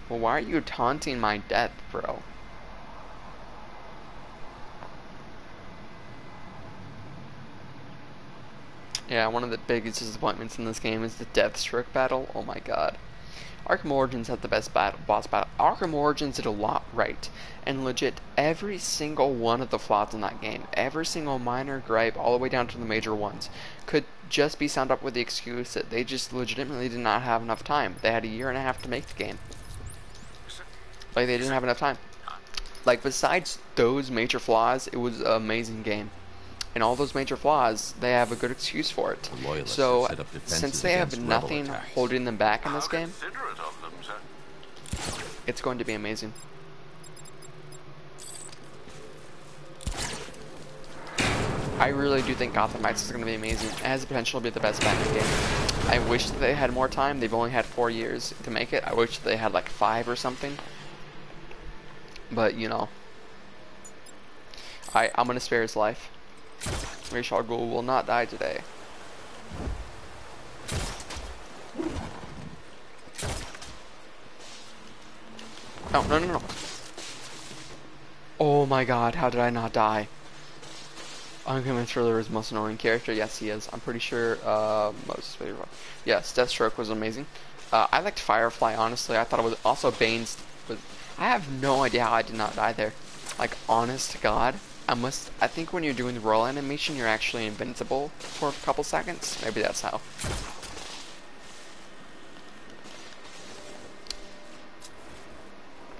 Well, why are you taunting my death, bro? Yeah, one of the biggest disappointments in this game is the Deathstroke battle. Oh my god. Arkham Origins had the best battle, boss battle. Arkham Origins did a lot right. And legit, every single one of the flaws in that game, every single minor gripe, all the way down to the major ones, could just be summed up with the excuse that they just legitimately did not have enough time. They had a year and a half to make the game. Like, they didn't have enough time. Like, besides those major flaws, it was an amazing game. And all those major flaws, they have a good excuse for it. Loyalists So, set up since they have nothing attacks. holding them back in this How game, them, it's going to be amazing. I really do think Gotham Knights is going to be amazing. It has the potential to be the best Batman game. I wish that they had more time. They've only had four years to make it. I wish they had like five or something. But, you know. I, I'm going to spare his life. Ra's al will not die today. Oh, no, no, no. Oh my god, how did I not die? Uncommon Thriller is most annoying character. Yes, he is. I'm pretty sure, uh, most favorite. Yes, Deathstroke was amazing. Uh, I liked Firefly, honestly. I thought it was also Bane's. Was, I have no idea how I did not die there. Like, honest to God. I must, I think when you're doing the roll animation, you're actually invincible for a couple seconds. Maybe that's how.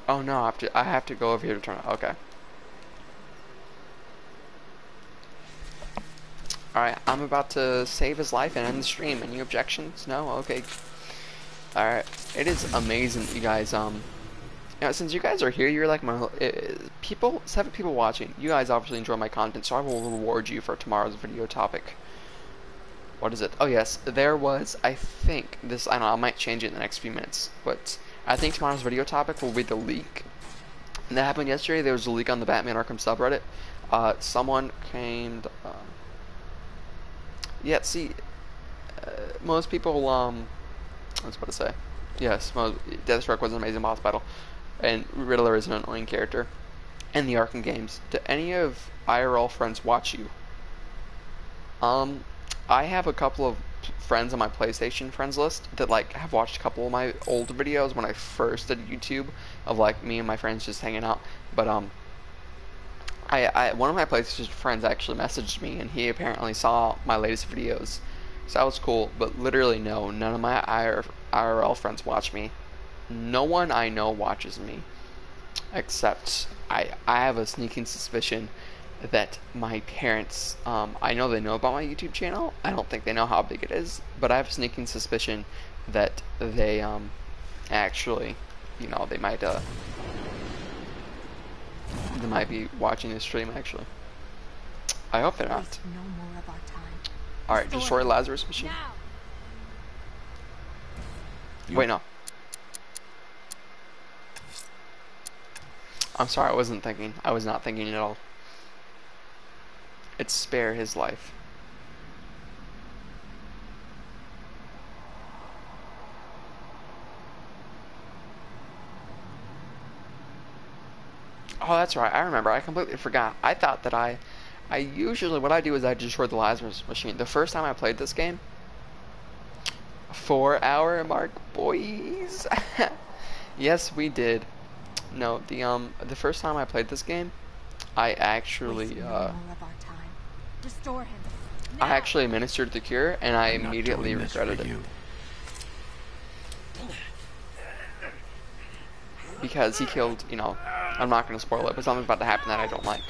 Oh no, I have to, I have to go over here to turn it. Okay. Alright, I'm about to save his life and end the stream. Any objections? No? Okay. Alright. It is amazing that you guys, um... Know, since you guys are here, you're like my... Uh, people, seven people watching. You guys obviously enjoy my content, so I will reward you for tomorrow's video topic. What is it? Oh yes, there was, I think, this, I don't know, I might change it in the next few minutes, but I think tomorrow's video topic will be the leak. And that happened yesterday, there was a leak on the Batman Arkham subreddit. Uh, someone came, uh, yeah, see, uh, most people, um, I was about to say, yes, most, Deathstroke was an amazing boss battle, and Riddler is an annoying character. In the Arkham games, do any of IRL friends watch you? Um, I have a couple of friends on my PlayStation friends list that like have watched a couple of my old videos when I first did YouTube of like me and my friends just hanging out. But um, I, I one of my PlayStation friends actually messaged me and he apparently saw my latest videos, so that was cool. But literally no, none of my IRL friends watch me. No one I know watches me, except I I have a sneaking suspicion that my parents, um, I know they know about my YouTube channel. I don't think they know how big it is, but I have a sneaking suspicion that they um, actually, you know, they might uh, they might be watching this stream actually. I hope they're not. All right, destroy Lazarus machine. Wait, no. I'm sorry, I wasn't thinking. I was not thinking at all. It's spare his life. Oh, that's right. I remember. I completely forgot. I thought that I, I usually what I do is I destroy the Lazarus machine. The first time I played this game, four hour mark, boys. yes, we did. No, the um, the first time I played this game, I actually uh. Restore him. I actually administered the cure, and I immediately regretted it. Because he killed, you know, I'm not going to spoil it, but something's about to happen that I don't like.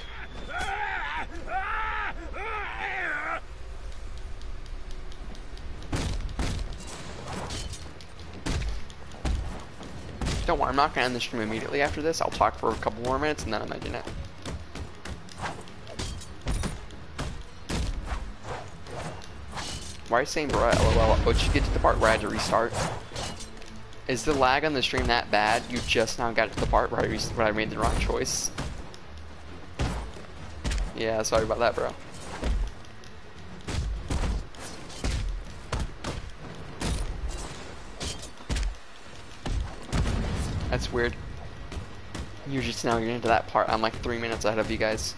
Don't worry, I'm not going to end the stream immediately after this. I'll talk for a couple more minutes, and then I'm ending it. Why are you saying bro? LOL. But you get to the part where I had to restart. Is the lag on the stream that bad? You just now got to the part where I, where I made the wrong choice. Yeah, sorry about that, bro. That's weird. You're just now getting into that part. I'm like three minutes ahead of you guys.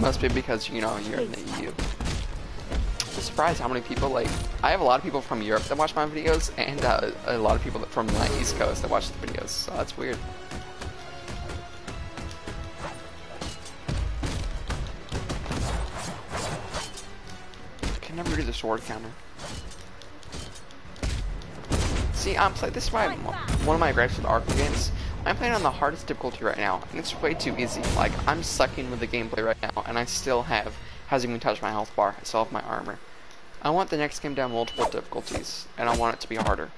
Must be because, you know, you're in the EU. I'm surprised how many people, like, I have a lot of people from Europe that watch my videos, and uh, a lot of people from the East Coast that watch the videos, so that's weird. I can never do the sword counter. See, I'm playing, this is why one of my gripes with Arkham games I'm playing on the hardest difficulty right now, and it's way too easy. Like, I'm sucking with the gameplay right now, and I still have, hasn't even touched my health bar. I still have my armor. I want the next game to have multiple difficulties, and I want it to be harder.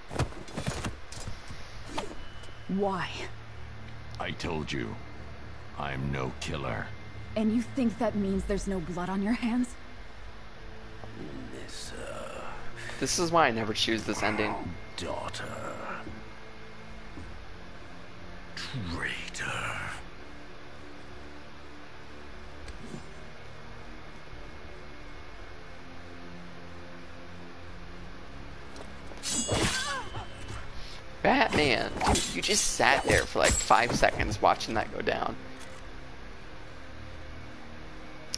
Why? I told you. I'm no killer. And you think that means there's no blood on your hands? Nyssa, This is why I never choose this ending. daughter. Traitor. Batman, dude, you just sat there for like five seconds watching that go down.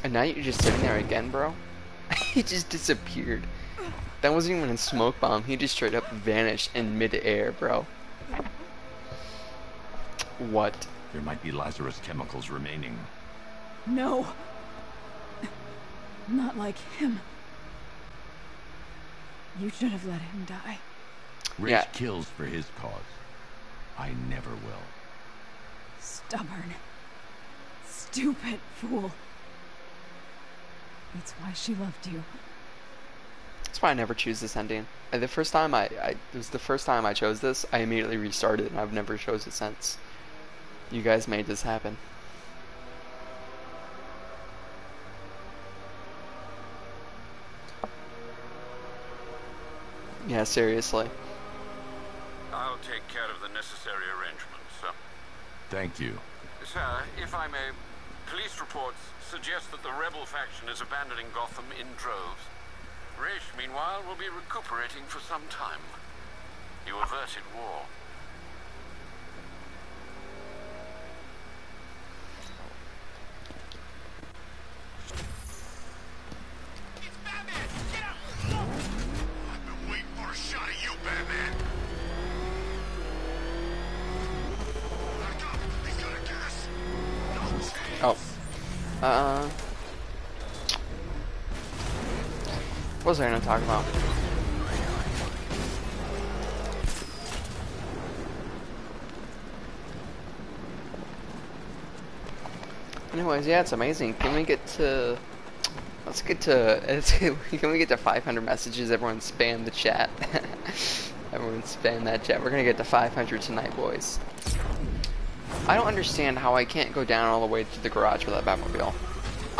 And now you're just sitting there again, bro? he just disappeared. That wasn't even a smoke bomb. He just straight up vanished in midair, bro. What? There might be Lazarus chemicals remaining. No. Not like him. You should have let him die. Ra's Yeah. kills for his cause. I never will. Stubborn. Stupid fool. That's why she loved you. That's why I never choose this ending. The first time I, I, it was the first time I chose this, I immediately restarted and I've never chose it since. You guys made this happen. Yeah, seriously. I'll take care of the necessary arrangements, sir. Thank you. Sir, if I may, police reports suggest that the rebel faction is abandoning Gotham in droves. Ra's, meanwhile, will be recuperating for some time. You averted war. Wait for What was I gonna talk about? Anyways, yeah, it's amazing. Can we get to? Let's get to. Let's can we get to 500 messages? Everyone spam the chat. Everyone spam that chat. We're gonna get to 500 tonight, boys. I don't understand how I can't go down all the way to the garage with that Batmobile.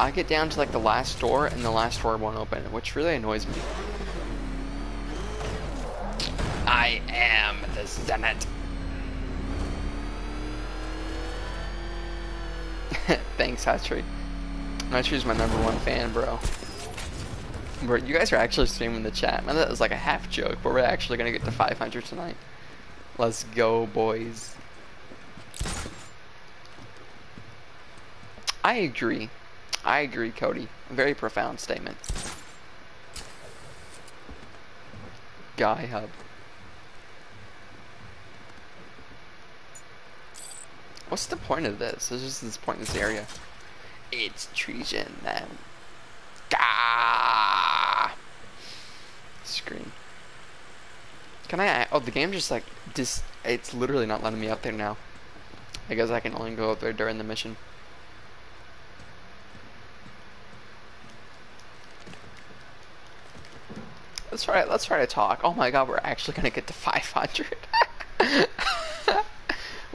I get down to like the last door and the last door won't open, which really annoys me. I am the Senate. Thanks, Hatchery. Hatchery's my number one fan, bro. Bro, you guys are actually streaming the chat. Man, that was like a half joke, but we're actually gonna get to 500 tonight. Let's go, boys. I agree. I agree, Cody. Very profound statement. Guy Hub. What's the point of this? There's just this pointless area. It's treason then. Gah! Screen. Can I? Oh, the game just like dis. It's literally not letting me up there now. I guess I can only go up there during the mission. Let's try. Let's try to talk. Oh my God, we're actually gonna get to 500.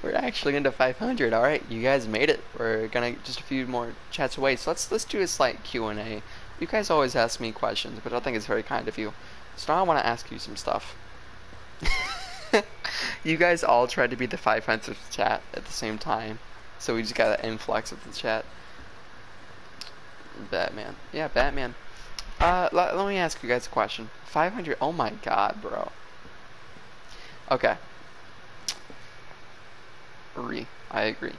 we're actually gonna 500. All right, you guys made it. We're gonna just a few more chats away. So let's let's do a slight Q and A. You guys always ask me questions, but I think it's very kind of you. So now I want to ask you some stuff. you guys all tried to be the 500th chat at the same time, so we just got an influx of the chat. Batman. Yeah, Batman. Uh, let, let me ask you guys a question. 500. Oh my god, bro. Okay. Re. I agree.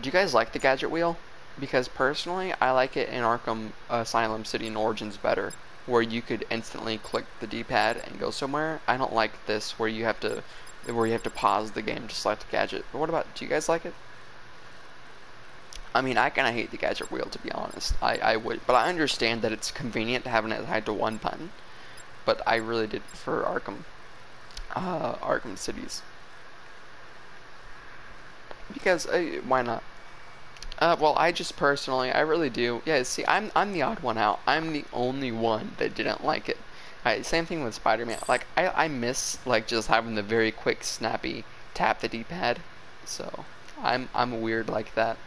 Do you guys like the gadget wheel? Because personally, I like it in Arkham Asylum City and Origins better, where you could instantly click the D-pad and go somewhere. I don't like this where you have to, where you have to pause the game to select a gadget. But what about? Do you guys like it? I mean, I kind of hate the gadget wheel to be honest. I, I would, but I understand that it's convenient to having it tied to one button. But I really did prefer Arkham, uh, Arkham Cities. Because uh, why not? Uh, well, I just personally, I really do. Yeah, see, I'm I'm the odd one out. I'm the only one that didn't like it. Alright, same thing with Spider-Man. Like, I I miss like just having the very quick, snappy tap the D-pad. So I'm I'm weird like that.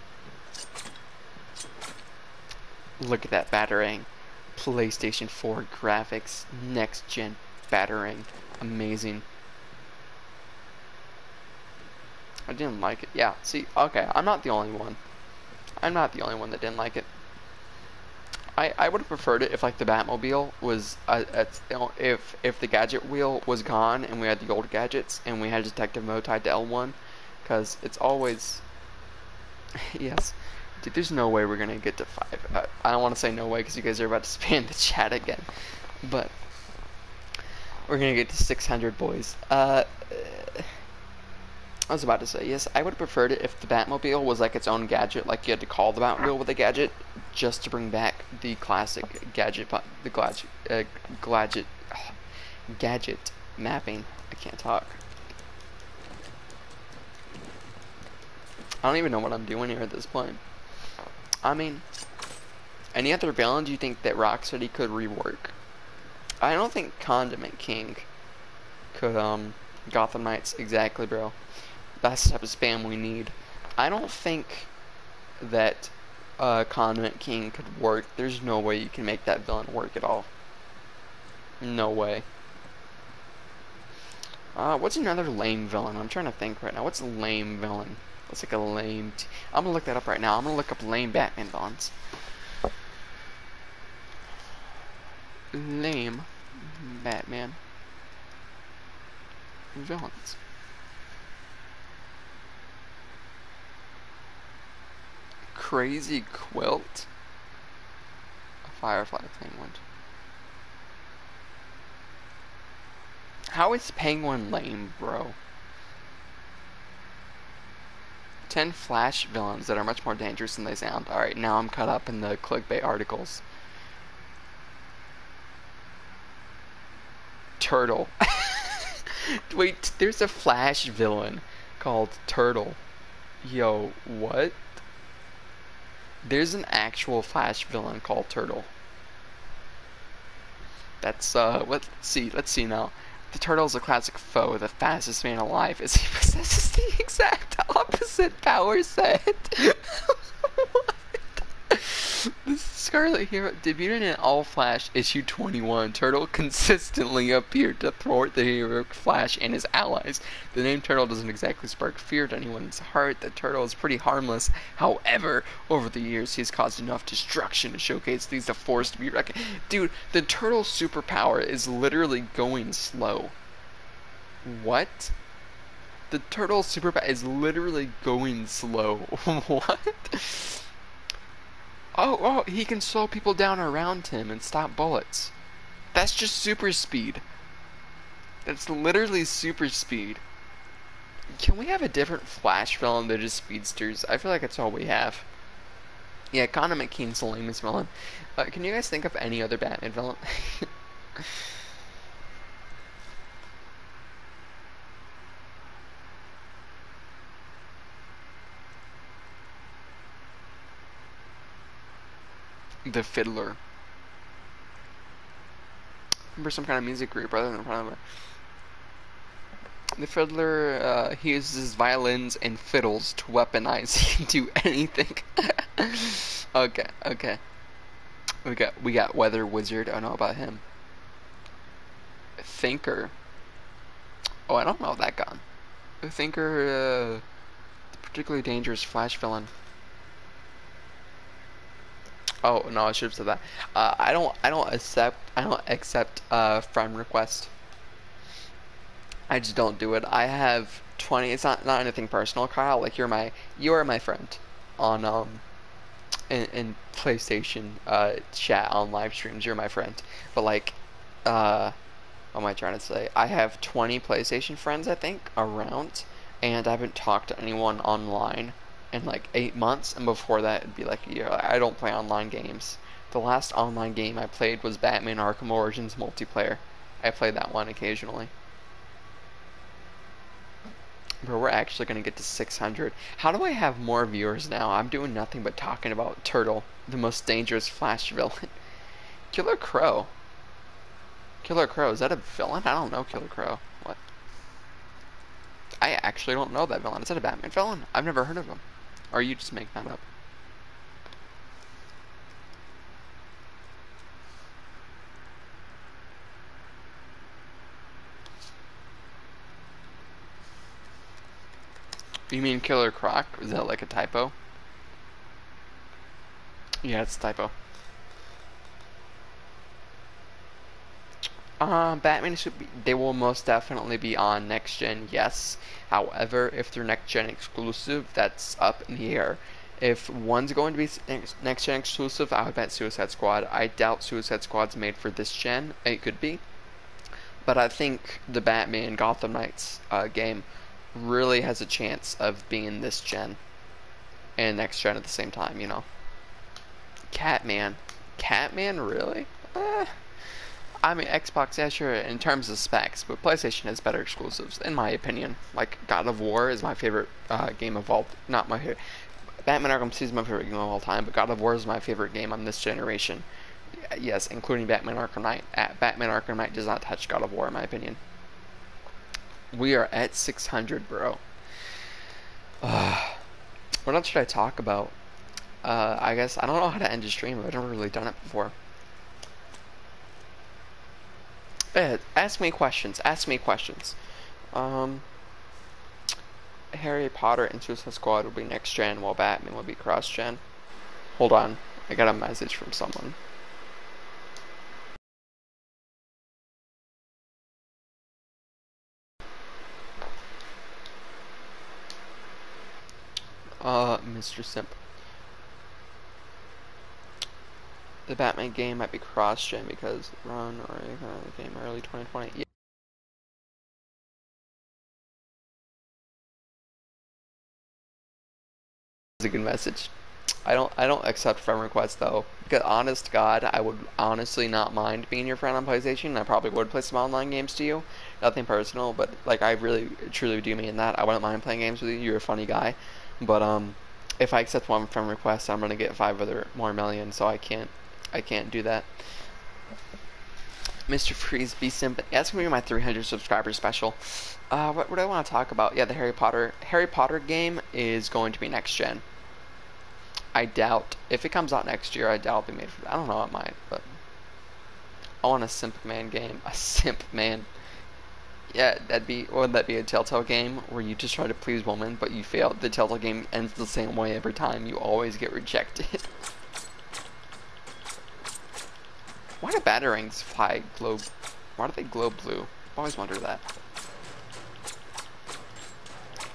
Look at that battering. PlayStation 4 graphics, next gen battering. Amazing. I didn't like it. Yeah, see, okay, I'm not the only one. I'm not the only one that didn't like it. I, I would have preferred it if like the Batmobile was uh, if if the gadget wheel was gone and we had the old gadgets and we had detective mode tied to L1 because it's always yes dude there's no way we're gonna get to five I don't want to say no way because you guys are about to spam the chat again but we're gonna get to 600 boys uh I was about to say, yes, I would have preferred it if the Batmobile was like its own gadget, like you had to call the Batmobile with a gadget, just to bring back the classic gadget, the gadget, uh, gadget, gadget mapping. I can't talk. I don't even know what I'm doing here at this point. I mean, any other villain do you think that Rocksteady could rework? I don't think Condiment King could, um, Gotham Knights, exactly, bro. That's the type of spam we need. I don't think that uh, Condiment King could work. There's no way you can make that villain work at all. No way. Uh, what's another lame villain? I'm trying to think right now. What's a lame villain? What's like a lame... I'm gonna look that up right now. I'm gonna look up lame Batman villains. Lame Batman villains. Crazy Quilt? A Firefly Penguin. How is Penguin lame, bro? 10 Flash villains that are much more dangerous than they sound. Alright, now I'm caught up in the clickbait articles. Turtle. Wait, there's a Flash villain called Turtle. Yo, what? There's an actual Flash villain called Turtle. That's, uh, let's see, let's see now. The turtle's a classic foe, the fastest man alive, as he possesses the exact opposite power set. The Scarlet Hero debuted in All Flash issue 21. Turtle consistently appeared to thwart the heroic Flash and his allies. The name Turtle doesn't exactly spark fear to anyone's heart. The Turtle is pretty harmless. However, over the years, he has caused enough destruction to showcase these a force to be reckoned. Dude, the Turtle's superpower is literally going slow. What? The Turtle's superpower is literally going slow. what? Oh, oh, he can slow people down around him and stop bullets. That's just super speed. That's literally super speed. Can we have a different Flash villain than just speedsters? I feel like that's all we have. Yeah, Condiment King's the lamest villain. Uh, can you guys think of any other Batman villain? the Fiddler. Remember some kind of music group rather than it. The Fiddler, uh, he uses violins and fiddles to weaponize. He can do anything. okay, okay. We got we got Weather Wizard. I don't know about him. Thinker. Oh, I don't know that gun. Thinker, uh, particularly dangerous Flash villain. Oh no, I should have said that. Uh, I don't. I don't accept. I don't accept uh, friend request. I just don't do it. I have twenty. It's not not anything personal, Kyle. Like you're my you are my friend on um in, in PlayStation uh, chat on live streams. You're my friend. But like, uh, what am I trying to say? I have twenty PlayStation friends, I think, around, and I haven't talked to anyone online in like eight months, and before that it'd be like a year. I don't play online games. The last online game I played was Batman Arkham Origins multiplayer. I played that one occasionally. Bro, we're actually gonna get to 600. How do I have more viewers now? I'm doing nothing but talking about Turtle, the most dangerous Flash villain. Killer Crow. Killer Crow, is that a villain? I don't know Killer Crow. What? I actually don't know that villain. Is that a Batman villain? I've never heard of him. Or you just make that up. You mean Killer Croc? Is that like a typo? Yeah, it's a typo. Uh, Batman should be, they will most definitely be on next gen, yes. However, if they're next gen exclusive, that's up in the air. If one's going to be next gen exclusive, I would bet Suicide Squad. I doubt Suicide Squad's made for this gen. It could be. But I think the Batman Gotham Knights uh, game really has a chance of being in this gen and next gen at the same time, you know. Catman. Catman, really? Eh. I mean, Xbox, yeah, sure, in terms of specs, but PlayStation has better exclusives, in my opinion. Like, God of War is my favorite uh, game of all, not my favorite. Batman Arkham City is my favorite game of all time, but God of War is my favorite game on this generation. Yes, including Batman Arkham Knight. Batman Arkham Knight does not touch God of War, in my opinion. We are at 600, bro. What else should I talk about? Uh, I guess I don't know how to end a stream. I've never really done it before. Eh, ask me questions. Ask me questions. Um, Harry Potter and Suicide Squad will be next gen, while Batman will be cross gen. Hold on, I got a message from someone. Uh, Mr. Simp. The Batman game might be cross-gen because run or a game early 2020. Yeah. a good message. I don't I don't accept friend requests though. Because honest God, I would honestly not mind being your friend on PlayStation. I probably would play some online games to you. Nothing personal, but like I really truly do mean that. I wouldn't mind playing games with you. You're a funny guy. But um if I accept one friend request, I'm gonna get five other more million, so I can't I can't do that. Mr. Freeze, be simple. Yeah, that's gonna be my 300 subscriber special. Uh, what, do I want to talk about? Yeah, the Harry Potter Harry Potter game is going to be next gen. I doubt if it comes out next year. I doubt it'll be made for. I don't know. It might, but I want a Simp Man game. A Simp Man. Yeah, that'd be. Would that be a Telltale game where you just try to please women, but you fail? The Telltale game ends the same way every time. You always get rejected. Why do batarangs fly glow? Why do they glow blue? I've always wonder that.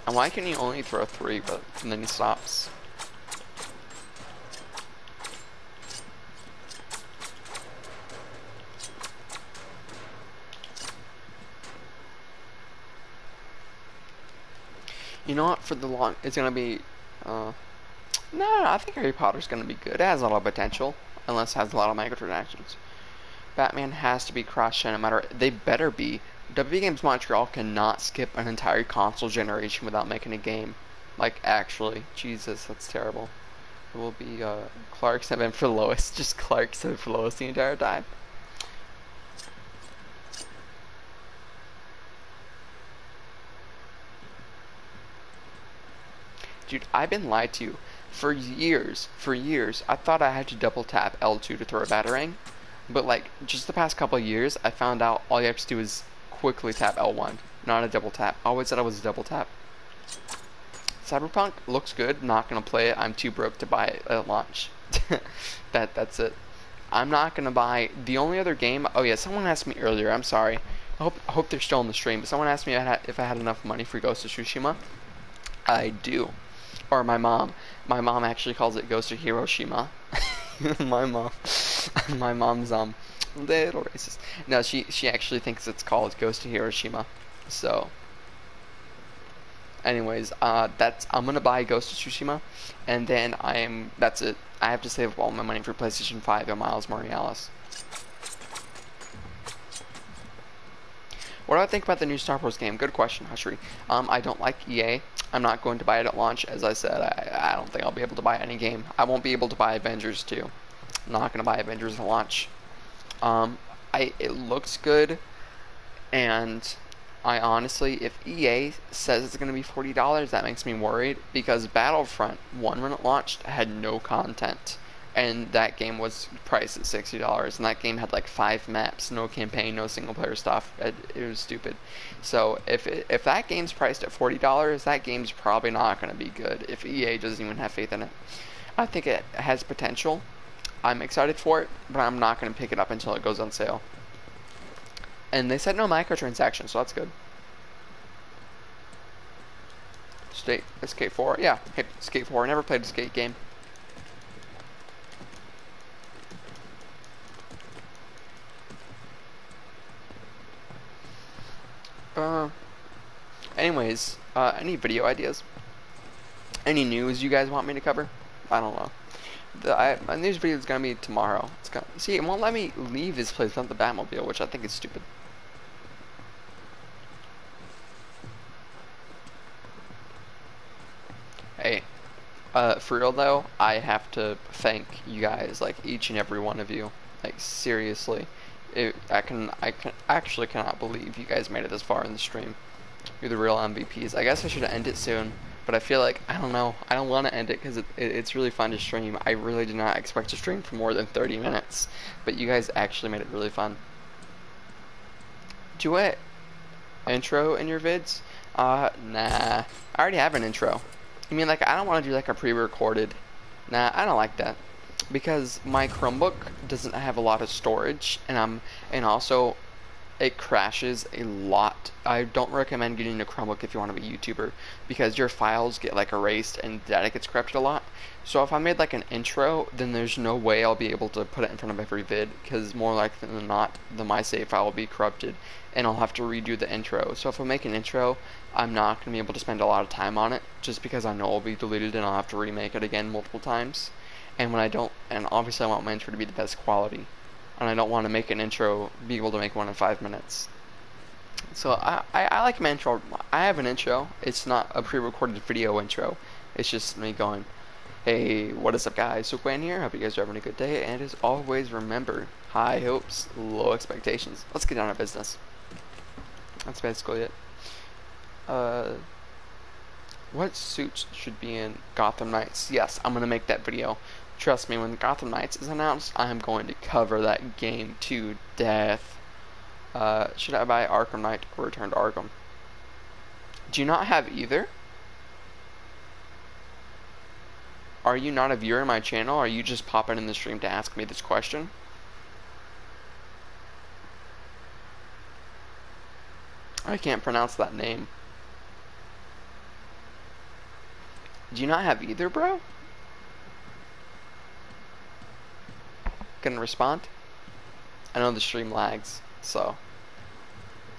And why can he only throw three, but and then he stops? You know what? For the long, it's gonna be. Uh, no, no, I think Harry Potter's gonna be good. It has a lot of potential, unless it has a lot of microtransactions. Batman has to be cross-gen no matter. They better be. WB Games Montreal cannot skip an entire console generation without making a game. Like, actually. Jesus, that's terrible. It will be uh, Clark 7 for Lois. Just Clark 7 for Lois the entire time. Dude, I've been lied to. For years, for years, I thought I had to double tap L2 to throw a batarang. But like, just the past couple years, I found out all you have to do is quickly tap L1, not a double tap. I always said I was a double tap. Cyberpunk looks good, not gonna play it, I'm too broke to buy it at launch. that That's it. I'm not gonna buy, the only other game, oh yeah, someone asked me earlier, I'm sorry. I hope, I hope they're still in the stream, but someone asked me if I, had, if I had enough money for Ghost of Tsushima. I do. Or my mom. My mom actually calls it Ghost of Hiroshima. my mom. my mom's um little racist. No, she she actually thinks it's called Ghost of Hiroshima. So anyways, uh that's I'm gonna buy Ghost of Tsushima and then I'm that's it. I have to save all my money for PlayStation 5 and Miles Morales. What do I think about the new Star Wars game? Good question, Hushery. Um, I don't like EA. I'm not going to buy it at launch. As I said, I, I don't think I'll be able to buy any game. I won't be able to buy Avengers 2. I'm not going to buy Avengers at launch. Um, I it looks good, and I honestly, if EA says it's going to be $40, that makes me worried because Battlefront 1 when it launched had no content. And that game was priced at sixty dollars, and that game had like five maps, no campaign, no single player stuff. It, it was stupid. So if it, if that game's priced at forty dollars, that game's probably not going to be good. If EA doesn't even have faith in it, I think it has potential. I'm excited for it, but I'm not going to pick it up until it goes on sale. And they said no microtransactions, so that's good. State Skate 4, yeah, hey, Skate 4. I never played a skate game. Uh, anyways, uh, any video ideas? Any news you guys want me to cover? I don't know. The, I, my news video is gonna be tomorrow. It's gonna see. It won't let me leave this place without the Batmobile, which I think is stupid. Hey, uh, for real though, I have to thank you guys, like each and every one of you. Like seriously, it, I can I can actually cannot believe you guys made it this far in the stream. You're the real MVPs. I guess I should end it soon, but I feel like I don't know. I don't want to end it because it, it, it's really fun to stream. I really did not expect to stream for more than 30 minutes, but you guys actually made it really fun. Do it intro in your vids? Uh, nah. I already have an intro. I mean, like, I don't want to do like a pre-recorded. Nah, I don't like that because my Chromebook doesn't have a lot of storage, and I'm and also it crashes a lot. I don't recommend getting a Chromebook if you want to be a YouTuber because your files get like erased and data gets corrupted a lot. So if I made like an intro, then there's no way I'll be able to put it in front of every vid because more likely than not, the my save file will be corrupted and I'll have to redo the intro. So if I make an intro, I'm not going to be able to spend a lot of time on it just because I know it'll be deleted and I'll have to remake it again multiple times. And when I don't, and obviously I want my intro to be the best quality and I don't want to make an intro, be able to make one in five minutes. So I, I, I like my intro. I have an intro. It's not a pre-recorded video intro. It's just me going, hey, what is up guys? So Gwen here. Hope you guys are having a good day. And as always, remember, high hopes, low expectations. Let's get down to business. That's basically it. Uh, what suits should be in Gotham Knights? Yes, I'm to make that video. Trust me, when Gotham Knights is announced, I am going to cover that game to death. Uh, should I buy Arkham Knight or Return to Arkham? Do you not have either? Are you not a viewer in my channel? Are you just popping in the stream to ask me this question? I can't pronounce that name. Do you not have either, bro? Gonna respond? I know the stream lags, so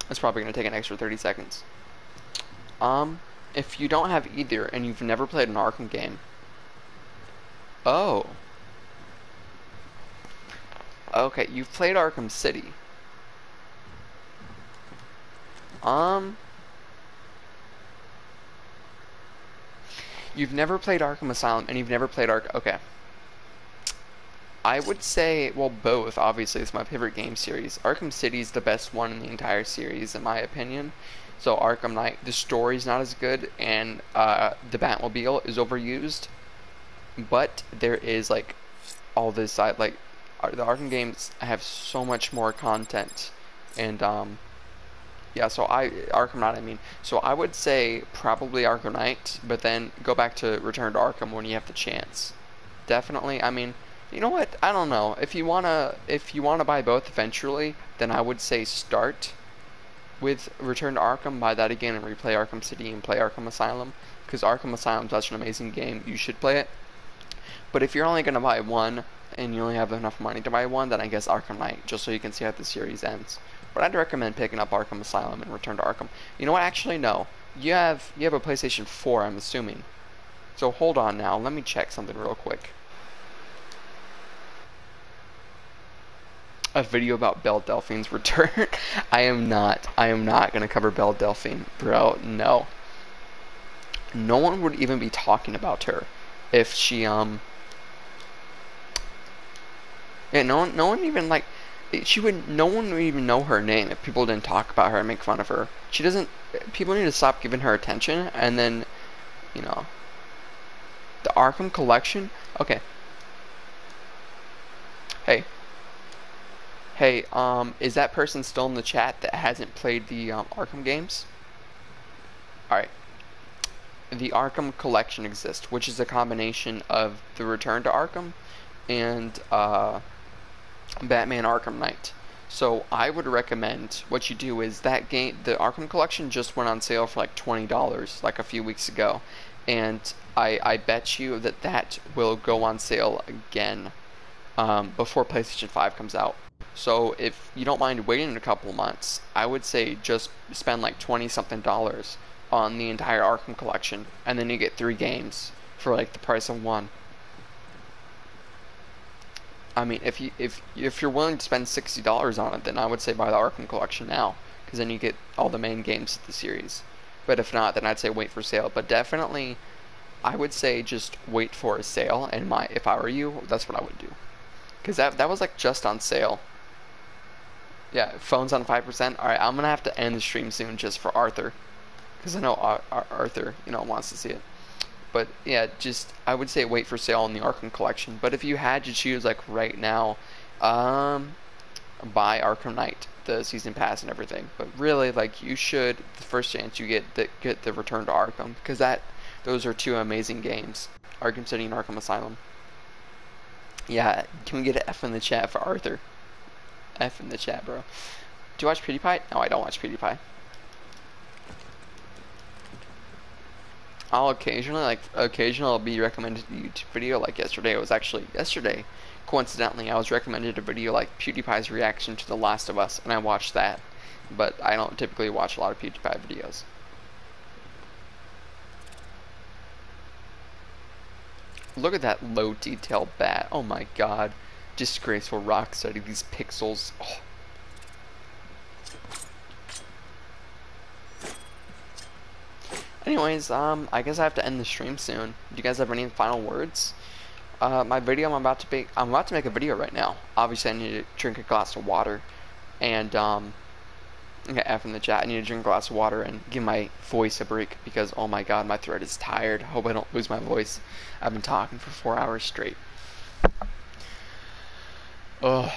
it's probably gonna take an extra 30 seconds. Um, if you don't have either and you've never played an Arkham game, oh, okay, you've played Arkham City. Um, you've never played Arkham Asylum and you've never played Ark. Okay. I would say, well, both. Obviously, it's my favorite game series. Arkham City is the best one in the entire series, in my opinion. So Arkham Knight, the story's not as good, and uh, the Batmobile is overused. But there is like all this side, like the Arkham games have so much more content, and um, yeah. So I Arkham Knight, I mean, so I would say probably Arkham Knight, but then go back to Return to Arkham when you have the chance. Definitely, I mean you know what? I don't know. If you wanna if you wanna buy both eventually, then I would say start with Return to Arkham, buy that again and replay Arkham City and play Arkham Asylum. Because Arkham Asylum is such an amazing game, you should play it. But if you're only gonna buy one and you only have enough money to buy one, then I guess Arkham Knight, just so you can see how the series ends. But I'd recommend picking up Arkham Asylum and Return to Arkham. You know what? Actually, no. You have you have a PlayStation 4, I'm assuming. So hold on now. Let me check something real quick. A video about Belle Delphine's return. I am not. I am not going to cover Belle Delphine, bro. No. No one would even be talking about her if she um Yeah, no one no one even like she would no one would even know her name if people didn't talk about her and make fun of her. She doesn't people need to stop giving her attention and then you know the Arkham collection. Okay. Hey. Hey, um, is that person still in the chat that hasn't played the um, Arkham games? Alright. The Arkham Collection exists, which is a combination of the Return to Arkham and uh, Batman Arkham Knight. So I would recommend what you do is that game, the Arkham Collection just went on sale for like $20 like a few weeks ago. And I, I bet you that that will go on sale again um, before PlayStation 5 comes out. So if you don't mind waiting a couple months, I would say just spend like 20 something dollars on the entire Arkham collection and then you get 3 games for like the price of one. I mean, if you if if you're willing to spend $60 on it, then I would say buy the Arkham collection now because then you get all the main games of the series. But if not, then I'd say wait for sale. But definitely I would say just wait for a sale and my if I were you, that's what I would do. Cuz that that was like just on sale yeah, phone's on 5%. Alright, I'm going to have to end the stream soon just for Arthur. Because I know Ar Ar Arthur, you know, wants to see it. But yeah, just, I would say wait for sale in the Arkham collection. But if you had to choose, like, right now, um, buy Arkham Knight, the season pass and everything. But really, like, you should, the first chance you get, the, get the Return to Arkham. Because that, those are two amazing games. Arkham City and Arkham Asylum. Yeah, can we get an F in the chat for Arthur? F in the chat, bro. Do you watch PewDiePie? No, I don't watch PewDiePie. I'll occasionally, like, occasionally I'll be recommended a YouTube video, like yesterday. It was actually yesterday. Coincidentally, I was recommended a video like PewDiePie's reaction to The Last of Us, and I watched that. But I don't typically watch a lot of PewDiePie videos. Look at that low detail bat. Oh my god disgraceful Rocksteady, these pixels. Oh. Anyways, um, I guess I have to end the stream soon. Do you guys have any final words? Uh, my video I'm about to make, I'm about to make a video right now. Obviously, I need to drink a glass of water, and um, okay, F in the chat. I need to drink a glass of water and give my voice a break because oh my god, my throat is tired. Hope I don't lose my voice. I've been talking for four hours straight. Ugh.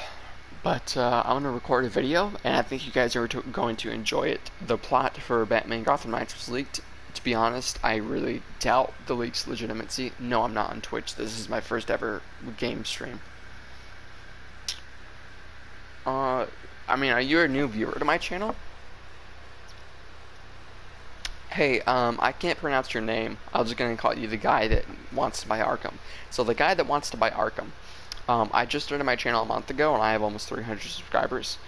But uh, I'm going to record a video, and I think you guys are going to enjoy it. The plot for Batman Gotham Knights was leaked. To be honest, I really doubt the leak's legitimacy. No, I'm not on Twitch. This is my first ever game stream. Uh, I mean, are you a new viewer to my channel? Hey, um, I can't pronounce your name. I was just gonna call you the guy that wants to buy Arkham. So the guy that wants to buy Arkham. Um, I just started my channel a month ago and I have almost 300 subscribers.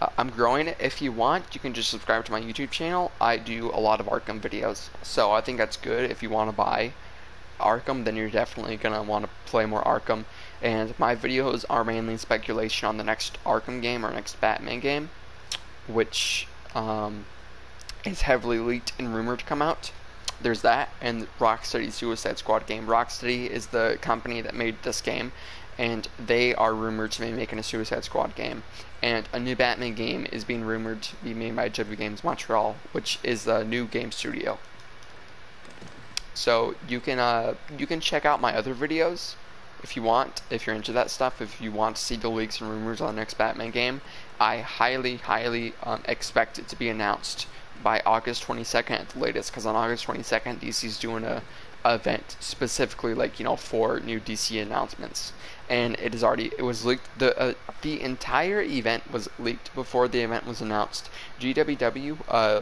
Uh, I'm growing it. If you want, you can just subscribe to my YouTube channel. I do a lot of Arkham videos, so I think that's good. If you want to buy Arkham, then you're definitely going to want to play more Arkham. And my videos are mainly speculation on the next Arkham game or next Batman game, which um, is heavily leaked and rumored to come out. There's that, and Rocksteady Suicide Squad game. Rocksteady is the company that made this game, and they are rumored to be making a Suicide Squad game. And a new Batman game is being rumored to be made by WB Games Montreal, which is a new game studio. So you can uh, you can check out my other videos if you want, if you're into that stuff. If you want to see the leaks and rumors on the next Batman game, I highly, highly um, expect it to be announced by August 22nd at the latest. Because on August 22nd, DC's doing a event specifically like you know for new DC announcements and it is already it was leaked the uh, the entire event was leaked before the event was announced. GWW uh,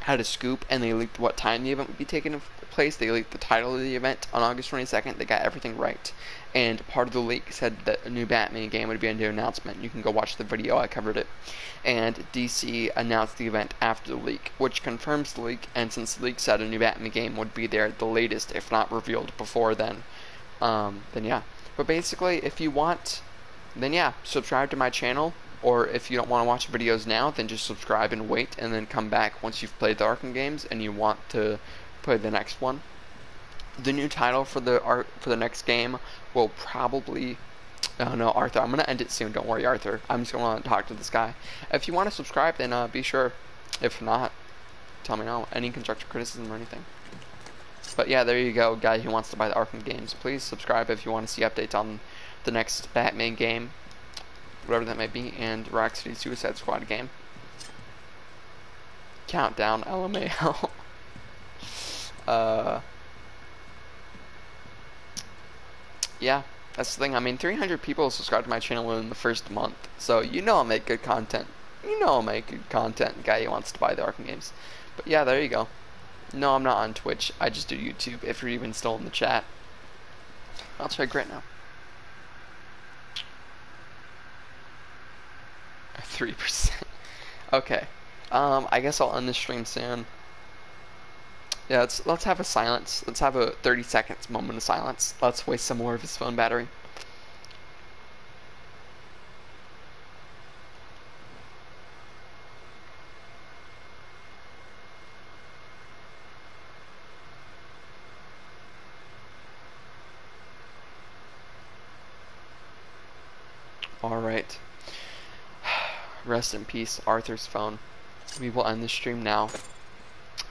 had a scoop and they leaked what time the event would be taking place. They leaked the title of the event on August 22nd they got everything right. And part of the leak said that a new Batman game would be a new announcement. You can go watch the video. I covered it. And DC announced the event after the leak which confirms the leak. And since the leak said a new Batman game would be there at the latest if not revealed before then um, then yeah but basically, if you want, then yeah, subscribe to my channel. Or if you don't want to watch videos now, then just subscribe and wait, and then come back once you've played the Arkham games and you want to play the next one. The new title for the art for the next game will probably Oh no, Arthur, I'm gonna end it soon. Don't worry, Arthur. I'm just gonna talk to this guy. If you want to subscribe, then uh, be sure. If not, tell me no. Any constructive criticism or anything. But yeah, there you go, guy who wants to buy the Arkham games. Please subscribe if you want to see updates on the next Batman game. whatever that may be, and Rocksteady Suicide Squad game. Countdown LMAO. uh, yeah, that's the thing. I mean, 300 people subscribed to my channel within the first month, so you know I'll make good content. You know I'll make good content. Guy who wants to buy the Arkham games. But yeah, there you go. No, I'm not on Twitch. I just do YouTube. If you're even still in the chat, I'll try Grit now. Three percent. Okay. Um, I guess I'll end the stream soon. Yeah, let's let's have a silence. Let's have a 30 seconds moment of silence. Let's waste some more of his phone battery. All right. Rest in peace, Arthur's phone. We will end the stream now.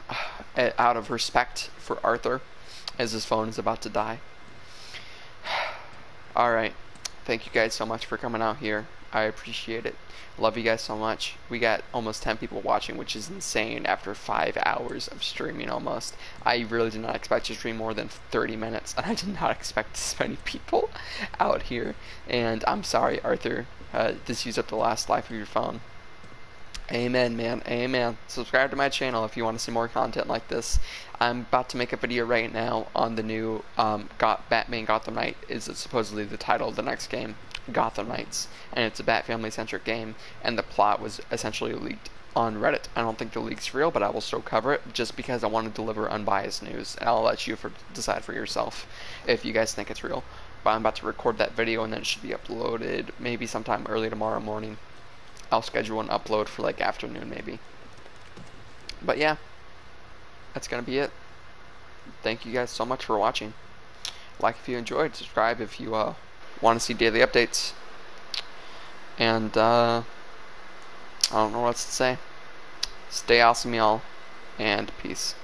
Eh, out of respect for Arthur, as his phone is about to die. Alright. Thank you guys so much for coming out here. I appreciate it. Love you guys so much. We got almost 10 people watching, which is insane after 5 hours of streaming almost. I really did not expect to stream more than 30 minutes, and I did not expect this many people out here. And I'm sorry, Arthur. Uh, this used up the last life of your phone. Amen, man. Amen. Subscribe to my channel if you want to see more content like this. I'm about to make a video right now on the new um, Got Batman Gotham Knight. Is supposedly the title of the next game, Gotham Knights, and it's a Bat Family centric game. And the plot was essentially leaked on Reddit. I don't think the leak's real, but I will still cover it just because I want to deliver unbiased news, and I'll let you for, decide for yourself if you guys think it's real. But I'm about to record that video, and then it should be uploaded maybe sometime early tomorrow morning. I'll schedule an upload for like afternoon maybe. But yeah, that's gonna be it. Thank you guys so much for watching. Like if you enjoyed, subscribe if you uh, want to see daily updates. And uh, I don't know what else to say. Stay awesome, y'all, and peace.